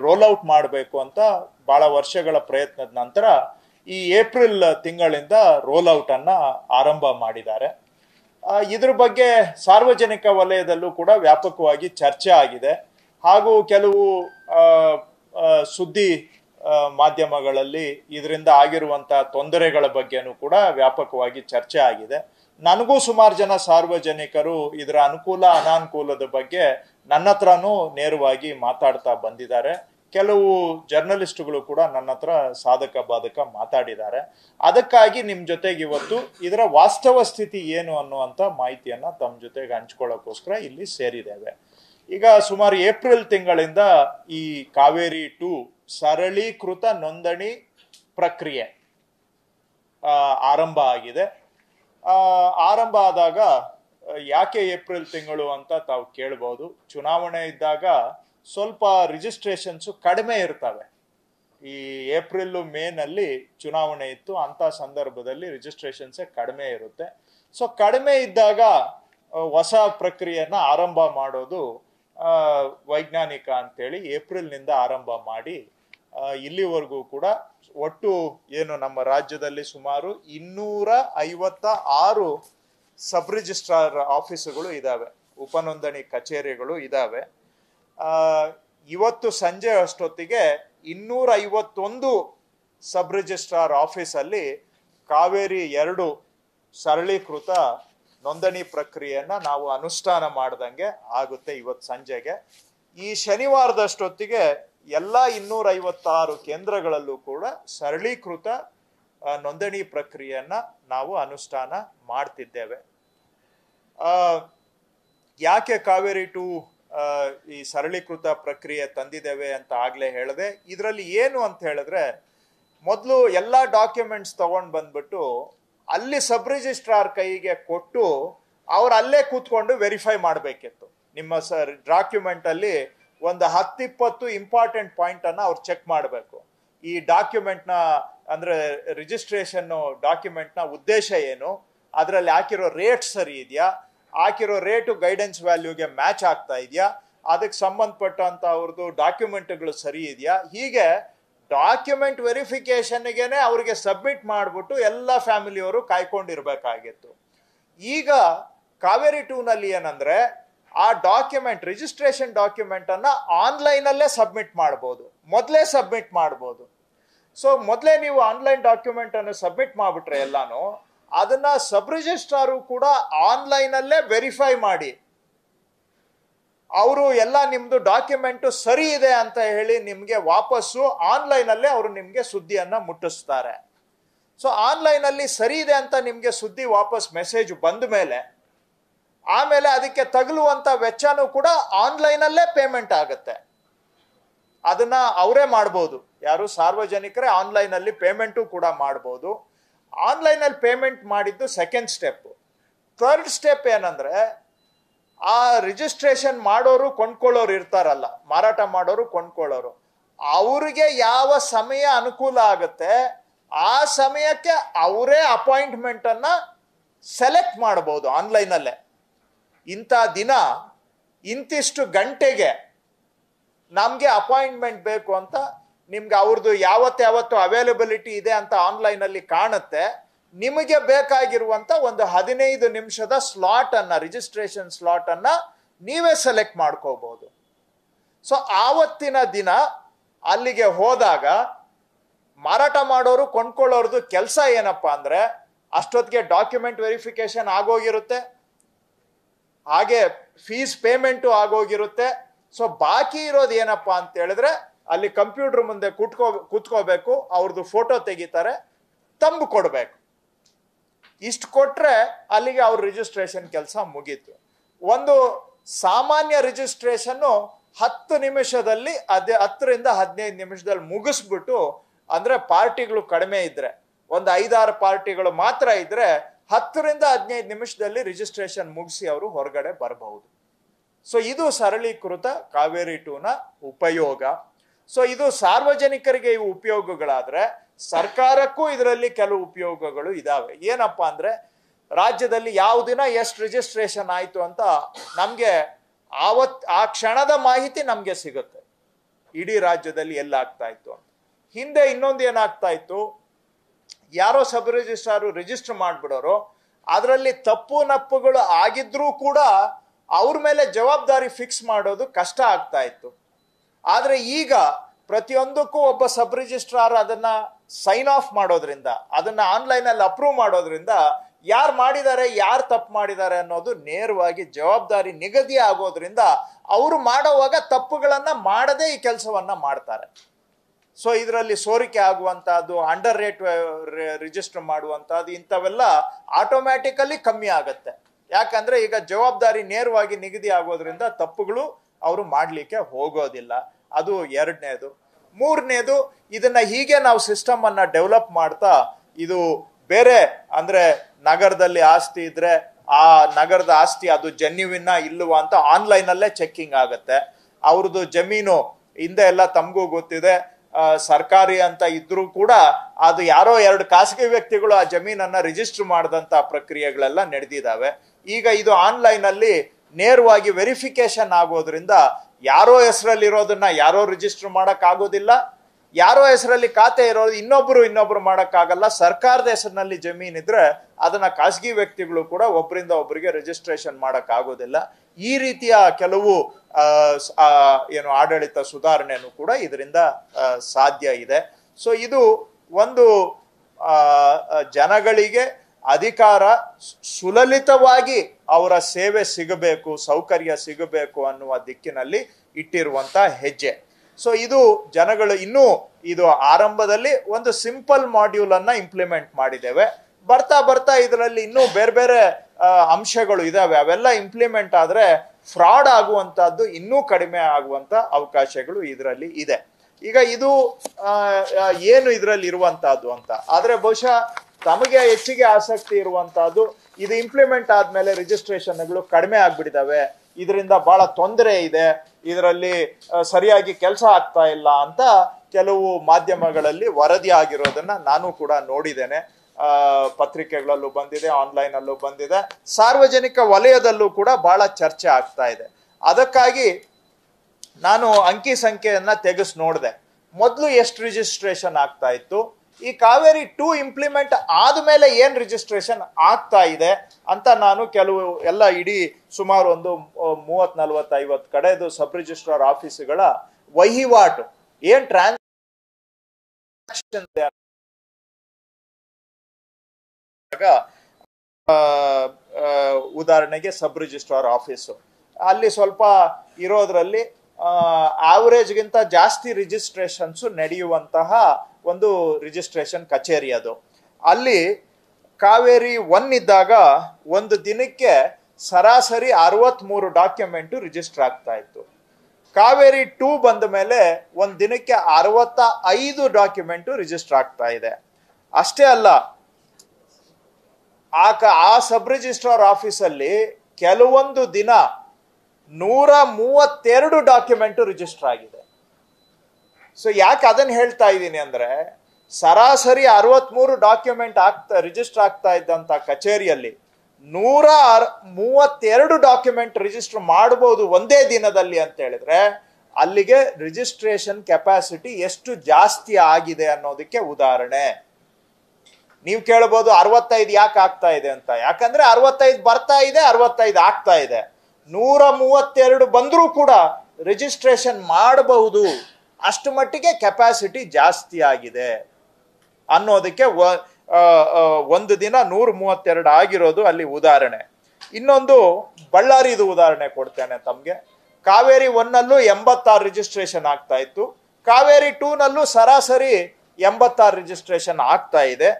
ರೋಲ್ಔಟ್ ಮಾಡಬೇಕು ಅಂತ ಬಹಳ ವರ್ಷಗಳ ಪ್ರಯತ್ನದ ನಂತರ ಈ ಏಪ್ರಿಲ್ ತಿಂಗಳಿಂದ ರೋಲ್ಔಟ್ ಅನ್ನ ಆರಂಭ ಮಾಡಿದ್ದಾರೆ. ಇದ್ರ ಬಗ್ಗೆ ಸಾರ್ವಜನಿಕ ವಲಯದಲ್ಲೂ ಕೂಡ ವ್ಯಾಪಕವಾಗಿ ಚರ್ಚೆ ಆಗಿದೆ. ಹಾಗೂ ಕೆಲವು ಸುದ್ದಿ ಮಾಧ್ಯಮಗಳಲ್ಲಿ ಇದರಿಂದ ಆಗಿರುವಂತಹ ತೊಂದರೆಗಳ ಬಗ್ಗೆನೂ ಕೂಡ ವ್ಯಾಪಕವಾಗಿ ಚರ್ಚೆ ಆಗಿದೆ. ನನಗೂ ಸುಮಾರು ಜನ ಸಾರ್ವಜನಿಕರು ಇದರ ಅನುಕೂಲ, ಅನಾನುಕೂಲದ ಬಗ್ಗೆ ನನ್ನ ಹತ್ರನೂ ನೇರವಾಗಿ ಮಾತಾಡ್ತಾ ಬಂದಿದ್ದಾರೆ. ಕೆಲವು ಜರ್ನಲಿಸ್ಟ್ಗಳು ಕೂಡ ನನ್ನ ಹತ್ರ ಸಾಧಕ ಬಾಧಕ ಮಾತಾಡಿದ್ದಾರೆ. ಅದಕ್ಕಾಗಿ ನಿಮ್ ಜೊತೆಗೆ ಇವತ್ತು ಇದರ ವಾಸ್ತವ ಸ್ಥಿತಿ ಏನು ಅನ್ನುವಂತ ಮಾಹಿತಿಯನ್ನ ತಮ್ಮ ಜೊತೆಗೆ ಹಂಚ್ಕೊಳ್ಳೋಕ್ಕೋಸ್ಕರ ಇಲ್ಲಿ ಸೇರಿದ್ದೇವೆ. ಈಗ ಸುಮಾರು ಏಪ್ರಿಲ್ ತಿಂಗಳಿಂದ ಈ ಕಾವೇರಿ ಟು ಸರಳೀಕೃತ ನೋಂದಣಿ ಪ್ರಕ್ರಿಯೆ ಆರಂಭ ಆಗಿದೆ. ಆರಂಭ ಆದಾಗ ಯಾಕೆ ಏಪ್ರಿಲ್ ತಿಂಗಳು ಅಂತ ತಾವು ಕೇಳ್ಬೋದು. ಚುನಾವಣೆ ಇದ್ದಾಗ ಸ್ವಲ್ಪ ರಿಜಿಸ್ಟ್ರೇಷನ್ಸ್ ಕಡಿಮೆ ಇರ್ತವೆ. ಈ ಏಪ್ರಿಲ್ ಮೇನಲ್ಲಿ ಚುನಾವಣೆ ಇತ್ತು. ಅಂತ ಸಂದರ್ಭದಲ್ಲಿ ರಿಜಿಸ್ಟ್ರೇಷನ್ಸೇ ಕಡಿಮೆ ಇರುತ್ತೆ. ಸೊ ಕಡಿಮೆ ಇದ್ದಾಗ ಹೊಸ ಪ್ರಕ್ರಿಯೆಯನ್ನ ಆರಂಭ ಮಾಡೋದು ವೈಜ್ಞಾನಿಕ ಅಂತೇಳಿ ಏಪ್ರಿಲ್ನಿಂದ ಆರಂಭ ಮಾಡಿ ಇಲ್ಲಿವರೆಗೂ ಕೂಡ ಒಟ್ಟು ಏನು ನಮ್ಮ ರಾಜ್ಯದಲ್ಲಿ ಸುಮಾರು ಇನ್ನೂರ ಐವತ್ತ ಆರು ಸಬ್ ರಿಜಿಸ್ಟ್ರಾರ್ ಆಫೀಸುಗಳು ಇದಾವೆ. ಉಪನೋಂದಣಿ ಕಚೇರಿಗಳು ಇದ್ದಾವೆ ಇವತ್ತು ಸಂಜೆ ಅಷ್ಟೊತ್ತಿಗೆ ಇನ್ನೂರ ಐವತ್ತೊಂದು ಸಬ್ ರಿಜಿಸ್ಟ್ರಾರ್ ಆಫೀಸಲ್ಲಿ ಕಾವೇರಿ ಎರಡು ಸರಳೀಕೃತ ನೋಂದಣಿ ಪ್ರಕ್ರಿಯೆಯನ್ನು ನಾವು ಅನುಷ್ಠಾನ ಮಾಡ್ದಂಗೆ ಆಗುತ್ತೆ ಇವತ್ತು ಸಂಜೆಗೆ. ಈ ಶನಿವಾರದಷ್ಟೊತ್ತಿಗೆ ಎಲ್ಲ ಇನ್ನೂರ ಐವತ್ತಾರು ಕೇಂದ್ರಗಳಲ್ಲೂ ಕೂಡ ಸರಳೀಕೃತ ನೋಂದಣಿ ಪ್ರಕ್ರಿಯೆಯನ್ನು ನಾವು ಅನುಷ್ಠಾನ ಮಾಡ್ತಿದ್ದೇವೆ. ಯಾಕೆ ಕಾವೇರಿ ಟು ಈ ಸರಳೀಕೃತ ಪ್ರಕ್ರಿಯೆ ತಂದಿದ್ದೇವೆ ಅಂತ ಆಗಲೇ ಹೇಳಿದೆ, ಇದರಲ್ಲಿ ಏನು ಅಂತ ಹೇಳಿದ್ರೆ, ಮೊದಲು ಎಲ್ಲ ಡಾಕ್ಯುಮೆಂಟ್ಸ್ ತಗೊಂಡ್ ಬಂದ್ಬಿಟ್ಟು ಅಲ್ಲಿ ಸಬ್ ರಿಜಿಸ್ಟ್ರಾರ್ ಕೈಗೆ ಕೊಟ್ಟು ಅವ್ರು ಅಲ್ಲೇ ಕೂತ್ಕೊಂಡು ವೆರಿಫೈ ಮಾಡಬೇಕಿತ್ತು. ನಿಮ್ಮ ಸರ್ ಡಾಕ್ಯುಮೆಂಟ್ ಅಲ್ಲಿ ಒಂದು ಹತ್ತಿಪ್ಪತ್ತು ಇಂಪಾರ್ಟೆಂಟ್ ಪಾಯಿಂಟ್ ಅನ್ನ ಅವ್ರು ಚೆಕ್ ಮಾಡಬೇಕು. ಈ ಡಾಕ್ಯುಮೆಂಟ್ನ, ಅಂದ್ರೆ ಡಾಕ್ಯುಮೆಂಟ್ನ ಡಾಕ್ಯುಮೆಂಟ್ನ ಉದ್ದೇಶ ಏನು? ಅದರಲ್ಲಿ ಹಾಕಿರೋ ರೇಟ್ ಸರಿ ಇದೆಯಾ? ಹಾಕಿರೋ ರೇಟು ಗೈಡೆನ್ಸ್ ವ್ಯಾಲ್ಯೂಗೆ ಮ್ಯಾಚ್ ಆಗ್ತಾ ಇದೆಯಾ? ಅದಕ್ಕೆ ಸಂಬಂಧಪಟ್ಟಂತ ಅವ್ರದ್ದು ಡಾಕ್ಯುಮೆಂಟ್ಗಳು ಸರಿ ಇದೆಯಾ? ಹೀಗೆ ಡಾಕ್ಯುಮೆಂಟ್ ವೆರಿಫಿಕೇಶನ್ಗೆನೆ ಅವರಿಗೆ ಸಬ್ಮಿಟ್ ಮಾಡಿಬಿಟ್ಟು ಎಲ್ಲ ಫ್ಯಾಮಿಲಿಯವರು ಕಾಯ್ಕೊಂಡಿರ್ಬೇಕಾಗಿತ್ತು. ಈಗ ಕಾವೇರಿ ಟೂನಲ್ಲಿ ಏನಂದ್ರೆ, ಆ ಡಾಕ್ಯುಮೆಂಟ್ ರಿಜಿಸ್ಟ್ರೇಷನ್ ಡಾಕ್ಯುಮೆಂಟ್ ಅನ್ನ ಆನ್ಲೈನ್ ಅಲ್ಲೇ ಸಬ್ಮಿಟ್ ಮಾಡ್ಬೋದು. ಮೊದಲೇ ಸಬ್ಮಿಟ್ ಮಾಡ್ಬೋದು. ಸೊ ಮೊದಲೇ ನೀವು ಆನ್ಲೈನ್ ಡಾಕ್ಯುಮೆಂಟ್ ಅನ್ನು ಸಬ್ಮಿಟ್ ಮಾಡ್ಬಿಟ್ರೆ ಎಲ್ಲಾನು ಅದನ್ನ ಸಬ್ ರಿಜಿಸ್ಟ್ರಾರು ಕೂಡ ಆನ್ಲೈನಲ್ಲೇ ವೆರಿಫೈ ಮಾಡಿ. ಅವರು ಎಲ್ಲ ನಿಮ್ದು ಡಾಕ್ಯುಮೆಂಟ್ ಸರಿ ಇದೆ ಅಂತ ಹೇಳಿ ನಿಮ್ಗೆ ವಾಪಸ್ಸು ಆನ್ಲೈನಲ್ಲೇ ಅವರು ನಿಮ್ಗೆ ಸುದ್ದಿಯನ್ನ ಮುಟ್ಟಿಸ್ತಾರೆ. ಸೊ ಆನ್ಲೈನ್ ಅಲ್ಲಿ ಸರಿ ಇದೆ ಅಂತ ನಿಮ್ಗೆ ಸುದ್ದಿ ವಾಪಸ್ ಮೆಸೇಜ್ ಬಂದ ಮೇಲೆ, ಆಮೇಲೆ ಅದಕ್ಕೆ ತಗಲುವಂತ ವೆಚ್ಚನೂ ಕೂಡ ಆನ್ಲೈನಲ್ಲೇ ಪೇಮೆಂಟ್ ಆಗುತ್ತೆ. ಅದನ್ನ ಅವರೇ ಮಾಡ್ಬೋದು. ಯಾರು ಸಾರ್ವಜನಿಕರೇ ಆನ್ಲೈನಲ್ಲಿ ಪೇಮೆಂಟು ಕೂಡ ಮಾಡ್ಬೋದು. ಆನ್ಲೈನ್ ಅಲ್ಲಿ ಪೇಮೆಂಟ್ ಮಾಡಿದ್ದು ಸೆಕೆಂಡ್ ಸ್ಟೆಪ್ ಥರ್ಡ್ ಸ್ಟೆಪ್ ಏನಂದ್ರೆ, ಆ ರಿಜಿಸ್ಟ್ರೇಷನ್ ಮಾಡೋರು ಕೊಂಡ್ಕೊಳ್ಳೋರು ಇರ್ತಾರಲ್ಲ, ಮಾರಾಟ ಮಾಡೋರು ಕೊಂಡ್ಕೊಳ್ಳೋರು. ಅವರಿಗೆ ಯಾವ ಸಮಯ ಅನುಕೂಲ ಆಗುತ್ತೆ, ಆ ಸಮಯಕ್ಕೆ ಅವರೇ ಅಪಾಯಿಂಟ್ಮೆಂಟ್ ಅನ್ನ ಸೆಲೆಕ್ಟ್ ಮಾಡಬಹುದು ಆನ್ಲೈನ್ ಅಲ್ಲೇ. ಇಂಥ ದಿನ, ಇಂತಿಷ್ಟು ಗಂಟೆಗೆ ನಮಗೆ ಅಪಾಯಿಂಟ್ಮೆಂಟ್ ಬೇಕು ಅಂತ ನಿಮ್ಗೆ ಅವ್ರದ್ದು ಯಾವತ್ತು ಯಾವತ್ತು ಅವೈಲಬಿಲಿಟಿ ಇದೆ ಅಂತ ಆನ್ಲೈನ್ ಅಲ್ಲಿ ಕಾಣುತ್ತೆ. ನಿಮಗೆ ಬೇಕಾಗಿರುವಂತ ಒಂದು ಹದಿನೈದು ನಿಮಿಷದ ಸ್ಲಾಟ್ ಅನ್ನ ರಿಜಿಸ್ಟ್ರೇಷನ್ ಸ್ಲಾಟ್ ಅನ್ನ ನೀವೇ ಸೆಲೆಕ್ಟ್ ಮಾಡ್ಕೋಬಹುದು ಸೊ ಆವತ್ತಿನ ದಿನ ಅಲ್ಲಿಗೆ ಹೋದಾಗ ಮಾರಾಟ ಮಾಡೋರು ಕೊಂಡ್ಕೊಳ್ಳೋರ್ದು ಕೆಲಸ ಏನಪ್ಪಾ ಅಂದ್ರೆ ಅಷ್ಟೊತ್ತಿಗೆ ಡಾಕ್ಯುಮೆಂಟ್ ವೆರಿಫಿಕೇಶನ್ ಆಗೋಗಿರುತ್ತೆ. ಹಾಗೆ ಫೀಸ್ ಪೇಮೆಂಟು ಆಗೋಗಿರುತ್ತೆ. ಸೊ ಬಾಕಿ ಇರೋದು ಏನಪ್ಪಾ ಅಂತ ಹೇಳಿದ್ರೆ ಅಲ್ಲಿ ಕಂಪ್ಯೂಟರ್ ಮುಂದೆ ಕುಟ್ಕೋ ಕೂತ್ಕೋಬೇಕು ಅವ್ರದ್ದು ಫೋಟೋ ತೆಗಿತಾರೆ, ತಂಬು ಕೊಡಬೇಕು. ಇಷ್ಟು ಕೊಟ್ರೆ ಅಲ್ಲಿಗೆ ಅವ್ರ ರಿಜಿಸ್ಟ್ರೇಷನ್ ಕೆಲಸ ಮುಗೀತು. ಒಂದು ಸಾಮಾನ್ಯ ರಿಜಿಸ್ಟ್ರೇಷನ್ನು ಹತ್ತು ನಿಮಿಷದಲ್ಲಿ ಅದೇ ಹತ್ತರಿಂದ ಹದಿನೈದು ನಿಮಿಷದಲ್ಲಿ ಮುಗಿಸ್ಬಿಟ್ಟು, ಅಂದ್ರೆ ಪಾರ್ಟಿಗಳು ಕಡಿಮೆ ಇದ್ದರೆ ಒಂದು ಐದಾರು ಪಾರ್ಟಿಗಳು ಮಾತ್ರ ಇದ್ದರೆ ಹತ್ತರಿಂದ ಹದಿನೈದು ನಿಮಿಷದಲ್ಲಿ ರಿಜಿಸ್ಟ್ರೇಷನ್ ಮುಗಿಸಿ ಅವರು ಹೊರಗಡೆ ಬರಬಹುದು. ಸೊ ಇದು ಸರಳೀಕೃತ ಕಾವೇರಿ ಟೂನ ಉಪಯೋಗ. ಸೊ ಇದು ಸಾರ್ವಜನಿಕರಿಗೆ ಇವು ಉಪಯೋಗಗಳಾದ್ರೆ ಸರ್ಕಾರಕ್ಕೂ ಇದರಲ್ಲಿ ಕೆಲವು ಉಪಯೋಗಗಳು ಇದಾವೆ. ಏನಪ್ಪಾ ಅಂದ್ರೆ ರಾಜ್ಯದಲ್ಲಿ ಯಾವ ದಿನ ಎಷ್ಟು ರಿಜಿಸ್ಟ್ರೇಷನ್ ಆಯಿತು ಅಂತ ನಮಗೆ ಆವತ್, ಆ ಕ್ಷಣದ ಮಾಹಿತಿ ನಮಗೆ ಸಿಗುತ್ತೆ. ಇಡೀ ರಾಜ್ಯದಲ್ಲಿ ಎಲ್ಲಾಗ್ತಾ ಇತ್ತು ಅಂತ. ಹಿಂದೆ ಇನ್ನೊಂದು ಏನಾಗ್ತಾ ಇತ್ತು? ಯಾರೋ ಸಬ್ ರಿಜಿಸ್ಟ್ರಾರು ರಿಜಿಸ್ಟರ್ ಮಾಡಿಬಿಡೋರು, ಅದರಲ್ಲಿ ತಪ್ಪು ನಪ್ಪುಗಳು ಆಗಿದ್ರೂ ಕೂಡ ಅವ್ರ ಮೇಲೆ ಜವಾಬ್ದಾರಿ ಫಿಕ್ಸ್ ಮಾಡೋದು ಕಷ್ಟ ಆಗ್ತಾ ಇತ್ತು. ಆದ್ರೆ ಈಗ ಪ್ರತಿಯೊಂದಕ್ಕೂ ಒಬ್ಬ ಸಬ್ ರಿಜಿಸ್ಟ್ರಾರ್ ಅದನ್ನ ಸೈನ್ ಆಫ್ ಮಾಡೋದ್ರಿಂದ, ಅದನ್ನ ಆನ್ಲೈನ್ ಅಲ್ಲಿ ಅಪ್ರೂವ್ ಮಾಡೋದ್ರಿಂದ ಯಾರು ಮಾಡಿದ್ದಾರೆ, ಯಾರು ತಪ್ಪು ಮಾಡಿದ್ದಾರೆ ಅನ್ನೋದು ನೇರವಾಗಿ ಜವಾಬ್ದಾರಿ ನಿಗದಿ ಆಗೋದ್ರಿಂದ ಅವರು ಮಾಡೋವಾಗ ತಪ್ಪುಗಳನ್ನು ಮಾಡದೇ ಈ ಕೆಲಸವನ್ನ ಮಾಡ್ತಾರೆ. ಸೊ ಇದರಲ್ಲಿ ಸೋರಿಕೆ ಆಗುವಂಥದ್ದು ಅಂಡರ್ ರೇಟ್ ರಿಜಿಸ್ಟರ್ ಮಾಡುವಂಥದ್ದು ಇಂಥವೆಲ್ಲ ಆಟೋಮ್ಯಾಟಿಕಲಿ ಕಮ್ಮಿ ಆಗುತ್ತೆ. ಯಾಕಂದ್ರೆ ಈಗ ಜವಾಬ್ದಾರಿ ನೇರವಾಗಿ ನಿಗದಿ ಆಗೋದ್ರಿಂದ ತಪ್ಪುಗಳು ಅವರು ಮಾಡ್ಲಿಕ್ಕೆ ಹೋಗೋದಿಲ್ಲ. ಅದು ಎರಡನೇದು. ಮೂರನೇದು, ಇದನ್ನ ಹೀಗೆ ನಾವು ಸಿಸ್ಟಮ್ ಅನ್ನ ಡೆವಲಪ್ ಮಾಡ್ತಾ, ಇದು ಬೇರೆ ಅಂದ್ರೆ ನಗರದಲ್ಲಿ ಆಸ್ತಿ ಇದ್ರೆ ಆ ನಗರದ ಆಸ್ತಿ ಅದು ಜೆನ್ಯುವಿನ ಇಲ್ಲವ ಅಂತ ಆನ್ಲೈನ್ ಅಲ್ಲೇ ಚೆಕ್ಕಿಂಗ್ ಆಗುತ್ತೆ. ಅವ್ರದ್ದು ಜಮೀನು ಹಿಂದೆ ಎಲ್ಲ ತಮಗೂ ಗೊತ್ತಿದೆ. ಸರ್ಕಾರಿ ಅಂತ ಇದ್ರೂ ಕೂಡ ಅದು ಯಾರೋ ಎರಡು ಖಾಸಗಿ ವ್ಯಕ್ತಿಗಳು ಆ ಜಮೀನನ್ನ ರಿಜಿಸ್ಟರ್ ಮಾಡಿದಂತ ಪ್ರಕ್ರಿಯೆಗಳೆಲ್ಲ ನಡೆದಿದ್ದಾವೆ ಈಗ ಇದು ಆನ್ಲೈನ್ ಅಲ್ಲಿ ನೇರವಾಗಿ ವೆರಿಫಿಕೇಶನ್ ಆಗೋದ್ರಿಂದ ಯಾರೋ ಹೆಸರಲ್ಲಿ ಇರೋದನ್ನ ಯಾರೋ ರಿಜಿಸ್ಟರ್ ಮಾಡಕ್ ಆಗೋದಿಲ್ಲ ಯಾರೋ ಹೆಸರಲ್ಲಿ ಖಾತೆ ಇರೋದು ಇನ್ನೊಬ್ರು ಇನ್ನೊಬ್ರು ಮಾಡೋಕ್ಕಾಗಲ್ಲ, ಸರ್ಕಾರದ ಹೆಸರಿನಲ್ಲಿ ಜಮೀನ್ ಇದ್ರೆ ಅದನ್ನ ಖಾಸಗಿ ವ್ಯಕ್ತಿಗಳು ಕೂಡ ಒಬ್ಬರಿಂದ ಒಬ್ಬರಿಗೆ ರಿಜಿಸ್ಟ್ರೇಷನ್ ಮಾಡೋಕ್ಕಾಗೋದಿಲ್ಲ. ಈ ರೀತಿಯ ಕೆಲವು ಏನು ಆಡಳಿತ ಸುಧಾರಣೆಯನ್ನು ಕೂಡ ಇದರಿಂದ ಸಾಧ್ಯ ಇದೆ. ಸೊ ಇದು ಒಂದು ಜನಗಳಿಗೆ ಅಧಿಕಾರ ಸುಲಲಿತವಾಗಿ ಅವರ ಸೇವೆ ಸಿಗಬೇಕು, ಸೌಕರ್ಯ ಸಿಗಬೇಕು ಅನ್ನುವ ದಿಕ್ಕಿನಲ್ಲಿ ಇಟ್ಟಿರುವಂತ ಹೆಜ್ಜೆ. ಸೊ ಇದು ಜನಗಳು ಇನ್ನೂ ಇದು ಆರಂಭದಲ್ಲಿ ಒಂದು ಸಿಂಪಲ್ ಮಾಡ್ಯೂಲ್ ಅನ್ನ ಇಂಪ್ಲಿಮೆಂಟ್ ಮಾಡಿದ್ದೇವೆ. ಬರ್ತಾ ಬರ್ತಾ ಇದರಲ್ಲಿ ಇನ್ನೂ ಬೇರೆ ಬೇರೆ ಅಂಶಗಳು ಇದಾವೆ. ಅವೆಲ್ಲ ಇಂಪ್ಲಿಮೆಂಟ್ ಆದ್ರೆ ಫ್ರಾಡ್ ಆಗುವಂತಹದ್ದು ಇನ್ನೂ ಕಡಿಮೆ ಆಗುವಂತ ಅವಕಾಶಗಳು ಇದರಲ್ಲಿ ಇದೆ. ಈಗ ಇದು ಏನು ಇದರಲ್ಲಿ ಇರುವಂತಹದ್ದು ಅಂತ. ಆದ್ರೆ ಬಹುಶಃ ತಮಗೆ ಹೆಚ್ಚಿಗೆ ಆಸಕ್ತಿ ಇರುವಂತಹದ್ದು ಇದು ಇಂಪ್ಲಿಮೆಂಟ್ ಆದ್ಮೇಲೆ ರಿಜಿಸ್ಟ್ರೇಷನ್ಗಳು ಕಡಿಮೆ ಆಗ್ಬಿಟ್ಟಿದಾವೆ. ಇದರಿಂದ ಬಹಳ ತೊಂದರೆ ಇದೆ. ಇದರಲ್ಲಿ ಸರಿಯಾಗಿ ಕೆಲಸ ಆಗ್ತಾ ಇಲ್ಲ ಅಂತ ಕೆಲವು ಮಾಧ್ಯಮಗಳಲ್ಲಿ ವರದಿ ಆಗಿರೋದನ್ನ ನಾನು ಕೂಡ ನೋಡಿದ್ದೇನೆ. ಪತ್ರಿಕೆಗಳಲ್ಲೂ ಬಂದಿದೆ ಆನ್ಲೈನ್ ಅಲ್ಲೂ ಬಂದಿದೆ. ಸಾರ್ವಜನಿಕ ವಲಯದಲ್ಲೂ ಕೂಡ ಬಹಳ ಚರ್ಚೆ ಆಗ್ತಾ ಇದೆ. ಅದಕ್ಕಾಗಿ ನಾನು ಅಂಕಿ ಸಂಖ್ಯೆಯನ್ನ ತೆಗೆಸ್ ನೋಡಿದೆ. ಮೊದಲು ಎಷ್ಟು ರಿಜಿಸ್ಟ್ರೇಷನ್ ಆಗ್ತಾ ಇತ್ತು? ಈ ಕಾವೇರಿ ಟೂ ಇಂಪ್ಲಿಮೆಂಟ್ ಆದ್ಮೇಲೆ ಏನ್ ರಿಜಿಸ್ಟ್ರೇಷನ್ ಆಗ್ತಾ ಇದೆ ಅಂತ ನಾನು ಕೆಲವು ಎಲ್ಲ ಇಡೀ ಸುಮಾರು ಒಂದು ಮೂವತ್ ನಲ್ವತ್ ಐವತ್ ಕಡೆದು ಸಬ್ ರಿಜಿಸ್ಟ್ರಾರ್ ಆಫೀಸ್ಗಳ ವಹಿವಾಟು. ಏನ್ ಟ್ರಾನ್ಸಾಕ್ಷನ್ ಉದಾಹರಣೆಗೆ ಸಬ್ ರಿಜಿಸ್ಟ್ರಾರ್ ಆಫೀಸು ಅಲ್ಲಿ ಸ್ವಲ್ಪ ಇರೋದ್ರಲ್ಲಿ ಆವರೇಜ್ಗಿಂತ ಜಾಸ್ತಿ ರಿಜಿಸ್ಟ್ರೇಷನ್ಸ್ ನಡೆಯುವಂತಹ ಒಂದು ರಿಜಿಸ್ಟ್ರೇಷನ್ ಕಚೇರಿ ಅದು. ಅಲ್ಲಿ ಕಾವೇರಿ ಒನ್ ಇದ್ದಾಗ ಒಂದು ದಿನಕ್ಕೆ ಸರಾಸರಿ ಅರವತ್ಮೂರು ಡಾಕ್ಯುಮೆಂಟ್ ರಿಜಿಸ್ಟರ್ ಆಗ್ತಾ ಇತ್ತು. ಕಾವೇರಿ ಟೂ ಬಂದ ಮೇಲೆ ಒಂದು ದಿನಕ್ಕೆ ಅರವತ್ತ ಐದು ಡಾಕ್ಯುಮೆಂಟ್ ರಿಜಿಸ್ಟರ್ ಆಗ್ತಾ ಇದೆ. ಅಷ್ಟೇ ಅಲ್ಲ ಆ ಆ ಸಬ್ ರಿಜಿಸ್ಟ್ರಾರ್ ಆಫೀಸಲ್ಲಿ ಕೆಲವೊಂದು ದಿನ ನೂರ ಮೂವತ್ತೆರಡು ಡಾಕ್ಯುಮೆಂಟ್ ರಿಜಿಸ್ಟರ್ ಆಗಿದೆ. ಸೊ ಯಾಕೆ ಅದನ್ನು ಹೇಳ್ತಾ ಇದ್ದೀನಿ ಅಂದರೆ, ಸರಾಸರಿ ಅರವತ್ಮೂರು ಡಾಕ್ಯುಮೆಂಟ್ ಆಗ್ತಾ ರಿಜಿಸ್ಟರ್ ಆಗ್ತಾ ಇದ್ದಂಥ ಕಚೇರಿಯಲ್ಲಿ ನೂರ ಅರ್- ಮೂವತ್ತೆರಡು ಡಾಕ್ಯುಮೆಂಟ್ ರಿಜಿಸ್ಟರ್ ಮಾಡ್ಬೋದು ಒಂದೇ ದಿನದಲ್ಲಿ ಅಂತ ಹೇಳಿದ್ರೆ, ಅಲ್ಲಿಗೆ ರಿಜಿಸ್ಟ್ರೇಷನ್ ಕೆಪಾಸಿಟಿ ಎಷ್ಟು ಜಾಸ್ತಿ ಆಗಿದೆ ಅನ್ನೋದಕ್ಕೆ ಉದಾಹರಣೆ. ನೀವು ಕೇಳ್ಬೋದು ಅರವತ್ತೈದು ಯಾಕೆ ಆಗ್ತಾ ಇದೆ ಅಂತ. ಯಾಕಂದ್ರೆ ಅರವತ್ತೈದು ಬರ್ತಾ ಇದೆ, ಅರವತ್ತೈದು ಆಗ್ತಾ ಇದೆ. ನೂರ ಮೂವತ್ತೆರಡು ಬಂದರೂ ಕೂಡ ರಿಜಿಸ್ಟ್ರೇಷನ್ ಮಾಡಬಹುದು. ಅಷ್ಟು ಮಟ್ಟಿಗೆ ಕೆಪಾಸಿಟಿ ಜಾಸ್ತಿ ಆಗಿದೆ. ಅನ್ನೋದಕ್ಕೆ ಒಂದು ದಿನ ನೂರ ಮೂವತ್ತೆರಡು ಆಗಿರೋದು ಅಲ್ಲಿ ಉದಾಹರಣೆ. ಇನ್ನೊಂದು ಬಳ್ಳಾರಿದು ಉದಾಹರಣೆ ಕೊಡ್ತೇನೆ ತಮಗೆ. ಕಾವೇರಿ ಒನ್ನಲ್ಲೂ ಎಂಬತ್ತಾರು ರಿಜಿಸ್ಟ್ರೇಷನ್ ಆಗ್ತಾ ಇತ್ತು. ಕಾವೇರಿ ಟೂನಲ್ಲೂ ಸರಾಸರಿ ಎಂಬತ್ತಾರು ರಿಜಿಸ್ಟ್ರೇಷನ್ ಆಗ್ತಾ ಇದೆ.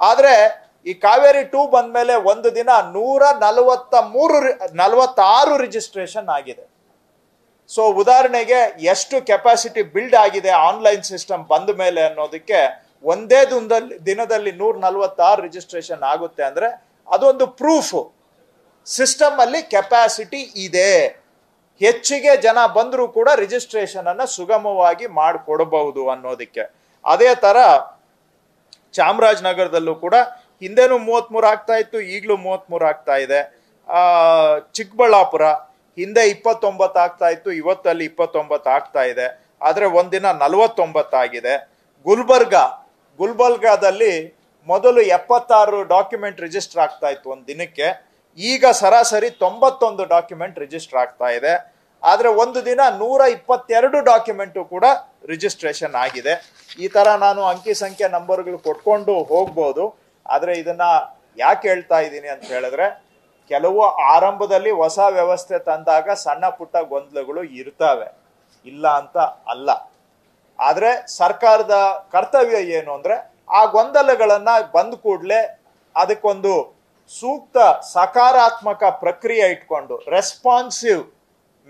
ಆದ್ರೆ ಈ ಕಾವೇರಿ ಟೂ ಬಂದ್ಮೇಲೆ ಒಂದು ದಿನ ನೂರ ನಲವತ್ತ ಮೂರು ನಲವತ್ತಾರು ರಿಜಿಸ್ಟ್ರೇಷನ್ ಆಗಿದೆ. ಸೊ ಉದಾಹರಣೆಗೆ ಎಷ್ಟು ಕೆಪಾಸಿಟಿ ಬಿಲ್ಡ್ ಆಗಿದೆ ಆನ್ಲೈನ್ ಸಿಸ್ಟಮ್ ಬಂದ ಮೇಲೆ ಅನ್ನೋದಕ್ಕೆ ಒಂದೇ ದಿನದಲ್ಲಿ ದಿನದಲ್ಲಿ ನೂರ ನಲವತ್ತಾರು ರಿಜಿಸ್ಟ್ರೇಷನ್ ಆಗುತ್ತೆ ಅಂದ್ರೆ ಅದೊಂದು ಪ್ರೂಫ್ ಸಿಸ್ಟಮ್ ಅಲ್ಲಿ ಕೆಪಾಸಿಟಿ ಇದೆ. ಹೆಚ್ಚಿಗೆ ಜನ ಬಂದರೂ ಕೂಡ ರಿಜಿಸ್ಟ್ರೇಷನ್ ಅನ್ನ ಸುಗಮವಾಗಿ ಮಾಡಿಕೊಡಬಹುದು ಅನ್ನೋದಕ್ಕೆ. ಅದೇ ತರ ಚಾಮರಾಜನಗರದಲ್ಲೂ ಕೂಡ ಹಿಂದೆನೂ ಮೂವತ್ಮೂರು ಆಗ್ತಾ ಇತ್ತು, ಈಗಲೂ ಮೂವತ್ತ್ಮೂರು ಆಗ್ತಾ ಇದೆ. ಚಿಕ್ಕಬಳ್ಳಾಪುರ, ಹಿಂದೆ ಇಪ್ಪತ್ತೊಂಬತ್ತು ಆಗ್ತಾ ಇತ್ತು, ಇವತ್ತಲ್ಲಿ ಇಪ್ಪತ್ತೊಂಬತ್ತು ಆಗ್ತಾ ಇದೆ. ಆದರೆ ಒಂದಿನ ನಲವತ್ತೊಂಬತ್ತಾಗಿದೆ ಗುಲ್ಬರ್ಗ, ಗುಲ್ಬರ್ಗಾದಲ್ಲಿ ಮೊದಲು ಎಪ್ಪತ್ತಾರು ಡಾಕ್ಯುಮೆಂಟ್ ರಿಜಿಸ್ಟರ್ ಆಗ್ತಾ ಇತ್ತು ಒಂದು ದಿನಕ್ಕೆ. ಈಗ ಸರಾಸರಿ ತೊಂಬತ್ತೊಂದು ಡಾಕ್ಯುಮೆಂಟ್ ರಿಜಿಸ್ಟರ್ ಆಗ್ತಾ ಇದೆ. ಆದರೆ ಒಂದು ದಿನ ನೂರ ಇಪ್ಪತ್ತೆರಡು ಡಾಕ್ಯುಮೆಂಟು ಕೂಡ ರಿಜಿಸ್ಟ್ರೇಷನ್ ಆಗಿದೆ. ಈ ತರ ನಾನು ಅಂಕಿ ಸಂಖ್ಯೆ ನಂಬರ್ಗಳು ಕೊಟ್ಕೊಂಡು ಹೋಗ್ಬೋದು. ಆದರೆ ಇದನ್ನ ಯಾಕೆ ಹೇಳ್ತಾ ಇದ್ದೀನಿ ಅಂತ ಹೇಳಿದ್ರೆ, ಕೆಲವು ಆರಂಭದಲ್ಲಿ ಹೊಸ ವ್ಯವಸ್ಥೆ ತಂದಾಗ ಸಣ್ಣ ಪುಟ್ಟ ಗೊಂದಲಗಳು ಇರ್ತವೆ. ಇಲ್ಲ ಅಂತ ಅಲ್ಲ. ಆದರೆ ಸರ್ಕಾರದ ಕರ್ತವ್ಯ ಏನು ಅಂದ್ರೆ, ಆ ಗೊಂದಲಗಳನ್ನ ಬಂದ ಕೂಡಲೇ ಅದಕ್ಕೊಂದು ಸೂಕ್ತ ಸಕಾರಾತ್ಮಕ ಪ್ರಕ್ರಿಯೆ ಇಟ್ಕೊಂಡು ರೆಸ್ಪಾನ್ಸಿವ್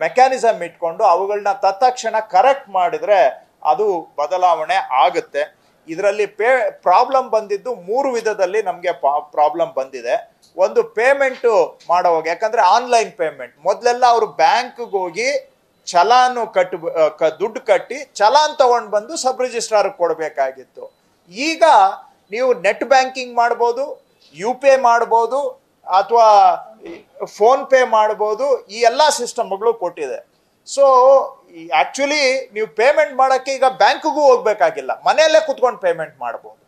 ಮೆಕ್ಯಾನಿಸಮ್ ಇಟ್ಕೊಂಡು ಅವುಗಳನ್ನ ತತ್ಕ್ಷಣ ಕರೆಕ್ಟ್ ಮಾಡಿದ್ರೆ ಅದು ಬದಲಾವಣೆ ಆಗುತ್ತೆ. ಇದರಲ್ಲಿ ಪೇ ಪ್ರಾಬ್ಲಮ್ ಬಂದಿದ್ದು ಮೂರು ವಿಧದಲ್ಲಿ ನಮಗೆ ಪ್ರಾಬ್ಲಮ್ ಬಂದಿದೆ. ಒಂದು ಪೇಮೆಂಟು ಮಾಡೋವಾಗ, ಯಾಕಂದರೆ ಆನ್ಲೈನ್ ಪೇಮೆಂಟ್ ಮೊದಲೆಲ್ಲ ಅವರು ಬ್ಯಾಂಕ್ಗೆ ಹೋಗಿ ಚಲಾನು ಕಟ್ ದುಡ್ಡು ಕಟ್ಟಿ ಚಲಾನ್ ತೊಗೊಂಡು ಬಂದು ಸಬ್ ರಿಜಿಸ್ಟ್ರಾರ್ ಕೊಡಬೇಕಾಗಿತ್ತು. ಈಗ ನೀವು ನೆಟ್ ಬ್ಯಾಂಕಿಂಗ್ ಮಾಡ್ಬೋದು ಯು ಪಿ ಐ ಮಾಡ್ಬೋದು, ಅಥವಾ ಫೋನ್ ಪೇ ಮಾಡ್ಬೋದು, ಈ ಎಲ್ಲ ಸಿಸ್ಟಮ್ಗಳು ಕೊಟ್ಟಿದೆ. ಸೊ ಆಕ್ಚುಲಿ ನೀವು ಪೇಮೆಂಟ್ ಮಾಡೋಕ್ಕೆ ಈಗ ಬ್ಯಾಂಕ್ಗೂ ಹೋಗ್ಬೇಕಾಗಿಲ್ಲ. ಮನೆಯಲ್ಲೇ ಕುತ್ಕೊಂಡು ಪೇಮೆಂಟ್ ಮಾಡ್ಬೋದು.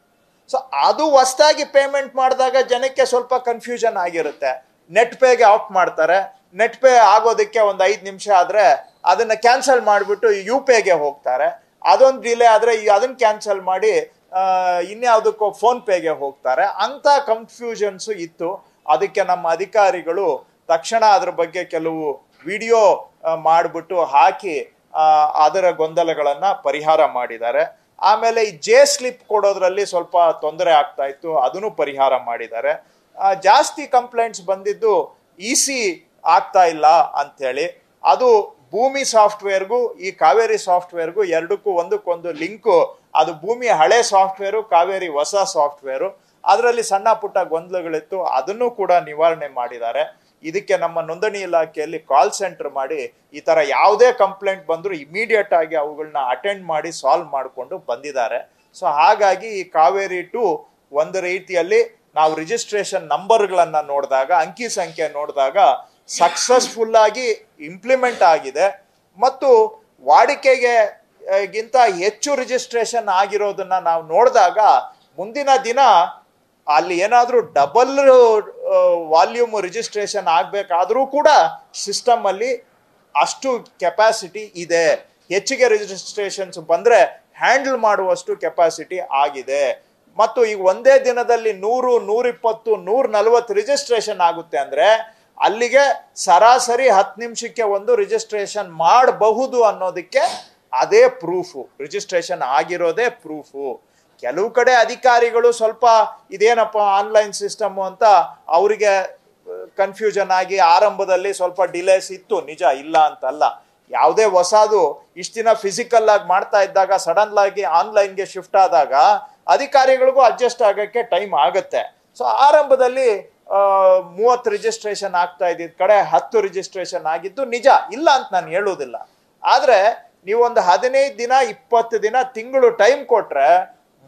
ಸೊ ಅದು ಹೊಸ್ದಾಗಿ ಪೇಮೆಂಟ್ ಮಾಡಿದಾಗ ಜನಕ್ಕೆ ಸ್ವಲ್ಪ ಕನ್ಫ್ಯೂಷನ್ ಆಗಿರುತ್ತೆ. ನೆಟ್ ಪೇಗೆ ಆಫ್ ಮಾಡ್ತಾರೆ. ನೆಟ್ ಪೇ ಆಗೋದಕ್ಕೆ ಒಂದು ಐದು ನಿಮಿಷ ಆದರೆ ಅದನ್ನು ಕ್ಯಾನ್ಸಲ್ ಮಾಡಿಬಿಟ್ಟು ಯು ಪೇಗೆ ಹೋಗ್ತಾರೆ. ಅದೊಂದು ಡಿಲೇ ಆದರೆ ಅದನ್ನ ಕ್ಯಾನ್ಸಲ್ ಮಾಡಿ ಇನ್ಯಾವುದಕ್ಕೂ ಇನ್ಯಾವುದಕ್ಕೋ ಫೋನ್ ಪೇಗೆ ಹೋಗ್ತಾರೆ. ಅಂಥ ಕನ್ಫ್ಯೂಷನ್ಸು ಇತ್ತು. ಅದಕ್ಕೆ ನಮ್ಮ ಅಧಿಕಾರಿಗಳು ತಕ್ಷಣ ಅದ್ರ ಬಗ್ಗೆ ಕೆಲವು ವಿಡಿಯೋ ಮಾಡಿಬಿಟ್ಟು ಹಾಕಿ ಅದರ ಗೊಂದಲಗಳನ್ನು ಪರಿಹಾರ ಮಾಡಿದ್ದಾರೆ. ಆಮೇಲೆ ಈ ಜೆ ಸ್ಲಿಪ್ ಕೊಡೋದ್ರಲ್ಲಿ ಸ್ವಲ್ಪ ತೊಂದರೆ ಆಗ್ತಾ ಇತ್ತು, ಅದನ್ನು ಪರಿಹಾರ ಮಾಡಿದ್ದಾರೆ. ಜಾಸ್ತಿ ಕಂಪ್ಲೇಂಟ್ಸ್ ಬಂದಿದ್ದು ಇ ಸಿ ಆಗ್ತಾ ಇಲ್ಲ ಅಂಥೇಳಿ. ಅದು ಭೂಮಿ ಸಾಫ್ಟ್ವೇರ್ಗೂ, ಈ ಕಾವೇರಿ ಸಾಫ್ಟ್ವೇರ್ಗೂ ಎರಡಕ್ಕೂ ಒಂದಕ್ಕೊಂದು ಲಿಂಕು ಅದು ಭೂಮಿ ಹಳೆ ಸಾಫ್ಟ್ವೇರು, ಕಾವೇರಿ ಹೊಸ ಸಾಫ್ಟ್ವೇರು. ಅದರಲ್ಲಿ ಸಣ್ಣ ಪುಟ್ಟ ಗೊಂದಲಗಳಿತ್ತು, ಅದನ್ನು ಕೂಡ ನಿವಾರಣೆ ಮಾಡಿದ್ದಾರೆ. ಇದಕ್ಕೆ ನಮ್ಮ ನೋಂದಣಿ ಇಲಾಖೆಯಲ್ಲಿ ಕಾಲ್ ಸೆಂಟರ್ ಮಾಡಿ ಈ ತರ ಯಾವುದೇ ಕಂಪ್ಲೇಂಟ್ ಬಂದರೂ ಇಮಿಡಿಯೇಟ್ ಆಗಿ ಅವುಗಳನ್ನ ಅಟೆಂಡ್ ಮಾಡಿ ಸಾಲ್ವ್ ಮಾಡಿಕೊಂಡು ಬಂದಿದ್ದಾರೆ. ಸೊ ಹಾಗಾಗಿ ಈ ಕಾವೇರಿ ಟು ಒಂದು ರೀತಿಯಲ್ಲಿ ನಾವು ರಿಜಿಸ್ಟ್ರೇಷನ್ ನಂಬರ್ಗಳನ್ನು ನೋಡಿದಾಗ, ಅಂಕಿ ಸಂಖ್ಯೆ ನೋಡಿದಾಗ ಸಕ್ಸಸ್ಫುಲ್ ಆಗಿ ಇಂಪ್ಲಿಮೆಂಟ್ ಆಗಿದೆ. ಮತ್ತು ವಾಡಿಕೆಗೆ ಗಿಂತ ಹೆಚ್ಚು ರಿಜಿಸ್ಟ್ರೇಷನ್ ಆಗಿರೋದನ್ನ ನಾವು ನೋಡಿದಾಗ ಮುಂದಿನ ದಿನ ಅಲ್ಲಿ ಏನಾದರೂ ಡಬಲ್ ವಾಲ್ಯೂಮ್ ರಿಜಿಸ್ಟ್ರೇಷನ್ ಆಗಬೇಕಾದರೂ ಕೂಡ ಸಿಸ್ಟಮ್ ಅಲ್ಲಿ ಅಷ್ಟು ಕೆಪಾಸಿಟಿ ಇದೆ. ಹೆಚ್ಚಿಗೆ ರಿಜಿಸ್ಟ್ರೇಷನ್ಸ್ ಬಂದರೆ ಹ್ಯಾಂಡಲ್ ಮಾಡುವಷ್ಟು ಕೆಪಾಸಿಟಿ ಆಗಿದೆ. ಮತ್ತು ಈಗ ಒಂದೇ ದಿನದಲ್ಲಿ ನೂರು, ನೂರಿಪ್ಪತ್ತು ನೂರ ನಲವತ್ತು ರಿಜಿಸ್ಟ್ರೇಷನ್ ಆಗುತ್ತೆ ಅಂದರೆ ಅಲ್ಲಿಗೆ ಸರಾಸರಿ ಹತ್ತು ನಿಮಿಷಕ್ಕೆ ಒಂದು ರಿಜಿಸ್ಟ್ರೇಷನ್ ಮಾಡಬಹುದು ಅನ್ನೋದಕ್ಕೆ ಅದೇ ಪ್ರೂಫು ರಿಜಿಸ್ಟ್ರೇಷನ್ ಆಗಿರೋದೇ ಪ್ರೂಫು ಕೆಲವು ಕಡೆ ಅಧಿಕಾರಿಗಳು ಸ್ವಲ್ಪ ಇದೇನಪ್ಪ ಆನ್ಲೈನ್ ಸಿಸ್ಟಮ್ ಅಂತ ಅವರಿಗೆ ಕನ್ಫ್ಯೂಷನ್ ಆಗಿ ಆರಂಭದಲ್ಲಿ ಸ್ವಲ್ಪ ಡಿಲೇಸ್ ಇತ್ತು. ನಿಜ ಇಲ್ಲ ಅಂತಲ್ಲ. ಯಾವುದೇ ಹೊಸದು ಇಷ್ಟು ದಿನ ಫಿಸಿಕಲ್ ಆಗಿ ಮಾಡ್ತಾ ಇದ್ದಾಗ ಸಡನ್ ಆಗಿ ಆನ್ಲೈನ್ಗೆ ಶಿಫ್ಟ್ ಆದಾಗ ಅಧಿಕಾರಿಗಳಿಗೂ ಅಡ್ಜಸ್ಟ್ ಆಗೋಕ್ಕೆ ಟೈಮ್ ಆಗುತ್ತೆ. ಸೊ ಆರಂಭದಲ್ಲಿ ಮೂವತ್ತು ರಿಜಿಸ್ಟ್ರೇಷನ್ ಆಗ್ತಾ ಇದ್ದಿದ್ದ ಕಡೆ ಹತ್ತು ರಿಜಿಸ್ಟ್ರೇಷನ್ ಆಗಿದ್ದು ನಿಜ ಇಲ್ಲ ಅಂತ ನಾನು ಹೇಳೋದಿಲ್ಲ ಆದರೆ, ನೀವೊಂದು ಹದಿನೈದು ದಿನ, ಇಪ್ಪತ್ತು ದಿನ, ತಿಂಗಳು ಟೈಮ್ ಕೊಟ್ರೆ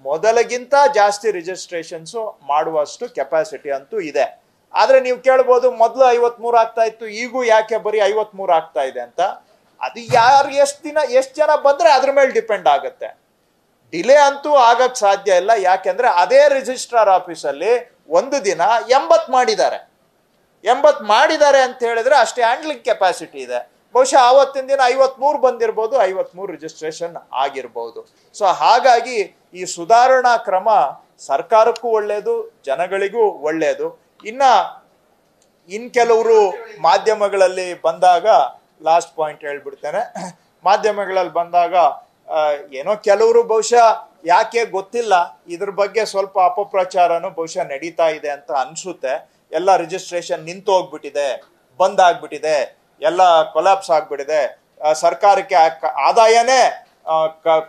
ಮೊದಲಿಗಿಂತ ಜಾಸ್ತಿ ರಿಜಿಸ್ಟ್ರೇಷನ್ಸು ಮಾಡುವಷ್ಟು ಕೆಪಾಸಿಟಿ ಅಂತೂ ಇದೆ. ಆದರೆ ನೀವು ಕೇಳ್ಬೋದು, ಮೊದಲು ಐವತ್ಮೂರು ಆಗ್ತಾ ಇತ್ತು, ಈಗೂ ಯಾಕೆ ಬರೀ ಐವತ್ಮೂರು ಆಗ್ತಾ ಇದೆ ಅಂತ? ಅದು ಯಾರು ಎಷ್ಟು ದಿನ, ಎಷ್ಟು ಜನ ಬಂದ್ರೆ ಅದ್ರ ಮೇಲೆ ಡಿಪೆಂಡ್ ಆಗುತ್ತೆ. ಡಿಲೇ ಅಂತೂ ಆಗಕ್ ಸಾಧ್ಯ ಇಲ್ಲ, ಯಾಕೆಂದ್ರೆ ಅದೇ ರಿಜಿಸ್ಟ್ರಾರ್ ಆಫೀಸಲ್ಲಿ ಒಂದು ದಿನ ಎಂಬತ್ ಮಾಡಿದ್ದಾರೆ. ಎಂಬತ್ ಮಾಡಿದ್ದಾರೆ ಅಂತ ಹೇಳಿದ್ರೆ ಅಷ್ಟೇ ಹ್ಯಾಂಡ್ಲಿಂಗ್ ಕೆಪಾಸಿಟಿ ಇದೆ. ಬಹುಶಃ ಆವತ್ತಿನ ದಿನ ಐವತ್ಮೂರು ಬಂದಿರ್ಬೋದು, ಐವತ್ಮೂರು ರಿಜಿಸ್ಟ್ರೇಷನ್ ಆಗಿರ್ಬೋದು. ಸೊ ಹಾಗಾಗಿ ಈ ಸುಧಾರಣಾ ಕ್ರಮ ಸರ್ಕಾರಕ್ಕೂ ಒಳ್ಳೆಯದು ಜನಗಳಿಗೂ ಒಳ್ಳೆಯದು ಇನ್ನ ಇನ್ ಕೆಲವರು ಮಾಧ್ಯಮಗಳಲ್ಲಿ ಬಂದಾಗ ಲಾಸ್ಟ್ ಪಾಯಿಂಟ್ ಹೇಳ್ಬಿಡ್ತೇನೆ. ಮಾಧ್ಯಮಗಳಲ್ಲಿ ಬಂದಾಗ ಏನೋ ಕೆಲವರು ಬಹುಶಃ ಯಾಕೆ ಗೊತ್ತಿಲ್ಲ, ಇದ್ರ ಬಗ್ಗೆ ಸ್ವಲ್ಪ ಅಪಪ್ರಚಾರನು ಬಹುಶಃ ನಡೀತಾ ಇದೆ ಅಂತ ಅನ್ಸುತ್ತೆ. ಎಲ್ಲ ರಿಜಿಸ್ಟ್ರೇಷನ್ ನಿಂತು ಹೋಗ್ಬಿಟ್ಟಿದೆ ಬಂದ್ ಆಗ್ಬಿಟ್ಟಿದೆ ಎಲ್ಲ ಕೊಲಾಪ್ಸ್ ಆಗ್ಬಿಟ್ಟಿದೆ. ಸರ್ಕಾರಕ್ಕೆ ಆದಾಯನೇ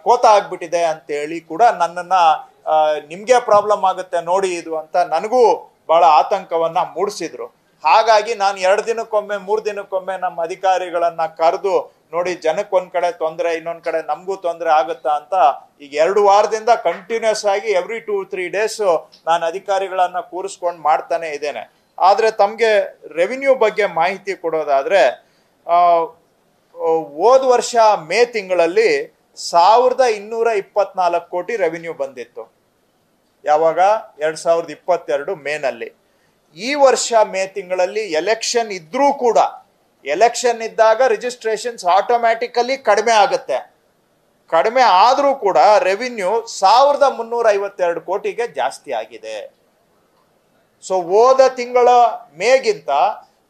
ಕೋತ ಆಗ್ಬಿಟ್ಟಿದೆ ಅಂತ ಹೇಳಿ ಕೂಡ ನನ್ನನ್ನ ನಿಮಗೆ ನಿಮ್ಗೆ ಪ್ರಾಬ್ಲಮ್ ಆಗುತ್ತೆ ನೋಡಿ ಇದು ಅಂತ ನನಗೂ ಬಹಳ ಆತಂಕವನ್ನ ಮೂಡಿಸಿದ್ರು. ಹಾಗಾಗಿ ನಾನು ಎರಡು ದಿನಕ್ಕೊಮ್ಮೆ, ಮೂರು ದಿನಕ್ಕೊಮ್ಮೆ ನಮ್ಮ ಅಧಿಕಾರಿಗಳನ್ನ ಕರೆದು ನೋಡಿ ಜನಕ್ಕೆ ಒಂದ್ ಕಡೆ ತೊಂದರೆ, ಇನ್ನೊಂದ್ ಕಡೆ ನಮಗೂ ತೊಂದರೆ ಆಗುತ್ತಾ ಅಂತ ಈಗ ಎರಡು ವಾರದಿಂದ ಕಂಟಿನ್ಯೂಸ್ ಆಗಿ ಎವ್ರಿ ಟೂ ತ್ರೀ ಡೇಸ್ ನಾನು ಅಧಿಕಾರಿಗಳನ್ನ ಕೂರಿಸ್ಕೊಂಡು ಮಾಡ್ತಾನೆ ಇದ್ದೇನೆ. ಆದ್ರೆ ತಮಗೆ ರೆವಿನ್ಯೂ ಬಗ್ಗೆ ಮಾಹಿತಿ ಕೊಡೋದಾದರೆ ಹೋದ ವರ್ಷ ಮೇ ತಿಂಗಳಲ್ಲಿ ಸಾವಿರದ ಇನ್ನೂರ ಇಪ್ಪತ್ನಾಲ್ಕು ಕೋಟಿ ರೆವಿನ್ಯೂ ಬಂದಿತ್ತು. ಯಾವಾಗ? ಎರಡ್ ಸಾವಿರದ ಇಪ್ಪತ್ತೆರಡು ಮೇನಲ್ಲಿ. ಈ ವರ್ಷ ಮೇ ತಿಂಗಳಲ್ಲಿ ಎಲೆಕ್ಷನ್ ಇದ್ರೂ ಕೂಡ ಎಲೆಕ್ಷನ್ ಇದ್ದಾಗ ರಿಜಿಸ್ಟ್ರೇಷನ್ಸ್ ಆಟೋಮ್ಯಾಟಿಕಲಿ ಕಡಿಮೆ ಆಗುತ್ತೆ. ಕಡಿಮೆ ಆದರೂ ಕೂಡ ರೆವಿನ್ಯೂ ಸಾವಿರದ ಮುನ್ನೂರ ಐವತ್ತೆರಡು ಕೋಟಿಗೆ ಜಾಸ್ತಿ ಆಗಿದೆ. ಸೊ ಹೋದ ತಿಂಗಳ ಮೇಗಿಂತ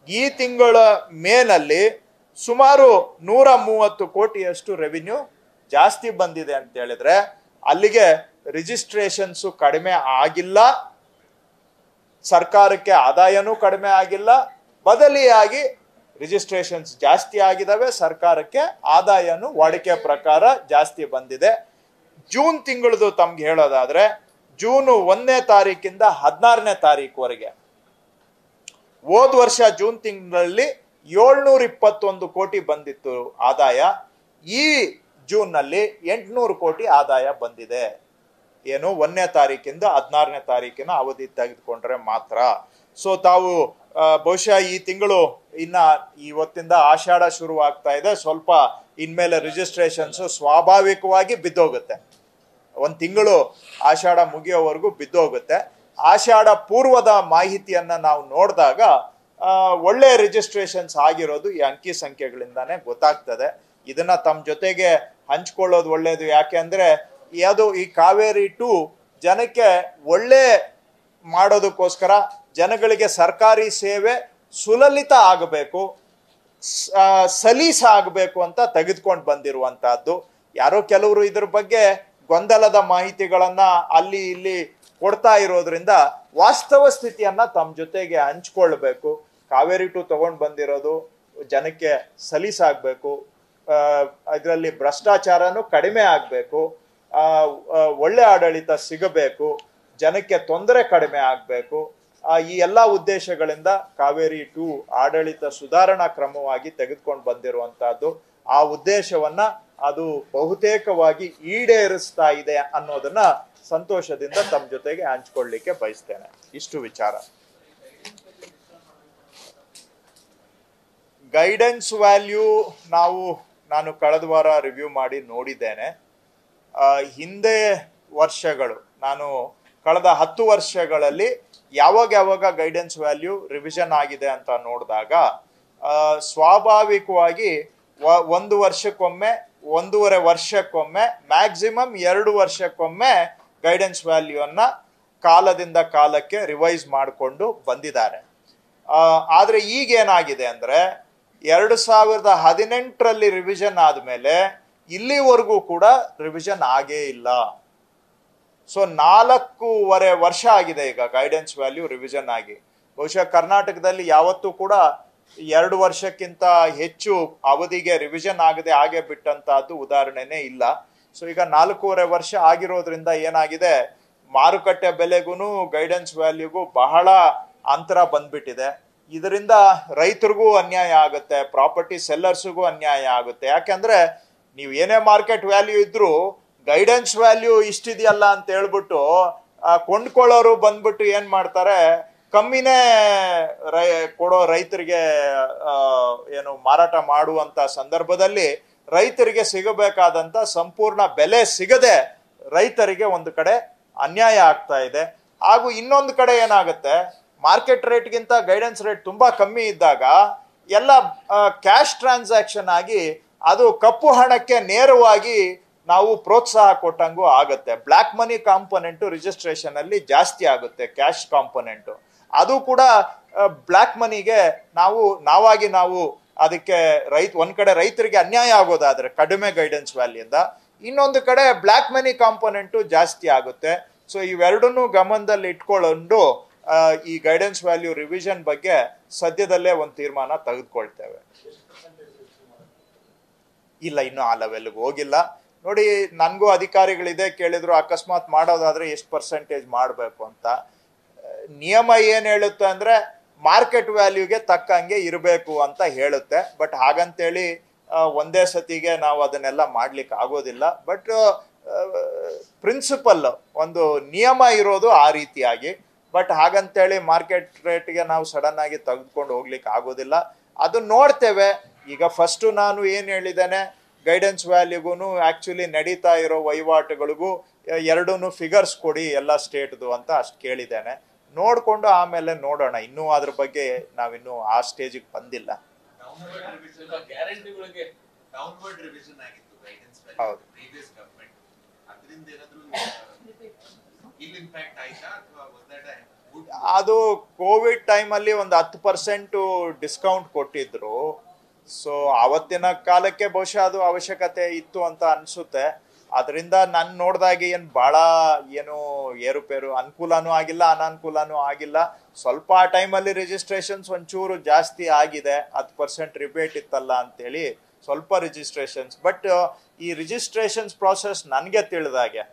ಈ ತಿಂಗಳ ಮೇನಲ್ಲಿ ಸುಮಾರು ನೂರ ಮೂವತ್ತು ಕೋಟಿಯಷ್ಟು ರೆವಿನ್ಯೂ ಜಾಸ್ತಿ ಬಂದಿದೆ ಅಂತ ಹೇಳಿದ್ರೆ ಅಲ್ಲಿಗೆ ರಿಜಿಸ್ಟ್ರೇಷನ್ಸ್ ಕಡಿಮೆ ಆಗಿಲ್ಲ. ಸರ್ಕಾರಕ್ಕೆ ಆದಾಯನೂ ಕಡಿಮೆ ಆಗಿಲ್ಲ. ಬದಲಿಯಾಗಿ ರಿಜಿಸ್ಟ್ರೇಷನ್ಸ್ ಜಾಸ್ತಿ ಆಗಿದಾವೆ ಸರ್ಕಾರಕ್ಕೆ ಆದಾಯನೂ ವಾಡಿಕೆ ಪ್ರಕಾರ ಜಾಸ್ತಿ ಬಂದಿದೆ. ಜೂನ್ ತಿಂಗಳದು ತಮ್ಗೆ ಹೇಳೋದಾದ್ರೆ ಜೂನ್ ಒಂದನೇ ತಾರೀಕಿಂದ ಹದಿನಾರನೇ ತಾರೀಕುವರೆಗೆ. ಹೋದ ವರ್ಷ ಜೂನ್ ತಿಂಗಳಲ್ಲಿ ಏಳ್ನೂರ ಇಪ್ಪತ್ತೊಂದು ಕೋಟಿ ಬಂದಿತ್ತು ಆದಾಯ. ಈ ಜೂನ್ನಲ್ಲಿ ಎಂಟುನೂರು ಕೋಟಿ ಆದಾಯ ಬಂದಿದೆ. ಏನು ಒಂದನೇ ತಾರೀಕಿಂದ ಹದಿನಾರನೇ ತಾರೀಕಿನ ಅವಧಿ ತೆಗೆದುಕೊಂಡ್ರೆ ಮಾತ್ರ. ಸೊ ತಾವು ಬಹುಶಃ ಈ ತಿಂಗಳು ಇನ್ನ ಇವತ್ತಿಂದ ಆಷಾಢ ಶುರು ಆಗ್ತಾ ಇದೆ. ಸ್ವಲ್ಪ ಇನ್ಮೇಲೆ ರಿಜಿಸ್ಟ್ರೇಷನ್ಸ್ ಸ್ವಾಭಾವಿಕವಾಗಿ ಬಿದ್ದೋಗುತ್ತೆ. ಒಂದ್ ತಿಂಗಳು ಆಷಾಢ ಮುಗಿಯೋವರೆಗೂ ಬಿದ್ದೋಗುತ್ತೆ. ಆಷಾಢ ಪೂರ್ವದ ಮಾಹಿತಿಯನ್ನ ನಾವು ನೋಡಿದಾಗ ಒಳ್ಳೆ ರಿಜಿಸ್ಟ್ರೇಷನ್ಸ್ ಆಗಿರೋದು ಈ ಅಂಕಿ ಸಂಖ್ಯೆಗಳಿಂದಾನೇ ಗೊತ್ತಾಗ್ತದೆ. ಇದನ್ನ ತಮ್ಮ ಜೊತೆಗೆ ಹಂಚ್ಕೊಳ್ಳೋದು ಒಳ್ಳೇದು. ಯಾಕೆ ಅಂದ್ರೆ ಯಾವುದು ಈ ಕಾವೇರಿ ಟು ಜನಕ್ಕೆ ಒಳ್ಳೆ ಮಾಡೋದಕ್ಕೋಸ್ಕರ ಜನಗಳಿಗೆ ಸರ್ಕಾರಿ ಸೇವೆ ಸುಲಲಿತ ಆಗಬೇಕು ಸಲೀಸ ಆಗಬೇಕು ಅಂತ ತೆಗೆದುಕೊಂಡು ಬಂದಿರುವಂತಹದ್ದು. ಯಾರೋ ಕೆಲವರು ಇದ್ರ ಬಗ್ಗೆ ಗೊಂದಲದ ಮಾಹಿತಿಗಳನ್ನ ಅಲ್ಲಿ ಇಲ್ಲಿ ಕೊಡ್ತಾ ಇರೋದ್ರಿಂದ ವಾಸ್ತವ ಸ್ಥಿತಿಯನ್ನ ತಮ್ಮ ಜೊತೆಗೆ ಹಂಚ್ಕೊಳ್ಬೇಕು. ಕಾವೇರಿ ಟು ತಗೊಂಡ್ ಬಂದಿರೋದು ಜನಕ್ಕೆ ಸಲೀಸಾಗಬೇಕು. ಇದರಲ್ಲಿ ಭ್ರಷ್ಟಾಚಾರನೂ ಕಡಿಮೆ ಆಗಬೇಕು. ಒಳ್ಳೆ ಆಡಳಿತ ಸಿಗಬೇಕು. ಜನಕ್ಕೆ ತೊಂದರೆ ಕಡಿಮೆ ಆಗಬೇಕು. ಈ ಎಲ್ಲ ಉದ್ದೇಶಗಳಿಂದ ಕಾವೇರಿ ಟು ಆಡಳಿತ ಸುಧಾರಣಾ ಕ್ರಮವಾಗಿ ತೆಗೆದುಕೊಂಡು ಬಂದಿರುವಂತಹದ್ದು ಆ ಉದ್ದೇಶವನ್ನ ಅದು ಬಹುತೇಕವಾಗಿ ಈಡೇರಿಸ್ತಾ ಇದೆ ಅನ್ನೋದನ್ನ ಸಂತೋಷದಿಂದ ತಮ್ಮ ಜೊತೆಗೆ ಹಂಚ್ಕೊಳ್ಳಿಕ್ಕೆ ಬಯಸ್ತೇನೆ. ಇಷ್ಟು ವಿಚಾರ. ಗೈಡೆನ್ಸ್ ವ್ಯಾಲ್ಯೂ ನಾವು ನಾನು ಕಳೆದ ವಾರ ರಿವ್ಯೂ ಮಾಡಿ ನೋಡಿದ್ದೇನೆ. ಹಿಂದೆ ವರ್ಷಗಳು, ನಾನು ಕಳೆದ ಹತ್ತು ವರ್ಷಗಳಲ್ಲಿ ಯಾವಾಗ ಯಾವಾಗ ಗೈಡೆನ್ಸ್ ವ್ಯಾಲ್ಯೂ ರಿವಿಷನ್ ಆಗಿದೆ ಅಂತ ನೋಡಿದಾಗ ಸ್ವಾಭಾವಿಕವಾಗಿ ಒಂದು ವರ್ಷಕ್ಕೊಮ್ಮೆ, ಒಂದೂವರೆ ವರ್ಷಕ್ಕೊಮ್ಮೆ ಮ್ಯಾಕ್ಸಿಮಮ್ ಎರಡು ವರ್ಷಕ್ಕೊಮ್ಮೆ ಗೈಡೆನ್ಸ್ ವ್ಯಾಲ್ಯೂವನ್ನ ಕಾಲದಿಂದ ಕಾಲಕ್ಕೆ ರಿವೈಸ್ ಮಾಡಿಕೊಂಡು ಬಂದಿದ್ದಾರೆ. ಆದರೆ ಆದ್ರೆ ಈಗ ಏನಾಗಿದೆ ಅಂದ್ರೆ, ಎರಡು ಸಾವಿರದ ಹದಿನೆಂಟರಲ್ಲಿ ರಿವಿಷನ್ ಆದಮೇಲೆ ಇಲ್ಲಿವರೆಗೂ ಕೂಡ ರಿವಿಷನ್ ಆಗೇ ಇಲ್ಲ. ಸೊ ನಾಲ್ಕೂವರೆ ವರ್ಷ ಆಗಿದೆ ಈಗ ಗೈಡೆನ್ಸ್ ವ್ಯಾಲ್ಯೂ ರಿವಿಷನ್ ಆಗಿ. ಬಹುಶಃ ಕರ್ನಾಟಕದಲ್ಲಿ ಯಾವತ್ತೂ ಕೂಡ ಎರಡು ವರ್ಷಕ್ಕಿಂತ ಹೆಚ್ಚು ಅವಧಿಗೆ ರಿವಿಷನ್ ಆಗದೆ ಹಾಗೆ ಬಿಟ್ಟಂತಹದ್ದು ಉದಾಹರಣೆನೇ ಇಲ್ಲ. ಸೊ ಈಗ ನಾಲ್ಕೂವರೆ ವರ್ಷ ಆಗಿರೋದ್ರಿಂದ ಏನಾಗಿದೆ? ಮಾರುಕಟ್ಟೆ ಬೆಲೆಗೂ ಗೈಡೆನ್ಸ್ ವ್ಯಾಲ್ಯೂಗೂ ಬಹಳ ಅಂತರ ಬಂದ್ಬಿಟ್ಟಿದೆ. ಇದರಿಂದ ರೈತರಿಗೂ ಅನ್ಯಾಯ ಆಗುತ್ತೆ ಪ್ರಾಪರ್ಟಿ ಸೆಲ್ಲರ್ಸ್ಗೂ ಅನ್ಯಾಯ ಆಗುತ್ತೆ. ಯಾಕೆಂದ್ರೆ ನೀವು ಏನೇ ಮಾರ್ಕೆಟ್ ವ್ಯಾಲ್ಯೂ ಇದ್ರೂ ಗೈಡೆನ್ಸ್ ವ್ಯಾಲ್ಯೂ ಇಷ್ಟಿದೆಯಲ್ಲ ಅಂತ ಹೇಳ್ಬಿಟ್ಟು ಕೊಂಡ್ಕೊಳ್ಳೋರು ಬಂದ್ಬಿಟ್ಟು ಏನ್ ಮಾಡ್ತಾರೆ? ಕಮ್ಮಿನೇ ರೈ, ಕೊಡೋ ರೈತರಿಗೆ ಏನು ಮಾರಾಟ ಮಾಡುವಂತ ಸಂದರ್ಭದಲ್ಲಿ ರೈತರಿಗೆ ಸಿಗಬೇಕಾದಂತ ಸಂಪೂರ್ಣ ಬೆಲೆ ಸಿಗದೆ ರೈತರಿಗೆ ಒಂದು ಕಡೆ ಅನ್ಯಾಯ ಆಗ್ತಾ ಇದೆ. ಹಾಗೂ ಇನ್ನೊಂದು ಕಡೆ ಏನಾಗುತ್ತೆ, ಮಾರ್ಕೆಟ್ ರೇಟ್ಗಿಂತ ಗೈಡೆನ್ಸ್ ರೇಟ್ ತುಂಬಾ ಕಮ್ಮಿ ಇದ್ದಾಗ ಎಲ್ಲ ಕ್ಯಾಶ್ ಟ್ರಾನ್ಸಾಕ್ಷನ್ ಆಗಿ ಅದು ಕಪ್ಪು ಹಣಕ್ಕೆ ನೇರವಾಗಿ ನಾವು ಪ್ರೋತ್ಸಾಹ ಕೊಟ್ಟಂಗೂ ಆಗುತ್ತೆ. ಬ್ಲ್ಯಾಕ್ ಮನಿ ಕಾಂಪೊನೆಂಟು ರಿಜಿಸ್ಟ್ರೇಷನ್ ಅಲ್ಲಿ ಜಾಸ್ತಿ ಆಗುತ್ತೆ, ಕ್ಯಾಶ್ ಕಾಂಪೊನೆಂಟ್. ಅದು ಕೂಡ ಬ್ಲ್ಯಾಕ್ ಮನಿಗೆ ನಾವು, ನಾವಾಗಿ ನಾವು ಅದಕ್ಕೆ ರೈತ, ಒಂದ್ ಕಡೆ ರೈತರಿಗೆ ಅನ್ಯಾಯ ಆಗೋದಾದ್ರೆ ಕಡಿಮೆ ಗೈಡೆನ್ಸ್ ವ್ಯಾಲಿಯಿಂದ ಇನ್ನೊಂದು ಕಡೆ ಬ್ಲ್ಯಾಕ್ ಮನಿ ಕಾಂಪೊನೆಂಟು ಜಾಸ್ತಿ ಆಗುತ್ತೆ. ಸೊ ಇವೆರಡನ್ನೂ ಗಮನದಲ್ಲಿ ಇಟ್ಕೊಂಡು ಈ ಗೈಡೆನ್ಸ್ ವ್ಯಾಲ್ಯೂ ರಿವಿಷನ್ ಬಗ್ಗೆ ಸದ್ಯದಲ್ಲೇ ಒಂದು ತೀರ್ಮಾನ ತೆಗೆದುಕೊಳ್ತೇವೆ. ಇಲ್ಲ, ಇನ್ನು ಆ ಲೆವೆಲ್ಗೆ ಹೋಗಿಲ್ಲ. ನೋಡಿ, ನನಗೂ ಅಧಿಕಾರಿಗಳಿದೆ, ಕೇಳಿದ್ರು, ಅಕಸ್ಮಾತ್ ಮಾಡೋದಾದ್ರೆ ಎಷ್ಟು ಪರ್ಸೆಂಟೇಜ್ ಮಾಡಬೇಕು ಅಂತ. ನಿಯಮ ಏನು ಹೇಳುತ್ತೆ ಅಂದ್ರೆ ಮಾರ್ಕೆಟ್ ವ್ಯಾಲ್ಯೂಗೆ ತಕ್ಕಂಗೆ ಇರಬೇಕು ಅಂತ ಹೇಳುತ್ತೆ. ಬಟ್ ಹಾಗಂತೇಳಿ ಒಂದೇ ಸತಿಗೆ ನಾವು ಅದನ್ನೆಲ್ಲ ಮಾಡ್ಲಿಕ್ಕೆ ಆಗೋದಿಲ್ಲ. ಬಟ್ ಪ್ರಿನ್ಸಿಪಲ್ ಒಂದು ನಿಯಮ ಇರೋದು ಆ ರೀತಿಯಾಗಿ. ಬಟ್ ಹಾಗಂತೇಳಿ ಮಾರ್ಕೆಟ್ ರೇಟ್ಗೆ ನಾವು ಸಡನ್ ಆಗಿ ತೆಗೆದುಕೊಂಡು ಹೋಗ್ಲಿಕ್ಕೆ ಆಗೋದಿಲ್ಲ. ಅದು ನೋಡ್ತೇವೆ. ಈಗ ಫಸ್ಟು ನಾನು ಏನು ಹೇಳಿದ್ದೇನೆ ಗೈಡೆನ್ಸ್ ವ್ಯಾಲ್ಯೂಗೂ ಆ್ಯಕ್ಚುಲಿ ನಡೀತಾ ಇರೋ ವಹಿವಾಟುಗಳಿಗೂ ಎರಡೂ ಫಿಗರ್ಸ್ ಕೊಡಿ ಎಲ್ಲ ಸ್ಟೇಟ್ದು ಅಂತ ಅಷ್ಟು ಕೇಳಿದ್ದೇನೆ. ನೋಡಿಕೊಂಡು ಆಮೇಲೆ ನೋಡೋಣ. ಇನ್ನೂ ಅದ್ರ ಬಗ್ಗೆ ನಾವಿನ್ನೂ ಆ ಸ್ಟೇಜಿಗೆ ಬಂದಿಲ್ಲ. ಹೌದು. ಅದು ಕೋವಿಡ್ ಟೈಮಲ್ಲಿ ಒಂದು ಹತ್ತು ಪರ್ಸೆಂಟು ಡಿಸ್ಕೌಂಟ್ ಕೊಟ್ಟಿದ್ರು. ಸೊ ಆವತ್ತಿನ ಕಾಲಕ್ಕೆ ಬಹುಶಃ ಅದು ಅವಶ್ಯಕತೆ ಇತ್ತು ಅಂತ ಅನಿಸುತ್ತೆ. ಅದರಿಂದ ನಾನು ನೋಡಿದಾಗ ಏನು ಭಾಳ ಏನು ಏರುಪೇರು ಅನುಕೂಲನೂ ಆಗಿಲ್ಲ, ಅನಾನುಕೂಲನೂ ಆಗಿಲ್ಲ. ಸ್ವಲ್ಪ ಆ ಟೈಮಲ್ಲಿ ರಿಜಿಸ್ಟ್ರೇಷನ್ಸ್ ಒಂಚೂರು ಜಾಸ್ತಿ ಆಗಿದೆ, ಹತ್ತು ಪರ್ಸೆಂಟ್ ರಿಬೇಟ್ ಇತ್ತಲ್ಲ ಅಂತೇಳಿ ಸ್ವಲ್ಪ ರಿಜಿಸ್ಟ್ರೇಷನ್ಸ್ ಬಟ್ ಈ ರಿಜಿಸ್ಟ್ರೇಷನ್ಸ್ ಪ್ರಾಸೆಸ್ ನನಗೆ ತಿಳಿದಾಗೆ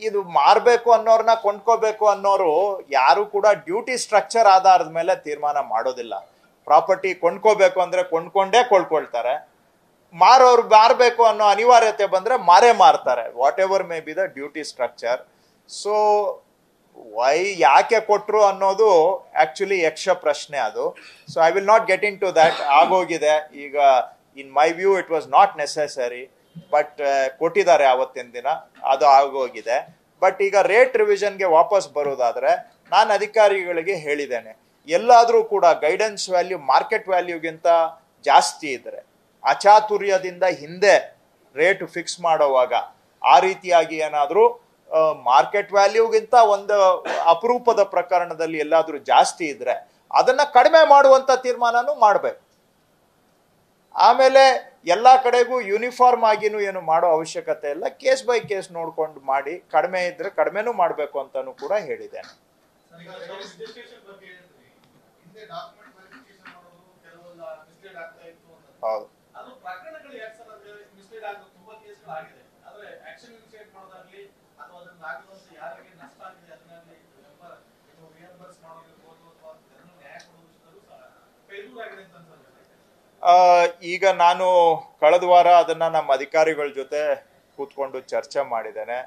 ಇದು ಮಾರಬೇಕು ಅನ್ನೋರ್ನ ಕೊಂಡ್ಕೋಬೇಕು ಅನ್ನೋರು ಯಾರು ಕೂಡ ಡ್ಯೂಟಿ ಸ್ಟ್ರಕ್ಚರ್ ಆಧಾರದ ಮೇಲೆ ತೀರ್ಮಾನ ಮಾಡೋದಿಲ್ಲ. ಪ್ರಾಪರ್ಟಿ ಕೊಂಡ್ಕೋಬೇಕು ಅಂದ್ರೆ ಕೊಂಡ್ಕೊಂಡೇ ಕೊಳ್ಕೊಳ್ತಾರೆ ಮಾರೋರು ಮಾರಬೇಕು ಅನ್ನೋ ಅನಿವಾರ್ಯತೆ ಬಂದ್ರೆ ಮಾರೇ ಮಾರ್ತಾರೆ. Whatever may be the duty structure so why ಯಾಕೆ ಕೊಟ್ಟರು ಅನ್ನೋದು ಆಕ್ಚುಲಿ ಯಕ್ಷ ಪ್ರಶ್ನೆ ಅದು. So I will not get into that ಆಗೋಗಿದೆ. ಈಗ in my view it was not necessary but ಕೊಟ್ಟಿದ್ದಾರೆ ಆವತ್ತಿನ ದಿನ. ಅದು ಆಗೋಗಿದೆ. ಬಟ್ ಈಗ ರೇಟ್ ರಿವಿಷನ್ಗೆ ವಾಪಸ್ ಬರೋದಾದರೆ ನಾನು ಅಧಿಕಾರಿಗಳಿಗೆ ಹೇಳಿದ್ದೇನೆ. ಎಲ್ಲಾದರೂ ಕೂಡ ಗೈಡೆನ್ಸ್ ವ್ಯಾಲ್ಯೂ ಮಾರ್ಕೆಟ್ ವ್ಯಾಲ್ಯೂಗಿಂತ ಜಾಸ್ತಿ ಇದ್ರೆ ಅಚಾತುರ್ಯದಿಂದ ಹಿಂದೆ ರೇಟ್ ಫಿಕ್ಸ್ ಮಾಡೋವಾಗ ಆ ರೀತಿಯಾಗಿ ಏನಾದರೂ ಮಾರ್ಕೆಟ್ ವ್ಯಾಲ್ಯೂಗಿಂತ ಒಂದು ಅಪರೂಪದ ಪ್ರಕರಣದಲ್ಲಿ ಎಲ್ಲಾದರೂ ಜಾಸ್ತಿ ಇದ್ರೆ ಅದನ್ನ ಕಡಿಮೆ ಮಾಡುವಂತ ತೀರ್ಮಾನನೂ ಮಾಡಬೇಕು. ಆಮೇಲೆ ಎಲ್ಲ ಕಡೆಗೂ ಯೂನಿಫಾರ್ಮ್ ಆಗಿನೂ ಏನು ಮಾಡೋ ಅವಶ್ಯಕತೆ ಇಲ್ಲ. ಕೇಸ್ ಬೈ ಕೇಸ್ ನೋಡ್ಕೊಂಡು ಮಾಡಿ ಕಡಿಮೆ ಇದ್ರೆ ಕಡಿಮೆನೂ ಮಾಡಬೇಕು ಅಂತಾನು ಕೂಡ ಹೇಳಿದೆ ಹೌದು ಡಾಕ್ಯುಮೆಂಟ್ ವೆರಿಫಿಕೇಶನ್ ಮಾಡೋದು ಕೆಲವೆಲ್ಲ ಮಿಸ್ಲೀಡ್ ಆಗ್ತಾ ಇತ್ತು ಅಂತ ಹೌದು ಅದು ಪ್ರಕರಣಗಳು ಯಾಕೆ ಸರ್ ಅಂದ್ರೆ ಮಿಸ್ಲೀಡ್ ಆಗೋದು ತುಂಬಾ ಕೇಸ್ಗಳು ಈಗ ನಾನು ಕಳೆದ ವಾರ ಅದನ್ನ ನಮ್ಮ ಅಧಿಕಾರಿಗಳ ಜೊತೆ ಕೂತ್ಕೊಂಡು ಚರ್ಚೆ ಮಾಡಿದ್ದೇನೆ.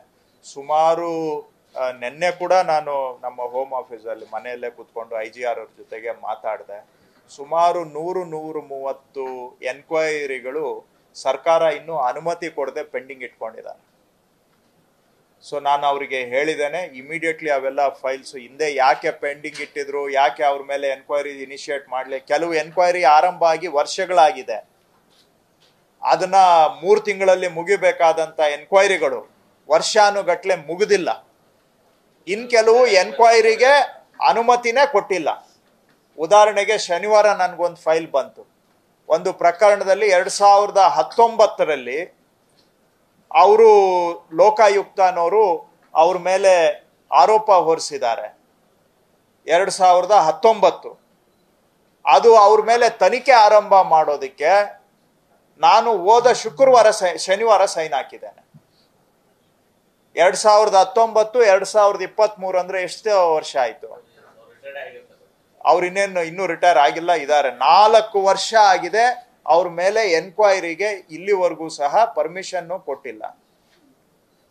ಸುಮಾರು ನಿನ್ನೆ ಕೂಡ ನಾನು ನಮ್ಮ ಹೋಮ್ ಆಫೀಸಲ್ಲಿ ಮನೆಯಲ್ಲೇ ಕೂತ್ಕೊಂಡು ಐ ಜಿ ಆರ್ ಅವ್ರ ಜೊತೆಗೆ ಮಾತಾಡಿದೆ. ಸುಮಾರು ನೂರು ನೂರು ಮೂವತ್ತು ಎನ್ಕ್ವೈರಿಗಳು ಸರ್ಕಾರ ಇನ್ನೂ ಅನುಮತಿ ಕೊಡದೆ ಪೆಂಡಿಂಗ್ ಇಟ್ಕೊಂಡಿದ್ದಾನೆ ಸೊ ನಾನು ಅವರಿಗೆ ಹೇಳಿದ್ದೇನೆ ಇಮಿಡಿಯೇಟ್ಲಿ ಅವೆಲ್ಲ ಫೈಲ್ಸ್ ಹಿಂದೆ ಯಾಕೆ ಪೆಂಡಿಂಗ್ ಇಟ್ಟಿದ್ರು, ಯಾಕೆ ಅವ್ರ ಮೇಲೆ ಎನ್ಕ್ವೈರಿ ಇನಿಷಿಯೇಟ್ ಮಾಡಲಿ, ಕೆಲವು ಎನ್ಕ್ವೈರಿ ಆರಂಭ ಆಗಿ ವರ್ಷಗಳಾಗಿದೆ. ಅದನ್ನ ಮೂರು ತಿಂಗಳಲ್ಲಿ ಮುಗಿಬೇಕಾದಂತ ಎನ್ಕ್ವೈರಿಗಳು ವರ್ಷಾನುಗಟ್ಲೆ ಮುಗಿದಿಲ್ಲ. ಇನ್ ಕೆಲವು ಎನ್ಕ್ವೈರಿಗೆ ಅನುಮತಿನೇ ಕೊಟ್ಟಿಲ್ಲ. ಉದಾಹರಣೆಗೆ ಶನಿವಾರ ನನಗೊಂದು ಫೈಲ್ ಬಂತು. ಒಂದು ಪ್ರಕರಣದಲ್ಲಿ ಎರಡ್ ಸಾವಿರದ ಹತ್ತೊಂಬತ್ತರಲ್ಲಿ ಅವರು ಲೋಕಾಯುಕ್ತ ಅನ್ನೋರು ಅವ್ರ ಮೇಲೆ ಆರೋಪ ಹೊರಿಸಿದ್ದಾರೆ. ಎರಡ್ ಸಾವಿರದ ಹತ್ತೊಂಬತ್ತು. ಅದು ಅವ್ರ ಮೇಲೆ ತನಿಖೆ ಆರಂಭ ಮಾಡೋದಕ್ಕೆ ನಾನು ಹೋದ ಶುಕ್ರವಾರ ಶನಿವಾರ ಸೈನ್ ಹಾಕಿದ್ದೇನೆ. ಎರಡ್ ಸಾವಿರದ ಹತ್ತೊಂಬತ್ತು, ಎರಡ್ ಸಾವಿರದ ಇಪ್ಪತ್ತ್ ಮೂರು ಅಂದ್ರೆ ಎಷ್ಟೋ ವರ್ಷ ಆಯ್ತು. ಅವ್ರು ಇನ್ನೇನು ಇನ್ನೂ ರಿಟೈರ್ ಆಗಿಲ್ಲ ಇದ್ದಾರೆ ನಾಲ್ಕು ವರ್ಷ ಆಗಿದೆ, ಅವ್ರ ಮೇಲೆ ಎನ್ಕ್ವೈರಿಗೆ ಇಲ್ಲಿವರೆಗೂ ಸಹ ಪರ್ಮಿಷನ್ನು ಕೊಟ್ಟಿಲ್ಲ.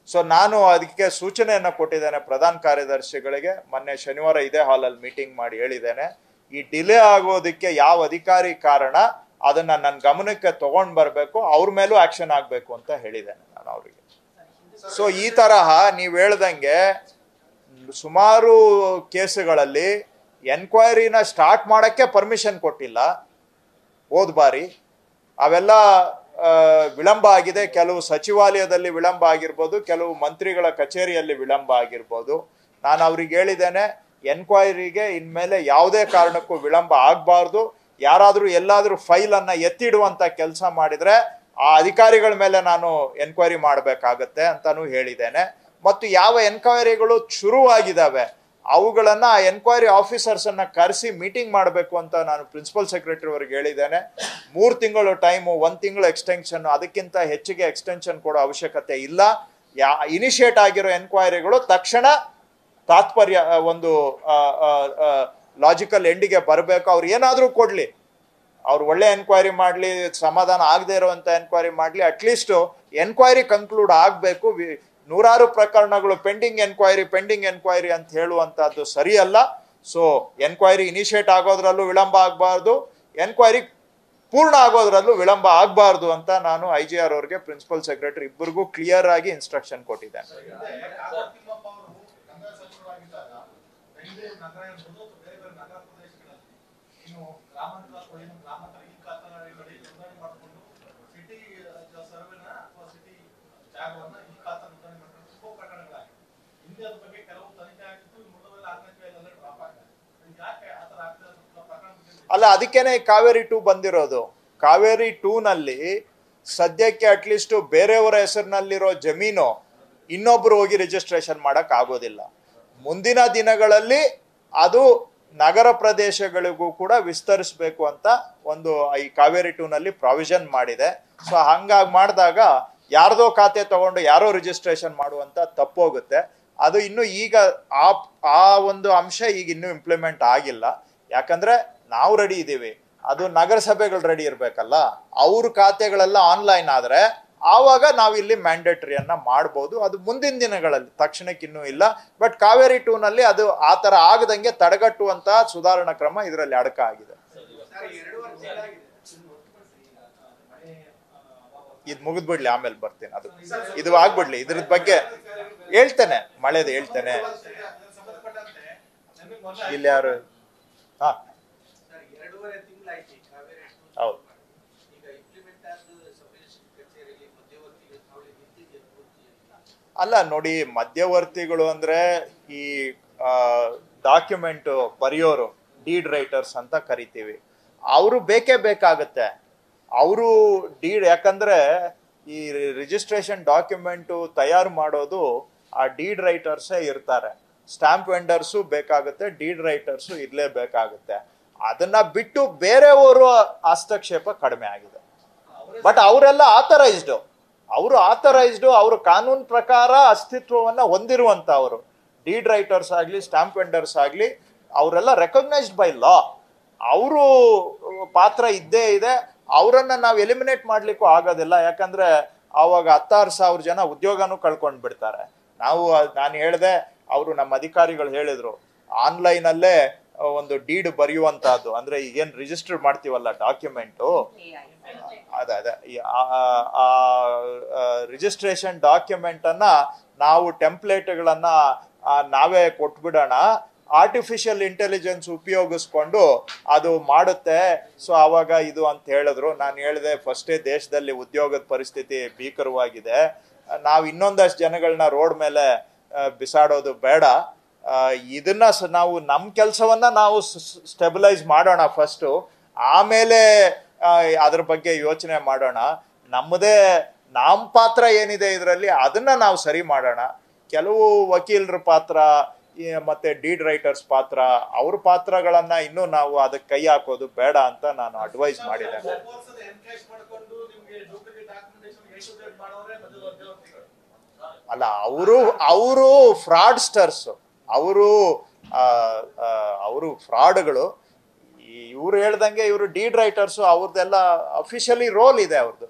ಸೊ ನಾನು ಅದಕ್ಕೆ ಸೂಚನೆಯನ್ನ ಕೊಟ್ಟಿದ್ದೇನೆ ಪ್ರಧಾನ ಕಾರ್ಯದರ್ಶಿಗಳಿಗೆ. ಮೊನ್ನೆ ಶನಿವಾರ ಇದೇ ಹಾಲಲ್ಲಿ ಮೀಟಿಂಗ್ ಮಾಡಿ ಹೇಳಿದ್ದೇನೆ. ಈ ಡಿಲೇ ಆಗೋದಕ್ಕೆ ಯಾವ ಅಧಿಕಾರಿ ಕಾರಣ, ಅದನ್ನ ನನ್ನ ಗಮನಕ್ಕೆ ತಗೊಂಡ್ ಬರಬೇಕು, ಅವ್ರ ಮೇಲೂ ಆಕ್ಷನ್ ಆಗಬೇಕು ಅಂತ ಹೇಳಿದ್ದೇನೆ ನಾನು ಅವರಿಗೆ. ಸೊ ಈ ತರಹ ನೀವು ಹೇಳ್ದಂಗೆ ಸುಮಾರು ಕೇಸುಗಳಲ್ಲಿ ಎನ್ಕ್ವೈರಿನ ಸ್ಟಾರ್ಟ್ ಮಾಡೋಕ್ಕೆ ಪರ್ಮಿಷನ್ ಕೊಟ್ಟಿಲ್ಲ. ಹೋದ ಬಾರಿ. ಅವೆಲ್ಲ ವಿಳಂಬ ಆಗಿದೆ. ಕೆಲವು ಸಚಿವಾಲಯದಲ್ಲಿ ವಿಳಂಬ ಆಗಿರ್ಬೋದು, ಕೆಲವು ಮಂತ್ರಿಗಳ ಕಚೇರಿಯಲ್ಲಿ ವಿಳಂಬ ಆಗಿರ್ಬೋದು. ನಾನು ಅವ್ರಿಗೆ ಹೇಳಿದ್ದೇನೆ ಎನ್ಕ್ವೈರಿಗೆ ಇನ್ಮೇಲೆ ಯಾವುದೇ ಕಾರಣಕ್ಕೂ ವಿಳಂಬ ಆಗಬಾರ್ದು. ಯಾರಾದರೂ ಎಲ್ಲಾದರೂ ಫೈಲನ್ನು ಎತ್ತಿಡುವಂಥ ಕೆಲಸ ಮಾಡಿದರೆ, ಆ ಅಧಿಕಾರಿಗಳ ಮೇಲೆ ನಾನು ಎನ್ಕ್ವೈರಿ ಮಾಡಬೇಕಾಗತ್ತೆ ಅಂತಲೂ ಹೇಳಿದ್ದೇನೆ. ಮತ್ತು ಯಾವ ಎನ್ಕ್ವೈರಿಗಳು ಶುರುವಾಗಿದ್ದಾವೆ ಅವುಗಳನ್ನ ಆ ಎನ್ಕ್ವೈರಿ ಆಫೀಸರ್ಸ್ ಅನ್ನ ಕರೆಸಿ ಮೀಟಿಂಗ್ ಮಾಡಬೇಕು ಅಂತ ನಾನು ಪ್ರಿನ್ಸಿಪಲ್ ಸೆಕ್ರೆಟರಿ ಅವರಿಗೆ ಹೇಳಿದ್ದೇನೆ. ಮೂರು ತಿಂಗಳು ಟೈಮು ಒಂದು ತಿಂಗಳು ಎಕ್ಸ್ಟೆನ್ಷನ್ ಅದಕ್ಕಿಂತ ಹೆಚ್ಚಿಗೆ ಎಕ್ಸ್ಟೆನ್ಷನ್ ಕೊಡೋ ಅವಶ್ಯಕತೆ ಇಲ್ಲ. ಯಾ ಇನಿಷಿಯೇಟ್ ಆಗಿರೋ ಎನ್ಕ್ವೈರಿಗಳು ತಕ್ಷಣ ತಾತ್ಪರ್ಯ ಒಂದು ಲಾಜಿಕಲ್ ಎಂಡಿಗೆ ಬರಬೇಕು. ಅವ್ರು ಏನಾದರೂ ಕೊಡಲಿ. ಅವ್ರು ಒಳ್ಳೆ ಎನ್ಕ್ವೈರಿ ಮಾಡಲಿ, ಸಮಾಧಾನ ಆಗದೆ ಇರುವಂತ ಎನ್ಕ್ವೈರಿ ಮಾಡಲಿ. ಅಟ್ಲೀಸ್ಟ್ ಎನ್ಕ್ವೈರಿ ಕನ್ಕ್ಲೂಡ್ ಆಗಬೇಕು. ನೂರಾರು ಪ್ರಕರಣಗಳು ಪೆಂಡಿಂಗ್ ಎನ್ಕ್ವೈರಿ ಪೆಂಡಿಂಗ್ ಎನ್ಕ್ವೈರಿ ಅಂತ ಹೇಳುವಂತಹದ್ದು ಸರಿಯಲ್ಲ. ಸೊ ಎನ್ಕ್ವೈರಿ ಇನಿಷಿಯೇಟ್ ಆಗೋದ್ರಲ್ಲೂ ವಿಳಂಬ ಆಗಬಾರ್ದು. ಎನ್ಕ್ವೈರಿ ಪೂರ್ಣ ಆಗೋದ್ರಲ್ಲೂ ವಿಳಂಬ ಆಗಬಾರ್ದು ಅಂತ ನಾನು ಐ ಜಿ ಆರ್ ಅವ್ರಿಗೆ ಪ್ರಿನ್ಸಿಪಲ್ ಸೆಕ್ರೆಟರಿ ಇಬ್ಬರಿಗೂ ಕ್ಲಿಯರ್ ಆಗಿ ಇನ್ಸ್ಟ್ರಕ್ಷನ್ ಕೊಟ್ಟಿದ್ದೇನೆ. ತಿಮ್ಮಪ್ಪ ಅವರು ಕಂದಾಯ ಸಚಿವರಾಗಿದ್ದಾಗ ಬೆಂಗಳೂರು ನಗರ ಇರ್ಬೋದು ಅಥವಾ ಬೇರೆ ಬೇರೆ ನಗರ ಪ್ರದೇಶಗಳಲ್ಲಿ ಇನ್ನು ಗ್ರಾಮಾಂತರ ಅಥವಾ ಏನು ಗ್ರಾಮಾಂತರ ಈ ಖಾತರಿಗಳಲ್ಲಿ ನೋಂದಣಿ ಮಾಡಿಕೊಂಡು ಸಿಟಿ ಸರ್ವೆನ ಅಥವಾ ಸಿಟಿ ಜಾಗವನ್ನ ಈ ಖಾತಾ ನೋಂದಣಿ ಮಾಡ್ಕೊಂಡು ತುಂಬಾ ಪ್ರಕರಣಗಳಾಗಿವೆ ಹಿಂದೆ ಅದ್ರ ಬಗ್ಗೆ ಕೆಲವು ತನಿಖೆ ಆಗಿತ್ತು ಮುಳುವೆಲ್ಲ ಆರನೇ ಎಲ್ಲ ಡ್ರಾಪ್ ಆಗಿದೆ ಇದು ಯಾಕೆ ಆ ಥರ ಆಗ್ತಾ ಇರೋ ಪ್ರಕರಣ ಬಗ್ಗೆ ಅಲ್ಲ, ಅದಕ್ಕೇನೆ ಕಾವೇರಿ ಟೂ ಬಂದಿರೋದು. ಕಾವೇರಿ ಟೂನಲ್ಲಿ ಸದ್ಯಕ್ಕೆ ಅಟ್ಲೀಸ್ಟ್ ಬೇರೆಯವರ ಹೆಸರಿನಲ್ಲಿರೋ ಜಮೀನು ಇನ್ನೊಬ್ರು ಹೋಗಿ ರಿಜಿಸ್ಟ್ರೇಷನ್ ಮಾಡಕ್ ಆಗೋದಿಲ್ಲ. ಮುಂದಿನ ದಿನಗಳಲ್ಲಿ ಅದು ನಗರ ಪ್ರದೇಶಗಳಿಗೂ ಕೂಡ ವಿಸ್ತರಿಸಬೇಕು ಅಂತ ಒಂದು ಈ ಕಾವೇರಿ ಟೂನಲ್ಲಿ ಪ್ರಾವಿಷನ್ ಮಾಡಿದೆ. ಸೊ ಹಂಗಾಗಿ ಮಾಡಿದಾಗ ಯಾರ್ದೋ ಖಾತೆ ತಗೊಂಡು ಯಾರೋ ರಿಜಿಸ್ಟ್ರೇಷನ್ ಮಾಡುವಂತ ತಪ್ಪೋಗುತ್ತೆ ಅದು ಇನ್ನು ಈಗ ಆ ಆ ಒಂದು ಅಂಶ ಈಗ ಇನ್ನೂ ಇಂಪ್ಲಿಮೆಂಟ್ ಆಗಿಲ್ಲ. ಯಾಕಂದ್ರೆ ನಾವು ರೆಡಿ ಇದ್ದೀವಿ. ಅದು ನಗರಸಭೆಗಳು ರೆಡಿ ಇರಬೇಕಲ್ಲ, ಅವ್ರ ಖಾತೆಗಳೆಲ್ಲ ಆನ್ಲೈನ್ ಆದ್ರೆ ಆವಾಗ ನಾವಿಲ್ಲಿ ಮ್ಯಾಂಡೇಟರಿಯನ್ನ ಮಾಡ್ಬೋದು. ಅದು ಮುಂದಿನ ದಿನಗಳಲ್ಲಿ, ತಕ್ಷಣಕ್ಕೆ ಇನ್ನೂ ಇಲ್ಲ. ಬಟ್ ಕಾವೇರಿ ಟೂನಲ್ಲಿ ಅದು ಆ ಥರ ಆಗದಂಗೆ ತಡೆಗಟ್ಟುವಂತಹ ಸುಧಾರಣಾ ಕ್ರಮ ಇದರಲ್ಲಿ ಅಡಕ ಆಗಿದೆ. ಇದು ಮುಗಿದ್ಬಿಡ್ಲಿ, ಆಮೇಲೆ ಬರ್ತೀನಿ ಅದು. ಇದು ಆಗ್ಬಿಡ್ಲಿ ಇದ್ರ ಬಗ್ಗೆ ಹೇಳ್ತೇನೆ, ಮಳೆದು ಹೇಳ್ತೇನೆ. ಇಲ್ಲಿ ಯಾರು? ಹಾ ಸರ್ ಎರಡೂವರೆ ತಿಂಗಳಾಯ್ತು ಈ ಕಾವೇರಿ ಟೂರ್ ಹೌದು. ಅಲ್ಲ, ನೋಡಿ, ಮಧ್ಯವರ್ತಿಗಳು ಅಂದ್ರೆ ಈ ಡಾಕ್ಯುಮೆಂಟ್ ಬರೆಯೋರು ಡೀಡ್ ರೈಟರ್ಸ್ ಅಂತ ಕರಿತೀವಿ. ಅವರು ಬೇಕೇ ಬೇಕಾಗತ್ತೆ. ಅವರು ಡೀಡ್ ಯಾಕಂದ್ರೆ ಈ ರಿಜಿಸ್ಟ್ರೇಷನ್ ಡಾಕ್ಯುಮೆಂಟು ತಯಾರು ಮಾಡೋದು ಆ ಡೀಡ್ ರೈಟರ್ಸೇ ಇರ್ತಾರೆ. ಸ್ಟಾಂಪ್ ವೆಂಡರ್ಸು ಬೇಕಾಗುತ್ತೆ ಡೀಡ್ ರೈಟರ್ಸು ಇರಲೇಬೇಕಾಗುತ್ತೆ ಅದನ್ನ ಬಿಟ್ಟು ಬೇರೆಯವರು ಹಸ್ತಕ್ಷೇಪ ಕಡಿಮೆ ಆಗಿದೆ. ಬಟ್ ಅವರೆಲ್ಲ ಆಥರೈಸ್ಡ್ ಅವರು ಆಥರೈಸ್ಡ್ ಅವರು ಕಾನೂನು ಪ್ರಕಾರ ಅಸ್ತಿತ್ವವನ್ನ ಹೊಂದಿರುವಂತ ಅವರು. ಡೀಡ್ ರೈಟರ್ಸ್ ಆಗಲಿ ಸ್ಟಾಂಪ್ ವೆಂಡರ್ಸ್ ಆಗಲಿ, ಅವರೆಲ್ಲ ರೆಕಗ್ನೈಸ್ಡ್ ಬೈ ಲಾ ಅವರು ಪಾತ್ರ ಇದ್ದೇ ಇದೆ. ಅವರನ್ನ ನಾವು ಎಲಿಮಿನೇಟ್ ಮಾಡ್ಲಿಕ್ಕೂ ಆಗೋದಿಲ್ಲ. ಯಾಕಂದ್ರೆ ಆವಾಗ ಹತ್ತಾರು ಸಾವಿರ ಜನ ಉದ್ಯೋಗನೂ ಕಳ್ಕೊಂಡು ಬಿಡ್ತಾರೆ. ನಾವು, ನಾನು ಹೇಳಿದೆ, ಅವರು ನಮ್ಮ ಅಧಿಕಾರಿಗಳು ಹೇಳಿದ್ರು. ಆನ್ಲೈನ್ ಅಲ್ಲೇ ಒಂದು ಡೀಡ್ ಬರೆಯುವಂತಹದ್ದು. ಅಂದ್ರೆ ಏನ್ ರಿಜಿಸ್ಟರ್ ಮಾಡ್ತೀವಲ್ಲ ಡಾಕ್ಯುಮೆಂಟು ಅದೇ ರಿಜಿಸ್ಟ್ರೇಷನ್ ಡಾಕ್ಯುಮೆಂಟ್ ಅನ್ನ ನಾವು ಟೆಂಪ್ಲೇಟ್ಗಳನ್ನ ನಾವೇ ಕೊಟ್ಬಿಡೋಣ. ಆರ್ಟಿಫಿಷಿಯಲ್ ಇಂಟೆಲಿಜೆನ್ಸ್ ಉಪಯೋಗಿಸ್ಕೊಂಡು ಅದು ಮಾಡುತ್ತೆ. ಸೊ ಆವಾಗ ಇದು ಅಂತ ಹೇಳಿದ್ರು. ನಾನು ಹೇಳಿದೆ ಫಸ್ಟೇ ದೇಶದಲ್ಲಿ ಉದ್ಯೋಗದ ಪರಿಸ್ಥಿತಿ ಭೀಕರವಾಗಿದೆ. ನಾವು ಇನ್ನೊಂದಷ್ಟು ಜನಗಳನ್ನ ರೋಡ್ ಮೇಲೆ ಬಿಸಾಡೋದು ಬೇಡ. ಆ, ಇದನ್ನ ನಾವು ನಮ್ಮ ಕೆಲಸವನ್ನ ನಾವು ಸ್ಟೆಬಿಲೈಸ್ ಮಾಡೋಣ ಫಸ್ಟು ಆಮೇಲೆ ಅದ್ರ ಬಗ್ಗೆ ಯೋಚನೆ ಮಾಡೋಣ. ನಮ್ಮದೇ ನಮ್ಮ ಪಾತ್ರ ಏನಿದೆ ಇದರಲ್ಲಿ ಅದನ್ನ ನಾವು ಸರಿ ಮಾಡೋಣ. ಕೆಲವು ವಕೀಲರ ಪಾತ್ರ ಮತ್ತೆ ಡೀಡ್ ರೈಟರ್ಸ್ ಪಾತ್ರ, ಅವ್ರ ಪಾತ್ರಗಳನ್ನ ಇನ್ನೂ ನಾವು ಅದಕ್ಕೆ ಕೈ ಹಾಕೋದು ಬೇಡ ಅಂತ ನಾನು ಅಡ್ವೈಸ್ ಮಾಡಿದ್ದೇನೆ ಅಲ್ಲ, ಅವರು ಅವರು ಫ್ರಾಡ್ಸ್ಟರ್ಸ್ ಅವರು ಅವರು ಫ್ರಾಡ್ಗಳು ಇವ್ರು ಹೇಳ್ದಂಗೆ ಇವರು ಡೀಡ್ ರೈಟರ್ಸ್ ಅವ್ರದ್ದೆಲ್ಲ ಅಫಿಷಿಯಲಿ ರೋಲ್ ಇದೆ ಅವ್ರದ್ದು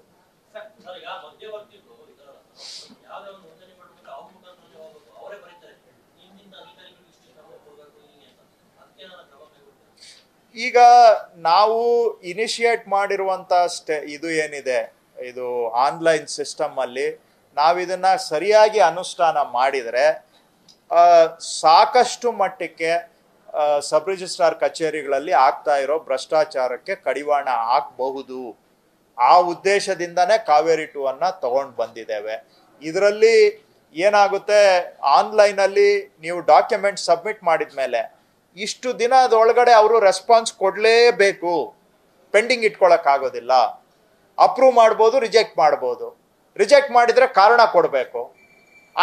ಈಗ ನಾವು ಇನಿಷಿಯೇಟ್ ಮಾಡಿರುವಂತ ಸ್ಟೆ, ಇದು ಏನಿದೆ? ಇದು ಆನ್ಲೈನ್ ಸಿಸ್ಟಮ್ ಅಲ್ಲಿ ನಾವಿದನ್ನ ಸರಿಯಾಗಿ ಅನುಷ್ಠಾನ ಮಾಡಿದರೆ ಸಾಕಷ್ಟು ಮಟ್ಟಕ್ಕೆ ಸಬ್ ರಿಜಿಸ್ಟ್ರಾರ್ ಕಚೇರಿಗಳಲ್ಲಿ ಆಗ್ತಾ ಇರೋ ಭ್ರಷ್ಟಾಚಾರಕ್ಕೆ ಕಡಿವಾಣ ಹಾಕಬಹುದು. ಆ ಉದ್ದೇಶದಿಂದನೇ ಕಾವೇರಿ ಟೂ ಅನ್ನ ತಗೊಂಡು ಬಂದಿದ್ದೇವೆ. ಇದರಲ್ಲಿ ಏನಾಗುತ್ತೆ, ಆನ್ಲೈನಲ್ಲಿ ನೀವು ಡಾಕ್ಯುಮೆಂಟ್ ಸಬ್ಮಿಟ್ ಮಾಡಿದ ಮೇಲೆ ಇಷ್ಟು ದಿನದೊಳಗಡೆ ಅವರು ರೆಸ್ಪಾನ್ಸ್ ಕೊಡಲೇಬೇಕು. ಪೆಂಡಿಂಗ್ ಇಟ್ಕೊಳಕ್ಕಾಗೋದಿಲ್ಲ ಅಪ್ರೂವ್ ಮಾಡ್ಬೋದು, ರಿಜೆಕ್ಟ್ ಮಾಡ್ಬೋದು. ರಿಜೆಕ್ಟ್ ಮಾಡಿದ್ರೆ ಕಾರಣ ಕೊಡಬೇಕು.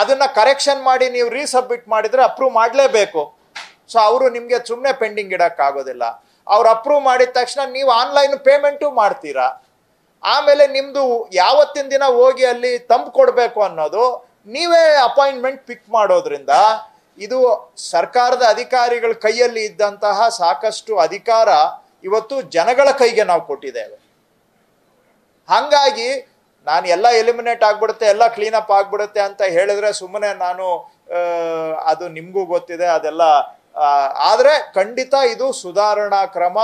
ಅದನ್ನ ಕರೆಕ್ಷನ್ ಮಾಡಿ ನೀವು ರೀಸಬ್ಮಿಟ್ ಮಾಡಿದ್ರೆ ಅಪ್ರೂವ್ ಮಾಡಲೇಬೇಕು. ಸೊ ಅವರು ನಿಮಗೆ ಸುಮ್ಮನೆ ಪೆಂಡಿಂಗ್ ಇಡಕ್ಕಾಗೋದಿಲ್ಲ. ಅವ್ರು ಅಪ್ರೂವ್ ಮಾಡಿದ ತಕ್ಷಣ ನೀವು ಆನ್ಲೈನ್ ಪೇಮೆಂಟು ಮಾಡ್ತೀರಾ. ಆಮೇಲೆ ನಿಮ್ದು ಯಾವತ್ತಿನ ದಿನ ಹೋಗಿ ಅಲ್ಲಿ ತಂಪು ಕೊಡಬೇಕು ಅನ್ನೋದು ನೀವೇ ಅಪಾಯಿಂಟ್ಮೆಂಟ್ ಪಿಕ್ ಮಾಡೋದ್ರಿಂದ ಇದು ಸರ್ಕಾರದ ಅಧಿಕಾರಿಗಳ ಕೈಯಲ್ಲಿ ಇದ್ದಂತಹ ಸಾಕಷ್ಟು ಅಧಿಕಾರ ಇವತ್ತು ಜನಗಳ ಕೈಗೆ ನಾವು ಕೊಟ್ಟಿದ್ದೇವೆ. ಹಂಗಾಗಿ ನಾನು ಎಲ್ಲ ಎಲಿಮಿನೇಟ್ ಆಗ್ಬಿಡುತ್ತೆ ಎಲ್ಲ ಕ್ಲೀನಪ್ ಆಗ್ಬಿಡುತ್ತೆ ಅಂತ ಹೇಳಿದ್ರೆ ಸುಮ್ಮನೆ ನಾನು ಅದು ನಿಮಗೂ ಗೊತ್ತಿದೆ ಅದೆಲ್ಲ ಆದರೆ ಖಂಡಿತ ಇದು ಸುಧಾರಣಾ ಕ್ರಮ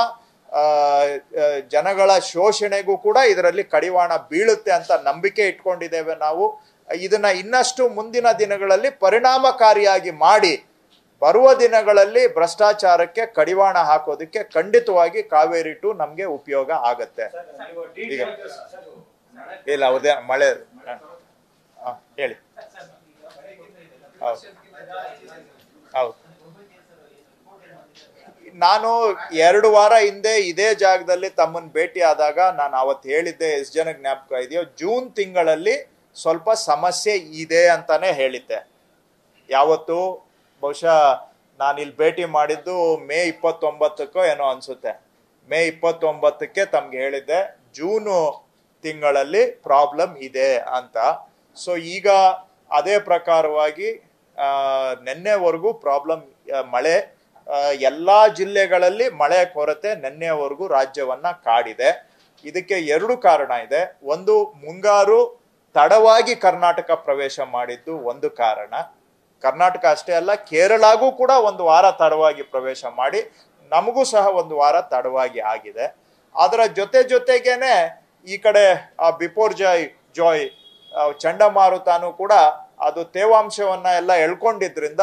ಜನಗಳ ಶೋಷಣೆಗೂ ಕೂಡ ಇದರಲ್ಲಿ ಕಡಿವಾಣ ಬೀಳುತ್ತೆ ಅಂತ ನಂಬಿಕೆ ಇಟ್ಕೊಂಡಿದ್ದೇವೆ ನಾವು. ಇದನ್ನ ಇನ್ನಷ್ಟು ಮುಂದಿನ ದಿನಗಳಲ್ಲಿ ಪರಿಣಾಮಕಾರಿಯಾಗಿ ಮಾಡಿ ಬರುವ ದಿನಗಳಲ್ಲಿ ಭ್ರಷ್ಟಾಚಾರಕ್ಕೆ ಕಡಿವಾಣ ಹಾಕೋದಕ್ಕೆ ಖಂಡಿತವಾಗಿ ಕಾವೇರಿ ಟು ನಮಗೆ ಉಪಯೋಗ ಆಗತ್ತೆ. ಈಗ ಇಲ್ಲ ಅವ್ರದೇ ಮಳೆ. ಹಾಂ ಹೇಳಿ. ಹೌದು. ಹೌದು. ನಾನು ಎರಡು ವಾರ ಹಿಂದೆ ಇದೇ ಜಾಗದಲ್ಲಿ ತಮ್ಮನ್ನ ಭೇಟಿ ಆದಾಗ ನಾನು ಅವತ್ತು ಹೇಳಿದ್ದೆ, ಎಷ್ಟು ಜನ ಜ್ಞಾಪಕ ಇದೆಯೋ, ಜೂನ್ ತಿಂಗಳಲ್ಲಿ ಸ್ವಲ್ಪ ಸಮಸ್ಯೆ ಇದೆ ಅಂತಾನೆ ಹೇಳಿದ್ದೆ. ಯಾವತ್ತು ಬಹುಶಃ ನಾನು ಇಲ್ಲಿ ಭೇಟಿ ಮಾಡಿದ್ದು ಮೇ ಇಪ್ಪತ್ತೊಂಬತ್ತಕ್ಕೋ ಏನೋ ಅನ್ಸುತ್ತೆ. ಮೇ ಇಪ್ಪತ್ತೊಂಬತ್ತಕ್ಕೆ ತಮ್ಗೆ ಹೇಳಿದ್ದೆ. ಜೂನು ತಿಂಗಳಲ್ಲಿ ಪ್ರಾಬ್ಲಮ್ ಇದೆ ಅಂತ. ಸೊ ಈಗ ಅದೇ ಪ್ರಕಾರವಾಗಿ ನಿನ್ನೆವರೆಗೂ ಪ್ರಾಬ್ಲಮ್ ಮಳೆ ಎಲ್ಲಾ ಜಿಲ್ಲೆಗಳಲ್ಲಿ ಮಳೆ ಕೊರತೆ ನಿನ್ನೆವರೆಗೂ ರಾಜ್ಯವನ್ನ ಕಾಡಿದೆ. ಇದಕ್ಕೆ ಎರಡು ಕಾರಣ ಇದೆ. ಒಂದು, ಮುಂಗಾರು ತಡವಾಗಿ ಕರ್ನಾಟಕ ಪ್ರವೇಶ ಮಾಡಿದ್ದು ಒಂದು ಕಾರಣ. ಕರ್ನಾಟಕ ಅಷ್ಟೇ ಅಲ್ಲ, ಕೇರಳಗೂ ಕೂಡ ಒಂದು ವಾರ ತಡವಾಗಿ ಪ್ರವೇಶ ಮಾಡಿ, ನಮಗೂ ಸಹ ಒಂದು ವಾರ ತಡವಾಗಿ ಆಗಿದೆ. ಅದರ ಜೊತೆ ಜೊತೆಗೇನೆ ಈ ಕಡೆ, ಆ, ಬಿಪೋರ್ ಜಾಯ್ ಜಾಯ್ ಚಂಡಮಾರುತನೂ ಕೂಡ ಅದು ತೇವಾಂಶವನ್ನ ಎಲ್ಲ ಎಳ್ಕೊಂಡಿದ್ರಿಂದ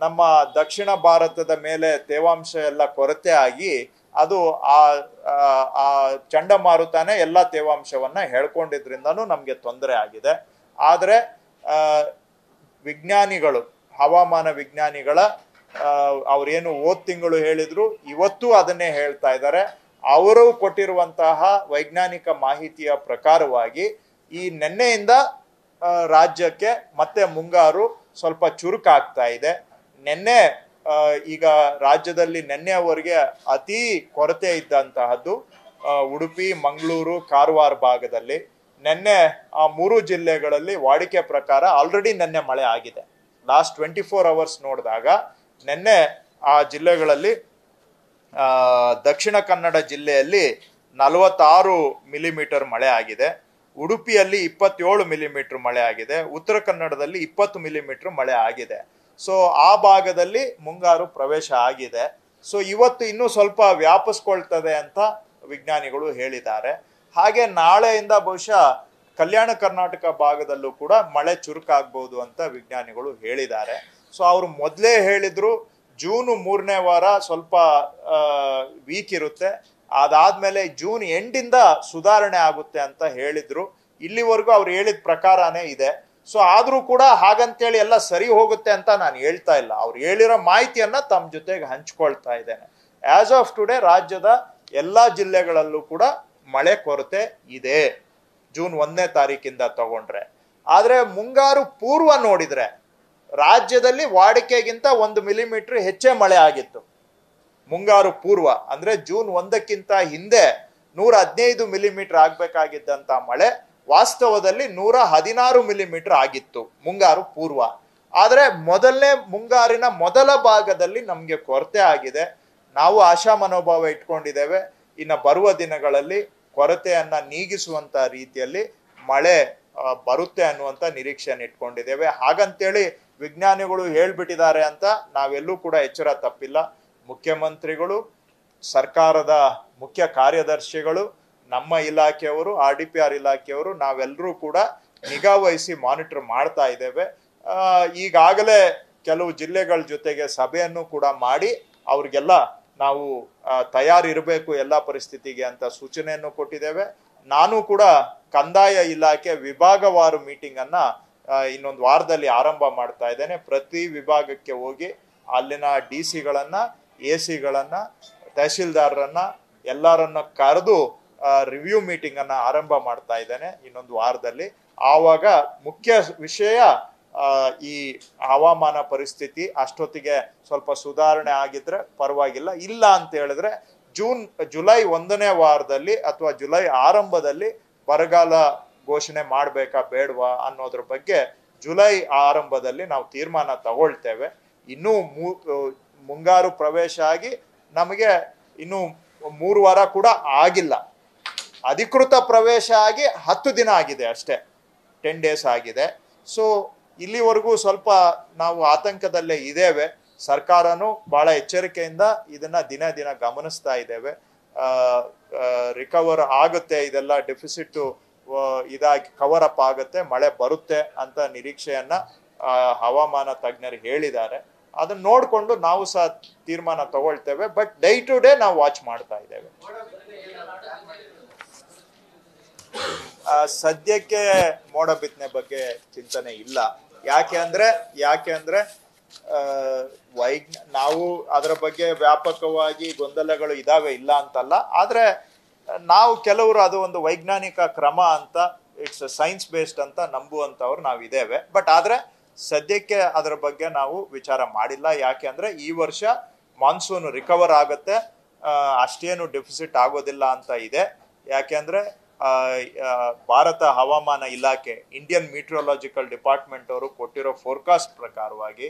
ನಮ್ಮ ದಕ್ಷಿಣ ಭಾರತದ ಮೇಲೆ ತೇವಾಂಶ ಎಲ್ಲ ಕೊರತೆ ಆಗಿ ಅದು ಆ, ಆ- ಚಂಡಮಾರುತನೇ ಎಲ್ಲ ತೇವಾಂಶವನ್ನ ಹೇಳ್ಕೊಂಡಿದ್ರಿಂದನೂ ನಮಗೆ ತೊಂದರೆ ಆಗಿದೆ. ಆದರೆ ವಿಜ್ಞಾನಿಗಳು, ಹವಾಮಾನ ವಿಜ್ಞಾನಿಗಳ ಅವ್ರೇನು ಓದ್ ತಿಂಗಳು ಹೇಳಿದ್ರು, ಇವತ್ತು ಅದನ್ನೇ ಹೇಳ್ತಾ ಇದ್ದಾರೆ. ಅವರು ಕೊಟ್ಟಿರುವಂತಹ ವೈಜ್ಞಾನಿಕ ಮಾಹಿತಿಯ ಪ್ರಕಾರವಾಗಿ ಈ ನೆನ್ನೆಯಿಂದ ರಾಜ್ಯಕ್ಕೆ ಮತ್ತೆ ಮುಂಗಾರು ಸ್ವಲ್ಪ ಚುರುಕಾಗ್ತಾ ಇದೆ. ನೆನ್ನೆ ಈಗ ರಾಜ್ಯದಲ್ಲಿ ನೆನ್ನೆವರೆಗೆ ಅತಿ ಕೊರತೆ ಇದ್ದಂತಹದ್ದು ಉಡುಪಿ, ಮಂಗಳೂರು, ಕಾರವಾರ ಭಾಗದಲ್ಲಿ. ನೆನ್ನೆ ಆ ಮೂರು ಜಿಲ್ಲೆಗಳಲ್ಲಿ ವಾಡಿಕೆ ಪ್ರಕಾರ ಆಲ್ರೆಡಿ ನೆನ್ನೆ ಮಳೆ ಆಗಿದೆ. ಲಾಸ್ಟ್ ಟ್ವೆಂಟಿ ಫೋರ್ ಅವರ್ಸ್ ನೋಡಿದಾಗ ನೆನ್ನೆ ಆ ಜಿಲ್ಲೆಗಳಲ್ಲಿ ದಕ್ಷಿಣ ಕನ್ನಡ ಜಿಲ್ಲೆಯಲ್ಲಿ ನಲವತ್ತಾರು ಮಿಲಿಮೀಟರ್ ಮಳೆ ಆಗಿದೆ. ಉಡುಪಿಯಲ್ಲಿ ಇಪ್ಪತ್ತೇಳು ಮಿಲಿಮೀಟರ್ ಮಳೆ ಆಗಿದೆ. ಉತ್ತರ ಕನ್ನಡದಲ್ಲಿ ಇಪ್ಪತ್ತು ಮಿಲಿಮೀಟರ್ ಮಳೆ ಆಗಿದೆ. ಸೊ, ಆ ಭಾಗದಲ್ಲಿ ಮುಂಗಾರು ಪ್ರವೇಶ ಆಗಿದೆ. ಸೊ, ಇವತ್ತು ಇನ್ನೂ ಸ್ವಲ್ಪ ವ್ಯಾಪಿಸ್ಕೊಳ್ತದೆ ಅಂತ ವಿಜ್ಞಾನಿಗಳು ಹೇಳಿದ್ದಾರೆ. ಹಾಗೆ ನಾಳೆಯಿಂದ ಬಹುಶಃ ಕಲ್ಯಾಣ ಕರ್ನಾಟಕ ಭಾಗದಲ್ಲೂ ಕೂಡ ಮಳೆ ಚುರುಕಾಗ್ಬೋದು ಅಂತ ವಿಜ್ಞಾನಿಗಳು ಹೇಳಿದ್ದಾರೆ. ಸೊ, ಅವರು ಮೊದಲೇ ಹೇಳಿದ್ರು ಜೂನ್ ಮೂರನೇ ವಾರ ಸ್ವಲ್ಪ ವೀಕ್ ಇರುತ್ತೆ. ಅದಾದ್ಮೇಲೆ ಜೂನ್ ಎಂಡಿಂದ ಸುಧಾರಣೆ ಆಗುತ್ತೆ ಅಂತ ಹೇಳಿದ್ರು. ಇಲ್ಲಿವರೆಗೂ ಅವ್ರು ಹೇಳಿದ ಪ್ರಕಾರನೇ ಇದೆ. ಸೊ ಆದರೂ ಕೂಡ ಹಾಗಂತೇಳಿ ಎಲ್ಲ ಸರಿ ಹೋಗುತ್ತೆ ಅಂತ ನಾನು ಹೇಳ್ತಾ ಇಲ್ಲ. ಅವ್ರು ಹೇಳಿರೋ ಮಾಹಿತಿಯನ್ನ ತಮ್ಮ ಜೊತೆಗೆ ಹಂಚ್ಕೊಳ್ತಾ ಇದ್ದೇನೆ. ಆ್ಯಸ್ ಆಫ್ ಟುಡೇ ರಾಜ್ಯದ ಎಲ್ಲಾ ಜಿಲ್ಲೆಗಳಲ್ಲೂ ಕೂಡ ಮಳೆ ಕೊರತೆ ಇದೆ. ಜೂನ್ ಒಂದನೇ ತಾರೀಕಿಂದ ತಗೊಂಡ್ರೆ. ಆದರೆ ಮುಂಗಾರು ಪೂರ್ವ ನೋಡಿದ್ರೆ ರಾಜ್ಯದಲ್ಲಿ ವಾಡಿಕೆಗಿಂತ ಒಂದು ಮಿಲಿಮೀಟರ್ ಹೆಚ್ಚೇ ಮಳೆ ಆಗಿತ್ತು. ಮುಂಗಾರು ಪೂರ್ವ, ಅಂದ್ರೆ ಜೂನ್ ಒಂದಕ್ಕಿಂತ ಹಿಂದೆ ನೂರ ಹದಿನೈದು ಮಿಲಿಮೀಟರ್ ಆಗ್ಬೇಕಾಗಿದ್ದಂತ ಮಳೆ ವಾಸ್ತವದಲ್ಲಿ ನೂರ ಹದಿನಾರು ಮಿಲಿಮೀಟರ್ ಆಗಿತ್ತು ಮುಂಗಾರು ಪೂರ್ವ. ಆದರೆ ಮೊದಲನೇ ಮುಂಗಾರಿನ ಮೊದಲ ಭಾಗದಲ್ಲಿ ನಮಗೆ ಕೊರತೆ ಆಗಿದೆ. ನಾವು ಆಶಾ ಮನೋಭಾವ ಇಟ್ಕೊಂಡಿದ್ದೇವೆ. ಇನ್ನು ಬರುವ ದಿನಗಳಲ್ಲಿ ಕೊರತೆಯನ್ನು ನೀಗಿಸುವಂತ ರೀತಿಯಲ್ಲಿ ಮಳೆ ಬರುತ್ತೆ ಅನ್ನುವಂತ ನಿರೀಕ್ಷೆಯನ್ನು ಇಟ್ಕೊಂಡಿದ್ದೇವೆ. ಹಾಗಂತೇಳಿ ವಿಜ್ಞಾನಿಗಳು ಹೇಳ್ಬಿಟ್ಟಿದ್ದಾರೆ ಅಂತ ನಾವೆಲ್ಲೂ ಕೂಡ ಎಚ್ಚರ ತಪ್ಪಿಲ್ಲ. ಮುಖ್ಯಮಂತ್ರಿಗಳು ಸರ್ಕಾರದ ಮುಖ್ಯ ಕಾರ್ಯದರ್ಶಿಗಳು ನಮ್ಮ ಇಲಾಖೆಯವರು ಆರ್ ಡಿ ಪಿ ಆರ್ ಇಲಾಖೆಯವರು ನಾವೆಲ್ಲರೂ ಕೂಡ ನಿಗಾ ವಹಿಸಿ ಮಾನಿಟರ್ ಮಾಡ್ತಾ ಇದ್ದೇವೆ. ಈಗಾಗಲೇ ಕೆಲವು ಜಿಲ್ಲೆಗಳ ಜೊತೆಗೆ ಸಭೆಯನ್ನು ಕೂಡ ಮಾಡಿ ಅವ್ರಿಗೆಲ್ಲ ನಾವು ತಯಾರಿರಬೇಕು ಎಲ್ಲ ಪರಿಸ್ಥಿತಿಗೆ ಅಂತ ಸೂಚನೆಯನ್ನು ಕೊಟ್ಟಿದ್ದೇವೆ. ನಾನು ಕೂಡ ಕಂದಾಯ ಇಲಾಖೆ ವಿಭಾಗವಾರು ಮೀಟಿಂಗ್ ಅನ್ನ ಆ, ಇನ್ನೊಂದು ವಾರದಲ್ಲಿ ಆರಂಭ ಮಾಡ್ತಾ ಇದ್ದೇನೆ. ಪ್ರತಿ ವಿಭಾಗಕ್ಕೆ ಹೋಗಿ ಅಲ್ಲಿನ ಡಿ ಸಿಗಳನ್ನು, ಎ ಸಿಗಳನ್ನು, ತಹಶೀಲ್ದಾರರನ್ನ, ಎಲ್ಲರನ್ನ ಕರೆದು ರಿವ್ಯೂ ಮೀಟಿಂಗ್ ಅನ್ನ ಆರಂಭ ಮಾಡ್ತಾ ಇದ್ದೇನೆ ಇನ್ನೊಂದು ವಾರದಲ್ಲಿ. ಆವಾಗ ಮುಖ್ಯ ವಿಷಯ ಈ ಹವಾಮಾನ ಪರಿಸ್ಥಿತಿ ಅಷ್ಟೊತ್ತಿಗೆ ಸ್ವಲ್ಪ ಸುಧಾರಣೆ ಆಗಿದ್ರೆ ಪರವಾಗಿಲ್ಲ. ಇಲ್ಲ ಅಂತ ಹೇಳಿದ್ರೆ ಜೂನ್, ಜುಲೈ ಒಂದನೇ ವಾರದಲ್ಲಿ ಅಥವಾ ಜುಲೈ ಆರಂಭದಲ್ಲಿ ಬರಗಾಲ ಘೋಷಣೆ ಮಾಡಬೇಕಾ ಬೇಡವಾ ಅನ್ನೋದ್ರ ಬಗ್ಗೆ ಜುಲೈ ಆರಂಭದಲ್ಲಿ ನಾವು ತೀರ್ಮಾನ ತಗೊಳ್ತೇವೆ. ಇನ್ನೂ ಮುಂಗಾರು ಪ್ರವೇಶ ಆಗಿ ನಮಗೆ ಇನ್ನೂ ಮೂರು ವಾರ ಕೂಡ ಆಗಿಲ್ಲ. ಅಧಿಕೃತ ಪ್ರವೇಶ ಆಗಿ ಹತ್ತು ದಿನ ಆಗಿದೆ ಅಷ್ಟೇ. ಟೆನ್ ಡೇಸ್ ಆಗಿದೆ. ಸೊ ಇಲ್ಲಿವರೆಗೂ ಸ್ವಲ್ಪ ನಾವು ಆತಂಕದಲ್ಲೇ ಇದ್ದೇವೆ. ಸರ್ಕಾರನು ಬಹಳ ಎಚ್ಚರಿಕೆಯಿಂದ ಇದನ್ನ ದಿನ ದಿನ ಗಮನಿಸ್ತಾ ಇದ್ದೇವೆ. ರಿಕವರ್ ಆಗುತ್ತೆ ಇದೆಲ್ಲ ಡೆಫಿಸಿಟ್ ಇದಾಗಿ ಕವರ್ ಅಪ್ ಆಗುತ್ತೆ, ಮಳೆ ಬರುತ್ತೆ ಅಂತ ನಿರೀಕ್ಷೆಯನ್ನ ಹವಾಮಾನ ತಜ್ಞರು ಹೇಳಿದ್ದಾರೆ. ಅದನ್ನ ನೋಡ್ಕೊಂಡು ನಾವು ಸಹ ತೀರ್ಮಾನ ತಗೊಳ್ತೇವೆ ಬಟ್ ಡೇ ಟು ಡೇ ನಾವು ವಾಚ್ ಮಾಡ್ತಾ ಇದ್ದೇವೆ. ಸದ್ಯಕ್ಕೆ ಮೋಡ ಬಿತ್ತನೆ ಬಗ್ಗೆ ಚಿಂತನೆ ಇಲ್ಲ. ಯಾಕೆ ಅಂದ್ರೆ ಯಾಕೆ ಅಂದ್ರೆ ವೈಜ್ಞ, ನಾವು ಅದರ ಬಗ್ಗೆ ವ್ಯಾಪಕವಾಗಿ ಗೊಂದಲಗಳು ಇದಾವೆ, ಇಲ್ಲ ಅಂತಲ್ಲ. ಆದ್ರೆ ನಾವು ಕೆಲವರು ಅದು ಒಂದು ವೈಜ್ಞಾನಿಕ ಕ್ರಮ ಅಂತ ಇಟ್ಸ್ ಸೈನ್ಸ್ ಬೇಸ್ಡ್ ಅಂತ ನಂಬುವಂಥವ್ರು ನಾವು ಇದ್ದೇವೆ ಬಟ್ ಆದ್ರೆ ಸದ್ಯಕ್ಕೆ ಅದರ ಬಗ್ಗೆ ನಾವು ವಿಚಾರ ಮಾಡಿಲ್ಲ. ಯಾಕೆ ಅಂದ್ರೆ ಈ ವರ್ಷ ಮಾನ್ಸೂನ್ ರಿಕವರ್ ಆಗುತ್ತೆ. ಅಷ್ಟೇನು ಡೆಫಿಸಿಟ್ ಆಗೋದಿಲ್ಲ ಅಂತ ಇದೆ. ಯಾಕೆಂದ್ರೆ ಭಾರತ ಹವಾಮಾನ ಇಲಾಖೆ ಇಂಡಿಯನ್ ಮೀಟ್ರೋಲಾಜಿಕಲ್ ಡಿಪಾರ್ಟ್ಮೆಂಟ್ ಅವರು ಕೊಟ್ಟಿರೋ ಫೋರ್ಕಾಸ್ಟ್ ಪ್ರಕಾರವಾಗಿ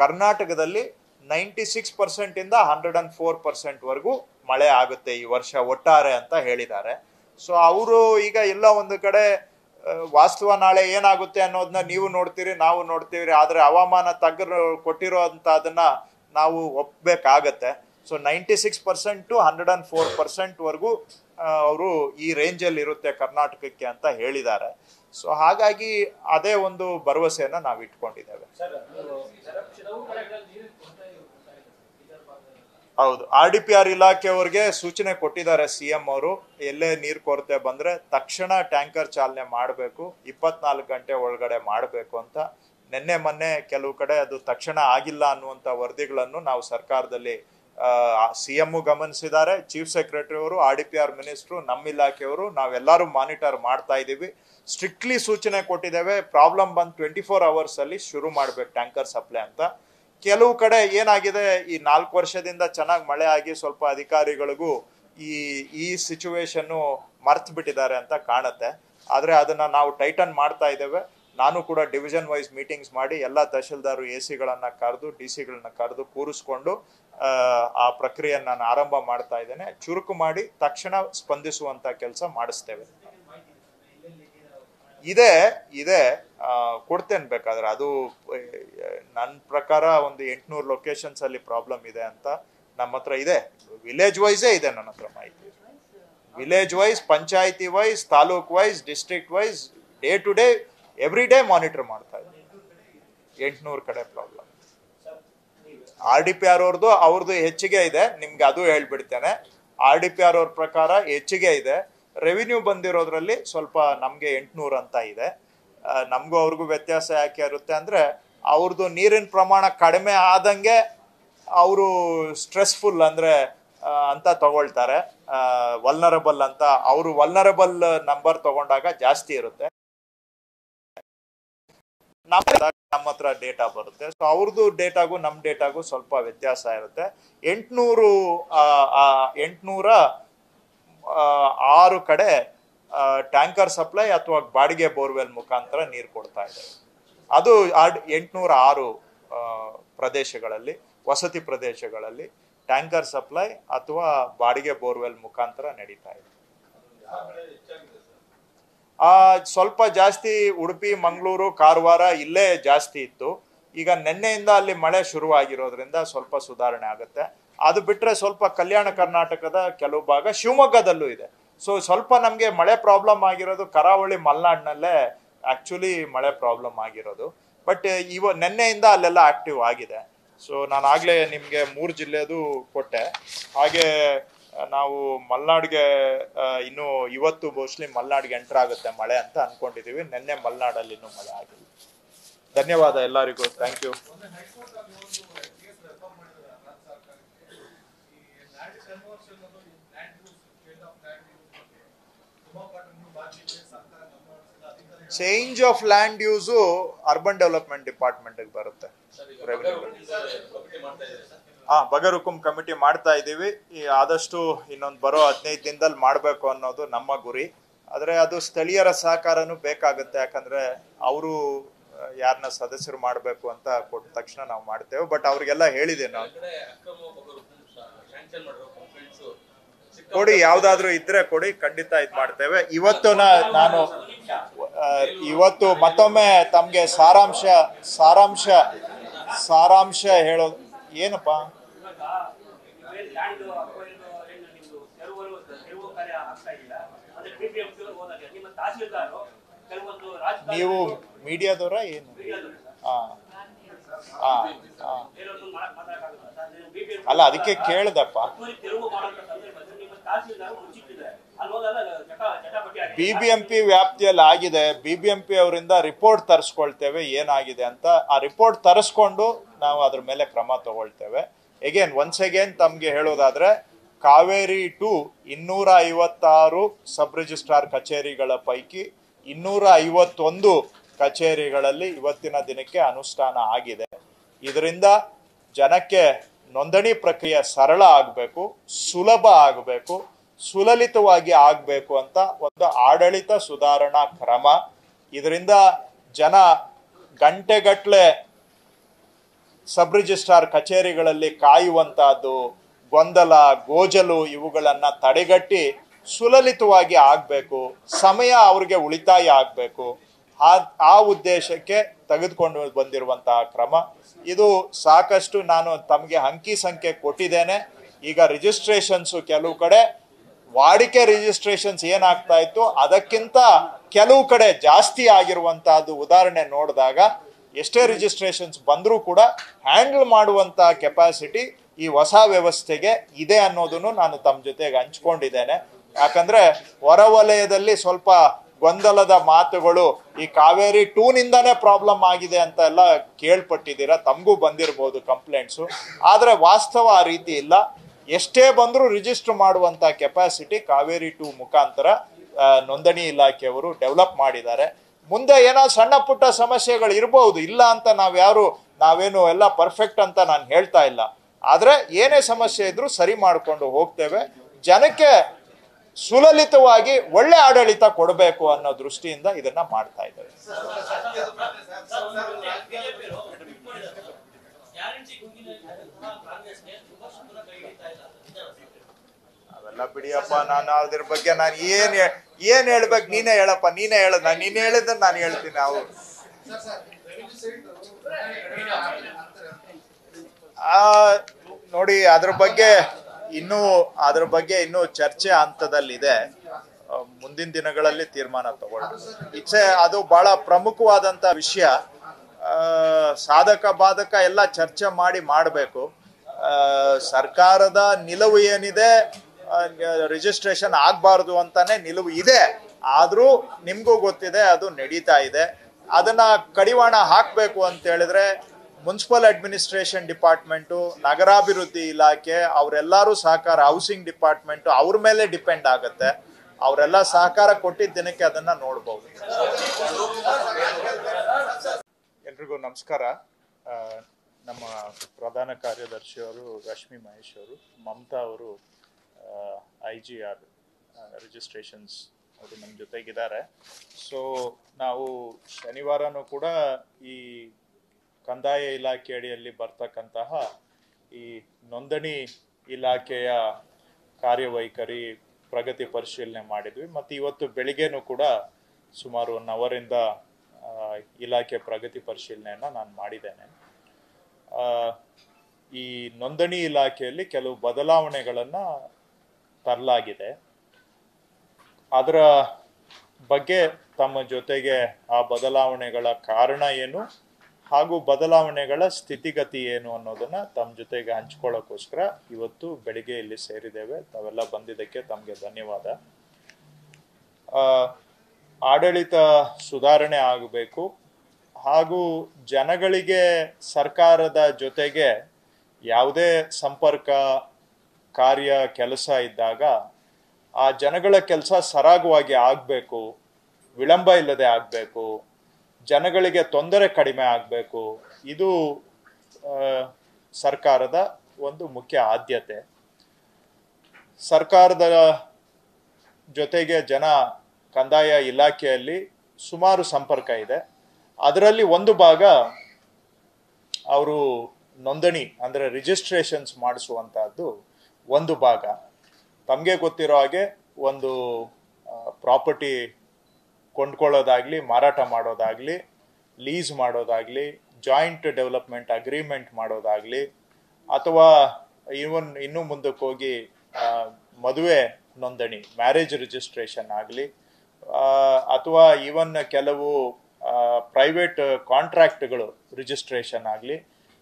ಕರ್ನಾಟಕದಲ್ಲಿ ನೈಂಟಿ ಸಿಕ್ಸ್ ಪರ್ಸೆಂಟ್ ಇಂದ ಹಂಡ್ರೆಡ್ ಅಂಡ್ ಫೋರ್ ಪರ್ಸೆಂಟ್ ವರೆಗೂ ಮಳೆ ಆಗುತ್ತೆ ಈ ವರ್ಷ ಒಟ್ಟಾರೆ ಅಂತ ಹೇಳಿದ್ದಾರೆ. ಸೊ ಅವರು ಈಗ ಎಲ್ಲ ಒಂದು ಕಡೆ ವಾಸ್ತವ ನಾಳೆ ಏನಾಗುತ್ತೆ ಅನ್ನೋದನ್ನ ನೀವು ನೋಡ್ತೀರಿ, ನಾವು ನೋಡ್ತೀವಿ ಆದರೆ ಹವಾಮಾನ ತಜ್ಞರು ಕೊಟ್ಟಿರೋ ಅಂತ ಅದನ್ನ ನಾವು ಒಪ್ಬೇಕಾಗತ್ತೆ. So ninety six percent to hundred and four percent ವರೆಗೂ ಅವರು ಈ ರೇಂಜಲ್ಲಿ ಇರುತ್ತೆ ಕರ್ನಾಟಕಕ್ಕೆ ಅಂತ ಹೇಳಿದ್ದಾರೆ. ಸೊ ಹಾಗಾಗಿ ಅದೇ ಒಂದು ಭರವಸೆಯನ್ನು ನಾವು ಇಟ್ಕೊಂಡಿದ್ದೇವೆ ಕೆಲವು ಕಡೆಗಳಲ್ಲಿ ನೀರಿನ ಕೊರತೆ ಉಂಟಾಗಿದೆ ಸರ್ ಬೀದರ್ ಭಾಗದಲ್ಲಿ ಹೌದು. ಆರ್ ಡಿ ಪಿ ಆರ್ ಇಲಾಖೆಯವರಿಗೆ ಸೂಚನೆ ಕೊಟ್ಟಿದ್ದಾರೆ ಸಿ ಎಂ ಅವರು. ಎಲ್ಲೇ ನೀರು ಕೊರತೆ ಬಂದ್ರೆ ತಕ್ಷಣ ಟ್ಯಾಂಕರ್ ಚಾಲನೆ ಮಾಡಬೇಕು. ಇಪ್ಪತ್ನಾಲ್ಕು ಗಂಟೆ ಒಳಗಡೆ ಮಾಡಬೇಕು ಅಂತ. ನಿನ್ನೆ ಮೊನ್ನೆ ಕೆಲವು ಕಡೆ ಅದು ತಕ್ಷಣ ಆಗಿಲ್ಲ ಅನ್ನುವಂಥ ವರದಿಗಳನ್ನು ನಾವು ಸರ್ಕಾರದಲ್ಲಿ ಸಿ ಎಂ ಗಮನಿಸಿದ್ದಾರೆ. ಚೀಫ್ ಸೆಕ್ರೆಟರಿ ಅವರು, R D P R minister, ನಮ್ಮ ಇಲಾಖೆಯವರು ನಾವೆಲ್ಲರೂ ಮಾನಿಟರ್ ಮಾಡ್ತಾ ಇದ್ದೀವಿ. ಸ್ಟ್ರಿಕ್ಟ್ಲಿ ಸೂಚನೆ ಕೊಟ್ಟಿದ್ದೇವೆ. ಪ್ರಾಬ್ಲಮ್ ಬಂದು ಟ್ವೆಂಟಿ ಫೋರ್ ಅವರ್ಸಲ್ಲಿ ಶುರು ಮಾಡಬೇಕು ಟ್ಯಾಂಕರ್ ಸಪ್ಲೈ ಅಂತ. ಕೆಲವು ಕಡೆ ಏನಾಗಿದೆ ಈ ನಾಲ್ಕು ವರ್ಷದಿಂದ ಚೆನ್ನಾಗಿ ಮಳೆ ಆಗಿ ಸ್ವಲ್ಪ ಅಧಿಕಾರಿಗಳಿಗೂ ಈ ಈ ಸಿಚುವೇಶನ್ ಮರ್ತು ಬಿಟ್ಟಿದ್ದಾರೆ ಅಂತ ಕಾಣುತ್ತೆ. ಆದ್ರೆ ಅದನ್ನ ನಾವು ಟೈಟನ್ ಮಾಡ್ತಾ ಇದ್ದೇವೆ. ನಾನು ಕೂಡ ಡಿವಿಷನ್ ವೈಸ್ ಮೀಟಿಂಗ್ಸ್ ಮಾಡಿ ಎಲ್ಲ ತಹಶೀಲ್ದಾರು ಎ ಸಿಗಳನ್ನ ಕರೆದು ಡಿ ಸಿಗಳನ್ನ ಕರೆದು ಕೂರಿಸ್ಕೊಂಡು ಆ, ಆ ಪ್ರಕ್ರಿಯೆಯನ್ನು ನಾನು ಆರಂಭ ಮಾಡ್ತಾ ಇದ್ದೇನೆ. ಚುರುಕು ಮಾಡಿ ತಕ್ಷಣ ಸ್ಪಂದಿಸುವಂತ ಕೆಲಸ ಮಾಡಿಸ್ತೇವೆ. ಇದೆ ಇದೆ ಕೊಡ್ತೇನೆ ಬೇಕಾದ್ರೆ. ಅದು ನನ್ನ ಪ್ರಕಾರ ಒಂದು ಎಂಟುನೂರು ಲೊಕೇಶನ್ಸ್ ಅಲ್ಲಿ ಪ್ರಾಬ್ಲಮ್ ಇದೆ ಅಂತ ನಮ್ಮ ಹತ್ರ ಇದೆ. ವಿಲೇಜ್ ವೈಸೇ ಇದೆ ನನ್ನ ಹತ್ರ ಮಾಹಿತಿ. Village wise panchayat wise taluk wise district wise day to day every day monitor ಮಾಡ್ತಾ ಇದ್ದೀವಿ ಎಂಟ್ನೂರು ಕಡೆ problem R D P R ಅವ್ರದ್ದು ಅವ್ರದ್ದು ಹೆಚ್ಚಿಗೆ ಇದೆ. ನಿಮ್ಗೆ ಅದು ಹೇಳ್ಬಿಡ್ತೇನೆ. ಆರ್ ಡಿ ಪಿ ಆರ್ ಅವ್ರ ಪ್ರಕಾರ ಹೆಚ್ಚಿಗೆ ಇದೆ. ರೆವಿನ್ಯೂ ಬಂದಿರೋದ್ರಲ್ಲಿ ಸ್ವಲ್ಪ ನಮಗೆ ಎಂಟ್ನೂರು ಅಂತ ಇದೆ. ನಮಗೂ ಅವ್ರಿಗೂ ವ್ಯತ್ಯಾಸ ಯಾಕೆ ಇರುತ್ತೆ ಅಂದ್ರೆ ಅವ್ರದ್ದು ನೀರಿನ ಪ್ರಮಾಣ ಕಡಿಮೆ ಆದಂಗೆ ಅವರು ಸ್ಟ್ರೆಸ್ಫುಲ್ ಅಂದ್ರೆ ಅಂತ ತಗೊಳ್ತಾರೆ. ವಲ್ನರಬಲ್ ಅಂತ. ಅವರು ವಲ್ನರಬಲ್ ನಂಬರ್ ತಗೊಂಡಾಗ ಜಾಸ್ತಿ ಇರುತ್ತೆ. ನಮ್ಮ ಹತ್ರ ಡೇಟಾ ಬರುತ್ತೆ. ಸೊ ಅವ್ರದ್ದು ಡೇಟಾಗೂ ನಮ್ಮ ಡೇಟಾಗೂ ಸ್ವಲ್ಪ ವ್ಯತ್ಯಾಸ ಇರುತ್ತೆ. ಎಂಟುನೂರು ಎಂಟ್ನೂರ ಆರು ಕಡೆ ಟ್ಯಾಂಕರ್ ಸಪ್ಲೈ ಅಥವಾ ಬಾಡಿಗೆ ಬೋರ್ವೆಲ್ ಮುಖಾಂತರ ನೀರು ಕೊಡ್ತಾ ಇದೆ. ಅದು ಎಂಟುನೂರ ಆರು ಪ್ರದೇಶಗಳಲ್ಲಿ, ವಸತಿ ಪ್ರದೇಶಗಳಲ್ಲಿ ಟ್ಯಾಂಕರ್ ಸಪ್ಲೈ ಅಥವಾ ಬಾಡಿಗೆ ಬೋರ್ವೆಲ್ ಮುಖಾಂತರ ನಡೀತಾ ಇದೆ. ಸ್ವಲ್ಪ ಜಾಸ್ತಿ ಉಡುಪಿ, ಮಂಗಳೂರು, ಕಾರವಾರ ಇಲ್ಲೇ ಜಾಸ್ತಿ ಇತ್ತು. ಈಗ ನಿನ್ನೆಯಿಂದ ಅಲ್ಲಿ ಮಳೆ ಶುರುವಾಗಿರೋದ್ರಿಂದ ಸ್ವಲ್ಪ ಸುಧಾರಣೆ ಆಗುತ್ತೆ. ಅದು ಬಿಟ್ರೆ ಸ್ವಲ್ಪ ಕಲ್ಯಾಣ ಕರ್ನಾಟಕದ ಕೆಲವು ಭಾಗ ಶಿವಮೊಗ್ಗದಲ್ಲೂ ಇದೆ. ಸೊ ಸ್ವಲ್ಪ ನಮಗೆ ಮಳೆ ಪ್ರಾಬ್ಲಮ್ ಆಗಿರೋದು ಕರಾವಳಿ ಮಲೆನಾಡಿನಲ್ಲೇ ಆಕ್ಚುಲಿ ಮಳೆ ಪ್ರಾಬ್ಲಮ್ ಆಗಿರೋದು. ಬಟ್ ಇವ, ನಿನ್ನೆಯಿಂದ ಅಲ್ಲೆಲ್ಲ ಆಕ್ಟಿವ್ ಆಗಿದೆ. ಸೊ ನಾನು ಆಗ್ಲೇ ನಿಮಗೆ ಮೂರು ಜಿಲ್ಲೆದು ಕೊಟ್ಟೆ. ಹಾಗೆ, ನಾವು ಮಲ್ನಾಡ್ಗೆ ಇನ್ನು ಇವತ್ತು ಮೋಸ್ಟ್ಲಿ ಮಲ್ನಾಡ್ಗೆ ಎಂಟರ್ ಆಗುತ್ತೆ ಮಳೆ ಅಂತ ಅನ್ಕೊಂಡಿದೀವಿ. ನಿನ್ನೆ ಮಲ್ನಾಡಲ್ಲಿ ಇನ್ನೂ ಮಳೆ ಆಗಿಲ್ಲ. ಧನ್ಯವಾದ ಎಲ್ಲರಿಗೂ. ಥ್ಯಾಂಕ್ ಯು ಮೊನ್ನೆ ಹೈಕೋರ್ಟ್ ಅಲ್ಲಿ ಒಂದು ಕೇಸ್ ರೆಫರ್ ಮಾಡಿದ್ದಾರೆ ರಾಜ್ಯ ಸರ್ಕಾರಕ್ಕೆ ಈ ಲ್ಯಾಂಡ್ ಕನ್ವರ್ಷನ್ ಅದು land use change of land use ಬಗ್ಗೆ ತುಂಬಾ ಪಟ್ಟು ಬಾಕಿ ಸರ್ಕಾರ ಗಮನಿಸಿದ ಅಧಿಕಾರಿಗಳು change of land use urban development department ಬರುತ್ತೆ. ಹಾ ಬಗರುಕುಂ ಕಮಿಟಿ ಮಾಡ್ತಾ ಇದ್ದೀವಿ. ಈ ಆದಷ್ಟು ಇನ್ನೊಂದು ಬರೋ ಹದಿನೈದು ದಿನದಲ್ಲಿ ಮಾಡಬೇಕು ಅನ್ನೋದು ನಮ್ಮ ಗುರಿ. ಆದರೆ ಅದು ಸ್ಥಳೀಯರ ಸಹಕಾರನೂ ಬೇಕಾಗುತ್ತೆ ಯಾಕಂದ್ರೆ ಅವರು ಯಾರನ್ನ ಸದಸ್ಯರು ಮಾಡಬೇಕು ಅಂತ ಕೊಟ್ಟ ತಕ್ಷಣ ನಾವು ಮಾಡ್ತೇವೆ. ಬಟ್ ಅವ್ರಿಗೆಲ್ಲ ಹೇಳಿದೆ ನಾನು. ಕೊಡಿ ಯಾವ್ದಾದ್ರು ಇದ್ರೆ ಕೊಡಿ ಖಂಡಿತ ಇದ್ ಮಾಡ್ತೇವೆ. ಇವತ್ತು ನಾನು ಇವತ್ತು ಮತ್ತೊಮ್ಮೆ ತಮ್ಗೆ ಸಾರಾಂಶ ಸಾರಾಂಶ ಸಾರಾಂಶ ಹೇಳೋದು ಏನಪ್ಪ? ನೀವು ಮೀಡಿಯಾದವರ ಏನು? ಹಾ ಹಾ ಹಾ ಅಲ್ಲ ಅದಕ್ಕೆ ಕೇಳ್ದಪ್ಪ. ಒತ್ತುವರಿ ಬಿ ಎಂ ಪಿ ವ್ಯಾಪ್ತಿಯಲ್ಲಿ ಆಗಿದೆ ಬಿ ಬಿ ಎಂ ಪಿ ಅವರಿಂದ ರಿಪೋರ್ಟ್ ತರಿಸ್ಕೊಳ್ತೇವೆ, ಏನಾಗಿದೆ ಅಂತ. ಆ ರಿಪೋರ್ಟ್ ತರಿಸ್ಕೊಂಡು ನಾವು ಅದ್ರ ಮೇಲೆ ಕ್ರಮ ತಗೊಳ್ತೇವೆ. ಎಗೇನ್ ಒನ್ಸ್ ಅಗೇನ್ ತಮಗೆ ಹೇಳೋದಾದ್ರೆ, ಕಾವೇರಿ ಟು ಇನ್ನೂರ ಐವತ್ತಾರು ಸಬ್ ರಿಜಿಸ್ಟ್ರಾರ್ ಕಚೇರಿಗಳ ಪೈಕಿ ಇನ್ನೂರ ಐವತ್ತೊಂದು ಕಚೇರಿಗಳಲ್ಲಿ ಇವತ್ತಿನ ದಿನಕ್ಕೆ ಅನುಷ್ಠಾನ ಆಗಿದೆ. ಇದರಿಂದ ಜನಕ್ಕೆ ನೋಂದಣಿ ಪ್ರಕ್ರಿಯೆ ಸರಳ ಆಗಬೇಕು, ಸುಲಭ ಆಗಬೇಕು, ಸುಲಲಿತವಾಗಿ ಆಗಬೇಕು ಅಂತ ಒಂದು ಆಡಳಿತ ಸುಧಾರಣಾ ಕ್ರಮ. ಇದರಿಂದ ಜನ ಗಂಟೆಗಟ್ಟಲೆ ಸಬ್ ರಿಜಿಸ್ಟ್ರಾರ್ ಕಚೇರಿಗಳಲ್ಲಿ ಕಾಯುವಂತಹದ್ದು ಗೊಂದಲ, ಗೋಜಲು ಇವುಗಳನ್ನು ತಡೆಗಟ್ಟಿ ಸುಲಲಿತವಾಗಿ ಆಗಬೇಕು, ಸಮಯ ಅವ್ರಿಗೆ ಉಳಿತಾಯ ಆಗಬೇಕು. ಆ ಆ ಉದ್ದೇಶಕ್ಕೆ ತೆಗೆದುಕೊಂಡು ಬಂದಿರುವಂತಹ ಕ್ರಮ. ಇದು ಸಾಕಷ್ಟು ನಾನು ತಮಗೆ ಅಂಕಿ ಸಂಖ್ಯೆ ಕೊಟ್ಟಿದ್ದೇನೆ. ಈಗ ರಿಜಿಸ್ಟ್ರೇಷನ್ಸು ಕೆಲವು ಕಡೆ, ವಾಡಿಕೆ ರಿಜಿಸ್ಟ್ರೇಷನ್ಸ್ ಏನಾಗ್ತಾ ಇತ್ತು, ಅದಕ್ಕಿಂತ ಕೆಲವು ಕಡೆ ಜಾಸ್ತಿ ಆಗಿರುವಂತಹದ್ದು ಉದಾಹರಣೆ ನೋಡಿದಾಗ, ಎಷ್ಟೇ ರಿಜಿಸ್ಟ್ರೇಷನ್ಸ್ ಬಂದರೂ ಕೂಡ ಹ್ಯಾಂಡಲ್ ಮಾಡುವಂತಹ ಕೆಪಾಸಿಟಿ ಈ ಹೊಸ ವ್ಯವಸ್ಥೆಗೆ ಇದೆ ಅನ್ನೋದನ್ನು ನಾನು ತಮ್ಮ ಜೊತೆಗೆ ಹಂಚ್ಕೊಂಡಿದ್ದೇನೆ. ಯಾಕಂದ್ರೆ ಹೊರವಲಯದಲ್ಲಿ ಸ್ವಲ್ಪ ಗೊಂದಲದ ಮಾತುಗಳು ಈ ಕಾವೇರಿ ಟೂ ನಿಂದಾನೇ ಪ್ರಾಬ್ಲಮ್ ಆಗಿದೆ ಅಂತ ಎಲ್ಲ ಕೇಳ್ಪಟ್ಟಿದ್ದೀರಾ? ತಮಗೂ ಬಂದಿರಬಹುದು ಕಂಪ್ಲೇಂಟ್ಸು ಆದರೆ ವಾಸ್ತವ ಆ ರೀತಿ ಇಲ್ಲ. ಎಷ್ಟೇ ಬಂದರೂ ರಿಜಿಸ್ಟರ್ ಮಾಡುವಂಥ ಕೆಪಾಸಿಟಿ ಕಾವೇರಿ ಟೂ ಮುಖಾಂತರ ನೋಂದಣಿ ಇಲಾಖೆಯವರು ಡೆವಲಪ್ ಮಾಡಿದ್ದಾರೆ. ಮುಂದೆ ಏನೋ ಸಣ್ಣ ಪುಟ್ಟ ಸಮಸ್ಯೆಗಳು ಇರಬಹುದು ಇಲ್ಲ ಅಂತ ನಾವ್ಯಾರು ನಾವೇನು ಎಲ್ಲ ಪರ್ಫೆಕ್ಟ್ ಅಂತ ನಾನು ಹೇಳ್ತಾ ಇಲ್ಲ. ಆದರೆ ಏನೇ ಸಮಸ್ಯೆ ಇದ್ರೂ ಸರಿ ಮಾಡಿಕೊಂಡು ಹೋಗ್ತೇವೆ. ಜನಕ್ಕೆ ಸುಲಲಿತವಾಗಿ ಒಳ್ಳೆ ಆಡಳಿತ ಕೊಡಬೇಕು ಅನ್ನೋ ದೃಷ್ಟಿಯಿಂದ ಇದನ್ನ ಮಾಡ್ತಾ ಇದ್ದಾರೆ. ಅವೆಲ್ಲ ಬಿಡಿಯಪ್ಪ, ನಾನು ಅದ್ರ ಬಗ್ಗೆ ನಾನು ಏನ್ ಏನ್ ಹೇಳ್ಬೇಕು ನೀನೇ ಹೇಳಪ್ಪ, ನೀನೇ ಹೇಳ, ನಾನು ನೀನ್ ಹೇಳಿದ್ರೆ ನಾನು ಹೇಳ್ತೀನಿ ಅವ್ರು. ಆ, ನೋಡಿ, ಅದ್ರ ಬಗ್ಗೆ ಇನ್ನೂ ಅದ್ರ ಬಗ್ಗೆ ಇನ್ನೂ ಚರ್ಚೆ ಹಂತದಲ್ಲಿದೆ. ಮುಂದಿನ ದಿನಗಳಲ್ಲಿ ತೀರ್ಮಾನ ತಗೊಳ್ಳಿ ಇಚ್ಛೆ, ಅದು ಬಹಳ ಪ್ರಮುಖವಾದಂತ ವಿಷಯ. ಸಾಧಕ ಬಾಧಕ ಎಲ್ಲ ಚರ್ಚೆ ಮಾಡಿ ಮಾಡಬೇಕು. ಸರ್ಕಾರದ ನಿಲುವು ಏನಿದೆ ರಿಜಿಸ್ಟ್ರೇಷನ್ ಆಗಬಾರ್ದು ಅಂತಾನೆ ನಿಲುವು ಇದೆ. ಆದರೂ ನಿಮಗೂ ಗೊತ್ತಿದೆ, ಅದು ನಡೀತಾ ಇದೆ. ಅದನ್ನ ಕಡಿವಾಣ ಹಾಕಬೇಕು ಅಂತ ಹೇಳಿದ್ರೆ ಮುನ್ಸಿಪಲ್ ಅಡ್ಮಿನಿಸ್ಟ್ರೇಷನ್ ಡಿಪಾರ್ಟ್ಮೆಂಟು, ನಗರಾಭಿವೃದ್ಧಿ ಇಲಾಖೆ, ಅವರೆಲ್ಲರೂ ಸಹಕಾರ, ಹೌಸಿಂಗ್ ಡಿಪಾರ್ಟ್ಮೆಂಟು, ಅವ್ರ ಮೇಲೆ ಡಿಪೆಂಡ್ ಆಗುತ್ತೆ. ಅವರೆಲ್ಲ ಸಹಕಾರ ಕೊಟ್ಟಿದ್ದ ದಿನಕ್ಕೆ ಅದನ್ನ ನೋಡ್ಬೋದು. ಎಲ್ರಿಗೂ ನಮಸ್ಕಾರ. ನಮ್ಮ ಪ್ರಧಾನ ಕಾರ್ಯದರ್ಶಿಯವರು ರಶ್ಮಿ ಮಹೇಶ್ ಅವರು, ಮಮತಾ ಅವರು ಐ ಜಿ ಆರ್ ರಿಜಿಸ್ಟ್ರೇಷನ್ಸ್ ಅವರು ನಮ್ಮ ಜೊತೆಗಿದ್ದಾರೆ. ಸೊ ನಾವು ಶನಿವಾರನೂ ಕೂಡ ಈ ಕಂದಾಯ ಇಲಾಖೆ ಅಡಿಯಲ್ಲಿ ಬರ್ತಕ್ಕಂತಹ ಈ ನೋಂದಣಿ ಇಲಾಖೆಯ ಕಾರ್ಯವೈಖರಿ ಪ್ರಗತಿ ಪರಿಶೀಲನೆ ಮಾಡಿದ್ವಿ. ಮತ್ತು ಇವತ್ತು ಬೆಳಿಗ್ಗೆನೂ ಕೂಡ ಸುಮಾರು ಒನ್ ಅವರಿಂದ ಇಲಾಖೆ ಪ್ರಗತಿ ಪರಿಶೀಲನೆಯನ್ನು ನಾನು ಮಾಡಿದ್ದೇನೆ. ಈ ನೋಂದಣಿ ಇಲಾಖೆಯಲ್ಲಿ ಕೆಲವು ಬದಲಾವಣೆಗಳನ್ನು ತರಲಾಗಿದೆ. ಅದರ ಬಗ್ಗೆ ತಮ್ಮ ಜೊತೆಗೆ ಆ ಬದಲಾವಣೆಗಳ ಕಾರಣ ಏನು? ಹಾಗೂ ಬದಲಾವಣೆಗಳ ಸ್ಥಿತಿಗತಿ ಏನು ಅನ್ನೋದನ್ನ ತಮ್ಮ ಜೊತೆಗೆ ಹಂಚ್ಕೊಳ್ಳೋಕ್ಕೋಸ್ಕರ ಇವತ್ತು ಬೆಳಿಗ್ಗೆ ಇಲ್ಲಿ ಸೇರಿದ್ದೇವೆ. ತಾವೆಲ್ಲ ಬಂದಿದ್ದಕ್ಕೆ ತಮಗೆ ಧನ್ಯವಾದ. ಆಡಳಿತ ಸುಧಾರಣೆ ಆಗಬೇಕು. ಹಾಗೂ ಜನಗಳಿಗೆ ಸರ್ಕಾರದ ಜೊತೆಗೆ ಯಾವುದೇ ಸಂಪರ್ಕ ಕಾರ್ಯ ಕೆಲಸ ಇದ್ದಾಗ ಆ ಜನಗಳ ಕೆಲಸ ಸರಾಗವಾಗಿ ಆಗಬೇಕು, ವಿಳಂಬ ಇಲ್ಲದೆ ಆಗಬೇಕು ಜನಗಳಿಗೆ ತೊಂದರೆ ಕಡಿಮೆ ಆಗಬೇಕು. ಇದು ಸರ್ಕಾರದ ಒಂದು ಮುಖ್ಯ ಆದ್ಯತೆ. ಸರ್ಕಾರದ ಜೊತೆಗೆ ಜನ ಕಂದಾಯ ಇಲಾಖೆಯಲ್ಲಿ ಸುಮಾರು ಸಂಪರ್ಕ ಇದೆ. ಅದರಲ್ಲಿ ಒಂದು ಭಾಗ ಅವರು ನೋಂದಣಿ, ಅಂದರೆ ರಿಜಿಸ್ಟ್ರೇಷನ್ಸ್ ಮಾಡಿಸುವಂತಹದ್ದು ಒಂದು ಭಾಗ. ತಮಗೆ ಗೊತ್ತಿರೋ ಹಾಗೆ ಒಂದು ಪ್ರಾಪರ್ಟಿ ಕೊಂಡ್ಕೊಳ್ಳೋದಾಗ್ಲಿ, ಮಾರಾಟ ಮಾಡೋದಾಗ್ಲಿ, ಲೀಸ್ ಮಾಡೋದಾಗ್ಲಿ, ಜಾಯಿಂಟ್ ಡೆವಲಪ್ಮೆಂಟ್ ಅಗ್ರಿಮೆಂಟ್ ಮಾಡೋದಾಗ್ಲಿ, ಅಥವಾ ಇವನ್ ಇನ್ನೂ ಮುಂದಕ್ಕೆ ಹೋಗಿ ಮದುವೆ ನೋಂದಣಿ, ಮ್ಯಾರೇಜ್ ರಿಜಿಸ್ಟ್ರೇಷನ್ ಆಗಲಿ ಅಥವಾ ಈವನ್ ಕೆಲವು ಪ್ರೈವೇಟ್ ಕಾಂಟ್ರಾಕ್ಟ್ಗಳು ರಿಜಿಸ್ಟ್ರೇಷನ್ ಆಗಲಿ,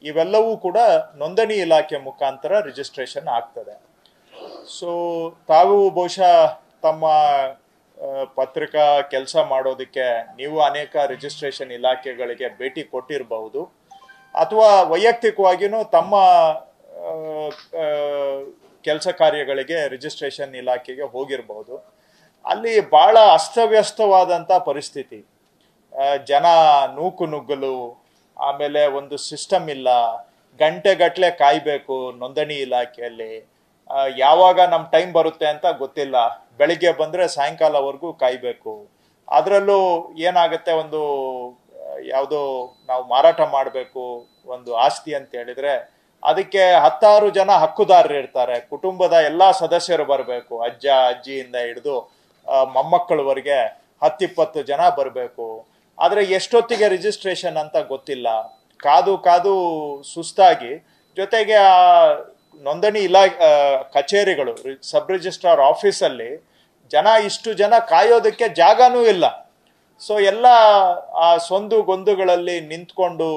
ಇವೆಲ್ಲವೂ ಕೂಡ ನೋಂದಣಿ ಇಲಾಖೆ ಮುಖಾಂತರ ರಿಜಿಸ್ಟ್ರೇಷನ್ ಆಗ್ತದೆ. ಸೊ ತಾವು ಬಹುಶಃ ತಮ್ಮ ಪತ್ರಿಕಾ ಕೆಲಸ ಮಾಡೋದಕ್ಕೆ ನೀವು ಅನೇಕ ರಿಜಿಸ್ಟ್ರೇಷನ್ ಇಲಾಖೆಗಳಿಗೆ ಭೇಟಿ ಕೊಟ್ಟಿರಬಹುದು. ಅಥವಾ ವೈಯಕ್ತಿಕವಾಗಿಯೂ ತಮ್ಮ ಕೆಲಸ ಕಾರ್ಯಗಳಿಗೆ ರಿಜಿಸ್ಟ್ರೇಷನ್ ಇಲಾಖೆಗೆ ಹೋಗಿರಬಹುದು. ಅಲ್ಲಿ ಬಹಳ ಅಸ್ತವ್ಯಸ್ತವಾದಂಥ ಪರಿಸ್ಥಿತಿ. ಜನ ನೂಕು ನುಗ್ಗಲು, ಆಮೇಲೆ ಒಂದು ಸಿಸ್ಟಮ್ ಇಲ್ಲ ಗಂಟೆಗಟ್ಟಲೆ ಕಾಯಬೇಕು ನೋಂದಣಿ ಇಲಾಖೆಯಲ್ಲಿ. ಯಾವಾಗ ನಮ್ಮ ಟೈಮ್ ಬರುತ್ತೆ ಅಂತ ಗೊತ್ತಿಲ್ಲ. ಬೆಳಿಗ್ಗೆ ಬಂದ್ರೆ ಸಾಯಂಕಾಲವರೆಗೂ ಕಾಯಬೇಕು. ಅದರಲ್ಲೂ ಏನಾಗುತ್ತೆ ಒಂದು, ಯಾವುದೋ ನಾವು ಮಾರಾಟ ಮಾಡಬೇಕು ಒಂದು ಆಸ್ತಿ ಅಂತ ಹೇಳಿದ್ರೆ, ಅದಕ್ಕೆ ಹತ್ತಾರು ಜನ ಹಕ್ಕುದಾರರು ಇರ್ತಾರೆ. ಕುಟುಂಬದ ಎಲ್ಲಾ ಸದಸ್ಯರು ಬರಬೇಕು. ಅಜ್ಜ, ಅಜ್ಜಿಯಿಂದ ಹಿಡಿದು ಮೊಮ್ಮಕ್ಕಳವರೆಗೆ ಹತ್ತಿಪ್ಪತ್ತು ಜನ ಬರಬೇಕು. ಆದರೆ ಎಷ್ಟೊತ್ತಿಗೆ ರಿಜಿಸ್ಟ್ರೇಷನ್ ಅಂತ ಗೊತ್ತಿಲ್ಲ. ಕಾದು ಕಾದು ಸುಸ್ತಾಗಿ, ಜೊತೆಗೆ ಆ ನೋಂದಣಿ ಇಲಾ ಕಚೇರಿಗಳು ಸಬ್ ರಿಜಿಸ್ಟ್ರಾರ್ ಆಫೀಸಲ್ಲಿ ಜನ ಇಷ್ಟು ಜನ ಕಾಯೋದಕ್ಕೆ ಜಾಗನೂ ಇಲ್ಲ. ಸೊ ಎಲ್ಲ ಆ ಸೊಂದು ಗೊಂದುಗಳಲ್ಲಿ ನಿಂತ್ಕೊಂಡು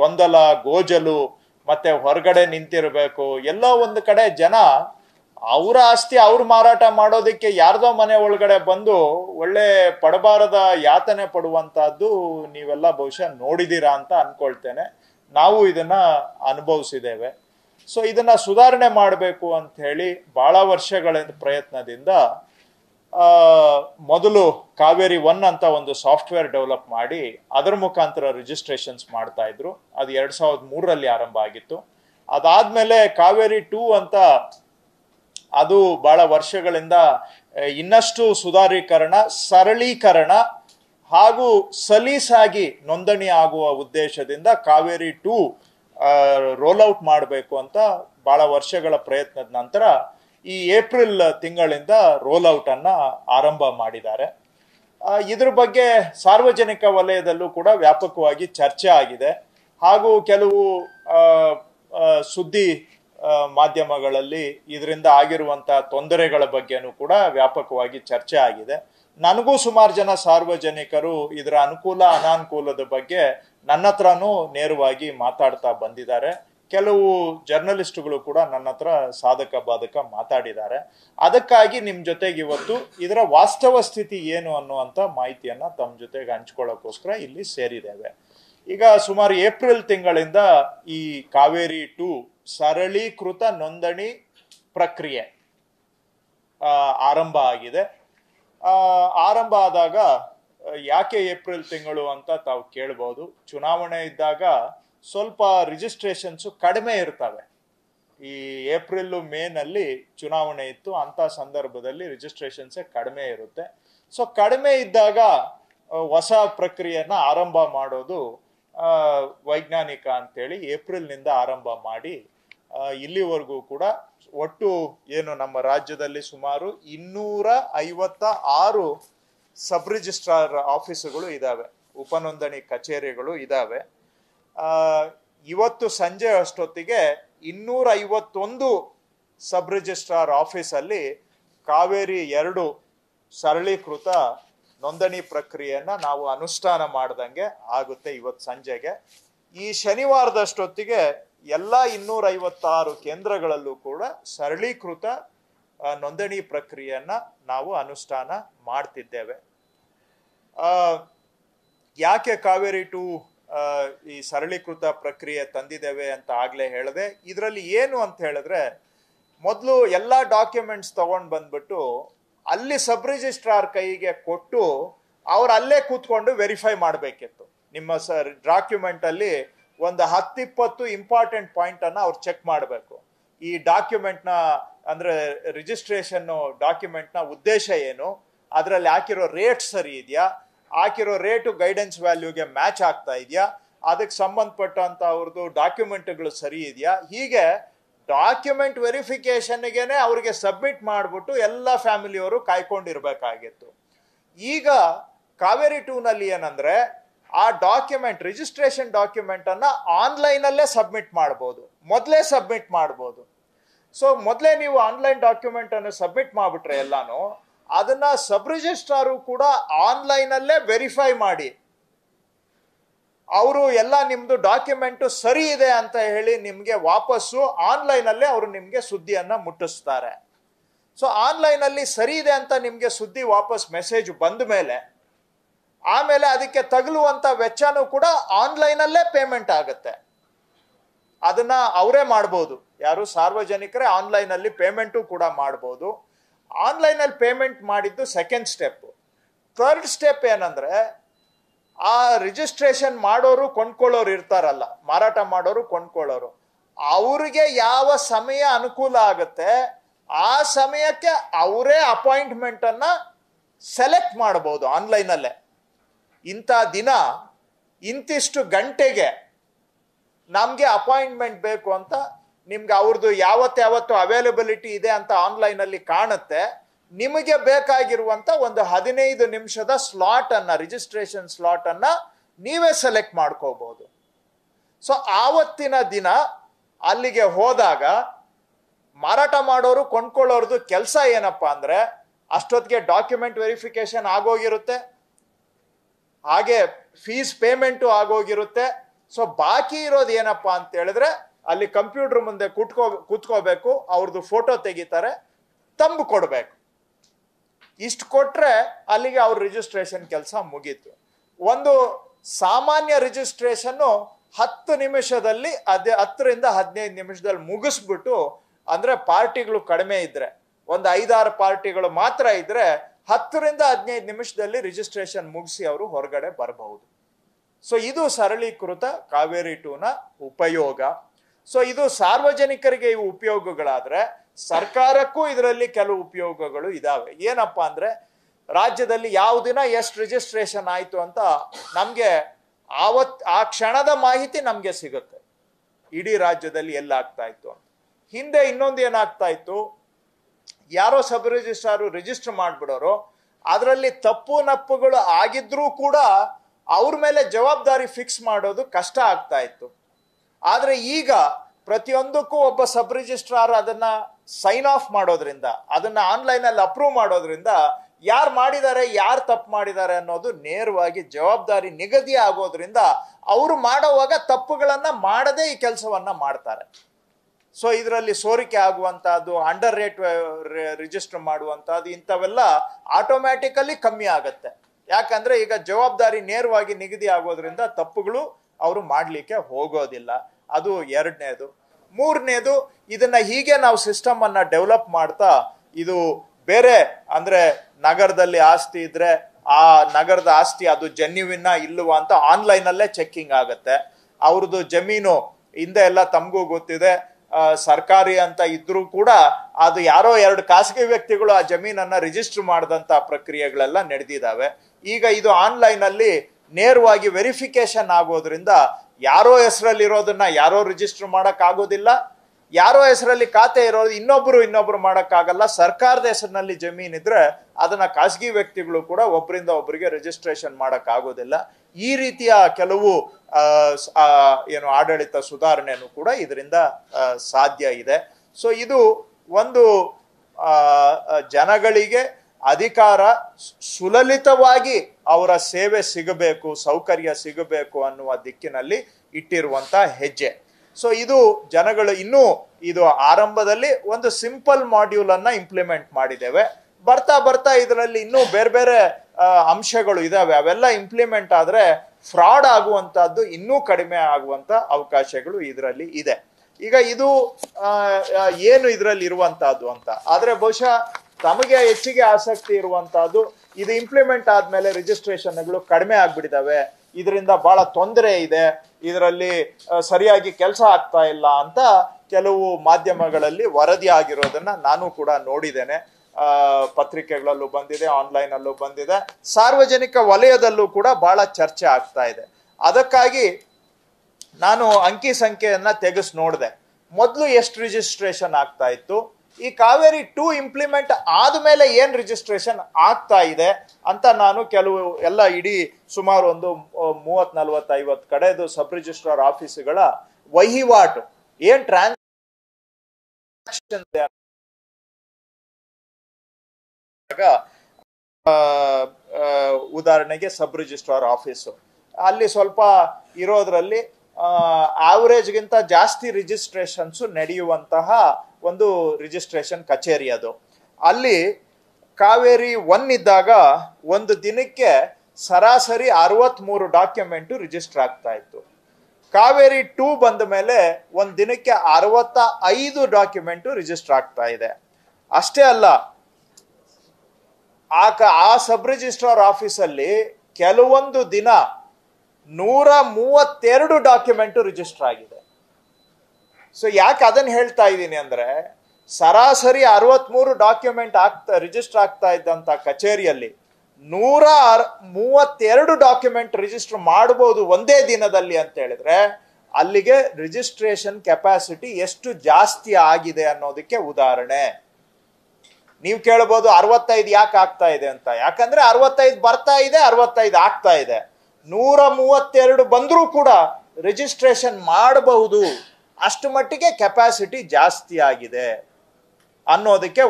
ಗೊಂದಲ, ಗೋಜಲು, ಮತ್ತೆ ಹೊರಗಡೆ ನಿಂತಿರಬೇಕು, ಎಲ್ಲೋ ಒಂದು ಕಡೆ ಜನ ಅವರ ಆಸ್ತಿ ಅವ್ರು ಮಾರಾಟ ಮಾಡೋದಕ್ಕೆ ಯಾರ್ದೋ ಮನೆ ಒಳಗಡೆ ಬಂದು ಒಳ್ಳೆ ಪಡಬಾರದ ಯಾತನೆ ಪಡುವಂತಹದ್ದು ನೀವೆಲ್ಲ ಬಹುಶಃ ನೋಡಿದೀರಾ ಅಂತ ಅನ್ಕೊಳ್ತೇನೆ. ನಾವು ಇದನ್ನ ಅನುಭವಿಸಿದ್ದೇವೆ. ಸೊ ಇದನ್ನ ಸುಧಾರಣೆ ಮಾಡಬೇಕು ಅಂತ ಹೇಳಿ ಬಹಳ ವರ್ಷಗಳ ಪ್ರಯತ್ನದಿಂದ ಮೊದಲು ಕಾವೇರಿ ಒನ್ ಅಂತ ಒಂದು ಸಾಫ್ಟ್ವೇರ್ ಡೆವಲಪ್ ಮಾಡಿ ಅದರ ಮುಖಾಂತರ ರಿಜಿಸ್ಟ್ರೇಷನ್ಸ್ ಮಾಡ್ತಾ ಇದ್ರು. ಅದು ಎರಡ್ ಸಾವಿರದ ಮೂರರಲ್ಲಿ ಆರಂಭ ಆಗಿತ್ತು. ಅದಾದ್ಮೇಲೆ ಕಾವೇರಿ ಟೂ ಅಂತ ಅದು ಬಹಳ ವರ್ಷಗಳಿಂದ ಇನ್ನಷ್ಟು ಸುಧಾರೀಕರಣ, ಸರಳೀಕರಣ ಹಾಗೂ ಸಲೀಸಾಗಿ ನೋಂದಣಿ ಆಗುವ ಉದ್ದೇಶದಿಂದ ಕಾವೇರಿ ಟೂ ರೋಲ್ ಔಟ್ ಮಾಡಬೇಕು ಅಂತ ಬಹಳ ವರ್ಷಗಳ ಪ್ರಯತ್ನದ ನಂತರ ಈ ಏಪ್ರಿಲ್ ತಿಂಗಳಿಂದ ರೋಲ್ಔಟ್ ಅನ್ನ ಆರಂಭ ಮಾಡಿದ್ದಾರೆ. ಇದ್ರ ಬಗ್ಗೆ ಸಾರ್ವಜನಿಕ ವಲಯದಲ್ಲೂ ಕೂಡ ವ್ಯಾಪಕವಾಗಿ ಚರ್ಚೆ ಆಗಿದೆ. ಹಾಗೂ ಕೆಲವು ಸುದ್ದಿ ಮಾಧ್ಯಮಗಳಲ್ಲಿ ಇದರಿಂದ ಆಗಿರುವಂತಹ ತೊಂದರೆಗಳ ಬಗ್ಗೆನೂ ಕೂಡ ವ್ಯಾಪಕವಾಗಿ ಚರ್ಚೆ ಆಗಿದೆ. ನನಗೂ ಸುಮಾರು ಜನ ಸಾರ್ವಜನಿಕರು ಇದರ ಅನುಕೂಲ ಅನಾನುಕೂಲದ ಬಗ್ಗೆ ನನ್ನ ಹತ್ರನೂ ನೇರವಾಗಿ ಮಾತಾಡ್ತಾ ಬಂದಿದ್ದಾರೆ. ಕೆಲವು ಜರ್ನಲಿಸ್ಟ್ಗಳು ಕೂಡ ನನ್ನ ಹತ್ರ ಸಾಧಕ ಬಾಧಕ ಮಾತಾಡಿದ್ದಾರೆ. ಅದಕ್ಕಾಗಿ ನಿಮ್ ಜೊತೆಗೆ ಇವತ್ತು ಇದರ ವಾಸ್ತವ ಸ್ಥಿತಿ ಏನು ಅನ್ನುವಂತ ಮಾಹಿತಿಯನ್ನ ತಮ್ಮ ಜೊತೆಗೆ ಹಂಚ್ಕೊಳ್ಳೋಕ್ಕೋಸ್ಕರ ಇಲ್ಲಿ ಸೇರಿದ್ದೇವೆ. ಈಗ ಸುಮಾರು ಏಪ್ರಿಲ್ ತಿಂಗಳಿಂದ ಈ ಕಾವೇರಿ ಟು ಸರಳೀಕೃತ ನೋಂದಣಿ ಪ್ರಕ್ರಿಯೆ ಆರಂಭ ಆಗಿದೆ. ಆರಂಭ ಆದಾಗ, ಯಾಕೆ ಏಪ್ರಿಲ್ ತಿಂಗಳು ಅಂತ ತಾವು ಕೇಳ್ಬೋದು. ಚುನಾವಣೆ ಇದ್ದಾಗ ಸ್ವಲ್ಪ ರಿಜಿಸ್ಟ್ರೇಷನ್ಸು ಕಡಿಮೆ ಇರ್ತವೆ. ಈ ಏಪ್ರಿಲ್ ಮೇನಲ್ಲಿ ಚುನಾವಣೆ ಇತ್ತು. ಅಂತ ಸಂದರ್ಭದಲ್ಲಿ ರಿಜಿಸ್ಟ್ರೇಷನ್ಸೇ ಕಡಿಮೆ ಇರುತ್ತೆ. ಸೊ ಕಡಿಮೆ ಇದ್ದಾಗ ಹೊಸ ಪ್ರಕ್ರಿಯೆಯನ್ನ ಆರಂಭ ಮಾಡೋದು ವೈಜ್ಞಾನಿಕ ಅಂತೇಳಿ ಏಪ್ರಿಲ್ನಿಂದ ಆರಂಭ ಮಾಡಿ ಇಲ್ಲಿವರೆಗೂ ಕೂಡ ಒಟ್ಟು ಏನು ನಮ್ಮ ರಾಜ್ಯದಲ್ಲಿ ಸುಮಾರು ಇನ್ನೂರ ಐವತ್ತ ಆರು ಸಬ್ ರಿಜಿಸ್ಟ್ರಾರ್ ಆಫೀಸುಗಳು ಇದ್ದಾವೆ ಉಪನೋಂದಣಿ ಕಚೇರಿಗಳು ಇದಾವೆ. ಆ, ಇವತ್ತು ಸಂಜೆ ಅಷ್ಟೊತ್ತಿಗೆ ಇನ್ನೂರ ಐವತ್ತೊಂದು ಸಬ್ ರಿಜಿಸ್ಟ್ರಾರ್ ಆಫೀಸಲ್ಲಿ ಕಾವೇರಿ ಎರಡು ಸರಳೀಕೃತ ನೋಂದಣಿ ಪ್ರಕ್ರಿಯೆಯನ್ನು ನಾವು ಅನುಷ್ಠಾನ ಮಾಡ್ದಂಗೆ ಆಗುತ್ತೆ ಇವತ್ತು ಸಂಜೆಗೆ. ಈ ಶನಿವಾರದಷ್ಟೊತ್ತಿಗೆ ಎಲ್ಲ ಇನ್ನೂರ ಐವತ್ತಾರು ಕೇಂದ್ರಗಳಲ್ಲೂ ಕೂಡ ಸರಳೀಕೃತ ನೋಂದಣಿ ಪ್ರಕ್ರಿಯೆಯನ್ನು ನಾವು ಅನುಷ್ಠಾನ ಮಾಡ್ತಿದ್ದೇವೆ. ಯಾಕೆ ಕಾವೇರಿ ಟು ಈ ಸರಳೀಕೃತ ಪ್ರಕ್ರಿಯೆ ತಂದಿದ್ದೇವೆ ಅಂತ ಆಗಲೇ ಹೇಳಿದೆ, ಇದರಲ್ಲಿ ಏನು ಅಂತ ಹೇಳಿದ್ರೆ, ಮೊದಲು ಎಲ್ಲ ಡಾಕ್ಯುಮೆಂಟ್ಸ್ ತಗೊಂಡು ಬಂದ್ಬಿಟ್ಟು ಅಲ್ಲಿ ಸಬ್ ರಿಜಿಸ್ಟ್ರಾರ್ ಕೈಗೆ ಕೊಟ್ಟು ಅವ್ರು ಅಲ್ಲೇ ಕೂತ್ಕೊಂಡು ವೆರಿಫೈ ಮಾಡಬೇಕಿತ್ತು. ನಿಮ್ಮ ಸರ್ ಡಾಕ್ಯುಮೆಂಟ್ ಅಲ್ಲಿ ಒಂದು ಹತ್ತಿಪ್ಪತ್ತು ಇಂಪಾರ್ಟೆಂಟ್ ಪಾಯಿಂಟ್ ಅನ್ನ ಅವ್ರು ಚೆಕ್ ಮಾಡಬೇಕು. ಈ ಡಾಕ್ಯುಮೆಂಟ್ನ, ಅಂದ್ರೆ ರಿಜಿಸ್ಟ್ರೇಷನ್ ಡಾಕ್ಯುಮೆಂಟ್ನ ಉದ್ದೇಶ ಏನು? ಅದರಲ್ಲಿ ಹಾಕಿರೋ ರೇಟ್ ಸರಿ ಇದೆಯಾ? ಹಾಕಿರೋ ರೇಟು ಗೈಡೆನ್ಸ್ ವ್ಯಾಲ್ಯೂಗೆ ಮ್ಯಾಚ್ ಆಗ್ತಾ ಇದೆಯಾ? ಅದಕ್ಕೆ ಸಂಬಂಧಪಟ್ಟಂತ ಅವ್ರದ್ದು ಡಾಕ್ಯುಮೆಂಟ್ಗಳು ಸರಿ ಇದೆಯಾ? ಹೀಗೆ ಡಾಕ್ಯುಮೆಂಟ್ ವೆರಿಫಿಕೇಶನ್ಗೆನೆ ಅವರಿಗೆ ಸಬ್ಮಿಟ್ ಮಾಡಿಬಿಟ್ಟು ಎಲ್ಲ ಫ್ಯಾಮಿಲಿಯವರು ಕಾಯ್ಕೊಂಡಿರ್ಬೇಕಾಗಿತ್ತು. ಈಗ ಕಾವೇರಿ ಟೂನಲ್ಲಿ ಏನಂದ್ರೆ, ಆ ಡಾಕ್ಯುಮೆಂಟ್ ರಿಜಿಸ್ಟ್ರೇಷನ್ ಡಾಕ್ಯುಮೆಂಟ್ ಅನ್ನ ಆನ್ಲೈನ್ ಅಲ್ಲೇ ಸಬ್ಮಿಟ್ ಮಾಡ್ಬೋದು. ಮೊದಲೇ ಸಬ್ಮಿಟ್ ಮಾಡ್ಬೋದು. ಸೊ ಮೊದಲೇ ನೀವು ಆನ್ಲೈನ್ ಡಾಕ್ಯುಮೆಂಟ್ ಅನ್ನು ಸಬ್ಮಿಟ್ ಮಾಡಿಬಿಟ್ರೆ ಎಲ್ಲಾನು ಅದನ್ನ ಸಬ್ ರಿಜಿಸ್ಟ್ರಾರು ಕೂಡ ಆನ್ಲೈನಲ್ಲೇ ವೆರಿಫೈ ಮಾಡಿ. ಅವರು ಎಲ್ಲ ನಿಮ್ದು ಡಾಕ್ಯುಮೆಂಟ್ ಸರಿ ಇದೆ ಅಂತ ಹೇಳಿ ನಿಮ್ಗೆ ವಾಪಸ್ಸು ಆನ್ಲೈನಲ್ಲೇ ಅವರು ನಿಮ್ಗೆ ಸುದ್ದಿಯನ್ನ ಮುಟ್ಟಿಸ್ತಾರೆ. ಸೊ ಆನ್ಲೈನ್ ಅಲ್ಲಿ ಸರಿ ಇದೆ ಅಂತ ನಿಮ್ಗೆ ಸುದ್ದಿ ವಾಪಸ್ ಮೆಸೇಜ್ ಬಂದ ಮೇಲೆ, ಆಮೇಲೆ ಅದಕ್ಕೆ ತಗಲುವಂತ ವೆಚ್ಚನೂ ಕೂಡ ಆನ್ಲೈನಲ್ಲೇ ಪೇಮೆಂಟ್ ಆಗುತ್ತೆ. ಅದನ್ನ ಅವರೇ ಮಾಡ್ಬೋದು. ಯಾರು ಸಾರ್ವಜನಿಕರೇ ಆನ್ಲೈನಲ್ಲಿ ಪೇಮೆಂಟು ಕೂಡ ಮಾಡ್ಬೋದು. ಆನ್ಲೈನ್ ಅಲ್ಲಿ ಪೇಮೆಂಟ್ ಮಾಡಿದ್ದು ಸೆಕೆಂಡ್ ಸ್ಟೆಪ್ ಥರ್ಡ್ ಸ್ಟೆಪ್ ಏನಂದ್ರೆ, ಆ ರಿಜಿಸ್ಟ್ರೇಷನ್ ಮಾಡೋರು ಕೊಂಡ್ಕೊಳ್ಳೋರು ಇರ್ತಾರಲ್ಲ, ಮಾರಾಟ ಮಾಡೋರು ಕೊಂಡ್ಕೊಳ್ಳೋರು. ಅವ್ರಿಗೆ ಯಾವ ಸಮಯ ಅನುಕೂಲ ಆಗುತ್ತೆ, ಆ ಸಮಯಕ್ಕೆ ಅವರೇ ಅಪಾಯಿಂಟ್ಮೆಂಟ್ ಅನ್ನ ಸೆಲೆಕ್ಟ್ ಮಾಡಬಹುದು ಆನ್ಲೈನ್ ಅಲ್ಲೇ. ಇಂಥ ದಿನ, ಇಂತಿಷ್ಟು ಗಂಟೆಗೆ ನಮಗೆ ಅಪಾಯಿಂಟ್ಮೆಂಟ್ ಬೇಕು ಅಂತ ನಿಮ್ಗೆ ಅವ್ರದ್ದು ಯಾವತ್ತು ಯಾವತ್ತು ಅವೈಲಬಿಲಿಟಿ ಇದೆ ಅಂತ ಆನ್ಲೈನ್ ಅಲ್ಲಿ ಕಾಣುತ್ತೆ. ನಿಮಗೆ ಬೇಕಾಗಿರುವಂತ ಒಂದು ಹದಿನೈದು ನಿಮಿಷದ ಸ್ಲಾಟ್ ಅನ್ನ ರಿಜಿಸ್ಟ್ರೇಷನ್ ಸ್ಲಾಟ್ ಅನ್ನ ನೀವೇ ಸೆಲೆಕ್ಟ್ ಮಾಡ್ಕೋಬಹುದು ಸೊ ಆವತ್ತಿನ ದಿನ ಅಲ್ಲಿಗೆ ಹೋದಾಗ ಮಾರಾಟ ಮಾಡೋರು ಕೊಂಡ್ಕೊಳ್ಳೋರ್ದು ಕೆಲಸ ಏನಪ್ಪಾ ಅಂದ್ರೆ ಅಷ್ಟೊತ್ತಿಗೆ ಡಾಕ್ಯುಮೆಂಟ್ ವೆರಿಫಿಕೇಶನ್ ಆಗೋಗಿರುತ್ತೆ. ಹಾಗೆ ಫೀಸ್ ಪೇಮೆಂಟು ಆಗೋಗಿರುತ್ತೆ. ಸೊ ಬಾಕಿ ಇರೋದು ಏನಪ್ಪಾ ಅಂತ ಹೇಳಿದ್ರೆ ಅಲ್ಲಿ ಕಂಪ್ಯೂಟರ್ ಮುಂದೆ ಕುಟ್ಕೋ ಕೂತ್ಕೋಬೇಕು ಅವ್ರದ್ದು ಫೋಟೋ ತೆಗಿತಾರೆ, ತಂಬು ಕೊಡಬೇಕು. ಇಷ್ಟು ಕೊಟ್ರೆ ಅಲ್ಲಿಗೆ ಅವ್ರ ರಿಜಿಸ್ಟ್ರೇಷನ್ ಕೆಲಸ ಮುಗೀತು. ಒಂದು ಸಾಮಾನ್ಯ ರಿಜಿಸ್ಟ್ರೇಷನ್ನು ಹತ್ತು ನಿಮಿಷದಲ್ಲಿ ಅದೇ ಹತ್ತರಿಂದ ಹದಿನೈದು ನಿಮಿಷದಲ್ಲಿ ಮುಗಿಸ್ಬಿಟ್ಟು, ಅಂದ್ರೆ ಪಾರ್ಟಿಗಳು ಕಡಿಮೆ ಇದ್ರೆ, ಒಂದು ಐದಾರು ಪಾರ್ಟಿಗಳು ಮಾತ್ರ ಇದ್ರೆ ಹತ್ತರಿಂದ ಹದಿನೈದು ನಿಮಿಷದಲ್ಲಿ ರಿಜಿಸ್ಟ್ರೇಷನ್ ಮುಗಿಸಿ ಅವರು ಹೊರಗಡೆ ಬರಬಹುದು. ಸೊ ಇದು ಸರಳೀಕೃತ ಕಾವೇರಿ ಟೂನ ಉಪಯೋಗ. ಸೊ ಇದು ಸಾರ್ವಜನಿಕರಿಗೆ ಇವು ಉಪಯೋಗಗಳಾದ್ರೆ ಸರ್ಕಾರಕ್ಕೂ ಇದರಲ್ಲಿ ಕೆಲವು ಉಪಯೋಗಗಳು ಇದಾವೆ. ಏನಪ್ಪಾ ಅಂದ್ರೆ ರಾಜ್ಯದಲ್ಲಿ ಯಾವ ದಿನ ಎಷ್ಟು ರಿಜಿಸ್ಟ್ರೇಷನ್ ಆಯಿತು ಅಂತ ನಮಗೆ ಆವತ್, ಆ ಕ್ಷಣದ ಮಾಹಿತಿ ನಮಗೆ ಸಿಗುತ್ತೆ. ಇಡೀ ರಾಜ್ಯದಲ್ಲಿ ಎಲ್ಲಾಗ್ತಾ ಇತ್ತು ಅಂತ. ಹಿಂದೆ ಇನ್ನೊಂದು ಏನಾಗ್ತಾ ಇತ್ತು? ಯಾರೋ ಸಬ್ ರಿಜಿಸ್ಟ್ರಾರು ರಿಜಿಸ್ಟರ್ ಮಾಡಿಬಿಡೋರು, ಅದರಲ್ಲಿ ತಪ್ಪು ನಪ್ಪುಗಳು ಆಗಿದ್ರೂ ಕೂಡ ಅವ್ರ ಮೇಲೆ ಜವಾಬ್ದಾರಿ ಫಿಕ್ಸ್ ಮಾಡೋದು ಕಷ್ಟ ಆಗ್ತಾ ಇತ್ತು. ಆದ್ರೆ ಈಗ ಪ್ರತಿಯೊಂದಕ್ಕೂ ಒಬ್ಬ ಸಬ್ ರಿಜಿಸ್ಟ್ರಾರ್ ಅದನ್ನ ಸೈನ್ ಆಫ್ ಮಾಡೋದ್ರಿಂದ, ಅದನ್ನ ಆನ್ಲೈನ್ ಅಲ್ಲಿ ಅಪ್ರೂವ್ ಮಾಡೋದ್ರಿಂದ ಯಾರು ಮಾಡಿದ್ದಾರೆ, ಯಾರು ತಪ್ಪು ಮಾಡಿದ್ದಾರೆ ಅನ್ನೋದು ನೇರವಾಗಿ ಜವಾಬ್ದಾರಿ ನಿಗದಿ ಆಗೋದ್ರಿಂದ ಅವರು ಮಾಡೋವಾಗ ತಪ್ಪುಗಳನ್ನು ಮಾಡದೇ ಈ ಕೆಲಸವನ್ನ ಮಾಡ್ತಾರೆ. ಸೊ ಇದರಲ್ಲಿ ಸೋರಿಕೆ ಆಗುವಂಥದ್ದು ಅಂಡರ್ ರೇಟ್ ರಿಜಿಸ್ಟರ್ ಮಾಡುವಂಥದ್ದು ಇಂಥವೆಲ್ಲ ಆಟೋಮ್ಯಾಟಿಕಲಿ ಕಮ್ಮಿ ಆಗುತ್ತೆ. ಯಾಕಂದ್ರೆ ಈಗ ಜವಾಬ್ದಾರಿ ನೇರವಾಗಿ ನಿಗದಿ ಆಗೋದ್ರಿಂದ ತಪ್ಪುಗಳು ಅವರು ಮಾಡ್ಲಿಕ್ಕೆ ಹೋಗೋದಿಲ್ಲ. ಅದು ಎರಡನೇದು. ಮೂರನೇದು, ಇದನ್ನ ಹೀಗೆ ನಾವು ಸಿಸ್ಟಮ್ ಅನ್ನ ಡೆವಲಪ್ ಮಾಡ್ತಾ, ಇದು ಬೇರೆ ಅಂದ್ರೆ ನಗರದಲ್ಲಿ ಆಸ್ತಿ ಇದ್ರೆ ಆ ನಗರದ ಆಸ್ತಿ ಅದು ಜೆನ್ಯುವಿನ ಇಲ್ಲವ ಅಂತ ಆನ್ಲೈನ್ ಅಲ್ಲೇ ಚೆಕ್ಕಿಂಗ್ ಆಗುತ್ತೆ. ಅವ್ರದ್ದು ಜಮೀನು ಹಿಂದೆ ಎಲ್ಲ ತಮಗೂ ಗೊತ್ತಿದೆ. ಸರ್ಕಾರಿ ಅಂತ ಇದ್ರೂ ಕೂಡ ಅದು ಯಾರೋ ಎರಡು ಖಾಸಗಿ ವ್ಯಕ್ತಿಗಳು ಆ ಜಮೀನನ್ನ ರಿಜಿಸ್ಟರ್ ಮಾಡಿದಂತ ಪ್ರಕ್ರಿಯೆಗಳೆಲ್ಲ ನಡೆದಿದ್ದಾವೆ ಈಗ ಇದು ಆನ್ಲೈನ್ ಅಲ್ಲಿ ನೇರವಾಗಿ ವೆರಿಫಿಕೇಶನ್ ಆಗೋದ್ರಿಂದ ಯಾರೋ ಹೆಸರಲ್ಲಿ ಇರೋದನ್ನ ಯಾರೋ ರಿಜಿಸ್ಟರ್ ಮಾಡಕ್ ಆಗೋದಿಲ್ಲ ಯಾರೋ ಹೆಸರಲ್ಲಿ ಖಾತೆ ಇರೋದು ಇನ್ನೊಬ್ರು ಇನ್ನೊಬ್ರು ಮಾಡೋಕ್ಕಾಗಲ್ಲ, ಸರ್ಕಾರದ ಹೆಸರಿನಲ್ಲಿ ಜಮೀನ್ ಇದ್ರೆ ಅದನ್ನ ಖಾಸಗಿ ವ್ಯಕ್ತಿಗಳು ಕೂಡ ಒಬ್ಬರಿಂದ ಒಬ್ಬರಿಗೆ ರಿಜಿಸ್ಟ್ರೇಷನ್ ಮಾಡೋಕ್ಕಾಗೋದಿಲ್ಲ. ಈ ರೀತಿಯ ಕೆಲವು ಏನು ಆಡಳಿತ ಸುಧಾರಣೆಯನ್ನು ಕೂಡ ಇದರಿಂದ ಸಾಧ್ಯ ಇದೆ. ಸೊ ಇದು ಒಂದು ಜನಗಳಿಗೆ ಅಧಿಕಾರ ಸುಲಲಿತವಾಗಿ ಅವರ ಸೇವೆ ಸಿಗಬೇಕು, ಸೌಕರ್ಯ ಸಿಗಬೇಕು ಅನ್ನುವ ದಿಕ್ಕಿನಲ್ಲಿ ಇಟ್ಟಿರುವಂತ ಹೆಜ್ಜೆ. ಸೊ ಇದು ಜನಗಳು ಇನ್ನೂ ಇದು ಆರಂಭದಲ್ಲಿ ಒಂದು ಸಿಂಪಲ್ ಮಾಡ್ಯೂಲ್ ಅನ್ನ ಇಂಪ್ಲಿಮೆಂಟ್ ಮಾಡಿದ್ದೇವೆ. ಬರ್ತಾ ಬರ್ತಾ ಇದರಲ್ಲಿ ಇನ್ನೂ ಬೇರೆ ಬೇರೆ ಅಂಶಗಳು ಇದಾವೆ. ಅವೆಲ್ಲ ಇಂಪ್ಲಿಮೆಂಟ್ ಆದ್ರೆ ಫ್ರಾಡ್ ಆಗುವಂತಹದ್ದು ಇನ್ನೂ ಕಡಿಮೆ ಆಗುವಂತ ಅವಕಾಶಗಳು ಇದರಲ್ಲಿ ಇದೆ. ಈಗ ಇದು ಏನು ಇದರಲ್ಲಿ ಇರುವಂತಹದ್ದು ಅಂತ. ಆದ್ರೆ ಬಹುಶಃ ತಮಗೆ ಹೆಚ್ಚಿಗೆ ಆಸಕ್ತಿ ಇರುವಂತಹದ್ದು ಇದು ಇಂಪ್ಲಿಮೆಂಟ್ ಆದ್ಮೇಲೆ ರಿಜಿಸ್ಟ್ರೇಷನ್ಗಳು ಕಡಿಮೆ ಆಗ್ಬಿಟ್ಟಿದಾವೆ. ಇದರಿಂದ ಬಹಳ ತೊಂದರೆ ಇದೆ. ಇದರಲ್ಲಿ ಸರಿಯಾಗಿ ಕೆಲಸ ಆಗ್ತಾ ಇಲ್ಲ ಅಂತ ಕೆಲವು ಮಾಧ್ಯಮಗಳಲ್ಲಿ ವರದಿ ಆಗಿರೋದನ್ನ ನಾನು ಕೂಡ ನೋಡಿದ್ದೇನೆ. ಪತ್ರಿಕೆಗಳಲ್ಲೂ ಬಂದಿದೆ ಆನ್ಲೈನ್ ಅಲ್ಲೂ ಬಂದಿದೆ. ಸಾರ್ವಜನಿಕ ವಲಯದಲ್ಲೂ ಕೂಡ ಬಹಳ ಚರ್ಚೆ ಆಗ್ತಾ ಇದೆ. ಅದಕ್ಕಾಗಿ ನಾನು ಅಂಕಿ ಸಂಖ್ಯೆಯನ್ನ ತೆಗೆಸ್ ನೋಡಿದೆ. ಮೊದಲು ಎಷ್ಟು ರಿಜಿಸ್ಟ್ರೇಷನ್ ಆಗ್ತಾ ಇತ್ತು? ಈ ಕಾವೇರಿ ಟೂ ಇಂಪ್ಲಿಮೆಂಟ್ ಆದ್ಮೇಲೆ ಏನ್ ರಿಜಿಸ್ಟ್ರೇಷನ್ ಆಗ್ತಾ ಇದೆ ಅಂತ ನಾನು ಕೆಲವು ಎಲ್ಲ ಇಡೀ ಸುಮಾರು ಒಂದು ಮೂವತ್ ನಲ್ವತ್ ಐವತ್ ಕಡೆದು ಸಬ್ ರಿಜಿಸ್ಟ್ರಾರ್ ಆಫೀಸ್ಗಳ ವಹಿವಾಟು ಏನ್ ಟ್ರಾನ್ಸಾಕ್ಷನ್ ಉದಾಹರಣೆಗೆ ಸಬ್ ರಿಜಿಸ್ಟ್ರಾರ್ ಆಫೀಸು. ಅಲ್ಲಿ ಸ್ವಲ್ಪ ಇರೋದ್ರಲ್ಲಿ ಆವರೇಜ್ಗಿಂತ ಜಾಸ್ತಿ ರಿಜಿಸ್ಟ್ರೇಷನ್ಸ್ ನಡೆಯುವಂತಹ ಒಂದು ರಿಜಿಸ್ಟ್ರೇಷನ್ ಕಚೇರಿ ಅದು. ಅಲ್ಲಿ ಕಾವೇರಿ ಒನ್ ಇದ್ದಾಗ ಒಂದು ದಿನಕ್ಕೆ ಸರಾಸರಿ ಅರವತ್ಮೂರು ಡಾಕ್ಯುಮೆಂಟು ರಿಜಿಸ್ಟರ್ ಆಗ್ತಾ ಇತ್ತು. ಕಾವೇರಿ ಟೂ ಬಂದ ಮೇಲೆ ಒಂದು ದಿನಕ್ಕೆ ಅರವತ್ತ ಐದು ಡಾಕ್ಯುಮೆಂಟು ರಿಜಿಸ್ಟರ್ ಆಗ್ತಾ ಇದೆ. ಅಷ್ಟೇ ಅಲ್ಲ ಆ ಆ ಸಬ್ ರಿಜಿಸ್ಟ್ರಾರ್ ಆಫೀಸಲ್ಲಿ ಕೆಲವೊಂದು ದಿನ ನೂರ ಮೂವತ್ತೆರಡು ಡಾಕ್ಯುಮೆಂಟು ರಿಜಿಸ್ಟರ್ ಆಗಿದೆ. ಸೊ ಯಾಕೆ ಅದನ್ನು ಹೇಳ್ತಾ ಇದ್ದೀನಿ ಅಂದರೆ, ಸರಾಸರಿ ಅರವತ್ಮೂರು ಡಾಕ್ಯುಮೆಂಟ್ ಆಗ್ತಾ ರಿಜಿಸ್ಟರ್ ಆಗ್ತಾ ಇದ್ದಂಥ ಕಚೇರಿಯಲ್ಲಿ ನೂರ ಅರ್- ಮೂವತ್ತೆರಡು ಡಾಕ್ಯುಮೆಂಟ್ ರಿಜಿಸ್ಟರ್ ಮಾಡ್ಬೋದು ಒಂದೇ ದಿನದಲ್ಲಿ ಅಂತ ಹೇಳಿದ್ರೆ, ಅಲ್ಲಿಗೆ ರಿಜಿಸ್ಟ್ರೇಷನ್ ಕೆಪಾಸಿಟಿ ಎಷ್ಟು ಜಾಸ್ತಿ ಆಗಿದೆ ಅನ್ನೋದಕ್ಕೆ ಉದಾಹರಣೆ. ನೀವು ಕೇಳ್ಬೋದು ಅರವತ್ತೈದು ಯಾಕೆ ಆಗ್ತಾ ಇದೆ ಅಂತ. ಯಾಕಂದ್ರೆ ಅರವತ್ತೈದು ಬರ್ತಾ ಇದೆ, ಅರವತ್ತೈದು ಆಗ್ತಾ ಇದೆ. ನೂರ ಮೂವತ್ತೆರಡು ಬಂದರೂ ಕೂಡ ರಿಜಿಸ್ಟ್ರೇಷನ್ ಮಾಡಬಹುದು. ಅಷ್ಟು ಮಟ್ಟಿಗೆ ಕೆಪಾಸಿಟಿ ಜಾಸ್ತಿ ಆಗಿದೆ. ಅನ್ನೋದಕ್ಕೆ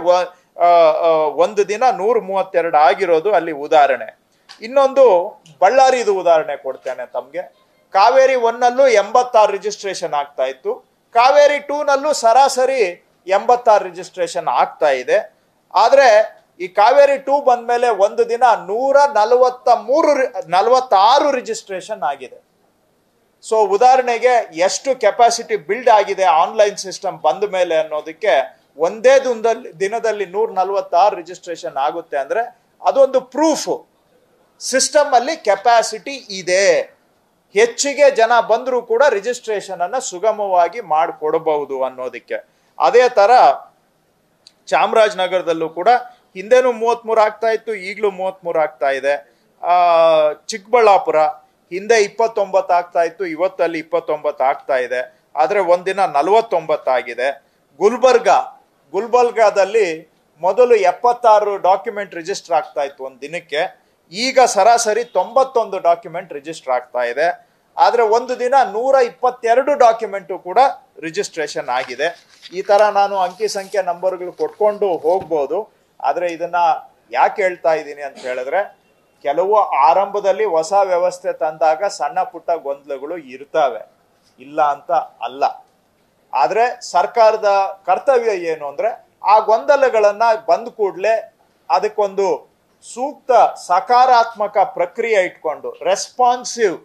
ಒಂದು ದಿನ ನೂರ ಮೂವತ್ತೆರಡು ಆಗಿರೋದು ಅಲ್ಲಿ ಉದಾಹರಣೆ. ಇನ್ನೊಂದು ಬಳ್ಳಾರಿದು ಉದಾಹರಣೆ ಕೊಡ್ತೇನೆ ತಮಗೆ. ಕಾವೇರಿ ಒನ್ನಲ್ಲೂ ಎಂಬತ್ತಾರು ರಿಜಿಸ್ಟ್ರೇಷನ್ ಆಗ್ತಾ ಇತ್ತು. ಕಾವೇರಿ ಟೂನಲ್ಲೂ ಸರಾಸರಿ ಎಂಬತ್ತಾರು ರಿಜಿಸ್ಟ್ರೇಷನ್ ಆಗ್ತಾ ಇದೆ. ಆದ್ರೆ ಈ ಕಾವೇರಿ ಟೂ ಬಂದ್ಮೇಲೆ ಒಂದು ದಿನ ನೂರ ನಲವತ್ತ ಮೂರು ನಲವತ್ತಾರು ರಿಜಿಸ್ಟ್ರೇಷನ್ ಆಗಿದೆ. ಸೊ ಉದಾಹರಣೆಗೆ ಎಷ್ಟು ಕೆಪಾಸಿಟಿ ಬಿಲ್ಡ್ ಆಗಿದೆ ಆನ್ಲೈನ್ ಸಿಸ್ಟಮ್ ಬಂದ ಮೇಲೆ ಅನ್ನೋದಕ್ಕೆ ಒಂದೇ ದಿನದಲ್ಲಿ ದಿನದಲ್ಲಿ ನೂರ ನಲವತ್ತಾರು ರಿಜಿಸ್ಟ್ರೇಷನ್ ಆಗುತ್ತೆ ಅಂದ್ರೆ ಅದೊಂದು ಪ್ರೂಫ್ ಸಿಸ್ಟಮ್ ಅಲ್ಲಿ ಕೆಪಾಸಿಟಿ ಇದೆ. ಹೆಚ್ಚಿಗೆ ಜನ ಬಂದರೂ ಕೂಡ ರಿಜಿಸ್ಟ್ರೇಷನ್ ಅನ್ನ ಸುಗಮವಾಗಿ ಮಾಡಿಕೊಡಬಹುದು ಅನ್ನೋದಕ್ಕೆ. ಅದೇ ತರ ಚಾಮರಾಜನಗರದಲ್ಲೂ ಕೂಡ ಹಿಂದೆನೂ ಮೂವತ್ಮೂರು ಆಗ್ತಾ ಇತ್ತು, ಈಗಲೂ ಮೂವತ್ಮೂರು ಆಗ್ತಾ ಇದೆ. ಚಿಕ್ಕಬಳ್ಳಾಪುರ, ಹಿಂದೆ ಇಪ್ಪತ್ತೊಂಬತ್ತು ಆಗ್ತಾ ಇತ್ತು, ಇವತ್ತಲ್ಲಿ ಇಪ್ಪತ್ತೊಂಬತ್ತು ಆಗ್ತಾ ಇದೆ. ಆದರೆ ಒಂದಿನ ನಲವತ್ತೊಂಬತ್ತಾಗಿದೆ ಗುಲ್ಬರ್ಗ, ಗುಲ್ಬರ್ಗಾದಲ್ಲಿ ಮೊದಲು ಎಪ್ಪತ್ತಾರು ಡಾಕ್ಯುಮೆಂಟ್ ರಿಜಿಸ್ಟರ್ ಆಗ್ತಾ ಇತ್ತು ಒಂದು ದಿನಕ್ಕೆ. ಈಗ ಸರಾಸರಿ ತೊಂಬತ್ತೊಂದು ಡಾಕ್ಯುಮೆಂಟ್ ರಿಜಿಸ್ಟರ್ ಆಗ್ತಾ ಇದೆ. ಆದರೆ ಒಂದು ದಿನ ನೂರ ಇಪ್ಪತ್ತೆರಡು ಡಾಕ್ಯುಮೆಂಟು ಕೂಡ ರಿಜಿಸ್ಟ್ರೇಷನ್ ಆಗಿದೆ. ಈ ತರ ನಾನು ಅಂಕಿ ಸಂಖ್ಯೆ ನಂಬರ್ಗಳು ಕೊಟ್ಕೊಂಡು ಹೋಗ್ಬೋದು. ಆದ್ರೆ ಇದನ್ನ ಯಾಕೆ ಹೇಳ್ತಾ ಇದ್ದೀನಿ ಅಂತ ಹೇಳಿದ್ರೆ, ಕೆಲವು ಆರಂಭದಲ್ಲಿ ಹೊಸ ವ್ಯವಸ್ಥೆ ತಂದಾಗ ಸಣ್ಣ ಪುಟ್ಟ ಗೊಂದಲಗಳು ಇರ್ತವೆ. ಇಲ್ಲ ಅಂತ ಅಲ್ಲ. ಆದರೆ ಸರ್ಕಾರದ ಕರ್ತವ್ಯ ಏನು ಅಂದ್ರೆ, ಆ ಗೊಂದಲಗಳನ್ನ ಬಂದ ಕೂಡಲೇ ಅದಕ್ಕೊಂದು ಸೂಕ್ತ ಸಕಾರಾತ್ಮಕ ಪ್ರಕ್ರಿಯೆ ಇಟ್ಕೊಂಡು ರೆಸ್ಪಾನ್ಸಿವ್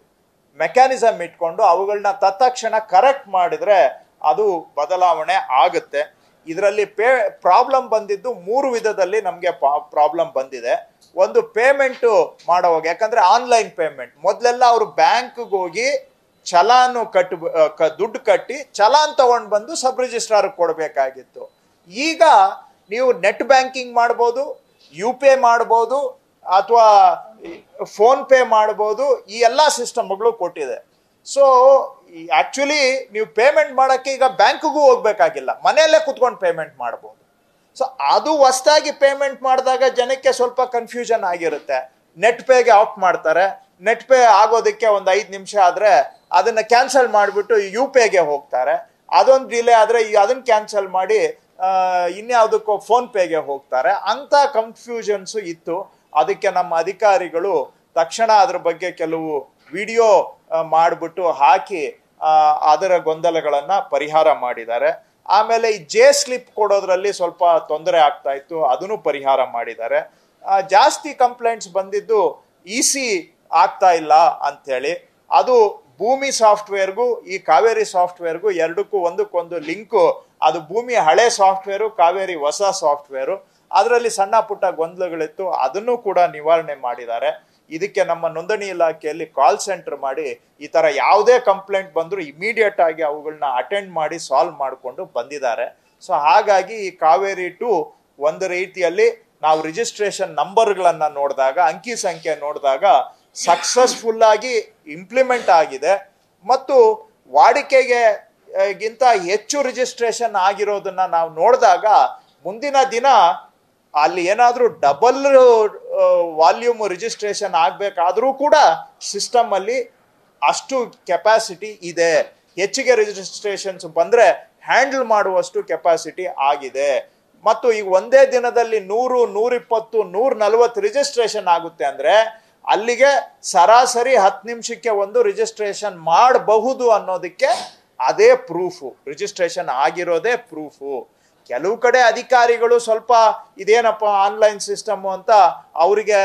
ಮೆಕ್ಯಾನಿಸಮ್ ಇಟ್ಕೊಂಡು ಅವುಗಳನ್ನ ತತ್ಕ್ಷಣ ಕರೆಕ್ಟ್ ಮಾಡಿದ್ರೆ ಅದು ಬದಲಾವಣೆ ಆಗುತ್ತೆ. ಇದರಲ್ಲಿ ಪೇ ಪ್ರಾಬ್ಲಮ್ ಬಂದಿದ್ದು ಮೂರು ವಿಧದಲ್ಲಿ ನಮಗೆ ಪ್ರಾಬ್ಲಮ್ ಬಂದಿದೆ. ಒಂದು ಪೇಮೆಂಟ್ ಮಾಡೋವಾಗ, ಯಾಕಂದ್ರೆ ಆನ್ಲೈನ್ ಪೇಮೆಂಟ್ ಮೊದಲೆಲ್ಲ ಅವರು ಬ್ಯಾಂಕ್ಗೆ ಹೋಗಿ ಚಲಾನು ಕಟ್ಟು ಕ- ದುಡ್ಡು ಕಟ್ಟಿ ಚಲಾನ್ ತಗೊಂಡು ಬಂದು ಸಬ್ ರಿಜಿಸ್ಟ್ರಾರ್ ಕೊಡಬೇಕಾಗಿತ್ತು. ಈಗ ನೀವು ನೆಟ್ ಬ್ಯಾಂಕಿಂಗ್ ಮಾಡ್ಬೋದು ಯು ಪಿ ಐ ಮಾಡ್ಬೋದು, ಅಥವಾ ಫೋನ್ ಪೇ ಮಾಡ್ಬೋದು, ಈ ಎಲ್ಲ ಸಿಸ್ಟಮ್ಗಳು ಕೊಟ್ಟಿದೆ. ಸೊ ಆಕ್ಚುಲಿ ನೀವು ಪೇಮೆಂಟ್ ಮಾಡೋಕ್ಕೆ ಈಗ ಬ್ಯಾಂಕ್ಗೂ ಹೋಗ್ಬೇಕಾಗಿಲ್ಲ. ಮನೆಯಲ್ಲೇ ಕುತ್ಕೊಂಡು ಪೇಮೆಂಟ್ ಮಾಡ್ಬೋದು. ಸೊ ಅದು ಹೊಸ್ದಾಗಿ ಪೇಮೆಂಟ್ ಮಾಡಿದಾಗ ಜನಕ್ಕೆ ಸ್ವಲ್ಪ ಕನ್ಫ್ಯೂಷನ್ ಆಗಿರುತ್ತೆ. ನೆಟ್ ಪೇಗೆ ಆಫ್ ಮಾಡ್ತಾರೆ. ನೆಟ್ ಪೇ ಆಗೋದಕ್ಕೆ ಒಂದು ಐದು ನಿಮಿಷ ಆದರೆ ಅದನ್ನು ಕ್ಯಾನ್ಸಲ್ ಮಾಡಿಬಿಟ್ಟು ಯು ಪೇಗೆ ಹೋಗ್ತಾರೆ. ಅದೊಂದು ಡಿಲೇ ಆದರೆ ಅದನ್ನ ಕ್ಯಾನ್ಸಲ್ ಮಾಡಿ ಇನ್ಯಾವುದಕ್ಕೂ ಇನ್ಯಾವುದಕ್ಕೋ ಫೋನ್ ಪೇಗೆ ಹೋಗ್ತಾರೆ. ಅಂಥ ಕನ್ಫ್ಯೂಷನ್ಸು ಇತ್ತು. ಅದಕ್ಕೆ ನಮ್ಮ ಅಧಿಕಾರಿಗಳು ತಕ್ಷಣ ಅದ್ರ ಬಗ್ಗೆ ಕೆಲವು ವಿಡಿಯೋ ಮಾಡಿಬಿಟ್ಟು ಹಾಕಿ ಅದರ ಗೊಂದಲಗಳನ್ನು ಪರಿಹಾರ ಮಾಡಿದ್ದಾರೆ. ಆಮೇಲೆ ಈ ಜೆ ಸ್ಲಿಪ್ ಕೊಡೋದ್ರಲ್ಲಿ ಸ್ವಲ್ಪ ತೊಂದರೆ ಆಗ್ತಾ ಇತ್ತು, ಅದನ್ನು ಪರಿಹಾರ ಮಾಡಿದ್ದಾರೆ. ಜಾಸ್ತಿ ಕಂಪ್ಲೇಂಟ್ಸ್ ಬಂದಿದ್ದು ಇ ಸಿ ಆಗ್ತಾ ಇಲ್ಲ ಅಂಥೇಳಿ. ಅದು ಭೂಮಿ ಸಾಫ್ಟ್ವೇರ್ಗೂ, ಈ ಕಾವೇರಿ ಸಾಫ್ಟ್ವೇರ್ಗೂ ಎರಡಕ್ಕೂ ಒಂದಕ್ಕೊಂದು ಲಿಂಕು. ಅದು ಭೂಮಿ ಹಳೆ ಸಾಫ್ಟ್ವೇರು, ಕಾವೇರಿ ಹೊಸ ಸಾಫ್ಟ್ವೇರು. ಅದರಲ್ಲಿ ಸಣ್ಣ ಪುಟ್ಟ ಗೊಂದಲಗಳಿತ್ತು, ಅದನ್ನು ಕೂಡ ನಿವಾರಣೆ ಮಾಡಿದ್ದಾರೆ. ಇದಕ್ಕೆ ನಮ್ಮ ನೋಂದಣಿ ಇಲಾಖೆಯಲ್ಲಿ ಕಾಲ್ ಸೆಂಟರ್ ಮಾಡಿ ಈ ತರ ಯಾವುದೇ ಕಂಪ್ಲೇಂಟ್ ಬಂದರೂ ಇಮಿಡಿಯೇಟ್ ಆಗಿ ಅವುಗಳನ್ನ ಅಟೆಂಡ್ ಮಾಡಿ ಸಾಲ್ವ್ ಮಾಡಿಕೊಂಡು ಬಂದಿದ್ದಾರೆ. ಸೊ ಹಾಗಾಗಿ ಈ ಕಾವೇರಿ ಟು ಒಂದು ರೀತಿಯಲ್ಲಿ ನಾವು ರಿಜಿಸ್ಟ್ರೇಷನ್ ನಂಬರ್ಗಳನ್ನು ನೋಡಿದಾಗ, ಅಂಕಿ ಸಂಖ್ಯೆ ನೋಡಿದಾಗ ಸಕ್ಸಸ್ಫುಲ್ ಆಗಿ ಇಂಪ್ಲಿಮೆಂಟ್ ಆಗಿದೆ. ಮತ್ತು ವಾಡಿಕೆಗೆ ಗಿಂತ ಹೆಚ್ಚು ರಿಜಿಸ್ಟ್ರೇಷನ್ ಆಗಿರೋದನ್ನ ನಾವು ನೋಡಿದಾಗ ಮುಂದಿನ ದಿನ ಅಲ್ಲಿ ಏನಾದರೂ ಡಬಲ್ ವಾಲ್ಯೂಮ್ ರಿಜಿಸ್ಟ್ರೇಷನ್ ಆಗಬೇಕಾದರೂ ಕೂಡ ಸಿಸ್ಟಮ್ ಅಲ್ಲಿ ಅಷ್ಟು ಕೆಪಾಸಿಟಿ ಇದೆ. ಹೆಚ್ಚಿಗೆ ರಿಜಿಸ್ಟ್ರೇಷನ್ಸ್ ಬಂದರೆ ಹ್ಯಾಂಡಲ್ ಮಾಡುವಷ್ಟು ಕೆಪಾಸಿಟಿ ಆಗಿದೆ. ಮತ್ತು ಈಗ ಒಂದೇ ದಿನದಲ್ಲಿ ನೂರು, ನೂರಿಪ್ಪತ್ತು ನೂರ ನಲವತ್ತು ರಿಜಿಸ್ಟ್ರೇಷನ್ ಆಗುತ್ತೆ ಅಂದರೆ ಅಲ್ಲಿಗೆ ಸರಾಸರಿ ಹತ್ತು ನಿಮಿಷಕ್ಕೆ ಒಂದು ರಿಜಿಸ್ಟ್ರೇಷನ್ ಮಾಡಬಹುದು ಅನ್ನೋದಕ್ಕೆ ಅದೇ ಪ್ರೂಫು ರಿಜಿಸ್ಟ್ರೇಷನ್ ಆಗಿರೋದೇ ಪ್ರೂಫು ಕೆಲವು ಕಡೆ ಅಧಿಕಾರಿಗಳು ಸ್ವಲ್ಪ ಇದೇನಪ್ಪ ಆನ್ಲೈನ್ ಸಿಸ್ಟಮ್ ಅಂತ ಅವರಿಗೆ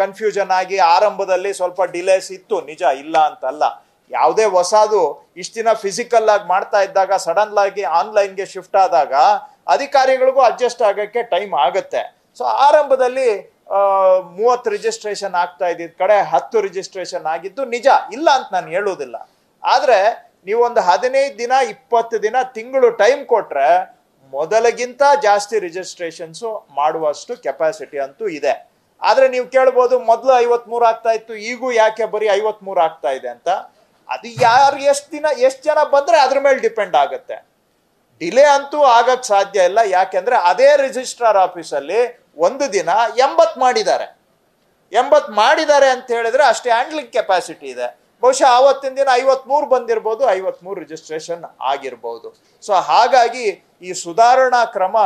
ಕನ್ಫ್ಯೂಷನ್ ಆಗಿ ಆರಂಭದಲ್ಲಿ ಸ್ವಲ್ಪ ಡಿಲೇಸ್ ಇತ್ತು. ನಿಜ ಇಲ್ಲ ಅಂತಲ್ಲ. ಯಾವುದೇ ಹೊಸದು ಇಷ್ಟು ದಿನ ಫಿಸಿಕಲ್ ಆಗಿ ಮಾಡ್ತಾ ಇದ್ದಾಗ ಸಡನ್ ಆಗಿ ಆನ್ಲೈನ್ಗೆ ಶಿಫ್ಟ್ ಆದಾಗ ಅಧಿಕಾರಿಗಳಿಗೂ ಅಡ್ಜಸ್ಟ್ ಆಗೋಕ್ಕೆ ಟೈಮ್ ಆಗುತ್ತೆ. ಸೊ ಆರಂಭದಲ್ಲಿ ಮೂವತ್ತು ರಿಜಿಸ್ಟ್ರೇಷನ್ ಆಗ್ತಾ ಇದ್ದಿದ್ದ ಕಡೆ ಹತ್ತು ರಿಜಿಸ್ಟ್ರೇಷನ್ ಆಗಿದ್ದು ನಿಜ ಇಲ್ಲ ಅಂತ ನಾನು ಹೇಳೋದಿಲ್ಲ ಆದರೆ, ನೀವೊಂದು ಹದಿನೈದು ದಿನ, ಇಪ್ಪತ್ತು ದಿನ, ತಿಂಗಳು ಟೈಮ್ ಕೊಟ್ರೆ ಮೊದಲಿಗಿಂತ ಜಾಸ್ತಿ ರಿಜಿಸ್ಟ್ರೇಷನ್ಸು ಮಾಡುವಷ್ಟು ಕೆಪಾಸಿಟಿ ಅಂತೂ ಇದೆ. ಆದರೆ ನೀವು ಕೇಳ್ಬೋದು ಮೊದಲು ಐವತ್ಮೂರು ಆಗ್ತಾ ಇತ್ತು, ಈಗೂ ಯಾಕೆ ಬರೀ ಐವತ್ಮೂರು ಆಗ್ತಾ ಇದೆ ಅಂತ? ಅದು ಯಾರು ಎಷ್ಟು ದಿನ, ಎಷ್ಟು ಜನ ಬಂದ್ರೆ ಅದ್ರ ಮೇಲೆ ಡಿಪೆಂಡ್ ಆಗುತ್ತೆ. ಡಿಲೇ ಅಂತೂ ಆಗಕ್ ಸಾಧ್ಯ ಇಲ್ಲ, ಯಾಕೆಂದ್ರೆ ಅದೇ ರಿಜಿಸ್ಟ್ರಾರ್ ಆಫೀಸಲ್ಲಿ ಒಂದು ದಿನ ಎಂಬತ್ ಮಾಡಿದ್ದಾರೆ. ಎಂಬತ್ ಮಾಡಿದ್ದಾರೆ ಅಂತ ಹೇಳಿದ್ರೆ ಅಷ್ಟೇ ಹ್ಯಾಂಡ್ಲಿಂಗ್ ಕೆಪಾಸಿಟಿ ಇದೆ. ಬಹುಶಃ ಆವತ್ತಿನ ದಿನ ಐವತ್ಮೂರು ಬಂದಿರ್ಬೋದು, ಐವತ್ಮೂರು ರಿಜಿಸ್ಟ್ರೇಷನ್ ಆಗಿರ್ಬೋದು. ಸೊ ಹಾಗಾಗಿ ಈ ಸುಧಾರಣಾ ಕ್ರಮ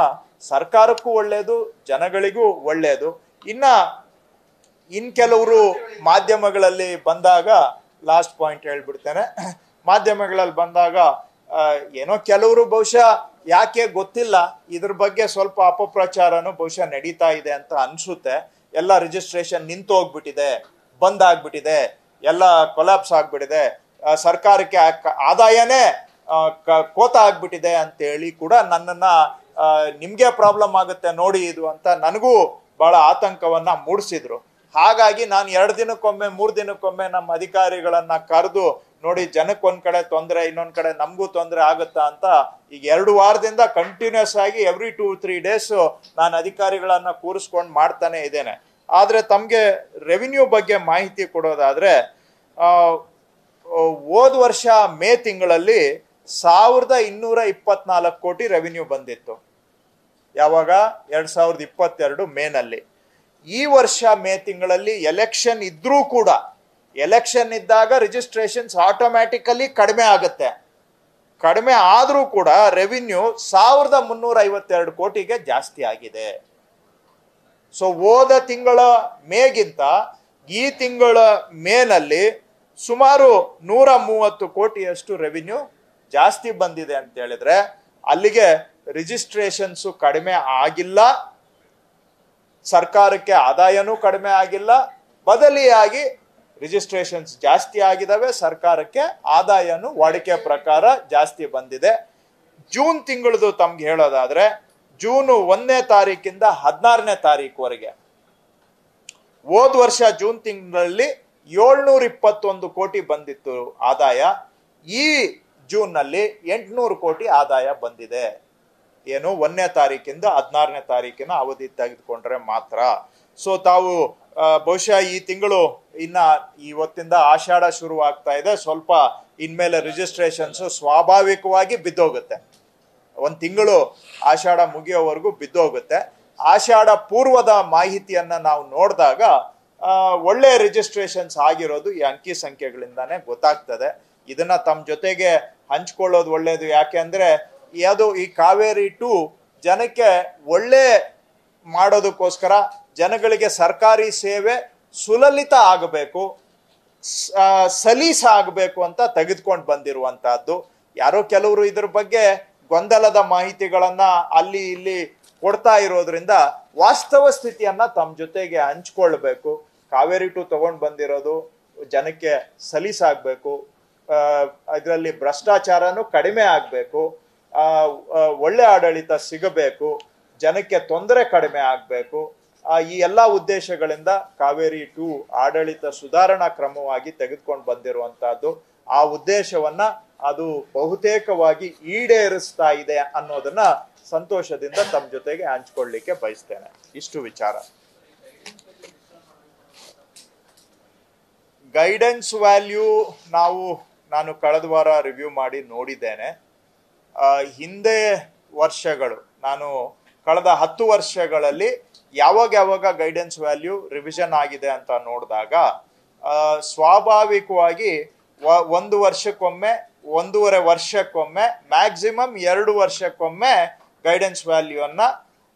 ಸರ್ಕಾರಕ್ಕೂ ಒಳ್ಳೆಯದು ಜನಗಳಿಗೂ ಒಳ್ಳೆಯದು ಇನ್ನ ಇನ್ ಕೆಲವರು ಮಾಧ್ಯಮಗಳಲ್ಲಿ ಬಂದಾಗ ಲಾಸ್ಟ್ ಪಾಯಿಂಟ್ ಹೇಳ್ಬಿಡ್ತೇನೆ. ಮಾಧ್ಯಮಗಳಲ್ಲಿ ಬಂದಾಗ ಏನೋ ಕೆಲವರು ಬಹುಶಃ ಯಾಕೆ ಗೊತ್ತಿಲ್ಲ, ಇದ್ರ ಬಗ್ಗೆ ಸ್ವಲ್ಪ ಅಪಪ್ರಚಾರನು ಬಹುಶಃ ನಡೀತಾ ಇದೆ ಅಂತ ಅನ್ಸುತ್ತೆ. ಎಲ್ಲ ರಿಜಿಸ್ಟ್ರೇಷನ್ ನಿಂತು ಹೋಗ್ಬಿಟ್ಟಿದೆ ಬಂದ್ ಆಗ್ಬಿಟ್ಟಿದೆ ಎಲ್ಲ ಕೊಲಾಪ್ಸ್ ಆಗ್ಬಿಟ್ಟಿದೆ. ಸರ್ಕಾರಕ್ಕೆ ಆದಾಯನೇ ಕೋತ ಆಗ್ಬಿಟ್ಟಿದೆ ಅಂತೇಳಿ ಕೂಡ ನನ್ನನ್ನ ನಿಮಗೆ ನಿಮ್ಗೆ ಪ್ರಾಬ್ಲಮ್ ಆಗುತ್ತೆ ನೋಡಿ ಇದು ಅಂತ ನನಗೂ ಬಹಳ ಆತಂಕವನ್ನ ಮೂಡಿಸಿದ್ರು. ಹಾಗಾಗಿ ನಾನು ಎರಡು ದಿನಕ್ಕೊಮ್ಮೆ, ಮೂರು ದಿನಕ್ಕೊಮ್ಮೆ ನಮ್ಮ ಅಧಿಕಾರಿಗಳನ್ನ ಕರೆದು ನೋಡಿ ಜನಕ್ಕೆ ಒಂದ್ ಕಡೆ ತೊಂದರೆ, ಇನ್ನೊಂದ್ ಕಡೆ ನಮಗೂ ತೊಂದರೆ ಆಗುತ್ತಾ ಅಂತ ಈಗ ಎರಡು ವಾರದಿಂದ ಕಂಟಿನ್ಯೂಸ್ ಆಗಿ ಎವ್ರಿ ಟೂ ತ್ರೀ ಡೇಸ್ ನಾನು ಅಧಿಕಾರಿಗಳನ್ನ ಕೂರಿಸ್ಕೊಂಡು ಮಾಡ್ತಾನೆ ಇದ್ದೇನೆ. ಆದ್ರೆ ತಮಗೆ ರೆವಿನ್ಯೂ ಬಗ್ಗೆ ಮಾಹಿತಿ ಕೊಡೋದಾದರೆ ಹೋದ ವರ್ಷ ಮೇ ತಿಂಗಳಲ್ಲಿ ಸಾವಿರದ ಇನ್ನೂರ ಇಪ್ಪತ್ನಾಲ್ಕು ಕೋಟಿ ರೆವಿನ್ಯೂ ಬಂದಿತ್ತು. ಯಾವಾಗ? ಎರಡ್ ಸಾವಿರದ ಇಪ್ಪತ್ತೆರಡು ಮೇನಲ್ಲಿ. ಈ ವರ್ಷ ಮೇ ತಿಂಗಳಲ್ಲಿ ಎಲೆಕ್ಷನ್ ಇದ್ರೂ ಕೂಡ ಎಲೆಕ್ಷನ್ ಇದ್ದಾಗ ರಿಜಿಸ್ಟ್ರೇಷನ್ಸ್ ಆಟೋಮ್ಯಾಟಿಕಲಿ ಕಡಿಮೆ ಆಗುತ್ತೆ. ಕಡಿಮೆ ಆದರೂ ಕೂಡ ರೆವಿನ್ಯೂ ಸಾವಿರದ ಮುನ್ನೂರ ಐವತ್ತೆರಡು ಕೋಟಿಗೆ ಜಾಸ್ತಿ ಆಗಿದೆ. ಸೊ ಹೋದ ತಿಂಗಳ ಮೇಗಿಂತ ಈ ತಿಂಗಳ ಮೇನಲ್ಲಿ ಸುಮಾರು ನೂರ ಮೂವತ್ತು ಕೋಟಿಯಷ್ಟು ರೆವಿನ್ಯೂ ಜಾಸ್ತಿ ಬಂದಿದೆ ಅಂತ ಹೇಳಿದ್ರೆ ಅಲ್ಲಿಗೆ ರಿಜಿಸ್ಟ್ರೇಷನ್ಸು ಕಡಿಮೆ ಆಗಿಲ್ಲ. ಸರ್ಕಾರಕ್ಕೆ ಆದಾಯನೂ ಕಡಿಮೆ ಆಗಿಲ್ಲ. ಬದಲಿಯಾಗಿ ರಿಜಿಸ್ಟ್ರೇಷನ್ಸ್ ಜಾಸ್ತಿ ಆಗಿದಾವೆ. ಸರ್ಕಾರಕ್ಕೆ ಆದಾಯನೂ ವಾಡಿಕೆ ಪ್ರಕಾರ ಜಾಸ್ತಿ ಬಂದಿದೆ. ಜೂನ್ ತಿಂಗಳದು ತಮ್ಗೆ ಹೇಳೋದಾದ್ರೆ ಜೂನ್ ಒಂದನೇ ತಾರೀಕಿಂದ ಹದಿನಾರನೇ ತಾರೀಕುವರೆಗೆ. ಹೋದ ವರ್ಷ ಜೂನ್ ತಿಂಗಳಲ್ಲಿ ಏಳ್ನೂರ ಇಪ್ಪತ್ತೊಂದು ಕೋಟಿ ಬಂದಿತ್ತು ಆದಾಯ. ಈ ಜೂನ್ನಲ್ಲಿ ಎಂಟುನೂರು ಕೋಟಿ ಆದಾಯ ಬಂದಿದೆ. ಏನು ಒಂದನೇ ತಾರೀಕಿಂದ ಹದಿನಾರನೇ ತಾರೀಕಿನ ಅವಧಿ ತೆಗೆದುಕೊಂಡ್ರೆ ಮಾತ್ರ. ಸೊ ತಾವು ಬಹುಶಃ ಈ ತಿಂಗಳು ಇನ್ನ ಇವತ್ತಿಂದ ಆಷಾಢ ಶುರು ಆಗ್ತಾ ಇದೆ. ಸ್ವಲ್ಪ ಇನ್ಮೇಲೆ ರಿಜಿಸ್ಟ್ರೇಷನ್ಸ್ ಸ್ವಾಭಾವಿಕವಾಗಿ ಬಿದ್ದೋಗುತ್ತೆ. ಒಂದು ತಿಂಗಳು ಆಷಾಢ ಮುಗಿಯೋವರೆಗೂ ಬಿದ್ದೋಗುತ್ತೆ. ಆಷಾಢ ಪೂರ್ವದ ಮಾಹಿತಿಯನ್ನ ನಾವು ನೋಡಿದಾಗ ಒಳ್ಳೆ ರಿಜಿಸ್ಟ್ರೇಷನ್ಸ್ ಆಗಿರೋದು ಈ ಅಂಕಿ ಸಂಖ್ಯೆಗಳಿಂದಾನೇ ಗೊತ್ತಾಗ್ತದೆ. ಇದನ್ನ ತಮ್ಮ ಜೊತೆಗೆ ಹಂಚ್ಕೊಳ್ಳೋದು ಒಳ್ಳೇದು. ಯಾಕೆ ಅಂದ್ರೆ ಅದು ಈ ಕಾವೇರಿ ಟು ಜನಕ್ಕೆ ಒಳ್ಳೆ ಮಾಡೋದಕ್ಕೋಸ್ಕರ ಜನಗಳಿಗೆ ಸರ್ಕಾರಿ ಸೇವೆ ಸುಲಲಿತ ಆಗಬೇಕು ಸಲೀಸ ಆಗಬೇಕು ಅಂತ ತೆಗೆದುಕೊಂಡು ಬಂದಿರುವಂತಹದ್ದು. ಯಾರೋ ಕೆಲವರು ಇದ್ರ ಬಗ್ಗೆ ಗೊಂದಲದ ಮಾಹಿತಿಗಳನ್ನ ಅಲ್ಲಿ ಇಲ್ಲಿ ಕೊಡ್ತಾ ಇರೋದ್ರಿಂದ ವಾಸ್ತವ ಸ್ಥಿತಿಯನ್ನ ತಮ್ಮ ಜೊತೆಗೆ ಹಂಚ್ಕೊಳ್ಬೇಕು. ಕಾವೇರಿ ಟು ತಗೊಂಡ್ ಬಂದಿರೋದು ಜನಕ್ಕೆ ಸಲೀಸಾಗಬೇಕು. ಇದರಲ್ಲಿ ಭ್ರಷ್ಟಾಚಾರನೂ ಕಡಿಮೆ ಆಗಬೇಕು. ಒಳ್ಳೆ ಆಡಳಿತ ಸಿಗಬೇಕು. ಜನಕ್ಕೆ ತೊಂದರೆ ಕಡಿಮೆ ಆಗಬೇಕು. ಈ ಎಲ್ಲ ಉದ್ದೇಶಗಳಿಂದ ಕಾವೇರಿ ಟು ಆಡಳಿತ ಸುಧಾರಣಾ ಕ್ರಮವಾಗಿ ತೆಗೆದುಕೊಂಡು ಬಂದಿರುವಂತಹದ್ದು ಆ ಉದ್ದೇಶವನ್ನ ಅದು ಬಹುತೇಕವಾಗಿ ಈಡೇರಿಸ್ತಾ ಇದೆ ಅನ್ನೋದನ್ನ ಸಂತೋಷದಿಂದ ತಮ್ಮ ಜೊತೆಗೆ ಹಂಚ್ಕೊಳ್ಳಿಕ್ಕೆ ಬಯಸ್ತೇನೆ. ಇಷ್ಟು ವಿಚಾರ. ಗೈಡೆನ್ಸ್ ವ್ಯಾಲ್ಯೂ ನಾವು ನಾನು ಕಳೆದ ವಾರ ರಿವ್ಯೂ ಮಾಡಿ ನೋಡಿದ್ದೇನೆ. ಹಿಂದೆ ವರ್ಷಗಳು, ನಾನು ಕಳೆದ ಹತ್ತು ವರ್ಷಗಳಲ್ಲಿ ಯಾವಾಗ ಯಾವಾಗ ಗೈಡೆನ್ಸ್ ವ್ಯಾಲ್ಯೂ ರಿವಿಷನ್ ಆಗಿದೆ ಅಂತ ನೋಡಿದಾಗ ಸ್ವಾಭಾವಿಕವಾಗಿ ಒಂದು ವರ್ಷಕ್ಕೊಮ್ಮೆ ಒಂದೂವರೆ ವರ್ಷಕ್ಕೊಮ್ಮೆ ಮ್ಯಾಕ್ಸಿಮಮ್ ಎರಡು ವರ್ಷಕ್ಕೊಮ್ಮೆ ಗೈಡೆನ್ಸ್ ವ್ಯಾಲ್ಯೂನ್ನ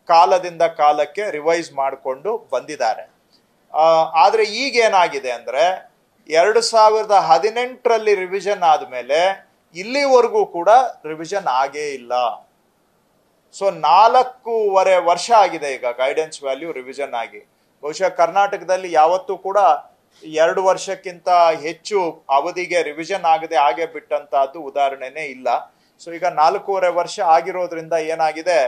ಕಾಲದಿಂದ ಕಾಲಕ್ಕೆ ರಿವೈಸ್ ಮಾಡಿಕೊಂಡು ಬಂದಿದ್ದಾರೆ. ಆದರೆ ಆದ್ರೆ ಈಗ ಏನಾಗಿದೆ ಅಂದ್ರೆ, ಎರಡು ಸಾವಿರದ ಹದಿನೆಂಟರಲ್ಲಿ ರಿವಿಷನ್ ಆದ್ಮೇಲೆ ಇಲ್ಲಿವರೆಗೂ ಕೂಡ ರಿವಿಷನ್ ಆಗೇ ಇಲ್ಲ. ಸೊ ನಾಲ್ಕೂವರೆ ವರ್ಷ ಆಗಿದೆ ಈಗ ಗೈಡೆನ್ಸ್ ವ್ಯಾಲ್ಯೂ ರಿವಿಷನ್ ಆಗಿ. ಬಹುಶಃ ಕರ್ನಾಟಕದಲ್ಲಿ ಯಾವತ್ತೂ ಕೂಡ ಎರಡು ವರ್ಷಕ್ಕಿಂತ ಹೆಚ್ಚು ಅವಧಿಗೆ ರಿವಿಷನ್ ಆಗದೆ ಹಾಗೆ ಬಿಟ್ಟಂತಹದ್ದು ಉದಾಹರಣೆನೇ ಇಲ್ಲ. ಸೊ ಈಗ ನಾಲ್ಕೂವರೆ ವರ್ಷ ಆಗಿರೋದ್ರಿಂದ ಏನಾಗಿದೆ?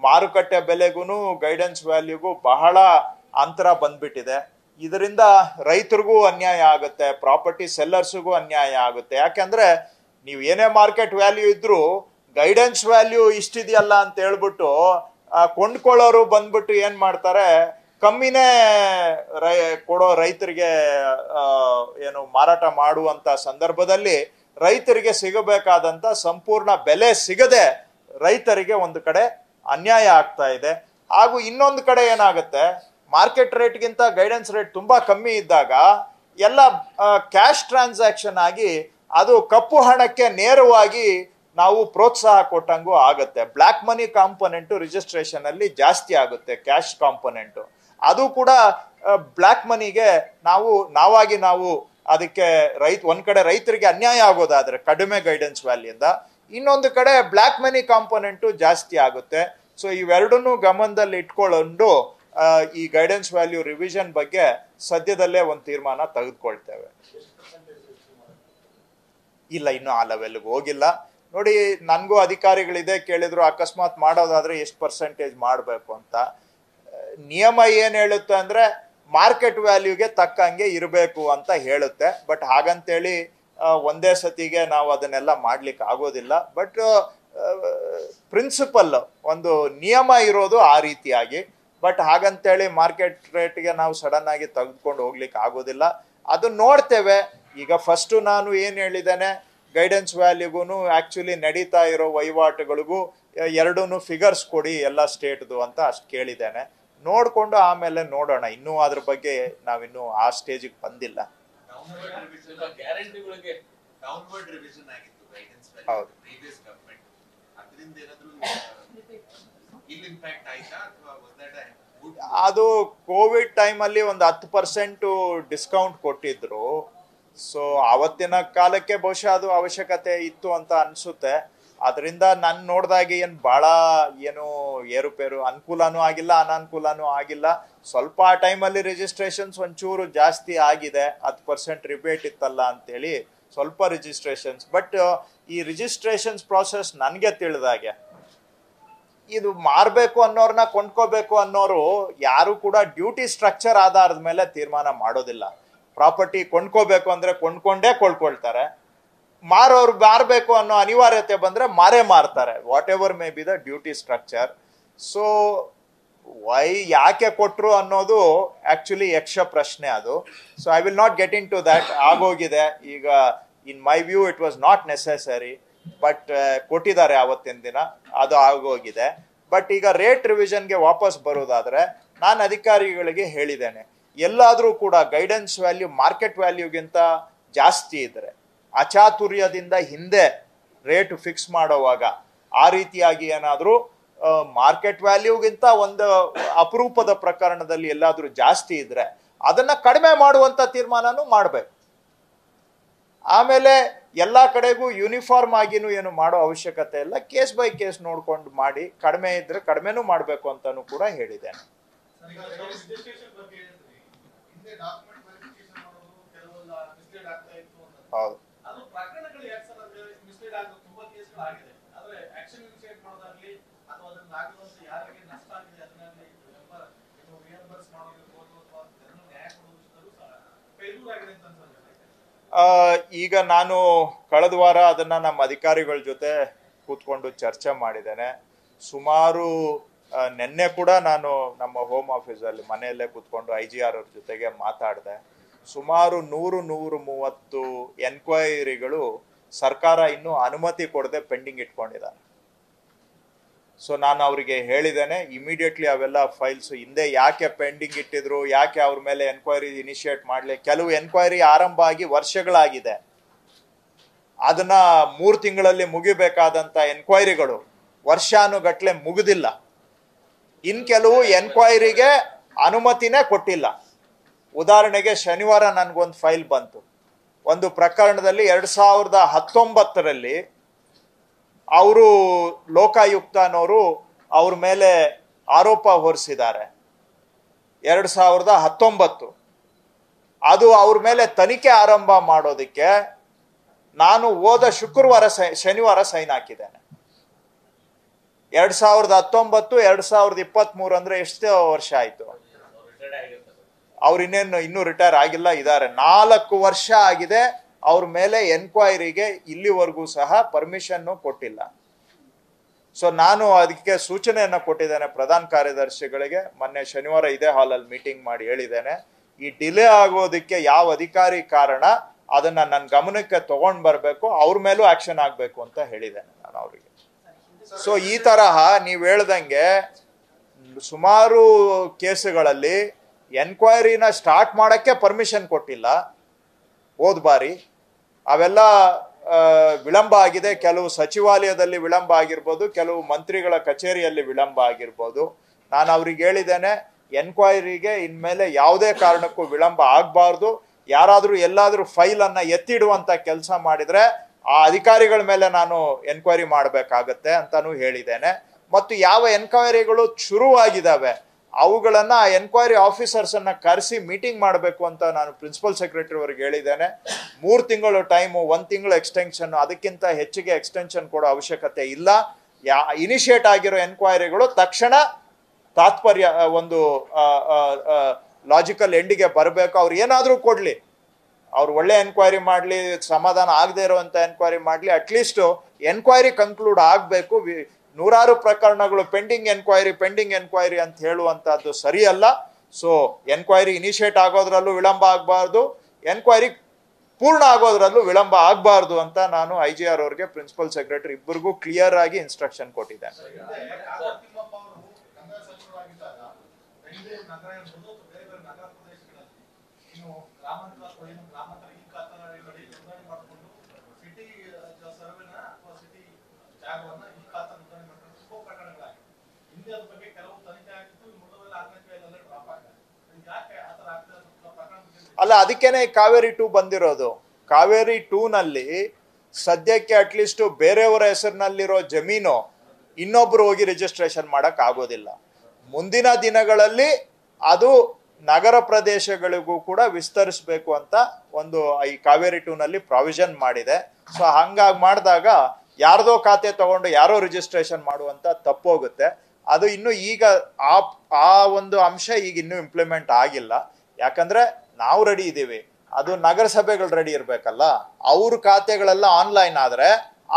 ಮಾರುಕಟ್ಟೆ ಬೆಲೆಗೂ ಗೈಡೆನ್ಸ್ ವ್ಯಾಲ್ಯೂಗೂ ಬಹಳ ಅಂತರ ಬಂದ್ಬಿಟ್ಟಿದೆ. ಇದರಿಂದ ರೈತರಿಗೂ ಅನ್ಯಾಯ ಆಗುತ್ತೆ ಪ್ರಾಪರ್ಟಿ ಸೆಲ್ಲರ್ಸ್ಗೂ ಅನ್ಯಾಯ ಆಗುತ್ತೆ. ಯಾಕೆಂದ್ರೆ ನೀವು ಏನೇ ಮಾರ್ಕೆಟ್ ವ್ಯಾಲ್ಯೂ ಇದ್ರೂ ಗೈಡೆನ್ಸ್ ವ್ಯಾಲ್ಯೂ ಇಷ್ಟಿದೆಯಲ್ಲ ಅಂತ ಹೇಳ್ಬಿಟ್ಟು ಕೊಂಡ್ಕೊಳ್ಳೋರು ಬಂದ್ಬಿಟ್ಟು ಏನ್ ಮಾಡ್ತಾರೆ? ಕಮ್ಮಿನೇ ರೈ, ಕೊಡೋ ರೈತರಿಗೆ ಏನು ಮಾರಾಟ ಮಾಡುವಂತ ಸಂದರ್ಭದಲ್ಲಿ ರೈತರಿಗೆ ಸಿಗಬೇಕಾದಂತ ಸಂಪೂರ್ಣ ಬೆಲೆ ಸಿಗದೆ ರೈತರಿಗೆ ಒಂದು ಕಡೆ ಅನ್ಯಾಯ ಆಗ್ತಾ ಇದೆ. ಹಾಗೂ ಇನ್ನೊಂದು ಕಡೆ ಏನಾಗುತ್ತೆ, ಮಾರ್ಕೆಟ್ ರೇಟ್ಗಿಂತ ಗೈಡೆನ್ಸ್ ರೇಟ್ ತುಂಬಾ ಕಮ್ಮಿ ಇದ್ದಾಗ ಎಲ್ಲ ಕ್ಯಾಶ್ ಟ್ರಾನ್ಸಾಕ್ಷನ್ ಆಗಿ ಅದು ಕಪ್ಪು ಹಣಕ್ಕೆ ನೇರವಾಗಿ ನಾವು ಪ್ರೋತ್ಸಾಹ ಕೊಟ್ಟಂಗೂ ಆಗುತ್ತೆ. ಬ್ಲ್ಯಾಕ್ ಮನಿ ಕಾಂಪೊನೆಂಟು ರಿಜಿಸ್ಟ್ರೇಷನ್ ಅಲ್ಲಿ ಜಾಸ್ತಿ ಆಗುತ್ತೆ, ಕ್ಯಾಶ್ ಕಾಂಪೊನೆಂಟ್. ಅದು ಕೂಡ ಬ್ಲ್ಯಾಕ್ ಮನಿಗೆ ನಾವು, ನಾವಾಗಿ ನಾವು ಅದಕ್ಕೆ ರೈತ, ಒಂದ್ ಕಡೆ ರೈತರಿಗೆ ಅನ್ಯಾಯ ಆಗೋದಾದ್ರೆ ಕಡಿಮೆ ಗೈಡೆನ್ಸ್ ವ್ಯಾಲಿಯಿಂದ ಇನ್ನೊಂದು ಕಡೆ ಬ್ಲ್ಯಾಕ್ ಮನಿ ಕಾಂಪೊನೆಂಟು ಜಾಸ್ತಿ ಆಗುತ್ತೆ. ಸೊ ಇವೆರಡನ್ನು ಗಮನದಲ್ಲಿ ಇಟ್ಕೊಂಡು ಈ ಗೈಡೆನ್ಸ್ ವ್ಯಾಲ್ಯೂ ರಿವಿಷನ್ ಬಗ್ಗೆ ಸದ್ಯದಲ್ಲೇ ಒಂದು ತೀರ್ಮಾನ ತೆಗೆದುಕೊಳ್ತೇವೆ. ಇಲ್ಲ, ಇನ್ನು ಆ ಲೆವೆಲ್ಗೆ ಹೋಗಿಲ್ಲ. ನೋಡಿ, ನನಗೂ ಅಧಿಕಾರಿಗಳಿದೆ, ಕೇಳಿದ್ರು, ಅಕಸ್ಮಾತ್ ಮಾಡೋದಾದ್ರೆ ಎಷ್ಟು ಪರ್ಸೆಂಟೇಜ್ ಮಾಡಬೇಕು ಅಂತ. ನಿಯಮ ಏನ್ ಹೇಳುತ್ತೆ ಅಂದ್ರೆ ಮಾರ್ಕೆಟ್ ವ್ಯಾಲ್ಯೂಗೆ ತಕ್ಕಂಗೆ ಇರಬೇಕು ಅಂತ ಹೇಳುತ್ತೆ. ಬಟ್ ಹಾಗಂತೇಳಿ ಒಂದೇ ಸತಿಗೆ ನಾವು ಅದನ್ನೆಲ್ಲ ಮಾಡ್ಲಿಕ್ಕೆ ಆಗೋದಿಲ್ಲ. ಬಟ್ ಪ್ರಿನ್ಸಿಪಲ್ ಒಂದು ನಿಯಮ ಇರೋದು ಆ ರೀತಿಯಾಗಿ. ಬಟ್ ಹಾಗಂತೇಳಿ ಮಾರ್ಕೆಟ್ ರೇಟ್ಗೆ ನಾವು ಸಡನ್ ಆಗಿ ತೆಗೆದುಕೊಂಡು ಹೋಗ್ಲಿಕ್ಕೆ ಆಗೋದಿಲ್ಲ. ಅದು ನೋಡ್ತೇವೆ. ಈಗ ಫಸ್ಟ್ ನಾನು ಏನು ಹೇಳಿದ್ದೇನೆ ಗೈಡೆನ್ಸ್ ವ್ಯಾಲ್ಯೂಗೂ ಆಕ್ಚುಲಿ ನಡೀತಾ ಇರೋ ವಹಿವಾಟುಗಳಿಗೂ, ಎರಡೂ ಫಿಗರ್ಸ್ ಕೊಡಿ ಎಲ್ಲ ಸ್ಟೇಟ್ದು ಅಂತ ಅಷ್ಟು ಕೇಳಿದ್ದೇನೆ. ನೋಡ್ಕೊಂಡು ಆಮೇಲೆ ನೋಡೋಣ. ಇನ್ನೂ ಅದ್ರ ಬಗ್ಗೆ ನಾವಿನ್ನೂ ಆ ಸ್ಟೇಜಿಗೆ ಬಂದಿಲ್ಲ. ಹೌದು. ಅದು ಕೋವಿಡ್ ಟೈಮಲ್ಲಿ ಒಂದು ಹತ್ತು ಪರ್ಸೆಂಟು ಡಿಸ್ಕೌಂಟ್ ಕೊಟ್ಟಿದ್ರು. ಸೊ ಆವತ್ತಿನ ಕಾಲಕ್ಕೆ ಬಹುಶಃ ಅದು ಅವಶ್ಯಕತೆ ಇತ್ತು ಅಂತ ಅನ್ಸುತ್ತೆ. ಅದರಿಂದ ನಾನು ನೋಡಿದಾಗ ಏನು ಭಾಳ ಏನು ಏರುಪೇರು ಅನುಕೂಲನೂ ಆಗಿಲ್ಲ, ಅನಾನುಕೂಲನೂ ಆಗಿಲ್ಲ. ಸ್ವಲ್ಪ ಆ ಟೈಮಲ್ಲಿ ರಿಜಿಸ್ಟ್ರೇಷನ್ಸ್ ಒಂಚೂರು ಜಾಸ್ತಿ ಆಗಿದೆ, ಹತ್ತು ಪರ್ಸೆಂಟ್ ರಿಬೇಟ್ ಇತ್ತಲ್ಲ ಅಂತೇಳಿ ಸ್ವಲ್ಪ ರಿಜಿಸ್ಟ್ರೇಷನ್ಸ್ ಬಟ್ ಈ ರಿಜಿಸ್ಟ್ರೇಷನ್ಸ್ ಪ್ರಾಸೆಸ್ ನನಗೆ ತಿಳಿದಾಗೆ ಇದು ಮಾರಬೇಕು ಅನ್ನೋರ್ನ ಕೊಂಡ್ಕೋಬೇಕು ಅನ್ನೋರು ಯಾರು ಕೂಡ ಡ್ಯೂಟಿ ಸ್ಟ್ರಕ್ಚರ್ ಆಧಾರದ ಮೇಲೆ ತೀರ್ಮಾನ ಮಾಡೋದಿಲ್ಲ. ಪ್ರಾಪರ್ಟಿ ಕೊಂಡ್ಕೋಬೇಕು ಅಂದ್ರೆ ಕೊಂಡ್ಕೊಂಡೇ ಕೊಂಡ್ಕೊಳ್ತಾರೆ. ಮಾರೋರು ಮಾರಬೇಕು ಅನ್ನೋ ಅನಿವಾರ್ಯತೆ ಬಂದ್ರೆ ಮಾರೇ ಮಾರ್ತಾರೆ. Whatever may be the duty structure so why ಯಾಕೆ ಕೊಟ್ಟರು ಅನ್ನೋದು ಆಕ್ಚುಲಿ ಯಕ್ಷ ಪ್ರಶ್ನೆ ಅದು. So I will not get into that ಆಗೋಗಿದೆ. ಈಗ in my view it was not necessary but ಕೊಟ್ಟಿದ್ದಾರೆ ಆವತ್ತಿನ ದಿನ. ಅದು ಆಗೋಗಿದೆ. ಬಟ್ ಈಗ ರೇಟ್ ರಿವಿಷನ್ಗೆ ವಾಪಸ್ ಬರೋದಾದರೆ ನಾನು ಅಧಿಕಾರಿಗಳಿಗೆ ಹೇಳಿದ್ದೇನೆ. ಎಲ್ಲಾದರೂ ಕೂಡ ಗೈಡೆನ್ಸ್ ವ್ಯಾಲ್ಯೂ ಮಾರ್ಕೆಟ್ ವ್ಯಾಲ್ಯೂಗಿಂತ ಜಾಸ್ತಿ ಇದ್ರೆ ಅಚಾತುರ್ಯದಿಂದ ಹಿಂದೆ ರೇಟ್ ಫಿಕ್ಸ್ ಮಾಡೋವಾಗ ಆ ರೀತಿಯಾಗಿ ಏನಾದರೂ ಮಾರ್ಕೆಟ್ ವ್ಯಾಲ್ಯೂಗಿಂತ ಒಂದು ಅಪರೂಪದ ಪ್ರಕರಣದಲ್ಲಿ ಎಲ್ಲಾದರೂ ಜಾಸ್ತಿ ಇದ್ರೆ ಅದನ್ನ ಕಡಿಮೆ ಮಾಡುವಂತ ತೀರ್ಮಾನನೂ ಮಾಡಬೇಕು. ಆಮೇಲೆ ಎಲ್ಲ ಕಡೆಗೂ ಯೂನಿಫಾರ್ಮ್ ಆಗಿನೂ ಏನು ಮಾಡೋ ಅವಶ್ಯಕತೆ ಇಲ್ಲ. ಕೇಸ್ ಬೈ ಕೇಸ್ ನೋಡ್ಕೊಂಡು ಮಾಡಿ ಕಡಿಮೆ ಇದ್ರೆ ಕಡಿಮೆನೂ ಮಾಡಬೇಕು ಅಂತಾನು ಕೂಡ ಹೇಳಿದ್ದೇನೆ. ಹಿಂದೆ. ಪ್ರಕರಣಗಳು ಯಾಕೆ ಸರ್ ಅಂದ್ರೆ ಮಿಸ್ಲೀಡ್ ಆಗೋದು ತುಂಬಾ ಕೇಸ್ಗಳು ಆಗಿದೆ. ಆದ್ರೆ ಆಕ್ಷನ್ ಇನಿಷಿಯೇಟ್ ಮಾಡೋದಾಗ್ಲಿ ಅಥವಾ ಅದನ್ನ ಆಗುವಂತ ಯಾರಿಗೆ ನಷ್ಟ ಆಗಿದೆ ಅದನ್ನಲ್ಲಿ ರಿಯಂಬರ್ಸ್ ಮಾಡೋದಿರ್ಬೋದು ಅಥವಾ ಜನರು ನ್ಯಾಯ ಕೊಡುವಂತದ್ದು ಸಹ ಫೇಲ್ಯೂರ್ ಆಗಿದೆ ಅಂತ ಈಗ ನಾನು ಕಳೆದ ವಾರ ಅದನ್ನ ನಮ್ಮ ಅಧಿಕಾರಿಗಳ ಜೊತೆ ಕೂತ್ಕೊಂಡು ಚರ್ಚೆ ಮಾಡಿದ್ದೇನೆ. ಸುಮಾರು ನಿನ್ನೆ ಕೂಡ ನಾನು ನಮ್ಮ ಹೋಮ್ ಆಫೀಸಲ್ಲಿ ಮನೆಯಲ್ಲೇ ಕೂತ್ಕೊಂಡು ಐ ಜಿ ಆರ್ ಅವ್ರ ಜೊತೆಗೆ ಮಾತಾಡಿದೆ. ಸುಮಾರು ನೂರು ನೂರು ಮೂವತ್ತು ಎನ್ಕ್ವೈರಿಗಳು ಸರ್ಕಾರ ಇನ್ನೂ ಅನುಮತಿ ಕೊಡದೆ ಪೆಂಡಿಂಗ್ ಇಟ್ಕೊಂಡಿದ್ದಾರೆ. ಸೊ ನಾನು ಅವರಿಗೆ ಹೇಳಿದ್ದೇನೆ ಇಮಿಡಿಯೇಟ್ಲಿ ಅವೆಲ್ಲ ಫೈಲ್ಸ್ ಹಿಂದೆ ಯಾಕೆ ಪೆಂಡಿಂಗ್ ಇಟ್ಟಿದ್ರು, ಯಾಕೆ ಅವ್ರ ಮೇಲೆ ಎನ್ಕ್ವೈರಿ ಇನಿಷಿಯೇಟ್ ಮಾಡಲಿ, ಕೆಲವು ಎನ್ಕ್ವೈರಿ ಆರಂಭ ಆಗಿ ವರ್ಷಗಳಾಗಿದೆ. ಅದನ್ನ ಮೂರು ತಿಂಗಳಲ್ಲಿ ಮುಗಿಬೇಕಾದಂತ ಎನ್ಕ್ವೈರಿಗಳು ವರ್ಷಾನುಗಟ್ಲೆ ಮುಗಿದಿಲ್ಲ. ಇನ್ ಕೆಲವು ಎನ್ಕ್ವೈರಿಗೆ ಅನುಮತಿನೇ ಕೊಟ್ಟಿಲ್ಲ. ಉದಾಹರಣೆಗೆ ಶನಿವಾರ ನನಗೊಂದು ಫೈಲ್ ಬಂತು. ಒಂದು ಪ್ರಕರಣದಲ್ಲಿ ಎರಡು ಸಾವಿರದ ಹತ್ತೊಂಬತ್ತರಲ್ಲಿ ಅವರು ಲೋಕಾಯುಕ್ತ ಅನ್ನೋರು ಅವ್ರ ಮೇಲೆ ಆರೋಪ ಹೊರಿಸಿದ್ದಾರೆ. ಎರಡು ಸಾವಿರದ ಹತ್ತೊಂಬತ್ತು. ಅದು ಅವ್ರ ಮೇಲೆ ತನಿಖೆ ಆರಂಭ ಮಾಡೋದಕ್ಕೆ ನಾನು ಹೋದ ಶುಕ್ರವಾರ ಶನಿವಾರ ಸೈನ್ ಹಾಕಿದ್ದೇನೆ. ಎರಡು ಸಾವಿರದ ಹತ್ತೊಂಬತ್ತು, ಎರಡು ಸಾವಿರದ ಇಪ್ಪತ್ತ್ ಮೂರು ಅಂದ್ರೆ ಎಷ್ಟೋ ವರ್ಷ ಆಯ್ತು. ಅವ್ರು ಇನ್ನೇನು ಇನ್ನೂ ರಿಟೈರ್ ಆಗಿಲ್ಲ ಇದ್ದಾರೆ ನಾಲ್ಕು ವರ್ಷ ಆಗಿದೆ, ಅವ್ರ ಮೇಲೆ ಎನ್ಕ್ವೈರಿಗೆ ಇಲ್ಲಿವರೆಗೂ ಸಹ ಪರ್ಮಿಷನ್ನು ಕೊಟ್ಟಿಲ್ಲ. ಸೊ ನಾನು ಅದಕ್ಕೆ ಸೂಚನೆಯನ್ನ ಕೊಟ್ಟಿದ್ದೇನೆ ಪ್ರಧಾನ ಕಾರ್ಯದರ್ಶಿಗಳಿಗೆ. ಮೊನ್ನೆ ಶನಿವಾರ ಇದೇ ಹಾಲಲ್ಲಿ ಮೀಟಿಂಗ್ ಮಾಡಿ ಹೇಳಿದ್ದೇನೆ. ಈ ಡಿಲೇ ಆಗೋದಕ್ಕೆ ಯಾವ ಅಧಿಕಾರಿ ಕಾರಣ, ಅದನ್ನ ನನ್ನ ಗಮನಕ್ಕೆ ತಗೊಂಡ್ ಬರಬೇಕು, ಅವ್ರ ಮೇಲೂ ಆಕ್ಷನ್ ಆಗಬೇಕು ಅಂತ ಹೇಳಿದ್ದೇನೆ ನಾನು ಅವರಿಗೆ. ಸೊ ಈ ತರಹ ನೀವು ಹೇಳ್ದಂಗೆ ಸುಮಾರು ಕೇಸುಗಳಲ್ಲಿ ಎನ್ಕ್ವೈರಿನ ಸ್ಟಾರ್ಟ್ ಮಾಡೋಕ್ಕೆ ಪರ್ಮಿಷನ್ ಕೊಟ್ಟಿಲ್ಲ. ಹೋದ ಬಾರಿ. ಅವೆಲ್ಲ ವಿಳಂಬ ಆಗಿದೆ. ಕೆಲವು ಸಚಿವಾಲಯದಲ್ಲಿ ವಿಳಂಬ ಆಗಿರ್ಬೋದು, ಕೆಲವು ಮಂತ್ರಿಗಳ ಕಚೇರಿಯಲ್ಲಿ ವಿಳಂಬ ಆಗಿರ್ಬೋದು. ನಾನು ಅವ್ರಿಗೆ ಹೇಳಿದ್ದೇನೆ ಎನ್ಕ್ವೈರಿಗೆ ಇನ್ಮೇಲೆ ಯಾವುದೇ ಕಾರಣಕ್ಕೂ ವಿಳಂಬ ಆಗಬಾರ್ದು. ಯಾರಾದರೂ ಎಲ್ಲಾದರೂ ಫೈಲನ್ನು ಎತ್ತಿಡುವಂಥ ಕೆಲಸ ಮಾಡಿದರೆ, ಆ ಅಧಿಕಾರಿಗಳ ಮೇಲೆ ನಾನು ಎನ್ಕ್ವೈರಿ ಮಾಡಬೇಕಾಗತ್ತೆ ಅಂತಲೂ ಹೇಳಿದ್ದೇನೆ. ಮತ್ತು ಯಾವ ಎನ್ಕ್ವೈರಿಗಳು ಶುರುವಾಗಿದ್ದಾವೆ ಅವುಗಳನ್ನ ಆ ಎನ್ಕ್ವೈರಿ ಆಫೀಸರ್ಸ್ ಅನ್ನ ಕರೆಸಿ ಮೀಟಿಂಗ್ ಮಾಡಬೇಕು ಅಂತ ನಾನು ಪ್ರಿನ್ಸಿಪಲ್ ಸೆಕ್ರೆಟರಿ ಅವರಿಗೆ ಹೇಳಿದ್ದೇನೆ. ಮೂರು ತಿಂಗಳು ಟೈಮು ಒಂದ್ ತಿಂಗಳು ಎಕ್ಸ್ಟೆನ್ಷನ್ ಅದಕ್ಕಿಂತ ಹೆಚ್ಚಿಗೆ ಎಕ್ಸ್ಟೆನ್ಷನ್ ಕೊಡೋ ಅವಶ್ಯಕತೆ ಇಲ್ಲ. ಯಾ ಇನಿಷಿಯೇಟ್ ಆಗಿರೋ ಎನ್ಕ್ವೈರಿಗಳು ತಕ್ಷಣ ತಾತ್ಪರ್ಯ ಒಂದು ಲಾಜಿಕಲ್ ಎಂಡಿಗೆ ಬರಬೇಕು. ಅವ್ರು ಏನಾದರೂ ಕೊಡ್ಲಿ. ಅವ್ರು ಒಳ್ಳೆ ಎನ್ಕ್ವೈರಿ ಮಾಡಲಿ, ಸಮಾಧಾನ ಆಗದೆ ಇರುವಂತ ಎನ್ಕ್ವೈರಿ ಮಾಡಲಿ. ಅಟ್ಲೀಸ್ಟ್ ಎನ್ಕ್ವೈರಿ ಕನ್ಕ್ಲೂಡ್ ಆಗಬೇಕು. ನೂರಾರು ಪ್ರಕರಣಗಳು ಪೆಂಡಿಂಗ್ ಎನ್ಕ್ವೈರಿ ಪೆಂಡಿಂಗ್ ಎನ್ಕ್ವೈರಿ ಅಂತ ಹೇಳುವಂತಹದ್ದು ಸರಿಯಲ್ಲ. ಸೊ ಎನ್ಕ್ವೈರಿ ಇನಿಷಿಯೇಟ್ ಆಗೋದ್ರಲ್ಲೂ ವಿಳಂಬ ಆಗಬಾರ್ದು. ಎನ್ಕ್ವೈರಿ ಪೂರ್ಣ ಆಗೋದ್ರಲ್ಲೂ ವಿಳಂಬ ಆಗಬಾರ್ದು ಅಂತ ನಾನು ಐ ಜಿ ಆರ್ ಅವ್ರಿಗೆ ಪ್ರಿನ್ಸಿಪಲ್ ಸೆಕ್ರೆಟರಿ ಇಬ್ಬರಿಗೂ ಕ್ಲಿಯರ್ ಆಗಿ ಇನ್ಸ್ಟ್ರಕ್ಷನ್ ಕೊಟ್ಟಿದ್ದೇನೆ. ಹಿಂದೆ ಕಾಗೋಡು ತಿಮ್ಮಪ್ಪ ಅವರು ಕಂದಾಯ ಸಚಿವರಾಗಿದ್ದಾಗ ಬೆಂಗಳೂರು ನಗರ ಇರ್ಬೋದು ಅಥವಾ ಬೇರೆ ಬೇರೆ ನಗರ ಪ್ರದೇಶಗಳಲ್ಲಿ ಇನ್ನು ಗ್ರಾಮಾಂತರ ಅಥವಾ ಏನು ಗ್ರಾಮಾಂತರ ಈ ಖಾತರಿಗಳಲ್ಲಿ ನೋಂದಣಿ ಮಾಡಿಕೊಂಡು ಸಿಟಿ ಸರ್ವೆನ ಅಥವಾ ಸಿಟಿ ಜಾಗವನ್ನ ಈ ಖಾತಾ ನೋಂದಣಿ ಮಾಡ್ಕೊಂಡು ತುಂಬಾ ಪ್ರಕರಣಗಳಾಗಿವೆ ಹಿಂದೆ ಅದ್ರ ಬಗ್ಗೆ ಕೆಲವು ತನಿಖೆ ಆಗಿತ್ತು ಮುಳುವೆಲ್ಲ ಆರನೇ ಎಲ್ಲ ಡ್ರಾಪ್ ಆಗಿದೆ ಇದು ಯಾಕೆ ಆ ಥರ ಆಗ್ತಾ ಇರೋ ಪ್ರಕರಣ ಬಗ್ಗೆ ಅಲ್ಲ, ಅದಕ್ಕೇನೆ ಕಾವೇರಿ ಟೂ ಬಂದಿರೋದು. ಕಾವೇರಿ ಟೂನಲ್ಲಿ ಸದ್ಯಕ್ಕೆ ಅಟ್ಲೀಸ್ಟ್ ಬೇರೆಯವರ ಹೆಸರಿನಲ್ಲಿರೋ ಜಮೀನು ಇನ್ನೊಬ್ರು ಹೋಗಿ ರಿಜಿಸ್ಟ್ರೇಷನ್ ಮಾಡಕ್ ಆಗೋದಿಲ್ಲ. ಮುಂದಿನ ದಿನಗಳಲ್ಲಿ ಅದು ನಗರ ಪ್ರದೇಶಗಳಿಗೂ ಕೂಡ ವಿಸ್ತರಿಸಬೇಕು ಅಂತ ಒಂದು ಈ ಕಾವೇರಿ ಟೂನಲ್ಲಿ ಪ್ರಾವಿಷನ್ ಮಾಡಿದೆ. ಸೊ ಹಂಗಾಗಿ ಮಾಡಿದಾಗ ಯಾರ್ದೋ ಖಾತೆ ತಗೊಂಡು ಯಾರೋ ರಿಜಿಸ್ಟ್ರೇಷನ್ ಮಾಡುವಂತ ತಪ್ಪೋಗುತ್ತೆ ಅದು ಇನ್ನು ಈಗ ಆ ಆ ಒಂದು ಅಂಶ ಈಗ ಇನ್ನೂ ಇಂಪ್ಲಿಮೆಂಟ್ ಆಗಿಲ್ಲ. ಯಾಕಂದ್ರೆ ನಾವು ರೆಡಿ ಇದ್ದೀವಿ. ಅದು ನಗರಸಭೆಗಳು ರೆಡಿ ಇರಬೇಕಲ್ಲ, ಅವ್ರ ಖಾತೆಗಳೆಲ್ಲ ಆನ್ಲೈನ್ ಆದ್ರೆ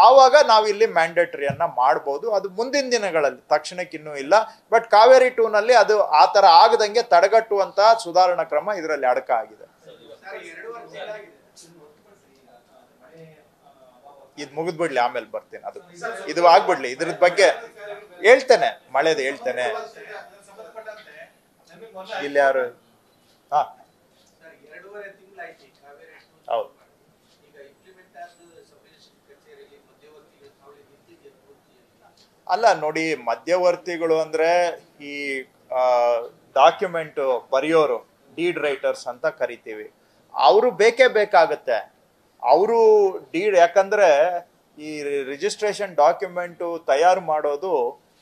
ಆವಾಗ ನಾವು ಇಲ್ಲಿ ಮ್ಯಾಂಡೇಟರಿಯನ್ನ ಮಾಡ್ಬೋದು. ಅದು ಮುಂದಿನ ದಿನಗಳಲ್ಲಿ, ತಕ್ಷಣಕ್ಕೆ ಇನ್ನೂ ಇಲ್ಲ. ಬಟ್ ಕಾವೇರಿ ಟೂನಲ್ಲಿ ಅದು ಆ ಥರ ಆಗದಂಗೆ ತಡೆಗಟ್ಟುವಂತಹ ಸುಧಾರಣಾ ಕ್ರಮ ಇದರಲ್ಲಿ ಅಡಕ ಆಗಿದೆ. ಇದು ಮುಗಿದ್ಬಿಡ್ಲಿ, ಆಮೇಲೆ ಬರ್ತೀನಿ ಅದು. ಇದು ಆಗ್ಬಿಡ್ಲಿ ಇದ್ರ ಬಗ್ಗೆ ಹೇಳ್ತೇನೆ, ಮಳೆದು ಹೇಳ್ತೇನೆ. ಇಲ್ಲಿ ಯಾರು? ಹಾ. ಪೂರ್ತಿಯಾಗಿ ಅಲ್ಲ, ನೋಡಿ, ಮಧ್ಯವರ್ತಿಗಳು ಅಂದ್ರೆ ಈ ಡಾಕ್ಯುಮೆಂಟ್ ಬರೆಯೋರು ಡೀಡ್ ರೈಟರ್ಸ್ ಅಂತ ಕರಿತೀವಿ. ಅವರು ಬೇಕೇ ಬೇಕಾಗತ್ತೆ. ಅವರು ಡೀಡ್ ಯಾಕಂದ್ರೆ ಈ ರಿಜಿಸ್ಟ್ರೇಷನ್ ಡಾಕ್ಯುಮೆಂಟು ತಯಾರು ಮಾಡೋದು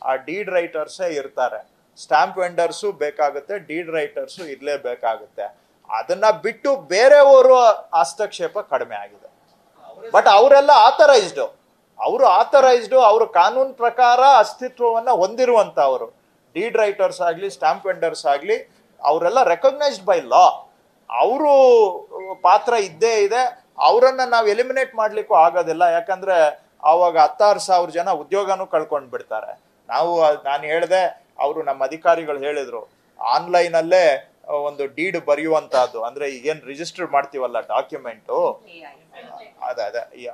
ಆ ಡೀಡ್ ರೈಟರ್ಸೇ ಇರ್ತಾರೆ. ಸ್ಟಾಂಪ್ ವೆಂಡರ್ಸು ಬೇಕಾಗುತ್ತೆ ಡೀಡ್ ರೈಟರ್ಸು ಇರಲೇಬೇಕಾಗುತ್ತೆ ಅದನ್ನ ಬಿಟ್ಟು ಬೇರೆಯವರು ಹಸ್ತಕ್ಷೇಪ ಕಡಿಮೆ ಆಗಿದೆ. ಬಟ್ ಅವರೆಲ್ಲ ಆಥರೈಸ್ಡ್ ಅವರು ಆಥರೈಸ್ಡ್ ಅವರು ಕಾನೂನು ಪ್ರಕಾರ ಅಸ್ತಿತ್ವವನ್ನ ಹೊಂದಿರುವಂತವರು ಡೀಡ್ ರೈಟರ್ಸ್ ಆಗಲಿ ಸ್ಟಾಂಪ್ ವೆಂಡರ್ಸ್ ಆಗಲಿ, ಅವರೆಲ್ಲ ರೆಕಗ್ನೈಸ್ಡ್ ಬೈ ಲಾ ಅವರು ಪಾತ್ರ ಇದ್ದೇ ಇದೆ. ಅವರನ್ನ ನಾವು ಎಲಿಮಿನೇಟ್ ಮಾಡ್ಲಿಕ್ಕೂ ಆಗೋದಿಲ್ಲ. ಯಾಕಂದ್ರೆ ಅವಾಗ ಹತ್ತಾರು ಸಾವಿರ ಜನ ಉದ್ಯೋಗನೂ ಕಳ್ಕೊಂಡು ಬಿಡ್ತಾರೆ. ನಾವು, ನಾನು ಹೇಳಿದೆ, ಅವರು ನಮ್ಮ ಅಧಿಕಾರಿಗಳು ಹೇಳಿದ್ರು. ಆನ್ಲೈನ್ ಅಲ್ಲೇ ಒಂದು ಡೀಡ್ ಬರೆಯುವಂತಹದ್ದು. ಅಂದ್ರೆ ಏನ್ ರಿಜಿಸ್ಟರ್ ಮಾಡ್ತೀವಲ್ಲ ಡಾಕ್ಯುಮೆಂಟು ಅದೇ ಅದೇ.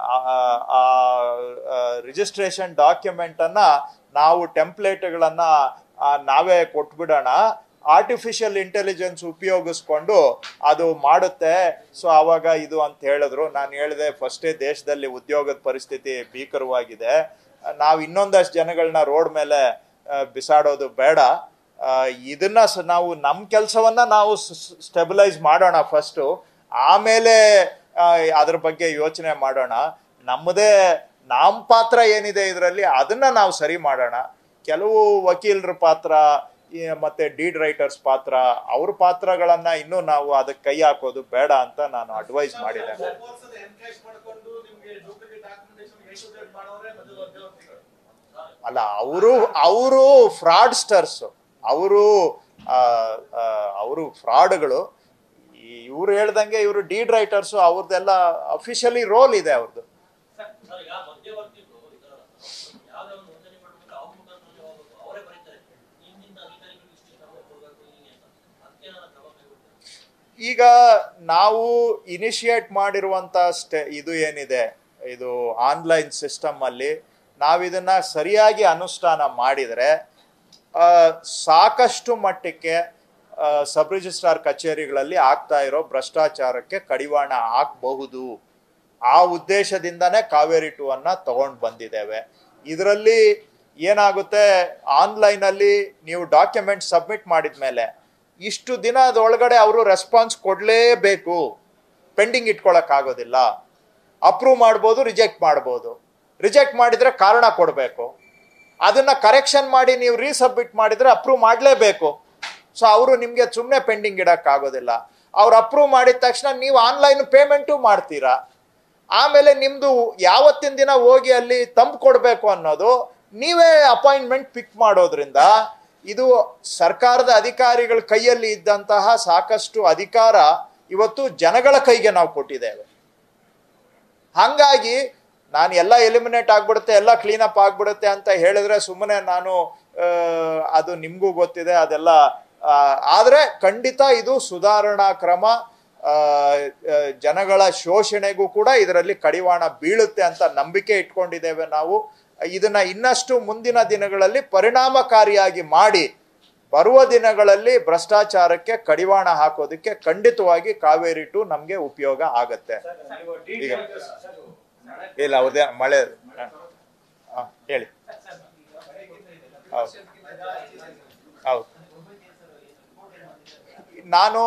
ರಿಜಿಸ್ಟ್ರೇಷನ್ ಡಾಕ್ಯುಮೆಂಟ್ ಅನ್ನ ನಾವು ಟೆಂಪ್ಲೇಟ್ಗಳನ್ನ ನಾವೇ ಕೊಟ್ಬಿಡೋಣ. ಆರ್ಟಿಫಿಷಿಯಲ್ ಇಂಟೆಲಿಜೆನ್ಸ್ ಉಪಯೋಗಿಸ್ಕೊಂಡು ಅದು ಮಾಡುತ್ತೆ. ಸೊ ಆವಾಗ ಇದು ಅಂತ ಹೇಳಿದ್ರು. ನಾನು ಹೇಳಿದೆ ಫಸ್ಟೇ ದೇಶದಲ್ಲಿ ಉದ್ಯೋಗದ ಪರಿಸ್ಥಿತಿ ಭೀಕರವಾಗಿದೆ. ನಾವು ಇನ್ನೊಂದಷ್ಟು ಜನಗಳನ್ನ ರೋಡ್ ಮೇಲೆ ಬಿಸಾಡೋದು ಬೇಡ. ಆ, ಇದನ್ನ ನಾವು ನಮ್ಮ ಕೆಲಸವನ್ನ ನಾವು ಸ್ಟೆಬಿಲೈಸ್ ಮಾಡೋಣ ಫಸ್ಟು ಆಮೇಲೆ ಅದ್ರ ಬಗ್ಗೆ ಯೋಚನೆ ಮಾಡೋಣ. ನಮ್ಮದೇ ನಮ್ಮ ಪಾತ್ರ ಏನಿದೆ ಇದರಲ್ಲಿ ಅದನ್ನ ನಾವು ಸರಿ ಮಾಡೋಣ. ಕೆಲವು ವಕೀಲರ ಪಾತ್ರ ಮತ್ತೆ ಡೀಡ್ ರೈಟರ್ಸ್ ಪಾತ್ರ, ಅವ್ರ ಪಾತ್ರಗಳನ್ನ ಇನ್ನೂ ನಾವು ಅದಕ್ಕೆ ಕೈ ಹಾಕೋದು ಬೇಡ ಅಂತ ನಾನು ಅಡ್ವೈಸ್ ಮಾಡಿದ್ದೇನೆ ಅಲ್ಲ, ಅವರು ಅವರು ಫ್ರಾಡ್ಸ್ಟರ್ಸ್ ಅವರು ಅವರು ಫ್ರಾಡ್ಗಳು ಇವ್ರು ಹೇಳ್ದಂಗೆ ಇವರು ಡೀಡ್ ರೈಟರ್ಸ್ ಅವ್ರದ್ದೆಲ್ಲ ಅಫಿಷಿಯಲಿ ರೋಲ್ ಇದೆ ಅವ್ರದ್ದು ಈಗ ನಾವು ಇನಿಷಿಯೇಟ್ ಮಾಡಿರುವಂತ ಸ್ಟೆ ಇದು ಏನಿದೆ ಇದು ಆನ್ಲೈನ್ ಸಿಸ್ಟಮ್ ಅಲ್ಲಿ ನಾವಿದನ್ನ ಸರಿಯಾಗಿ ಅನುಷ್ಠಾನ ಮಾಡಿದರೆ ಸಾಕಷ್ಟು ಮಟ್ಟಕ್ಕೆ ಸಬ್ ರಿಜಿಸ್ಟ್ರಾರ್ ಕಚೇರಿಗಳಲ್ಲಿ ಆಗ್ತಾ ಇರೋ ಭ್ರಷ್ಟಾಚಾರಕ್ಕೆ ಕಡಿವಾಣ ಹಾಕಬಹುದು. ಆ ಉದ್ದೇಶದಿಂದನೇ ಕಾವೇರಿ ಟೂ ಅನ್ನ ತಗೊಂಡು ಬಂದಿದ್ದೇವೆ. ಇದರಲ್ಲಿ ಏನಾಗುತ್ತೆ ಆನ್ಲೈನ್ ಅಲ್ಲಿ ನೀವು ಡಾಕ್ಯುಮೆಂಟ್ ಸಬ್ಮಿಟ್ ಮಾಡಿದ ಮೇಲೆ ಇಷ್ಟು ದಿನದೊಳಗಡೆ ಅವರು ರೆಸ್ಪಾನ್ಸ್ ಕೊಡಲೇಬೇಕು. ಪೆಂಡಿಂಗ್ ಇಟ್ಕೊಳಕ್ ಆಗೋದಿಲ್ಲ. ಅಪ್ರೂವ್ ಮಾಡ್ಬೋದು, ರಿಜೆಕ್ಟ್ ಮಾಡ್ಬೋದು. ರಿಜೆಕ್ಟ್ ಮಾಡಿದ್ರೆ ಕಾರಣ ಕೊಡಬೇಕು. ಅದನ್ನ ಕರೆಕ್ಷನ್ ಮಾಡಿ ನೀವು ರೀಸಬ್ಮಿಟ್ ಮಾಡಿದ್ರೆ ಅಪ್ರೂವ್ ಮಾಡಲೇಬೇಕು. ಸೊ ಅವರು ನಿಮಗೆ ಸುಮ್ಮನೆ ಪೆಂಡಿಂಗ್ ಇಡಕ್ ಆಗೋದಿಲ್ಲ ಅವ್ರು ಅಪ್ರೂವ್ ಮಾಡಿದ ತಕ್ಷಣ ನೀವು ಆನ್ಲೈನ್ ಪೇಮೆಂಟು ಮಾಡ್ತೀರಾ. ಆಮೇಲೆ ನಿಮ್ದು ಯಾವತ್ತಿನ ದಿನ ಹೋಗಿ ಅಲ್ಲಿ ತಂಪು ಕೊಡಬೇಕು ಅನ್ನೋದು ನೀವೇ ಅಪಾಯಿಂಟ್ಮೆಂಟ್ ಪಿಕ್ ಮಾಡೋದ್ರಿಂದ ಇದು ಸರ್ಕಾರದ ಅಧಿಕಾರಿಗಳ ಕೈಯಲ್ಲಿ ಇದ್ದಂತಹ ಸಾಕಷ್ಟು ಅಧಿಕಾರ ಇವತ್ತು ಜನಗಳ ಕೈಗೆ ನಾವು ಕೊಟ್ಟಿದ್ದೇವೆ. ಹಂಗಾಗಿ ನಾನು ಎಲ್ಲ ಎಲಿಮಿನೇಟ್ ಆಗ್ಬಿಡುತ್ತೆ ಎಲ್ಲ ಕ್ಲೀನಪ್ ಆಗ್ಬಿಡುತ್ತೆ ಅಂತ ಹೇಳಿದ್ರೆ ಸುಮ್ಮನೆ ನಾನು ಅದು ನಿಮಗೂ ಗೊತ್ತಿದೆ ಅದೆಲ್ಲ ಆದರೆ ಖಂಡಿತ ಇದು ಸುಧಾರಣಾ ಕ್ರಮ ಜನಗಳ ಶೋಷಣೆಗೂ ಕೂಡ ಇದರಲ್ಲಿ ಕಡಿವಾಣ ಬೀಳುತ್ತೆ ಅಂತ ನಂಬಿಕೆ ಇಟ್ಕೊಂಡಿದ್ದೇವೆ ನಾವು. ಇದನ್ನ ಇನ್ನಷ್ಟು ಮುಂದಿನ ದಿನಗಳಲ್ಲಿ ಪರಿಣಾಮಕಾರಿಯಾಗಿ ಮಾಡಿ ಬರುವ ದಿನಗಳಲ್ಲಿ ಭ್ರಷ್ಟಾಚಾರಕ್ಕೆ ಕಡಿವಾಣ ಹಾಕೋದಕ್ಕೆ ಖಂಡಿತವಾಗಿ ಕಾವೇರಿ ಟು ನಮಗೆ ಉಪಯೋಗ ಆಗತ್ತೆ. ಈಗ ಇಲ್ಲ ಅವ್ರದೇ ಮಳೆ. ಹಾಂ ಹೇಳಿ. ನಾನು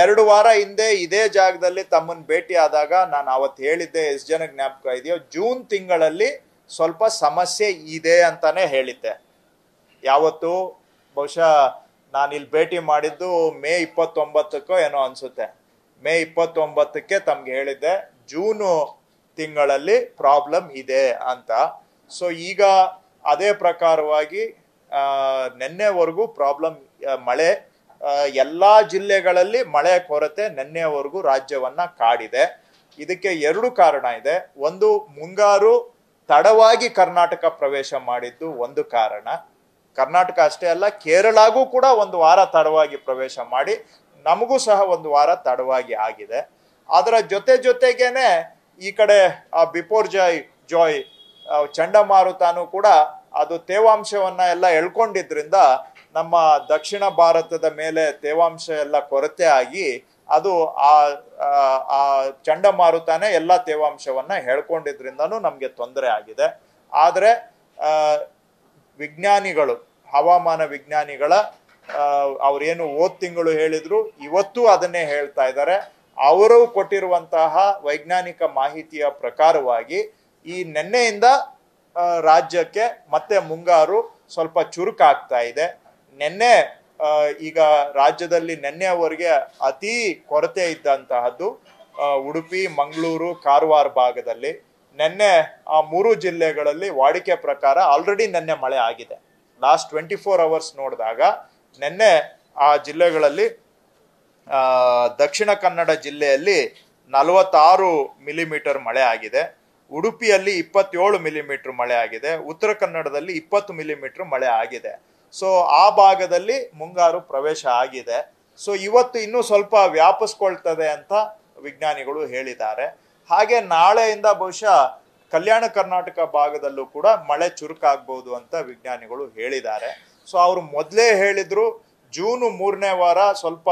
ಎರಡು ವಾರ ಹಿಂದೆ ಇದೇ ಜಾಗದಲ್ಲಿ ತಮ್ಮನ್ನ ಭೇಟಿ ಆದಾಗ ನಾನು ಅವತ್ತು ಹೇಳಿದ್ದೆ, ಎಷ್ಟು ಜನ ಜ್ಞಾಪಕ ಇದೆಯೋ, ಜೂನ್ ತಿಂಗಳಲ್ಲಿ ಸ್ವಲ್ಪ ಸಮಸ್ಯೆ ಇದೆ ಅಂತಾನೆ ಹೇಳಿದ್ದೆ. ಯಾವತ್ತು ಬಹುಶಃ ನಾನು ಇಲ್ಲಿ ಭೇಟಿ ಮಾಡಿದ್ದು ಮೇ ಇಪ್ಪತ್ತೊಂಬತ್ತಕ್ಕೋ ಏನೋ ಅನ್ಸುತ್ತೆ. ಮೇ ಇಪ್ಪತ್ತೊಂಬತ್ತಕ್ಕೆ ತಮ್ಗೆ ಹೇಳಿದ್ದೆ. ಜೂನು ತಿಂಗಳಲ್ಲಿ ಪ್ರಾಬ್ಲಮ್ ಇದೆ ಅಂತ. ಸೊ ಈಗ ಅದೇ ಪ್ರಕಾರವಾಗಿ ನೆನ್ನೆವರೆಗೂ ಪ್ರಾಬ್ಲಮ್ ಮಳೆ ಎಲ್ಲಾ ಜಿಲ್ಲೆಗಳಲ್ಲಿ ಮಳೆ ಕೊರತೆ ನಿನ್ನೆವರೆಗೂ ರಾಜ್ಯವನ್ನ ಕಾಡಿದೆ. ಇದಕ್ಕೆ ಎರಡು ಕಾರಣ ಇದೆ. ಒಂದು, ಮುಂಗಾರು ತಡವಾಗಿ ಕರ್ನಾಟಕ ಪ್ರವೇಶ ಮಾಡಿದ್ದು ಒಂದು ಕಾರಣ. ಕರ್ನಾಟಕ ಅಷ್ಟೇ ಅಲ್ಲ, ಕೇರಳಗೂ ಕೂಡ ಒಂದು ವಾರ ತಡವಾಗಿ ಪ್ರವೇಶ ಮಾಡಿ, ನಮಗೂ ಸಹ ಒಂದು ವಾರ ತಡವಾಗಿ ಆಗಿದೆ. ಅದರ ಜೊತೆ ಜೊತೆಗೇನೆ ಈ ಕಡೆ, ಆ, ಬಿಪೋರ್ ಜಾಯ್ ಜಾಯ್ ಚಂಡಮಾರುತನೂ ಕೂಡ ಅದು ತೇವಾಂಶವನ್ನ ಎಲ್ಲ ಎಳ್ಕೊಂಡಿದ್ರಿಂದ ನಮ್ಮ ದಕ್ಷಿಣ ಭಾರತದ ಮೇಲೆ ತೇವಾಂಶ ಎಲ್ಲ ಕೊರತೆ ಆಗಿ ಅದು ಆ, ಆ- ಚಂಡಮಾರುತನೇ ಎಲ್ಲ ತೇವಾಂಶವನ್ನ ಹೇಳ್ಕೊಂಡಿದ್ರಿಂದನೂ ನಮಗೆ ತೊಂದರೆ ಆಗಿದೆ. ಆದರೆ ವಿಜ್ಞಾನಿಗಳು, ಹವಾಮಾನ ವಿಜ್ಞಾನಿಗಳ ಅವ್ರೇನು ಓದ್ ತಿಂಗಳು ಹೇಳಿದ್ರು, ಇವತ್ತು ಅದನ್ನೇ ಹೇಳ್ತಾ ಇದ್ದಾರೆ. ಅವರು ಕೊಟ್ಟಿರುವಂತಹ ವೈಜ್ಞಾನಿಕ ಮಾಹಿತಿಯ ಪ್ರಕಾರವಾಗಿ ಈ ನೆನ್ನೆಯಿಂದ ರಾಜ್ಯಕ್ಕೆ ಮತ್ತೆ ಮುಂಗಾರು ಸ್ವಲ್ಪ ಚುರುಕಾಗ್ತಾ ಇದೆ. ನೆನ್ನೆ ಈಗ ರಾಜ್ಯದಲ್ಲಿ ನೆನ್ನೆವರೆಗೆ ಅತಿ ಕೊರತೆ ಇದ್ದಂತಹದ್ದು ಉಡುಪಿ, ಮಂಗಳೂರು, ಕಾರವಾರ ಭಾಗದಲ್ಲಿ. ನೆನ್ನೆ ಆ ಮೂರು ಜಿಲ್ಲೆಗಳಲ್ಲಿ ವಾಡಿಕೆ ಪ್ರಕಾರ ಆಲ್ರೆಡಿ ನೆನ್ನೆ ಮಳೆ ಆಗಿದೆ. ಲಾಸ್ಟ್ ಟ್ವೆಂಟಿ ಫೋರ್ ಅವರ್ಸ್ ನೋಡಿದಾಗ ನೆನ್ನೆ ಆ ಜಿಲ್ಲೆಗಳಲ್ಲಿ ದಕ್ಷಿಣ ಕನ್ನಡ ಜಿಲ್ಲೆಯಲ್ಲಿ ನಲವತ್ತಾರು ಮಿಲಿಮೀಟರ್ ಮಳೆ ಆಗಿದೆ. ಉಡುಪಿಯಲ್ಲಿ ಇಪ್ಪತ್ತೇಳು ಮಿಲಿಮೀಟರ್ ಮಳೆ ಆಗಿದೆ. ಉತ್ತರ ಕನ್ನಡದಲ್ಲಿ ಇಪ್ಪತ್ತು ಮಿಲಿಮೀಟರ್ ಮಳೆ ಆಗಿದೆ. ಸೊ, ಆ ಭಾಗದಲ್ಲಿ ಮುಂಗಾರು ಪ್ರವೇಶ ಆಗಿದೆ. ಸೊ, ಇವತ್ತು ಇನ್ನೂ ಸ್ವಲ್ಪ ವ್ಯಾಪಿಸ್ಕೊಳ್ತದೆ ಅಂತ ವಿಜ್ಞಾನಿಗಳು ಹೇಳಿದ್ದಾರೆ. ಹಾಗೆ ನಾಳೆಯಿಂದ ಬಹುಶಃ ಕಲ್ಯಾಣ ಕರ್ನಾಟಕ ಭಾಗದಲ್ಲೂ ಕೂಡ ಮಳೆ ಚುರುಕಾಗ್ಬೋದು ಅಂತ ವಿಜ್ಞಾನಿಗಳು ಹೇಳಿದ್ದಾರೆ. ಸೊ, ಅವರು ಮೊದಲೇ ಹೇಳಿದ್ರು ಜೂನ್ ಮೂರನೇ ವಾರ ಸ್ವಲ್ಪ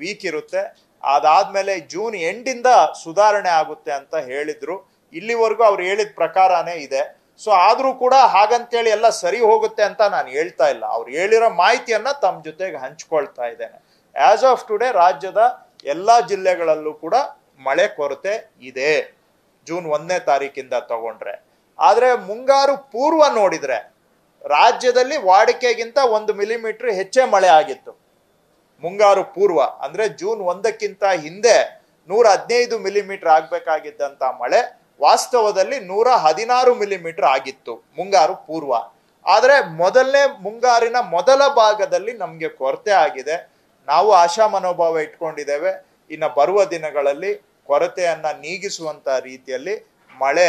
ವೀಕ್ ಇರುತ್ತೆ. ಅದಾದ್ಮೇಲೆ ಜೂನ್ ಎಂಡಿಂದ ಸುಧಾರಣೆ ಆಗುತ್ತೆ ಅಂತ ಹೇಳಿದ್ರು. ಇಲ್ಲಿವರೆಗೂ ಅವ್ರು ಹೇಳಿದ ಪ್ರಕಾರನೇ ಇದೆ. ಸೊ ಆದರೂ ಕೂಡ ಹಾಗಂತೇಳಿ ಎಲ್ಲ ಸರಿ ಹೋಗುತ್ತೆ ಅಂತ ನಾನು ಹೇಳ್ತಾ ಇಲ್ಲ. ಅವ್ರು ಹೇಳಿರೋ ಮಾಹಿತಿಯನ್ನ ತಮ್ಮ ಜೊತೆಗೆ ಹಂಚ್ಕೊಳ್ತಾ ಇದ್ದೇನೆ. ಆಸ್ ಆಫ್ ಟುಡೇ ರಾಜ್ಯದ ಎಲ್ಲಾ ಜಿಲ್ಲೆಗಳಲ್ಲೂ ಕೂಡ ಮಳೆ ಕೊರತೆ ಇದೆ. ಜೂನ್ ಒಂದನೇ ತಾರೀಕಿಂದ ತಗೊಂಡ್ರೆ. ಆದರೆ ಮುಂಗಾರು ಪೂರ್ವ ನೋಡಿದ್ರೆ ರಾಜ್ಯದಲ್ಲಿ ವಾಡಿಕೆಗಿಂತ ಒಂದು ಮಿಲಿಮೀಟರ್ ಹೆಚ್ಚೇ ಮಳೆ ಆಗಿತ್ತು. ಮುಂಗಾರು ಪೂರ್ವ, ಅಂದ್ರೆ ಜೂನ್ ಒಂದಕ್ಕಿಂತ ಹಿಂದೆ ನೂರ ಹದಿನೈದು ಮಿಲಿಮೀಟರ್ ಆಗ್ಬೇಕಾಗಿದ್ದಂತ ಮಳೆ ವಾಸ್ತವದಲ್ಲಿ ನೂರ ಹದಿನಾರು ಮಿಲಿಮೀಟರ್ ಆಗಿತ್ತು ಮುಂಗಾರು ಪೂರ್ವ. ಆದರೆ ಮೊದಲನೇ ಮುಂಗಾರಿನ ಮೊದಲ ಭಾಗದಲ್ಲಿ ನಮಗೆ ಕೊರತೆ ಆಗಿದೆ. ನಾವು ಆಶಾ ಮನೋಭಾವ ಇಟ್ಕೊಂಡಿದ್ದೇವೆ. ಇನ್ನು ಬರುವ ದಿನಗಳಲ್ಲಿ ಕೊರತೆಯನ್ನು ನೀಗಿಸುವಂತ ರೀತಿಯಲ್ಲಿ ಮಳೆ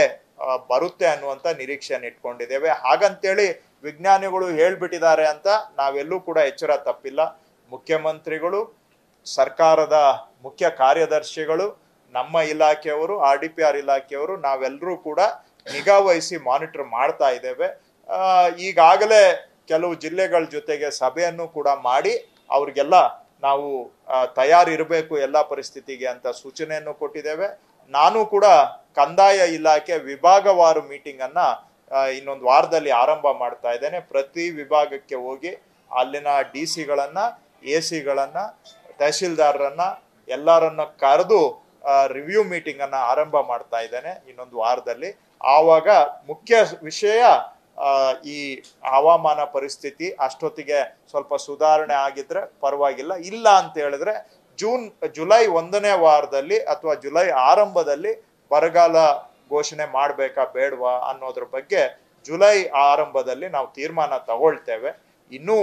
ಬರುತ್ತೆ ಅನ್ನುವಂತ ನಿರೀಕ್ಷೆಯನ್ನು ಇಟ್ಕೊಂಡಿದ್ದೇವೆ. ಹಾಗಂತೇಳಿ ವಿಜ್ಞಾನಿಗಳು ಹೇಳ್ಬಿಟ್ಟಿದ್ದಾರೆ ಅಂತ ನಾವೆಲ್ಲೂ ಕೂಡ ಎಚ್ಚರ ತಪ್ಪಿಲ್ಲ. ಮುಖ್ಯಮಂತ್ರಿಗಳು ಸರ್ಕಾರದ ಮುಖ್ಯ ಕಾರ್ಯದರ್ಶಿಗಳು ನಮ್ಮ ಇಲಾಖೆಯವರು ಆರ್ ಡಿ ಪಿ ಆರ್ ಇಲಾಖೆಯವರು ನಾವೆಲ್ಲರೂ ಕೂಡ ನಿಗಾ ವಹಿಸಿ ಮಾನಿಟರ್ ಮಾಡ್ತಾ ಇದ್ದೇವೆ. ಈಗಾಗಲೇ ಕೆಲವು ಜಿಲ್ಲೆಗಳ ಜೊತೆಗೆ ಸಭೆಯನ್ನು ಕೂಡ ಮಾಡಿ ಅವ್ರಿಗೆಲ್ಲ ನಾವು ತಯಾರಿರಬೇಕು ಎಲ್ಲ ಪರಿಸ್ಥಿತಿಗೆ ಅಂತ ಸೂಚನೆಯನ್ನು ಕೊಟ್ಟಿದ್ದೇವೆ. ನಾನು ಕೂಡ ಕಂದಾಯ ಇಲಾಖೆ ವಿಭಾಗವಾರು ಮೀಟಿಂಗ್ ಅನ್ನ ಆ, ಇನ್ನೊಂದು ವಾರದಲ್ಲಿ ಆರಂಭ ಮಾಡ್ತಾ ಇದ್ದೇನೆ. ಪ್ರತಿ ವಿಭಾಗಕ್ಕೆ ಹೋಗಿ ಅಲ್ಲಿನ ಡಿ ಸಿಗಳನ್ನು, ಎ ಸಿಗಳನ್ನು, ತಹಶೀಲ್ದಾರರನ್ನ, ಎಲ್ಲರನ್ನ ಕರೆದು ರಿವ್ಯೂ ಮೀಟಿಂಗ್ ಅನ್ನ ಆರಂಭ ಮಾಡ್ತಾ ಇದ್ದೇನೆ ಇನ್ನೊಂದು ವಾರದಲ್ಲಿ. ಆವಾಗ ಮುಖ್ಯ ವಿಷಯ ಈ ಹವಾಮಾನ ಪರಿಸ್ಥಿತಿ ಅಷ್ಟೊತ್ತಿಗೆ ಸ್ವಲ್ಪ ಸುಧಾರಣೆ ಆಗಿದ್ರೆ ಪರವಾಗಿಲ್ಲ. ಇಲ್ಲ ಅಂತ ಹೇಳಿದ್ರೆ ಜೂನ್, ಜುಲೈ ಒಂದನೇ ವಾರದಲ್ಲಿ ಅಥವಾ ಜುಲೈ ಆರಂಭದಲ್ಲಿ ಬರಗಾಲ ಘೋಷಣೆ ಮಾಡಬೇಕಾ ಬೇಡವಾ ಅನ್ನೋದ್ರ ಬಗ್ಗೆ ಜುಲೈ ಆರಂಭದಲ್ಲಿ ನಾವು ತೀರ್ಮಾನ ತಗೊಳ್ತೇವೆ. ಇನ್ನೂ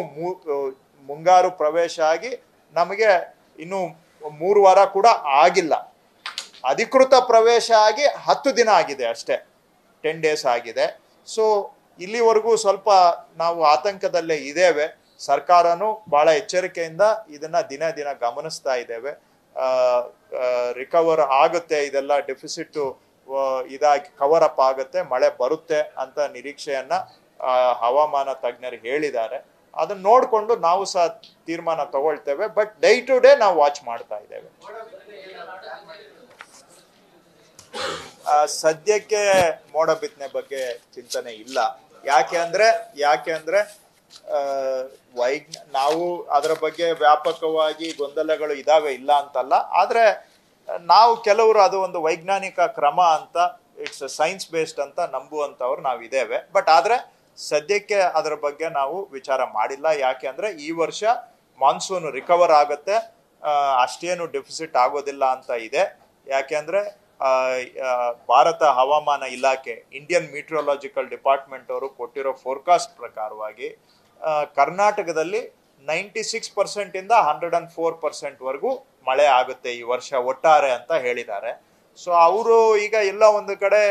ಮುಂಗಾರು ಪ್ರವೇಶ ಆಗಿ ನಮಗೆ ಇನ್ನೂ ಮೂರು ವಾರ ಕೂಡ ಆಗಿಲ್ಲ. ಅಧಿಕೃತ ಪ್ರವೇಶ ಆಗಿ ಹತ್ತು ದಿನ ಆಗಿದೆ ಅಷ್ಟೇ. ಟೆನ್ ಡೇಸ್ ಆಗಿದೆ. ಸೊ ಇಲ್ಲಿವರೆಗೂ ಸ್ವಲ್ಪ ನಾವು ಆತಂಕದಲ್ಲೇ ಇದ್ದೇವೆ. ಸರ್ಕಾರನು ಬಹಳ ಎಚ್ಚರಿಕೆಯಿಂದ ಇದನ್ನ ದಿನ ದಿನ ಗಮನಿಸ್ತಾ ಇದ್ದೇವೆ. ರಿಕವರ್ ಆಗುತ್ತೆ ಇದೆಲ್ಲ ಡೆಫಿಸಿಟ್ ಇದಾಗಿ ಕವರ್ ಅಪ್ ಆಗುತ್ತೆ, ಮಳೆ ಬರುತ್ತೆ ಅಂತ ನಿರೀಕ್ಷೆಯನ್ನ ಹವಾಮಾನ ತಜ್ಞರು ಹೇಳಿದ್ದಾರೆ. ಅದನ್ನ ನೋಡ್ಕೊಂಡು ನಾವು ಸಹ ತೀರ್ಮಾನ ತಗೊಳ್ತೇವೆ ಬಟ್ ಡೇ ಟು ಡೇ ನಾವು ವಾಚ್ ಮಾಡ್ತಾ ಇದ್ದೇವೆ. ಸದ್ಯಕ್ಕೆ ಮೋಡ ಬಿತ್ತನೆ ಬಗ್ಗೆ ಚಿಂತನೆ ಇಲ್ಲ. ಯಾಕೆ ಅಂದ್ರೆ ಯಾಕೆ ಅಂದ್ರೆ ವೈಜ್ಞ, ನಾವು ಅದರ ಬಗ್ಗೆ ವ್ಯಾಪಕವಾಗಿ ಗೊಂದಲಗಳು ಇದಾವೆ, ಇಲ್ಲ ಅಂತಲ್ಲ. ಆದ್ರೆ ನಾವು ಕೆಲವರು ಅದು ಒಂದು ವೈಜ್ಞಾನಿಕ ಕ್ರಮ ಅಂತ ಇಟ್ಸ್ ಸೈನ್ಸ್ ಬೇಸ್ಡ್ ಅಂತ ನಂಬುವಂಥವ್ರು ನಾವಿದ್ದೇವೆ. ಬಟ್ ಆದ್ರೆ ಸದ್ಯಕ್ಕೆ ಅದರ ಬಗ್ಗೆ ನಾವು ವಿಚಾರ ಮಾಡಿಲ್ಲ. ಯಾಕೆ ಅಂದ್ರೆ ಈ ವರ್ಷ ಮಾನ್ಸೂನ್ ರಿಕವರ್ ಆಗುತ್ತೆ. ಅಷ್ಟೇನು ಡೆಫಿಸಿಟ್ ಆಗೋದಿಲ್ಲ ಅಂತ ಇದೆ. ಯಾಕೆಂದ್ರೆ ಭಾರತ ಹವಾಮಾನ ಇಲಾಖೆ ಇಂಡಿಯನ್ ಮೀಟ್ರೋಲಾಜಿಕಲ್ ಡಿಪಾರ್ಟ್ಮೆಂಟ್ ಅವರು ಕೊಟ್ಟಿರೋ ಫೋರ್ಕಾಸ್ಟ್ ಪ್ರಕಾರವಾಗಿ ಕರ್ನಾಟಕದಲ್ಲಿ ನೈಂಟಿ ಸಿಕ್ಸ್ ಪರ್ಸೆಂಟ್ ಇಂದ ಹಂಡ್ರೆಡ್ ಅಂಡ್ ಫೋರ್ ಪರ್ಸೆಂಟ್ ವರೆಗೂ ಮಳೆ ಆಗುತ್ತೆ ಈ ವರ್ಷ ಒಟ್ಟಾರೆ ಅಂತ ಹೇಳಿದ್ದಾರೆ. ಸೊ ಅವರು ಈಗ ಎಲ್ಲ ಒಂದು ಕಡೆ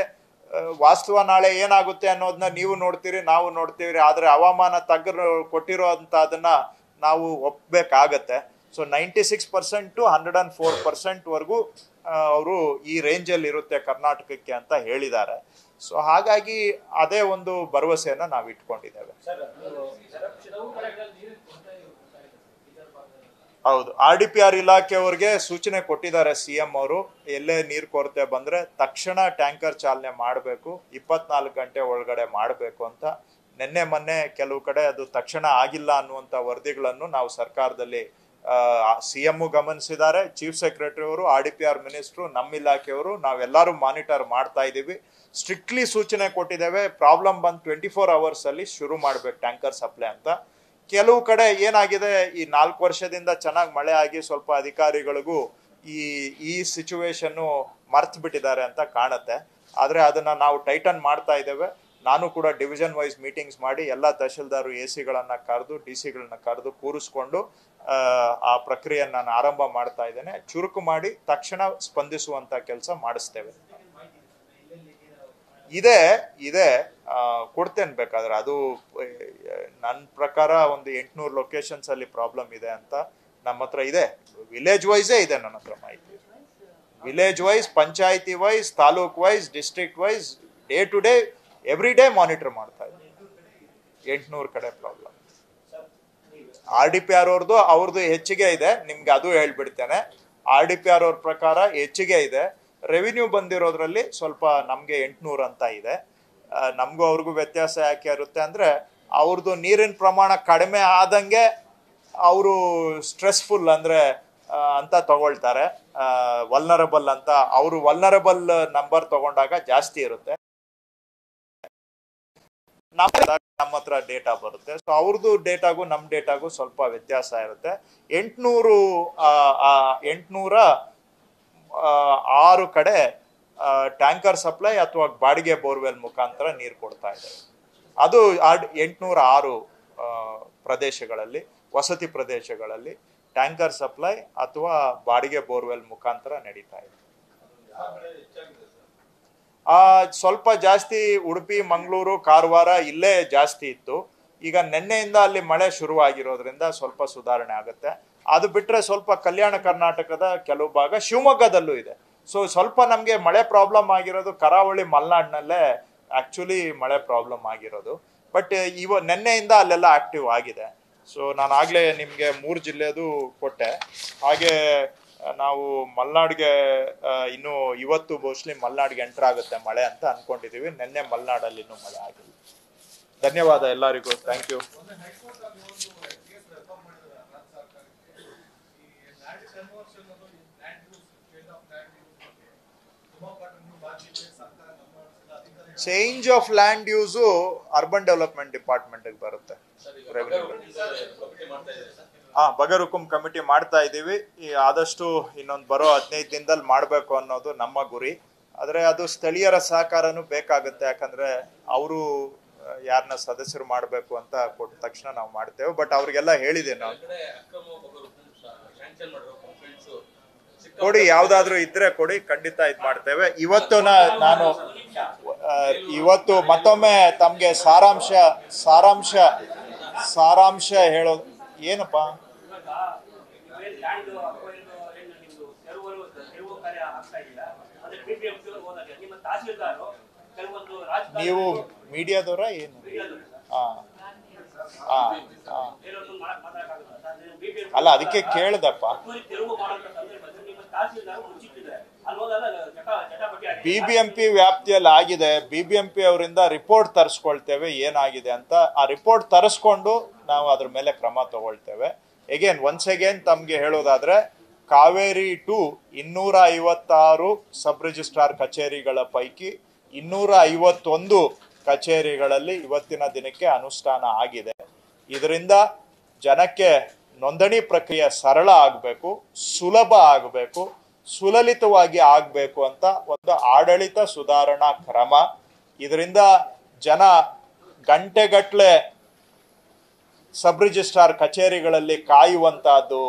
ವಾಸ್ತವ ನಾಳೆ ಏನಾಗುತ್ತೆ ಅನ್ನೋದನ್ನ ನೀವು ನೋಡ್ತೀರಿ, ನಾವು ನೋಡ್ತೀವಿ ಆದರೆ ಹವಾಮಾನ ತಜ್ಞರು ಕೊಟ್ಟಿರೋ ಅಂತ ಅದನ್ನ ನಾವು ಒಪ್ಬೇಕಾಗತ್ತೆ. So ninety six percent to hundred and four percent ವರೆಗೂ ಅವರು ಈ ರೇಂಜಲ್ಲಿ ಇರುತ್ತೆ ಕರ್ನಾಟಕಕ್ಕೆ ಅಂತ ಹೇಳಿದ್ದಾರೆ. ಸೊ ಹಾಗಾಗಿ ಅದೇ ಒಂದು ಭರವಸೆಯನ್ನು ನಾವು ಇಟ್ಕೊಂಡಿದ್ದೇವೆ ಕೆಲವು ಕಡೆಗಳಲ್ಲಿ ನೀರಿನ ಕೊರತೆ ಉಂಟಾಗಿದೆ ಸರ್ ಬೀದರ್ ಭಾಗದಲ್ಲಿ ಹೌದು. ಆರ್ ಡಿ ಪಿ ಆರ್ ಇಲಾಖೆಯವರಿಗೆ ಸೂಚನೆ ಕೊಟ್ಟಿದ್ದಾರೆ ಸಿ ಎಂ ಅವರು. ಎಲ್ಲೇ ನೀರು ಕೊರತೆ ಬಂದ್ರೆ ತಕ್ಷಣ ಟ್ಯಾಂಕರ್ ಚಾಲನೆ ಮಾಡಬೇಕು. ಇಪ್ಪತ್ನಾಲ್ಕು ಗಂಟೆ ಒಳಗಡೆ ಮಾಡಬೇಕು ಅಂತ. ನಿನ್ನೆ ಮೊನ್ನೆ ಕೆಲವು ಕಡೆ ಅದು ತಕ್ಷಣ ಆಗಿಲ್ಲ ಅನ್ನುವಂಥ ವರದಿಗಳನ್ನು ನಾವು ಸರ್ಕಾರದಲ್ಲಿ ಸಿ ಎಂ ಗಮನಿಸಿದ್ದಾರೆ. ಚೀಫ್ ಸೆಕ್ರೆಟರಿ ಅವರು, R D P R minister, ನಮ್ಮ ಇಲಾಖೆಯವರು, ನಾವೆಲ್ಲರೂ ಮಾನಿಟರ್ ಮಾಡ್ತಾ ಇದ್ದೀವಿ. ಸ್ಟ್ರಿಕ್ಟ್ಲಿ ಸೂಚನೆ ಕೊಟ್ಟಿದ್ದೇವೆ. ಪ್ರಾಬ್ಲಮ್ ಬಂದು ಟ್ವೆಂಟಿ ಫೋರ್ ಅವರ್ಸಲ್ಲಿ ಶುರು ಮಾಡಬೇಕು ಟ್ಯಾಂಕರ್ ಸಪ್ಲೈ ಅಂತ. ಕೆಲವು ಕಡೆ ಏನಾಗಿದೆ ಈ ನಾಲ್ಕು ವರ್ಷದಿಂದ ಚೆನ್ನಾಗಿ ಮಳೆ ಆಗಿ ಸ್ವಲ್ಪ ಅಧಿಕಾರಿಗಳಿಗೂ ಈ ಈ ಸಿಚುವೇಶನ್ನು ಮರ್ತು ಬಿಟ್ಟಿದ್ದಾರೆ ಅಂತ ಕಾಣುತ್ತೆ. ಆದರೆ ಅದನ್ನ ನಾವು ಟೈಟನ್ ಮಾಡ್ತಾ ಇದ್ದೇವೆ. ನಾನು ಕೂಡ ಡಿವಿಷನ್ ವೈಸ್ ಮೀಟಿಂಗ್ಸ್ ಮಾಡಿ ಎಲ್ಲ ತಹಶೀಲ್ದಾರು ಎ ಸಿಗಳನ್ನು ಕರೆದು ಡಿ ಸಿಗಳನ್ನ ಕರೆದು ಕೂರಿಸ್ಕೊಂಡು ಆ, ಪ್ರಕ್ರಿಯೆಯನ್ನ ನಾನು ಆರಂಭ ಮಾಡ್ತಾ ಇದ್ದೇನೆ. ಚುರುಕು ಮಾಡಿ ತಕ್ಷಣ ಸ್ಪಂದಿಸುವಂತ ಕೆಲಸ ಮಾಡಿಸ್ತೇವೆ. ಇದೆ ಇದೆ ಕೊಡ್ತೇನೆ ಬೇಕಾದ್ರೆ. ಅದು ನನ್ನ ಪ್ರಕಾರ ಒಂದು ಎಂಟುನೂರು ಲೊಕೇಶನ್ಸ್ ಅಲ್ಲಿ ಪ್ರಾಬ್ಲಮ್ ಇದೆ ಅಂತ ನಮ್ಮ ಹತ್ರ ಇದೆ. ವಿಲೇಜ್ ವೈಸೇ ಇದೆ ನನ್ನ ಹತ್ರ ಮಾಹಿತಿ. Village wise panchayat wise taluk wise district wise day to day every day monitor ಮಾಡ್ತಾ ಇದ್ದೀವಿ ಎಂಟ್ನೂರು ಕಡೆ problem R D P R ಅವ್ರದ್ದು ಅವ್ರದ್ದು ಹೆಚ್ಚಿಗೆ ಇದೆ. ನಿಮ್ಗೆ ಅದು ಹೇಳ್ಬಿಡ್ತೇನೆ. ಆರ್ ಡಿ ಪಿ ಆರ್ ಅವ್ರ ಪ್ರಕಾರ ಹೆಚ್ಚಿಗೆ ಇದೆ. ರೆವಿನ್ಯೂ ಬಂದಿರೋದ್ರಲ್ಲಿ ಸ್ವಲ್ಪ ನಮಗೆ ಎಂಟ್ನೂರು ಅಂತ ಇದೆ. ನಮಗೂ ಅವ್ರಿಗೂ ವ್ಯತ್ಯಾಸ ಯಾಕೆ ಇರುತ್ತೆ ಅಂದ್ರೆ ಅವ್ರದ್ದು ನೀರಿನ ಪ್ರಮಾಣ ಕಡಿಮೆ ಆದಂಗೆ ಅವರು ಸ್ಟ್ರೆಸ್ಫುಲ್ ಅಂದ್ರೆ ಅಂತ ತಗೊಳ್ತಾರೆ. ವಲ್ನರಬಲ್ ಅಂತ. ಅವರು ವಲ್ನರಬಲ್ ನಂಬರ್ ತಗೊಂಡಾಗ ಜಾಸ್ತಿ ಇರುತ್ತೆ. ನಮ್ಮ ಹತ್ರ ಡೇಟಾ ಬರುತ್ತೆ. ಸೊ ಅವ್ರದ್ದು ಡೇಟಾಗೂ ನಮ್ಮ ಡೇಟಾಗೂ ಸ್ವಲ್ಪ ವ್ಯತ್ಯಾಸ ಇರುತ್ತೆ. ಎಂಟುನೂರು ಎಂಟ್ನೂರ ಆರು ಕಡೆ ಟ್ಯಾಂಕರ್ ಸಪ್ಲೈ ಅಥವಾ ಬಾಡಿಗೆ ಬೋರ್ವೆಲ್ ಮುಖಾಂತರ ನೀರು ಕೊಡ್ತಾ ಇದ್ದಾರೆ ಅದು ಎಂಟುನೂರ ಆರು ಪ್ರದೇಶಗಳಲ್ಲಿ, ವಸತಿ ಪ್ರದೇಶಗಳಲ್ಲಿ ಟ್ಯಾಂಕರ್ ಸಪ್ಲೈ ಅಥವಾ ಬಾಡಿಗೆ ಬೋರ್ವೆಲ್ ಮುಖಾಂತರ ನಡೀತಾ ಇದೆ. ಸ್ವಲ್ಪ ಜಾಸ್ತಿ ಉಡುಪಿ, ಮಂಗಳೂರು, ಕಾರವಾರ ಇಲ್ಲೇ ಜಾಸ್ತಿ ಇತ್ತು. ಈಗ ನಿನ್ನೆಯಿಂದ ಅಲ್ಲಿ ಮಳೆ ಶುರುವಾಗಿರೋದ್ರಿಂದ ಸ್ವಲ್ಪ ಸುಧಾರಣೆ ಆಗುತ್ತೆ. ಅದು ಬಿಟ್ರೆ ಸ್ವಲ್ಪ ಕಲ್ಯಾಣ ಕರ್ನಾಟಕದ ಕೆಲವು ಭಾಗ ಶಿವಮೊಗ್ಗದಲ್ಲೂ ಇದೆ. ಸೊ ಸ್ವಲ್ಪ ನಮಗೆ ಮಳೆ ಪ್ರಾಬ್ಲಮ್ ಆಗಿರೋದು ಕರಾವಳಿ ಮಲೆನಾಡಿನಲ್ಲೇ ಆಕ್ಚುಲಿ ಮಳೆ ಪ್ರಾಬ್ಲಮ್ ಆಗಿರೋದು. ಬಟ್ ಇವ, ನಿನ್ನೆಯಿಂದ ಅಲ್ಲೆಲ್ಲ ಆಕ್ಟಿವ್ ಆಗಿದೆ. ಸೊ ನಾನು ಆಗ್ಲೇ ನಿಮ್ಗೆ ಮೂರು ಜಿಲ್ಲೆದು ಕೊಟ್ಟೆ. ಹಾಗೆ, ನಾವು ಮಲ್ನಾಡ್ಗೆ ಇನ್ನು ಇವತ್ತು ಮೋಸ್ಟ್ಲಿ ಮಲ್ನಾಡ್ಗೆ ಎಂಟರ್ ಆಗುತ್ತೆ ಮಳೆ ಅಂತ ಅನ್ಕೊಂಡಿದೀವಿ. ನಿನ್ನೆ ಮಲ್ನಾಡಲ್ಲಿ ಇನ್ನೂ ಮಳೆ ಆಗಿಲ್ಲ. ಧನ್ಯವಾದ ಎಲ್ಲರಿಗೂ. ಥ್ಯಾಂಕ್ ಯು ಮೊನ್ನೆ ಹೈಕೋರ್ಟ್ ಅಲ್ಲಿ ಒಂದು ಕೇಸ್ ರೆಫರ್ ಮಾಡಿದ್ದಾರೆ ರಾಜ್ಯ ಸರ್ಕಾರಕ್ಕೆ ಈ ಲ್ಯಾಂಡ್ ಕನ್ವರ್ಷನ್ ಅದು land use change of land use ಬಗ್ಗೆ ತುಂಬಾ ಪಟ್ಟು ನೀವು ಬಾಕಿ ಸರ್ಕಾರ ಗಮನಿಸಿದ ಅಧಿಕಾರಿಗಳು change of land use urban development department ಬರುತ್ತೆ. ಹಾ ಬಗರುಕುಂ ಕಮಿಟಿ ಮಾಡ್ತಾ ಇದ್ದೀವಿ. ಈ ಆದಷ್ಟು ಇನ್ನೊಂದು ಬರೋ ಹದಿನೈದು ದಿನದಲ್ಲಿ ಮಾಡಬೇಕು ಅನ್ನೋದು ನಮ್ಮ ಗುರಿ. ಆದರೆ ಅದು ಸ್ಥಳೀಯರ ಸಹಕಾರನೂ ಬೇಕಾಗುತ್ತೆ. ಯಾಕಂದ್ರೆ ಅವರು ಯಾರನ್ನ ಸದಸ್ಯರು ಮಾಡಬೇಕು ಅಂತ ಕೊಟ್ಟ ತಕ್ಷಣ ನಾವು ಮಾಡ್ತೇವೆ. ಬಟ್ ಅವ್ರಿಗೆಲ್ಲ ಹೇಳಿದೆ ನಾವು ಕೊಡಿ ಯಾವ್ದಾದ್ರು ಇದ್ರೆ ಕೊಡಿ ಖಂಡಿತ ಇದ್ ಮಾಡ್ತೇವೆ. ಇವತ್ತು ನಾನು ಇವತ್ತು ಮತ್ತೊಮ್ಮೆ ತಮ್ಗೆ ಸಾರಾಂಶ ಸಾರಾಂಶ ಸಾರಾಂಶ ಹೇಳೋ ಏನಪ್ಪ? ನೀವು ಮೀಡಿಯಾದವರ ಏನು? ಹಾ ಹಾ ಹಾ ಅಲ್ಲ ಅದಕ್ಕೆ ಕೇಳ್ದಪ್ಪ. ಬಿ ಬಿ ಎಂ ಪಿ ವ್ಯಾಪ್ತಿಯಲ್ಲಿ ಆಗಿದೆ ಬಿ ಬಿ ಎಂ ಪಿ ಅವರಿಂದ ರಿಪೋರ್ಟ್ ತರಿಸ್ಕೊಳ್ತೇವೆ, ಏನಾಗಿದೆ ಅಂತ. ಆ ರಿಪೋರ್ಟ್ ತರಿಸ್ಕೊಂಡು ನಾವು ಅದ್ರ ಮೇಲೆ ಕ್ರಮ ತಗೊಳ್ತೇವೆ. ಎಗೇನ್ ಒನ್ಸ್ ಅಗೇನ್ ತಮಗೆ ಹೇಳೋದಾದ್ರೆ, ಕಾವೇರಿ ಟು ಇನ್ನೂರ ಐವತ್ತಾರು ಸಬ್ ರಿಜಿಸ್ಟ್ರಾರ್ ಕಚೇರಿಗಳ ಪೈಕಿ ಇನ್ನೂರ ಐವತ್ತೊಂದು ಕಚೇರಿಗಳಲ್ಲಿ ಇವತ್ತಿನ ದಿನಕ್ಕೆ ಅನುಷ್ಠಾನ ಆಗಿದೆ. ಇದರಿಂದ ಜನಕ್ಕೆ ನೋಂದಣಿ ಪ್ರಕ್ರಿಯೆ ಸರಳ ಆಗಬೇಕು, ಸುಲಭ ಆಗಬೇಕು, ಸುಲಲಿತವಾಗಿ ಆಗಬೇಕು ಅಂತ ಒಂದು ಆಡಳಿತ ಸುಧಾರಣಾ ಕ್ರಮ. ಇದರಿಂದ ಜನ ಗಂಟೆಗಟ್ಟಲೆ ಸಬ್ ರಿಜಿಸ್ಟ್ರಾರ್ ಕಚೇರಿಗಳಲ್ಲಿ ಕಾಯುವಂತಹದ್ದು,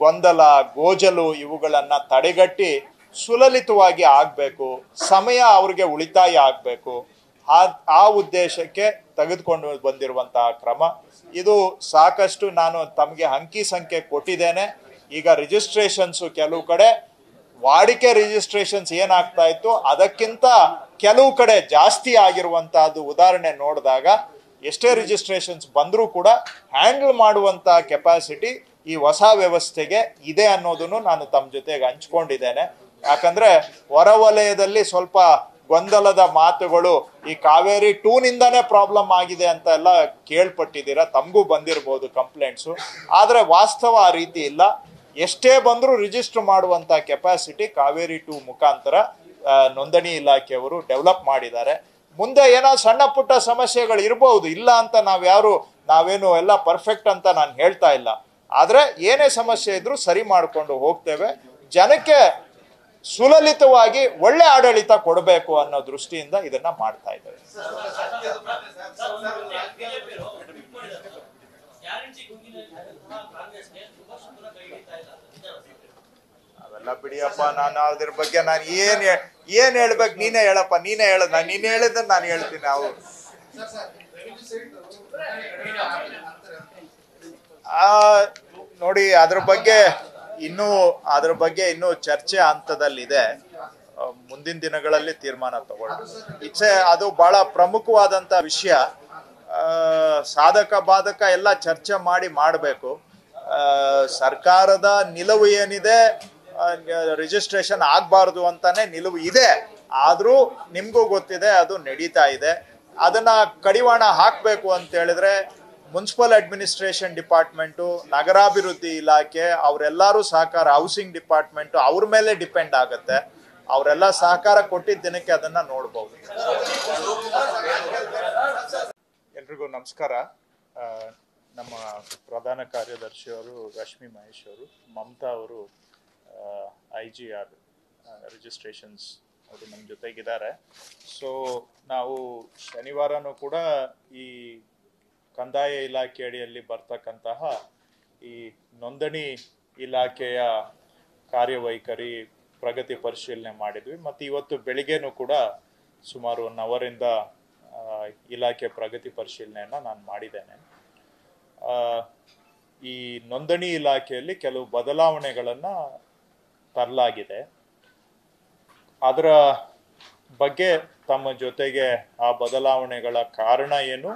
ಗೊಂದಲ, ಗೋಜಲು ಇವುಗಳನ್ನು ತಡೆಗಟ್ಟಿ ಸುಲಲಿತವಾಗಿ ಆಗಬೇಕು, ಸಮಯ ಅವ್ರಿಗೆ ಉಳಿತಾಯ ಆಗಬೇಕು. ಆ ಆ ಉದ್ದೇಶಕ್ಕೆ ತೆಗೆದುಕೊಂಡು ಬಂದಿರುವಂತಹ ಕ್ರಮ. ಇದು ಸಾಕಷ್ಟು ನಾನು ತಮಗೆ ಅಂಕಿ ಸಂಖ್ಯೆ ಕೊಟ್ಟಿದ್ದೇನೆ. ಈಗ ರಿಜಿಸ್ಟ್ರೇಷನ್ಸ್ ಕೆಲವು ಕಡೆ, ವಾಡಿಕೆ ರಿಜಿಸ್ಟ್ರೇಷನ್ಸ್ ಏನಾಗ್ತಾ ಇತ್ತು, ಅದಕ್ಕಿಂತ ಕೆಲವು ಕಡೆ ಜಾಸ್ತಿ ಆಗಿರುವಂತಹದ್ದು ಉದಾಹರಣೆ ನೋಡಿದಾಗ, ಎಷ್ಟೇ ರಿಜಿಸ್ಟ್ರೇಷನ್ಸ್ ಬಂದರೂ ಕೂಡ ಹ್ಯಾಂಡಲ್ ಮಾಡುವಂತ ಕೆಪಾಸಿಟಿ ಈ ಹೊಸ ವ್ಯವಸ್ಥೆಗೆ ಇದೆ ಅನ್ನೋದನ್ನು ನಾನು ತಮ್ಮ ಜೊತೆಗೆ ಹಂಚ್ಕೊಂಡಿದ್ದೇನೆ. ಯಾಕಂದ್ರೆ ಹೊರವಲಯದಲ್ಲಿ ಸ್ವಲ್ಪ ಗೊಂದಲದ ಮಾತುಗಳು ಈ ಕಾವೇರಿ ಟೂ ನಿಂದಾನೇ ಪ್ರಾಬ್ಲಮ್ ಆಗಿದೆ ಅಂತ ಎಲ್ಲ ಕೇಳ್ಪಟ್ಟಿದ್ದೀರಾ? ತಮಗೂ ಬಂದಿರಬಹುದು ಕಂಪ್ಲೇಂಟ್ಸು ಆದರೆ ವಾಸ್ತವ ಆ ರೀತಿ ಇಲ್ಲ. ಎಷ್ಟೇ ಬಂದರೂ ರಿಜಿಸ್ಟರ್ ಮಾಡುವಂಥ ಕೆಪಾಸಿಟಿ ಕಾವೇರಿ ಟೂ ಮುಖಾಂತರ ನೋಂದಣಿ ಇಲಾಖೆಯವರು ಡೆವಲಪ್ ಮಾಡಿದ್ದಾರೆ. ಮುಂದೆ ಏನೋ ಸಣ್ಣ ಪುಟ್ಟ ಸಮಸ್ಯೆಗಳು ಇರಬಹುದು ಇಲ್ಲ ಅಂತ ನಾವ್ಯಾರು ನಾವೇನು ಎಲ್ಲ ಪರ್ಫೆಕ್ಟ್ ಅಂತ ನಾನು ಹೇಳ್ತಾ ಇಲ್ಲ. ಆದರೆ ಏನೇ ಸಮಸ್ಯೆ ಇದ್ರೂ ಸರಿ ಮಾಡಿಕೊಂಡು ಹೋಗ್ತೇವೆ. ಜನಕ್ಕೆ ಸುಲಲಿತವಾಗಿ ಒಳ್ಳೆ ಆಡಳಿತ ಕೊಡಬೇಕು ಅನ್ನೋ ದೃಷ್ಟಿಯಿಂದ ಇದನ್ನ ಮಾಡ್ತಾ ಇದ್ದಾರೆ. ಅವೆಲ್ಲ ಬಿಡಿಯಪ್ಪ, ನಾನು ಅದ್ರ ಬಗ್ಗೆ ನಾನು ಏನ್ ಏನ್ ಹೇಳ್ಬೇಕು ನೀನೇ ಹೇಳಪ್ಪ, ನೀನೇ ಹೇಳ, ನಾನು ನೀನ್ ಹೇಳಿದ್ರೆ ನಾನು ಹೇಳ್ತೀನಿ ನಾವು. ಆ, ನೋಡಿ, ಅದ್ರ ಬಗ್ಗೆ ಇನ್ನೂ ಅದ್ರ ಬಗ್ಗೆ ಇನ್ನೂ ಚರ್ಚೆ ಹಂತದಲ್ಲಿದೆ. ಮುಂದಿನ ದಿನಗಳಲ್ಲಿ ತೀರ್ಮಾನ ತಗೊಳ್ಳಿ ಇಚ್ಛೆ, ಅದು ಬಹಳ ಪ್ರಮುಖವಾದಂತ ವಿಷಯ. ಸಾಧಕ ಬಾಧಕ ಎಲ್ಲ ಚರ್ಚೆ ಮಾಡಿ ಮಾಡಬೇಕು. ಸರ್ಕಾರದ ನಿಲುವು ಏನಿದೆ ರಿಜಿಸ್ಟ್ರೇಷನ್ ಆಗಬಾರ್ದು ಅಂತಾನೆ ನಿಲುವು ಇದೆ. ಆದರೂ ನಿಮಗೂ ಗೊತ್ತಿದೆ, ಅದು ನಡೀತಾ ಇದೆ. ಅದನ್ನ ಕಡಿವಾಣ ಹಾಕಬೇಕು ಅಂತ ಹೇಳಿದ್ರೆ ಮುನ್ಸಿಪಲ್ ಅಡ್ಮಿನಿಸ್ಟ್ರೇಷನ್ ಡಿಪಾರ್ಟ್ಮೆಂಟು, ನಗರಾಭಿವೃದ್ಧಿ ಇಲಾಖೆ, ಅವರೆಲ್ಲರೂ ಸಹಕಾರ, ಹೌಸಿಂಗ್ ಡಿಪಾರ್ಟ್ಮೆಂಟು, ಅವ್ರ ಮೇಲೆ ಡಿಪೆಂಡ್ ಆಗುತ್ತೆ. ಅವರೆಲ್ಲ ಸಹಕಾರ ಕೊಟ್ಟಿದ್ದ ದಿನಕ್ಕೆ ಅದನ್ನ ನೋಡಬಹುದು ಎಲ್ರಿಗೂ ನಮಸ್ಕಾರ. ನಮ್ಮ ಪ್ರಧಾನ ಕಾರ್ಯದರ್ಶಿಯವರು ರಶ್ಮಿ ಮಹೇಶ್ ಅವರು, ಮಮತಾ ಅವರು ಐ ಜಿ ಆರ್ ರಿಜಿಸ್ಟ್ರೇಷನ್ಸ್ ಅವರು ನಮ್ಮ ಜೊತೆಗಿದ್ದಾರೆ. ಸೊ ನಾವು ಶನಿವಾರನೂ ಕೂಡ ಈ ಕಂದಾಯ ಇಲಾಖೆ ಅಡಿಯಲ್ಲಿ ಬರ್ತಕ್ಕಂತಹ ಈ ನೋಂದಣಿ ಇಲಾಖೆಯ ಕಾರ್ಯವೈಖರಿ ಪ್ರಗತಿ ಪರಿಶೀಲನೆ ಮಾಡಿದ್ವಿ. ಮತ್ತು ಇವತ್ತು ಬೆಳಿಗ್ಗೆನೂ ಕೂಡ ಸುಮಾರು ಒನ್ ಅವರಿಂದ ಇಲಾಖೆ ಪ್ರಗತಿ ಪರಿಶೀಲನೆಯನ್ನು ನಾನು ಮಾಡಿದ್ದೇನೆ. ಈ ನೋಂದಣಿ ಇಲಾಖೆಯಲ್ಲಿ ಕೆಲವು ಬದಲಾವಣೆಗಳನ್ನು ತರಲಾಗಿದೆ. ಅದರ ಬಗ್ಗೆ ತಮ್ಮ ಜೊತೆಗೆ ಆ ಬದಲಾವಣೆಗಳ ಕಾರಣ ಏನು?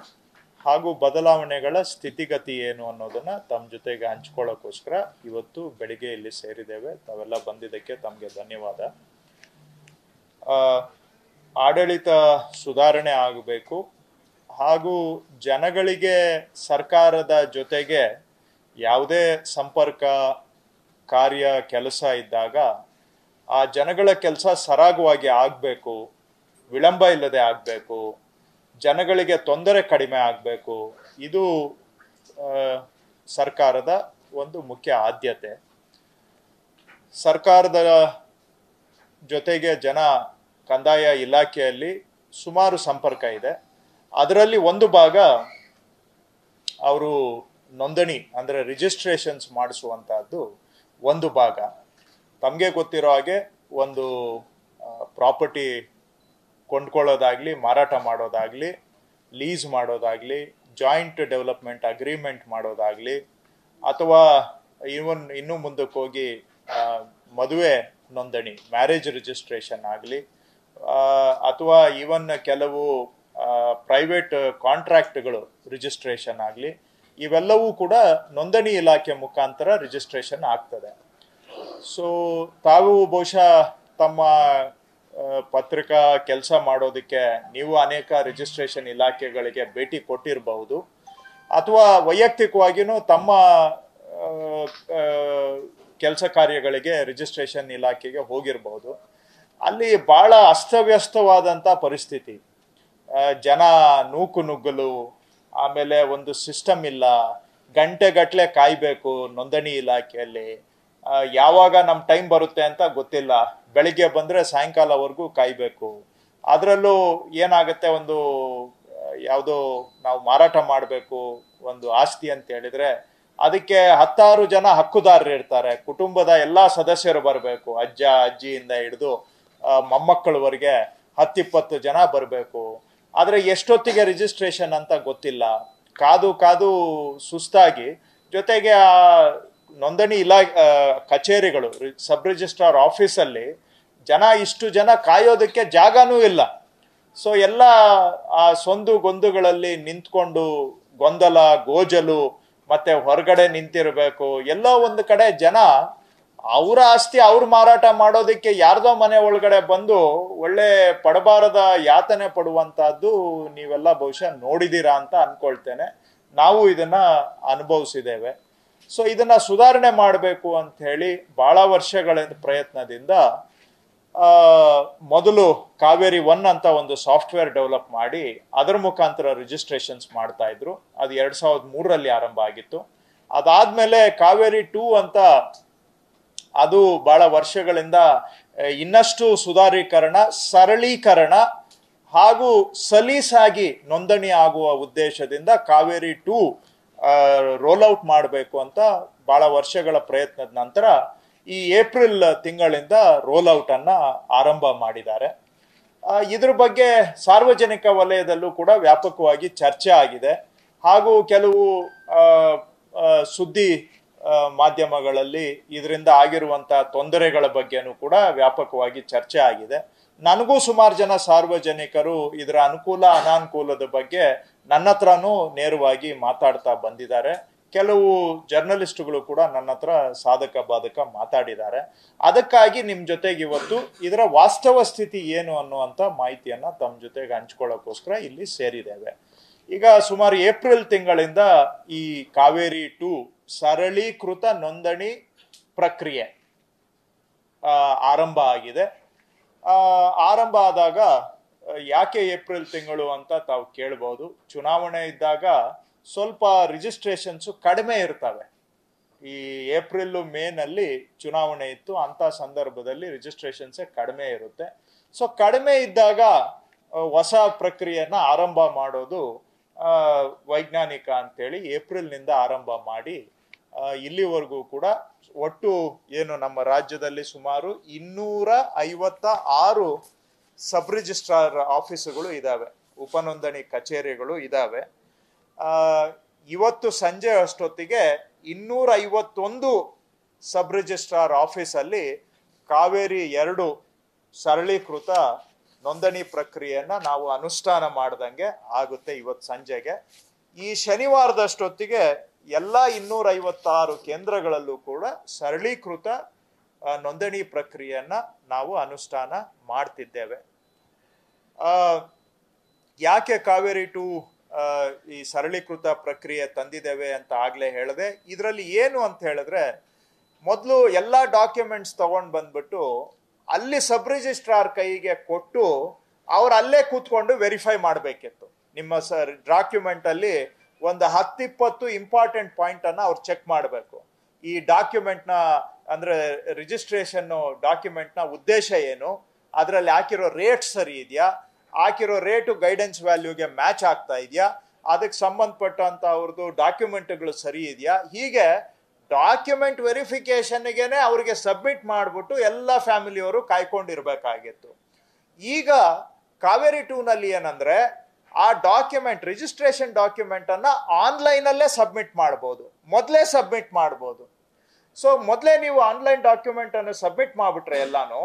ಹಾಗೂ ಬದಲಾವಣೆಗಳ ಸ್ಥಿತಿಗತಿ ಏನು ಅನ್ನೋದನ್ನ ತಮ್ಮ ಜೊತೆಗೆ ಹಂಚ್ಕೊಳ್ಳೋಕ್ಕೋಸ್ಕರ ಇವತ್ತು ಬೆಳಿಗ್ಗೆ ಇಲ್ಲಿ ಸೇರಿದ್ದೇವೆ. ತಾವೆಲ್ಲ ಬಂದಿದ್ದಕ್ಕೆ ತಮಗೆ ಧನ್ಯವಾದ. ಆಡಳಿತ ಸುಧಾರಣೆ ಆಗಬೇಕು. ಹಾಗೂ ಜನಗಳಿಗೆ ಸರ್ಕಾರದ ಜೊತೆಗೆ ಯಾವುದೇ ಸಂಪರ್ಕ ಕಾರ್ಯ ಕೆಲಸ ಇದ್ದಾಗ ಆ ಜನಗಳ ಕೆಲಸ ಸರಾಗವಾಗಿ ಆಗಬೇಕು, ವಿಳಂಬ ಇಲ್ಲದೆ ಆಗಬೇಕು ಜನಗಳಿಗೆ ತೊಂದರೆ ಕಡಿಮೆ ಆಗಬೇಕು. ಇದು ಸರ್ಕಾರದ ಒಂದು ಮುಖ್ಯ ಆದ್ಯತೆ. ಸರ್ಕಾರದ ಜೊತೆಗೆ ಜನ ಕಂದಾಯ ಇಲಾಖೆಯಲ್ಲಿ ಸುಮಾರು ಸಂಪರ್ಕ ಇದೆ. ಅದರಲ್ಲಿ ಒಂದು ಭಾಗ ಅವರು ನೋಂದಣಿ, ಅಂದರೆ ರಿಜಿಸ್ಟ್ರೇಷನ್ಸ್ ಮಾಡಿಸುವಂತಹದ್ದು ಒಂದು ಭಾಗ. ತಮಗೆ ಗೊತ್ತಿರೋ ಹಾಗೆ ಒಂದು ಪ್ರಾಪರ್ಟಿ ಕೊಂಡ್ಕೊಳ್ಳೋದಾಗ್ಲಿ, ಮಾರಾಟ ಮಾಡೋದಾಗ್ಲಿ, ಲೀಸ್ ಮಾಡೋದಾಗ್ಲಿ, ಜಾಯಿಂಟ್ ಡೆವಲಪ್ಮೆಂಟ್ ಅಗ್ರಿಮೆಂಟ್ ಮಾಡೋದಾಗ್ಲಿ, ಅಥವಾ ಇವನ್ ಇನ್ನೂ ಮುಂದಕ್ಕೆ ಹೋಗಿ ಮದುವೆ ನೋಂದಣಿ, ಮ್ಯಾರೇಜ್ ರಿಜಿಸ್ಟ್ರೇಷನ್ ಆಗಲಿ ಅಥವಾ ಈವನ್ ಕೆಲವು ಪ್ರೈವೇಟ್ ಕಾಂಟ್ರಾಕ್ಟ್ಗಳು ರಿಜಿಸ್ಟ್ರೇಷನ್ ಆಗಲಿ, ಇವೆಲ್ಲವೂ ಕೂಡ ನೋಂದಣಿ ಇಲಾಖೆ ಮುಖಾಂತರ ರಿಜಿಸ್ಟ್ರೇಷನ್ ಆಗ್ತದೆ. ಸೊ ತಾವು ಬಹುಶಃ ತಮ್ಮ ಪತ್ರಿಕಾ ಕೆಲಸ ಮಾಡೋದಕ್ಕೆ ನೀವು ಅನೇಕ ರಿಜಿಸ್ಟ್ರೇಷನ್ ಇಲಾಖೆಗಳಿಗೆ ಭೇಟಿ ಕೊಟ್ಟಿರಬಹುದು. ಅಥವಾ ವೈಯಕ್ತಿಕವಾಗಿಯೂ ತಮ್ಮ ಕೆಲಸ ಕಾರ್ಯಗಳಿಗೆ ರಿಜಿಸ್ಟ್ರೇಷನ್ ಇಲಾಖೆಗೆ ಹೋಗಿರಬಹುದು. ಅಲ್ಲಿ ಬಹಳ ಅಸ್ತವ್ಯಸ್ತವಾದಂಥ ಪರಿಸ್ಥಿತಿ. ಜನ ನೂಕು ನುಗ್ಗಲು, ಆಮೇಲೆ ಒಂದು ಸಿಸ್ಟಮ್ ಇಲ್ಲ ಗಂಟೆಗಟ್ಟಲೆ ಕಾಯಬೇಕು ನೋಂದಣಿ ಇಲಾಖೆಯಲ್ಲಿ. ಯಾವಾಗ ನಮ್ಮ ಟೈಮ್ ಬರುತ್ತೆ ಅಂತ ಗೊತ್ತಿಲ್ಲ. ಬೆಳಿಗ್ಗೆ ಬಂದ್ರೆ ಸಾಯಂಕಾಲವರೆಗೂ ಕಾಯಬೇಕು. ಅದರಲ್ಲೂ ಏನಾಗುತ್ತೆ ಒಂದು, ಯಾವುದೋ ನಾವು ಮಾರಾಟ ಮಾಡಬೇಕು ಒಂದು ಆಸ್ತಿ ಅಂತ ಹೇಳಿದ್ರೆ, ಅದಕ್ಕೆ ಹತ್ತಾರು ಜನ ಹಕ್ಕುದಾರರು ಇರ್ತಾರೆ. ಕುಟುಂಬದ ಎಲ್ಲಾ ಸದಸ್ಯರು ಬರಬೇಕು. ಅಜ್ಜ, ಅಜ್ಜಿಯಿಂದ ಹಿಡಿದು ಮೊಮ್ಮಕ್ಕಳವರೆಗೆ ಹತ್ತಿಪ್ಪತ್ತು ಜನ ಬರಬೇಕು. ಆದರೆ ಎಷ್ಟೊತ್ತಿಗೆ ರಿಜಿಸ್ಟ್ರೇಷನ್ ಅಂತ ಗೊತ್ತಿಲ್ಲ. ಕಾದು ಕಾದು ಸುಸ್ತಾಗಿ, ಜೊತೆಗೆ ಆ ನೋಂದಣಿ ಇಲಾ ಕಚೇರಿಗಳು ಸಬ್ ರಿಜಿಸ್ಟ್ರಾರ್ ಆಫೀಸಲ್ಲಿ ಜನ ಇಷ್ಟು ಜನ ಕಾಯೋದಕ್ಕೆ ಜಾಗನೂ ಇಲ್ಲ. ಸೊ ಎಲ್ಲ, ಆ ಸೊಂದು ಗೊಂದುಗಳಲ್ಲಿ ನಿಂತ್ಕೊಂಡು ಗೊಂದಲ, ಗೋಜಲು, ಮತ್ತೆ ಹೊರಗಡೆ ನಿಂತಿರಬೇಕು, ಎಲ್ಲೋ ಒಂದು ಕಡೆ ಜನ ಅವರ ಆಸ್ತಿ ಅವ್ರು ಮಾರಾಟ ಮಾಡೋದಕ್ಕೆ ಯಾರ್ದೋ ಮನೆ ಒಳಗಡೆ ಬಂದು ಒಳ್ಳೆ ಪಡಬಾರದ ಯಾತನೆ ಪಡುವಂತಹದ್ದು ನೀವೆಲ್ಲ ಬಹುಶಃ ನೋಡಿದೀರಾ ಅಂತ ಅನ್ಕೊಳ್ತೇನೆ. ನಾವು ಇದನ್ನ ಅನುಭವಿಸಿದ್ದೇವೆ. ಸೊ ಇದನ್ನ ಸುಧಾರಣೆ ಮಾಡಬೇಕು ಅಂತ ಹೇಳಿ ಬಹಳ ವರ್ಷಗಳ ಪ್ರಯತ್ನದಿಂದ ಮೊದಲು ಕಾವೇರಿ ಒನ್ ಅಂತ ಒಂದು ಸಾಫ್ಟ್ವೇರ್ ಡೆವಲಪ್ ಮಾಡಿ ಅದರ ಮುಖಾಂತರ ರಿಜಿಸ್ಟ್ರೇಷನ್ಸ್ ಮಾಡ್ತಾ ಇದ್ರು. ಅದು ಎರಡ್ ಸಾವಿರದ ಮೂರರಲ್ಲಿ ಆರಂಭ ಆಗಿತ್ತು. ಅದಾದ್ಮೇಲೆ ಕಾವೇರಿ ಟೂ ಅಂತ ಅದು ಬಹಳ ವರ್ಷಗಳಿಂದ ಇನ್ನಷ್ಟು ಸುಧಾರೀಕರಣ, ಸರಳೀಕರಣ ಹಾಗೂ ಸಲೀಸಾಗಿ ನೋಂದಣಿ ಆಗುವ ಉದ್ದೇಶದಿಂದ ಕಾವೇರಿ ಟೂ ರೋಲ್ಔಟ್ ಮಾಡಬೇಕು ಅಂತ ಬಹಳ ವರ್ಷಗಳ ಪ್ರಯತ್ನದ ನಂತರ ಈ ಏಪ್ರಿಲ್ ತಿಂಗಳಿಂದ ರೋಲ್ಔಟ್ ಅನ್ನ ಆರಂಭ ಮಾಡಿದ್ದಾರೆ. ಇದ್ರ ಬಗ್ಗೆ ಸಾರ್ವಜನಿಕ ವಲಯದಲ್ಲೂ ಕೂಡ ವ್ಯಾಪಕವಾಗಿ ಚರ್ಚೆ ಆಗಿದೆ. ಹಾಗೂ ಕೆಲವು ಸುದ್ದಿ ಮಾಧ್ಯಮಗಳಲ್ಲಿ ಇದರಿಂದ ಆಗಿರುವಂತಹ ತೊಂದರೆಗಳ ಬಗ್ಗೆನೂ ಕೂಡ ವ್ಯಾಪಕವಾಗಿ ಚರ್ಚೆ ಆಗಿದೆ. ನನಗೂ ಸುಮಾರು ಜನ ಸಾರ್ವಜನಿಕರು ಇದರ ಅನುಕೂಲ, ಅನಾನುಕೂಲದ ಬಗ್ಗೆ ನನ್ನ ಹತ್ರನೂ ನೇರವಾಗಿ ಮಾತಾಡ್ತಾ ಬಂದಿದ್ದಾರೆ. ಕೆಲವು ಜರ್ನಲಿಸ್ಟ್ಗಳು ಕೂಡ ನನ್ನ ಹತ್ರ ಸಾಧಕ ಬಾಧಕ ಮಾತಾಡಿದ್ದಾರೆ. ಅದಕ್ಕಾಗಿ ನಿಮ್ ಜೊತೆಗೆ ಇವತ್ತು ಇದರ ವಾಸ್ತವ ಸ್ಥಿತಿ ಏನು ಅನ್ನುವಂತ ಮಾಹಿತಿಯನ್ನ ತಮ್ಮ ಜೊತೆಗೆ ಹಂಚ್ಕೊಳ್ಳೋಕ್ಕೋಸ್ಕರ ಇಲ್ಲಿ ಸೇರಿದ್ದೇವೆ. ಈಗ ಸುಮಾರು ಏಪ್ರಿಲ್ ತಿಂಗಳಿಂದ ಈ ಕಾವೇರಿ ಟು ಸರಳೀಕೃತ ನೋಂದಣಿ ಪ್ರಕ್ರಿಯೆ ಆರಂಭ ಆಗಿದೆ. ಆರಂಭ ಆದಾಗ ಯಾಕೆ ಏಪ್ರಿಲ್ ತಿಂಗಳು ಅಂತ ತಾವು ಕೇಳ್ಬೋದು. ಚುನಾವಣೆ ಇದ್ದಾಗ ಸ್ವಲ್ಪ ರಿಜಿಸ್ಟ್ರೇಷನ್ಸ್ ಕಡಿಮೆ ಇರ್ತವೆ. ಈ ಏಪ್ರಿಲ್ ಮೇನಲ್ಲಿ ಚುನಾವಣೆ ಇತ್ತು. ಅಂತ ಸಂದರ್ಭದಲ್ಲಿ ರಿಜಿಸ್ಟ್ರೇಷನ್ಸೇ ಕಡಿಮೆ ಇರುತ್ತೆ. ಸೊ ಕಡಿಮೆ ಇದ್ದಾಗ ಹೊಸ ಪ್ರಕ್ರಿಯೆನ ಆರಂಭ ಮಾಡೋದು ವೈಜ್ಞಾನಿಕ ಅಂತೇಳಿ ಏಪ್ರಿಲ್ನಿಂದ ಆರಂಭ ಮಾಡಿ ಇಲ್ಲಿವರೆಗೂ ಕೂಡ ಒಟ್ಟು ಏನು ನಮ್ಮ ರಾಜ್ಯದಲ್ಲಿ ಸುಮಾರು ಇನ್ನೂರ ಐವತ್ತ ಆರು ಸಬ್ ರಿಜಿಸ್ಟ್ರಾರ್ ಆಫೀಸುಗಳು ಇದಾವೆ, ಉಪನೋಂದಣಿ ಕಚೇರಿಗಳು ಇದ್ದಾವೆ ಇವತ್ತು ಸಂಜೆ ಅಷ್ಟೊತ್ತಿಗೆ ಇನ್ನೂರ ಐವತ್ತೊಂದು ಸಬ್ ರಿಜಿಸ್ಟ್ರಾರ್ ಆಫೀಸಲ್ಲಿ ಕಾವೇರಿ ಎರಡು ಸರಳೀಕೃತ ನೋಂದಣಿ ಪ್ರಕ್ರಿಯೆಯನ್ನ ನಾವು ಅನುಷ್ಠಾನ ಮಾಡ್ದಂಗೆ ಆಗುತ್ತೆ ಇವತ್ತು ಸಂಜೆಗೆ. ಈ ಶನಿವಾರದಷ್ಟೊತ್ತಿಗೆ ಎಲ್ಲ ಇನ್ನೂರ ಐವತ್ತಾರು ಕೇಂದ್ರಗಳಲ್ಲೂ ಕೂಡ ಸರಳೀಕೃತ ನೋಂದಣಿ ಪ್ರಕ್ರಿಯೆಯನ್ನ ನಾವು ಅನುಷ್ಠಾನ ಮಾಡ್ತಿದ್ದೇವೆ. ಯಾಕೆ ಕಾವೇರಿ ಟು ಈ ಸರಳೀಕೃತ ಪ್ರಕ್ರಿಯೆ ತಂದಿದ್ದೇವೆ ಅಂತ ಆಗ್ಲೇ ಹೇಳಿದೆ, ಇದರಲ್ಲಿ ಏನು ಅಂತ ಹೇಳಿದ್ರೆ, ಮೊದಲು ಎಲ್ಲ ಡಾಕ್ಯುಮೆಂಟ್ಸ್ ತಗೊಂಡ್ ಬಂದ್ಬಿಟ್ಟು ಅಲ್ಲಿ ಸಬ್ ರಿಜಿಸ್ಟ್ರಾರ್ ಕೈಗೆ ಕೊಟ್ಟು ಅವ್ರು ಅಲ್ಲೇ ಕೂತ್ಕೊಂಡು ವೆರಿಫೈ ಮಾಡಬೇಕಿತ್ತು. ನಿಮ್ಮ ಸರ್ ಡಾಕ್ಯುಮೆಂಟ್ ಅಲ್ಲಿ ಒಂದು ಹತ್ತಿಪ್ಪತ್ತು ಇಂಪಾರ್ಟೆಂಟ್ ಪಾಯಿಂಟ್ ಅನ್ನ ಅವ್ರು ಚೆಕ್ ಮಾಡಬೇಕು. ಈ ಡಾಕ್ಯುಮೆಂಟ್ನ ಅಂದ್ರೆ ರಿಜಿಸ್ಟ್ರೇಷನ್ ಡಾಕ್ಯುಮೆಂಟ್ನ ಉದ್ದೇಶ ಏನು? ಅದರಲ್ಲಿ ಹಾಕಿರೋ ರೇಟ್ ಸರಿ ಇದೆಯಾ? ಹಾಕಿರೋ ರೇಟು ಗೈಡೆನ್ಸ್ ವ್ಯಾಲ್ಯೂಗೆ ಮ್ಯಾಚ್ ಆಗ್ತಾ ಇದೆಯಾ? ಅದಕ್ಕೆ ಸಂಬಂಧಪಟ್ಟಂತ ಅವ್ರದ್ದು ಡಾಕ್ಯುಮೆಂಟ್ಗಳು ಸರಿ ಇದೆಯಾ? ಹೀಗೆ ಡಾಕ್ಯುಮೆಂಟ್ ವೆರಿಫಿಕೇಶನ್ಗೆನೆ ಅವರಿಗೆ ಸಬ್ಮಿಟ್ ಮಾಡಿಬಿಟ್ಟು ಎಲ್ಲ ಫ್ಯಾಮಿಲಿಯವರು ಕಾಯ್ಕೊಂಡಿರಬೇಕಾಗಿತ್ತು. ಈಗ ಕಾವೇರಿ ಟೂನಲ್ಲಿ ಏನಂದ್ರೆ ಆ ಡಾಕ್ಯುಮೆಂಟ್ ರಿಜಿಸ್ಟ್ರೇಷನ್ ಡಾಕ್ಯುಮೆಂಟ್ ಆನ್ಲೈನಲ್ಲೇ ಸಬ್ಮಿಟ್ ಮಾಡಬಹುದು ಮೊದಲೇ ಸಬ್ಮಿಟ್ ಮಾಡಬಹುದು ಸೊ ಮೊದಲೇ ನೀವು ಆನ್ಲೈನ್ ಡಾಕ್ಯುಮೆಂಟ್ ಅನ್ನು ಸಬ್ಮಿಟ್ ಮಾಡಿಬಿಟ್ರೆ ಎಲ್ಲಾನು,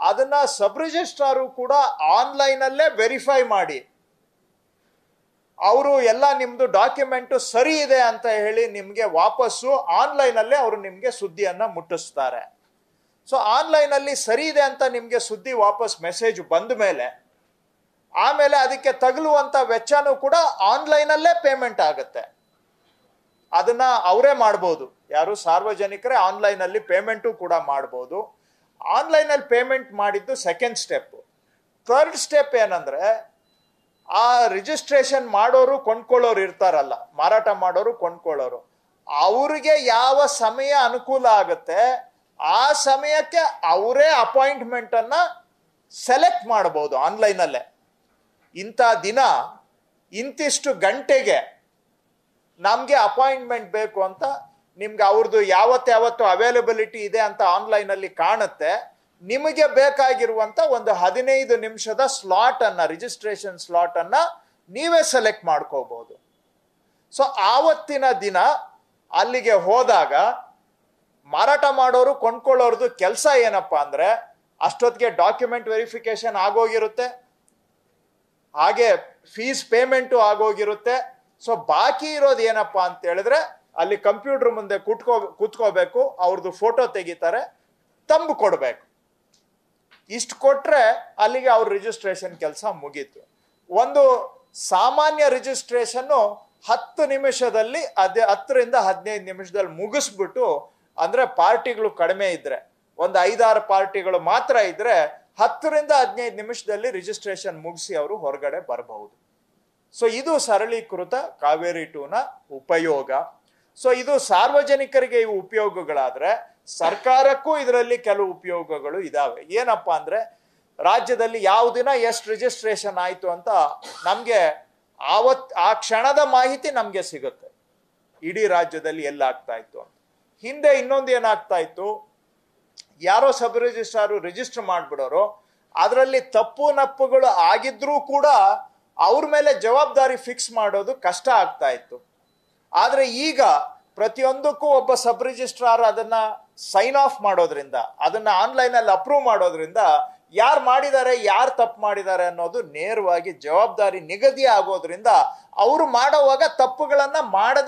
ಅದನ್ನ ಸಬ್ ರಿಜಿಸ್ಟ್ರಾರು ಕೂಡ ಆನ್ಲೈನ್ ಅಲ್ಲೇ ವೆರಿಫೈ ಮಾಡಿ. ಅವರು ಎಲ್ಲ ನಿಮ್ದು ಡಾಕ್ಯುಮೆಂಟ್ ಸರಿ ಇದೆ ಅಂತ ಹೇಳಿ ನಿಮ್ಗೆ ವಾಪಸ್ಸು ಆನ್ಲೈನ್ ಅಲ್ಲೇ ಅವರು ನಿಮ್ಗೆ ಸುದ್ದಿಯನ್ನ ಮುಟ್ಟಿಸ್ತಾರೆ. ಸೊ ಆನ್ಲೈನ್ ಅಲ್ಲಿ ಸರಿ ಇದೆ ಅಂತ ನಿಮ್ಗೆ ಸುದ್ದಿ ವಾಪಸ್ ಮೆಸೇಜ್ ಬಂದ ಮೇಲೆ, ಆಮೇಲೆ ಅದಕ್ಕೆ ತಗಲುವಂತ ವೆಚ್ಚನೂ ಕೂಡ ಆನ್ಲೈನ್ ಅಲ್ಲೇ ಪೇಮೆಂಟ್ ಆಗುತ್ತೆ. ಅದನ್ನ ಅವರೇ ಮಾಡ್ಬೋದು. ಯಾರು ಸಾರ್ವಜನಿಕರೇ ಆನ್ಲೈನ್ ಅಲ್ಲಿ ಪೇಮೆಂಟು ಕೂಡ ಮಾಡ್ಬೋದು. ಆನ್ಲೈನ್ ಅಲ್ಲಿ ಪೇಮೆಂಟ್ ಮಾಡಿದ್ದು ಸೆಕೆಂಡ್ ಸ್ಟೆಪ್. ಥರ್ಡ್ ಸ್ಟೆಪ್ ಏನಂದ್ರೆ, ಆ ರಿಜಿಸ್ಟ್ರೇಷನ್ ಮಾಡೋರು ಕೊಂಡ್ಕೊಳ್ಳೋರು ಇರ್ತಾರಲ್ಲ, ಮಾರಾಟ ಮಾಡೋರು ಕೊಂಡ್ಕೊಳ್ಳೋರು. ಅವ್ರಿಗೆ ಯಾವ ಸಮಯ ಅನುಕೂಲ ಆಗುತ್ತೆ, ಆ ಸಮಯಕ್ಕೆ ಅವರೇ ಅಪಾಯಿಂಟ್ಮೆಂಟ್ ಅನ್ನ ಸೆಲೆಕ್ಟ್ ಮಾಡಬಹುದು ಆನ್ಲೈನಲ್ಲೇ. ಇಂಥ ದಿನ ಇಂತಿಷ್ಟು ಗಂಟೆಗೆ ನಮಗೆ ಅಪಾಯಿಂಟ್ಮೆಂಟ್ ಬೇಕು ಅಂತ ನಿಮ್ಗೆ ಅವ್ರದ್ದು ಯಾವತ್ತು ಯಾವತ್ತು ಅವೈಲಬಿಲಿಟಿ ಇದೆ ಅಂತ ಆನ್ಲೈನ್ ಅಲ್ಲಿ ಕಾಣುತ್ತೆ. ನಿಮಗೆ ಬೇಕಾಗಿರುವಂತ ಒಂದು ಹದಿನೈದು ನಿಮಿಷದ ಸ್ಲಾಟ್ ಅನ್ನ ರಿಜಿಸ್ಟ್ರೇಷನ್ ಸ್ಲಾಟ್ ಅನ್ನ ನೀವೇ ಸೆಲೆಕ್ಟ್ ಮಾಡ್ಕೋಬಹುದು ಸೊ ಆವತ್ತಿನ ದಿನ ಅಲ್ಲಿಗೆ ಹೋದಾಗ ಮಾರಾಟ ಮಾಡೋರು ಕೊಂಡ್ಕೊಳ್ಳೋರ್ದು ಕೆಲಸ ಏನಪ್ಪಾ ಅಂದ್ರೆ ಅಷ್ಟೊತ್ತಿಗೆ ಡಾಕ್ಯುಮೆಂಟ್ ವೆರಿಫಿಕೇಶನ್ ಆಗೋಗಿರುತ್ತೆ. ಹಾಗೆ ಫೀಸ್ ಪೇಮೆಂಟು ಆಗೋಗಿರುತ್ತೆ. ಸೊ ಬಾಕಿ ಇರೋದು ಏನಪ್ಪಾ ಅಂತ ಹೇಳಿದ್ರೆ ಅಲ್ಲಿ ಕಂಪ್ಯೂಟರ್ ಮುಂದೆ ಕುಟ್ಕೋ ಕೂತ್ಕೋಬೇಕು ಅವ್ರದ್ದು ಫೋಟೋ ತೆಗಿತಾರೆ, ತಂಬು ಕೊಡಬೇಕು. ಇಷ್ಟು ಕೊಟ್ರೆ ಅಲ್ಲಿಗೆ ಅವ್ರ ರಿಜಿಸ್ಟ್ರೇಷನ್ ಕೆಲಸ ಮುಗೀತು. ಒಂದು ಸಾಮಾನ್ಯ ರಿಜಿಸ್ಟ್ರೇಷನ್ನು ಹತ್ತು ನಿಮಿಷದಲ್ಲಿ, ಅದೇ ಹತ್ತರಿಂದ ಹದಿನೈದು ನಿಮಿಷದಲ್ಲಿ ಮುಗಿಸ್ಬಿಟ್ಟು, ಅಂದ್ರೆ ಪಾರ್ಟಿಗಳು ಕಡಿಮೆ ಇದ್ದರೆ ಒಂದು ಐದಾರು ಪಾರ್ಟಿಗಳು ಮಾತ್ರ ಇದ್ದರೆ ಹತ್ತರಿಂದ ಹದಿನೈದು ನಿಮಿಷದಲ್ಲಿ ರಿಜಿಸ್ಟ್ರೇಷನ್ ಮುಗಿಸಿ ಅವರು ಹೊರಗಡೆ ಬರಬಹುದು. ಸೊ ಇದು ಸರಳೀಕೃತ ಕಾವೇರಿ ಟೂನ ಉಪಯೋಗ. ಸೊ ಇದು ಸಾರ್ವಜನಿಕರಿಗೆ ಇವು ಉಪಯೋಗಗಳಾದ್ರೆ ಸರ್ಕಾರಕ್ಕೂ ಇದರಲ್ಲಿ ಕೆಲವು ಉಪಯೋಗಗಳು ಇದಾವೆ. ಏನಪ್ಪಾ ಅಂದ್ರೆ ರಾಜ್ಯದಲ್ಲಿ ಯಾವ ದಿನ ಎಷ್ಟು ರಿಜಿಸ್ಟ್ರೇಷನ್ ಆಯಿತು ಅಂತ ನಮಗೆ ಆವತ್, ಆ ಕ್ಷಣದ ಮಾಹಿತಿ ನಮಗೆ ಸಿಗುತ್ತೆ. ಇಡೀ ರಾಜ್ಯದಲ್ಲಿ ಎಲ್ಲಾಗ್ತಾ ಇತ್ತು ಅಂತ. ಹಿಂದೆ ಇನ್ನೊಂದು ಏನಾಗ್ತಾ ಇತ್ತು? ಯಾರೋ ಸಬ್ ರಿಜಿಸ್ಟ್ರಾರು ರಿಜಿಸ್ಟರ್ ಮಾಡಿಬಿಡೋರು, ಅದರಲ್ಲಿ ತಪ್ಪು ನಪ್ಪುಗಳು ಆಗಿದ್ರೂ ಕೂಡ ಅವ್ರ ಮೇಲೆ ಜವಾಬ್ದಾರಿ ಫಿಕ್ಸ್ ಮಾಡೋದು ಕಷ್ಟ ಆಗ್ತಾ ಇತ್ತು. ಆದ್ರೆ ಈಗ ಪ್ರತಿಯೊಂದಕ್ಕೂ ಒಬ್ಬ ಸಬ್ ರಿಜಿಸ್ಟ್ರಾರ್ ಅದನ್ನ ಸೈನ್ ಆಫ್ ಮಾಡೋದ್ರಿಂದ, ಅದನ್ನ ಆನ್ಲೈನ್ ಅಲ್ಲಿ ಅಪ್ರೂವ್ ಮಾಡೋದ್ರಿಂದ ಯಾರು ಮಾಡಿದ್ದಾರೆ ಯಾರು ತಪ್ಪು ಮಾಡಿದ್ದಾರೆ ಅನ್ನೋದು ನೇರವಾಗಿ ಜವಾಬ್ದಾರಿ ನಿಗದಿ ಆಗೋದ್ರಿಂದ ಅವರು ಮಾಡೋವಾಗ ತಪ್ಪುಗಳನ್ನು ಮಾಡದೆ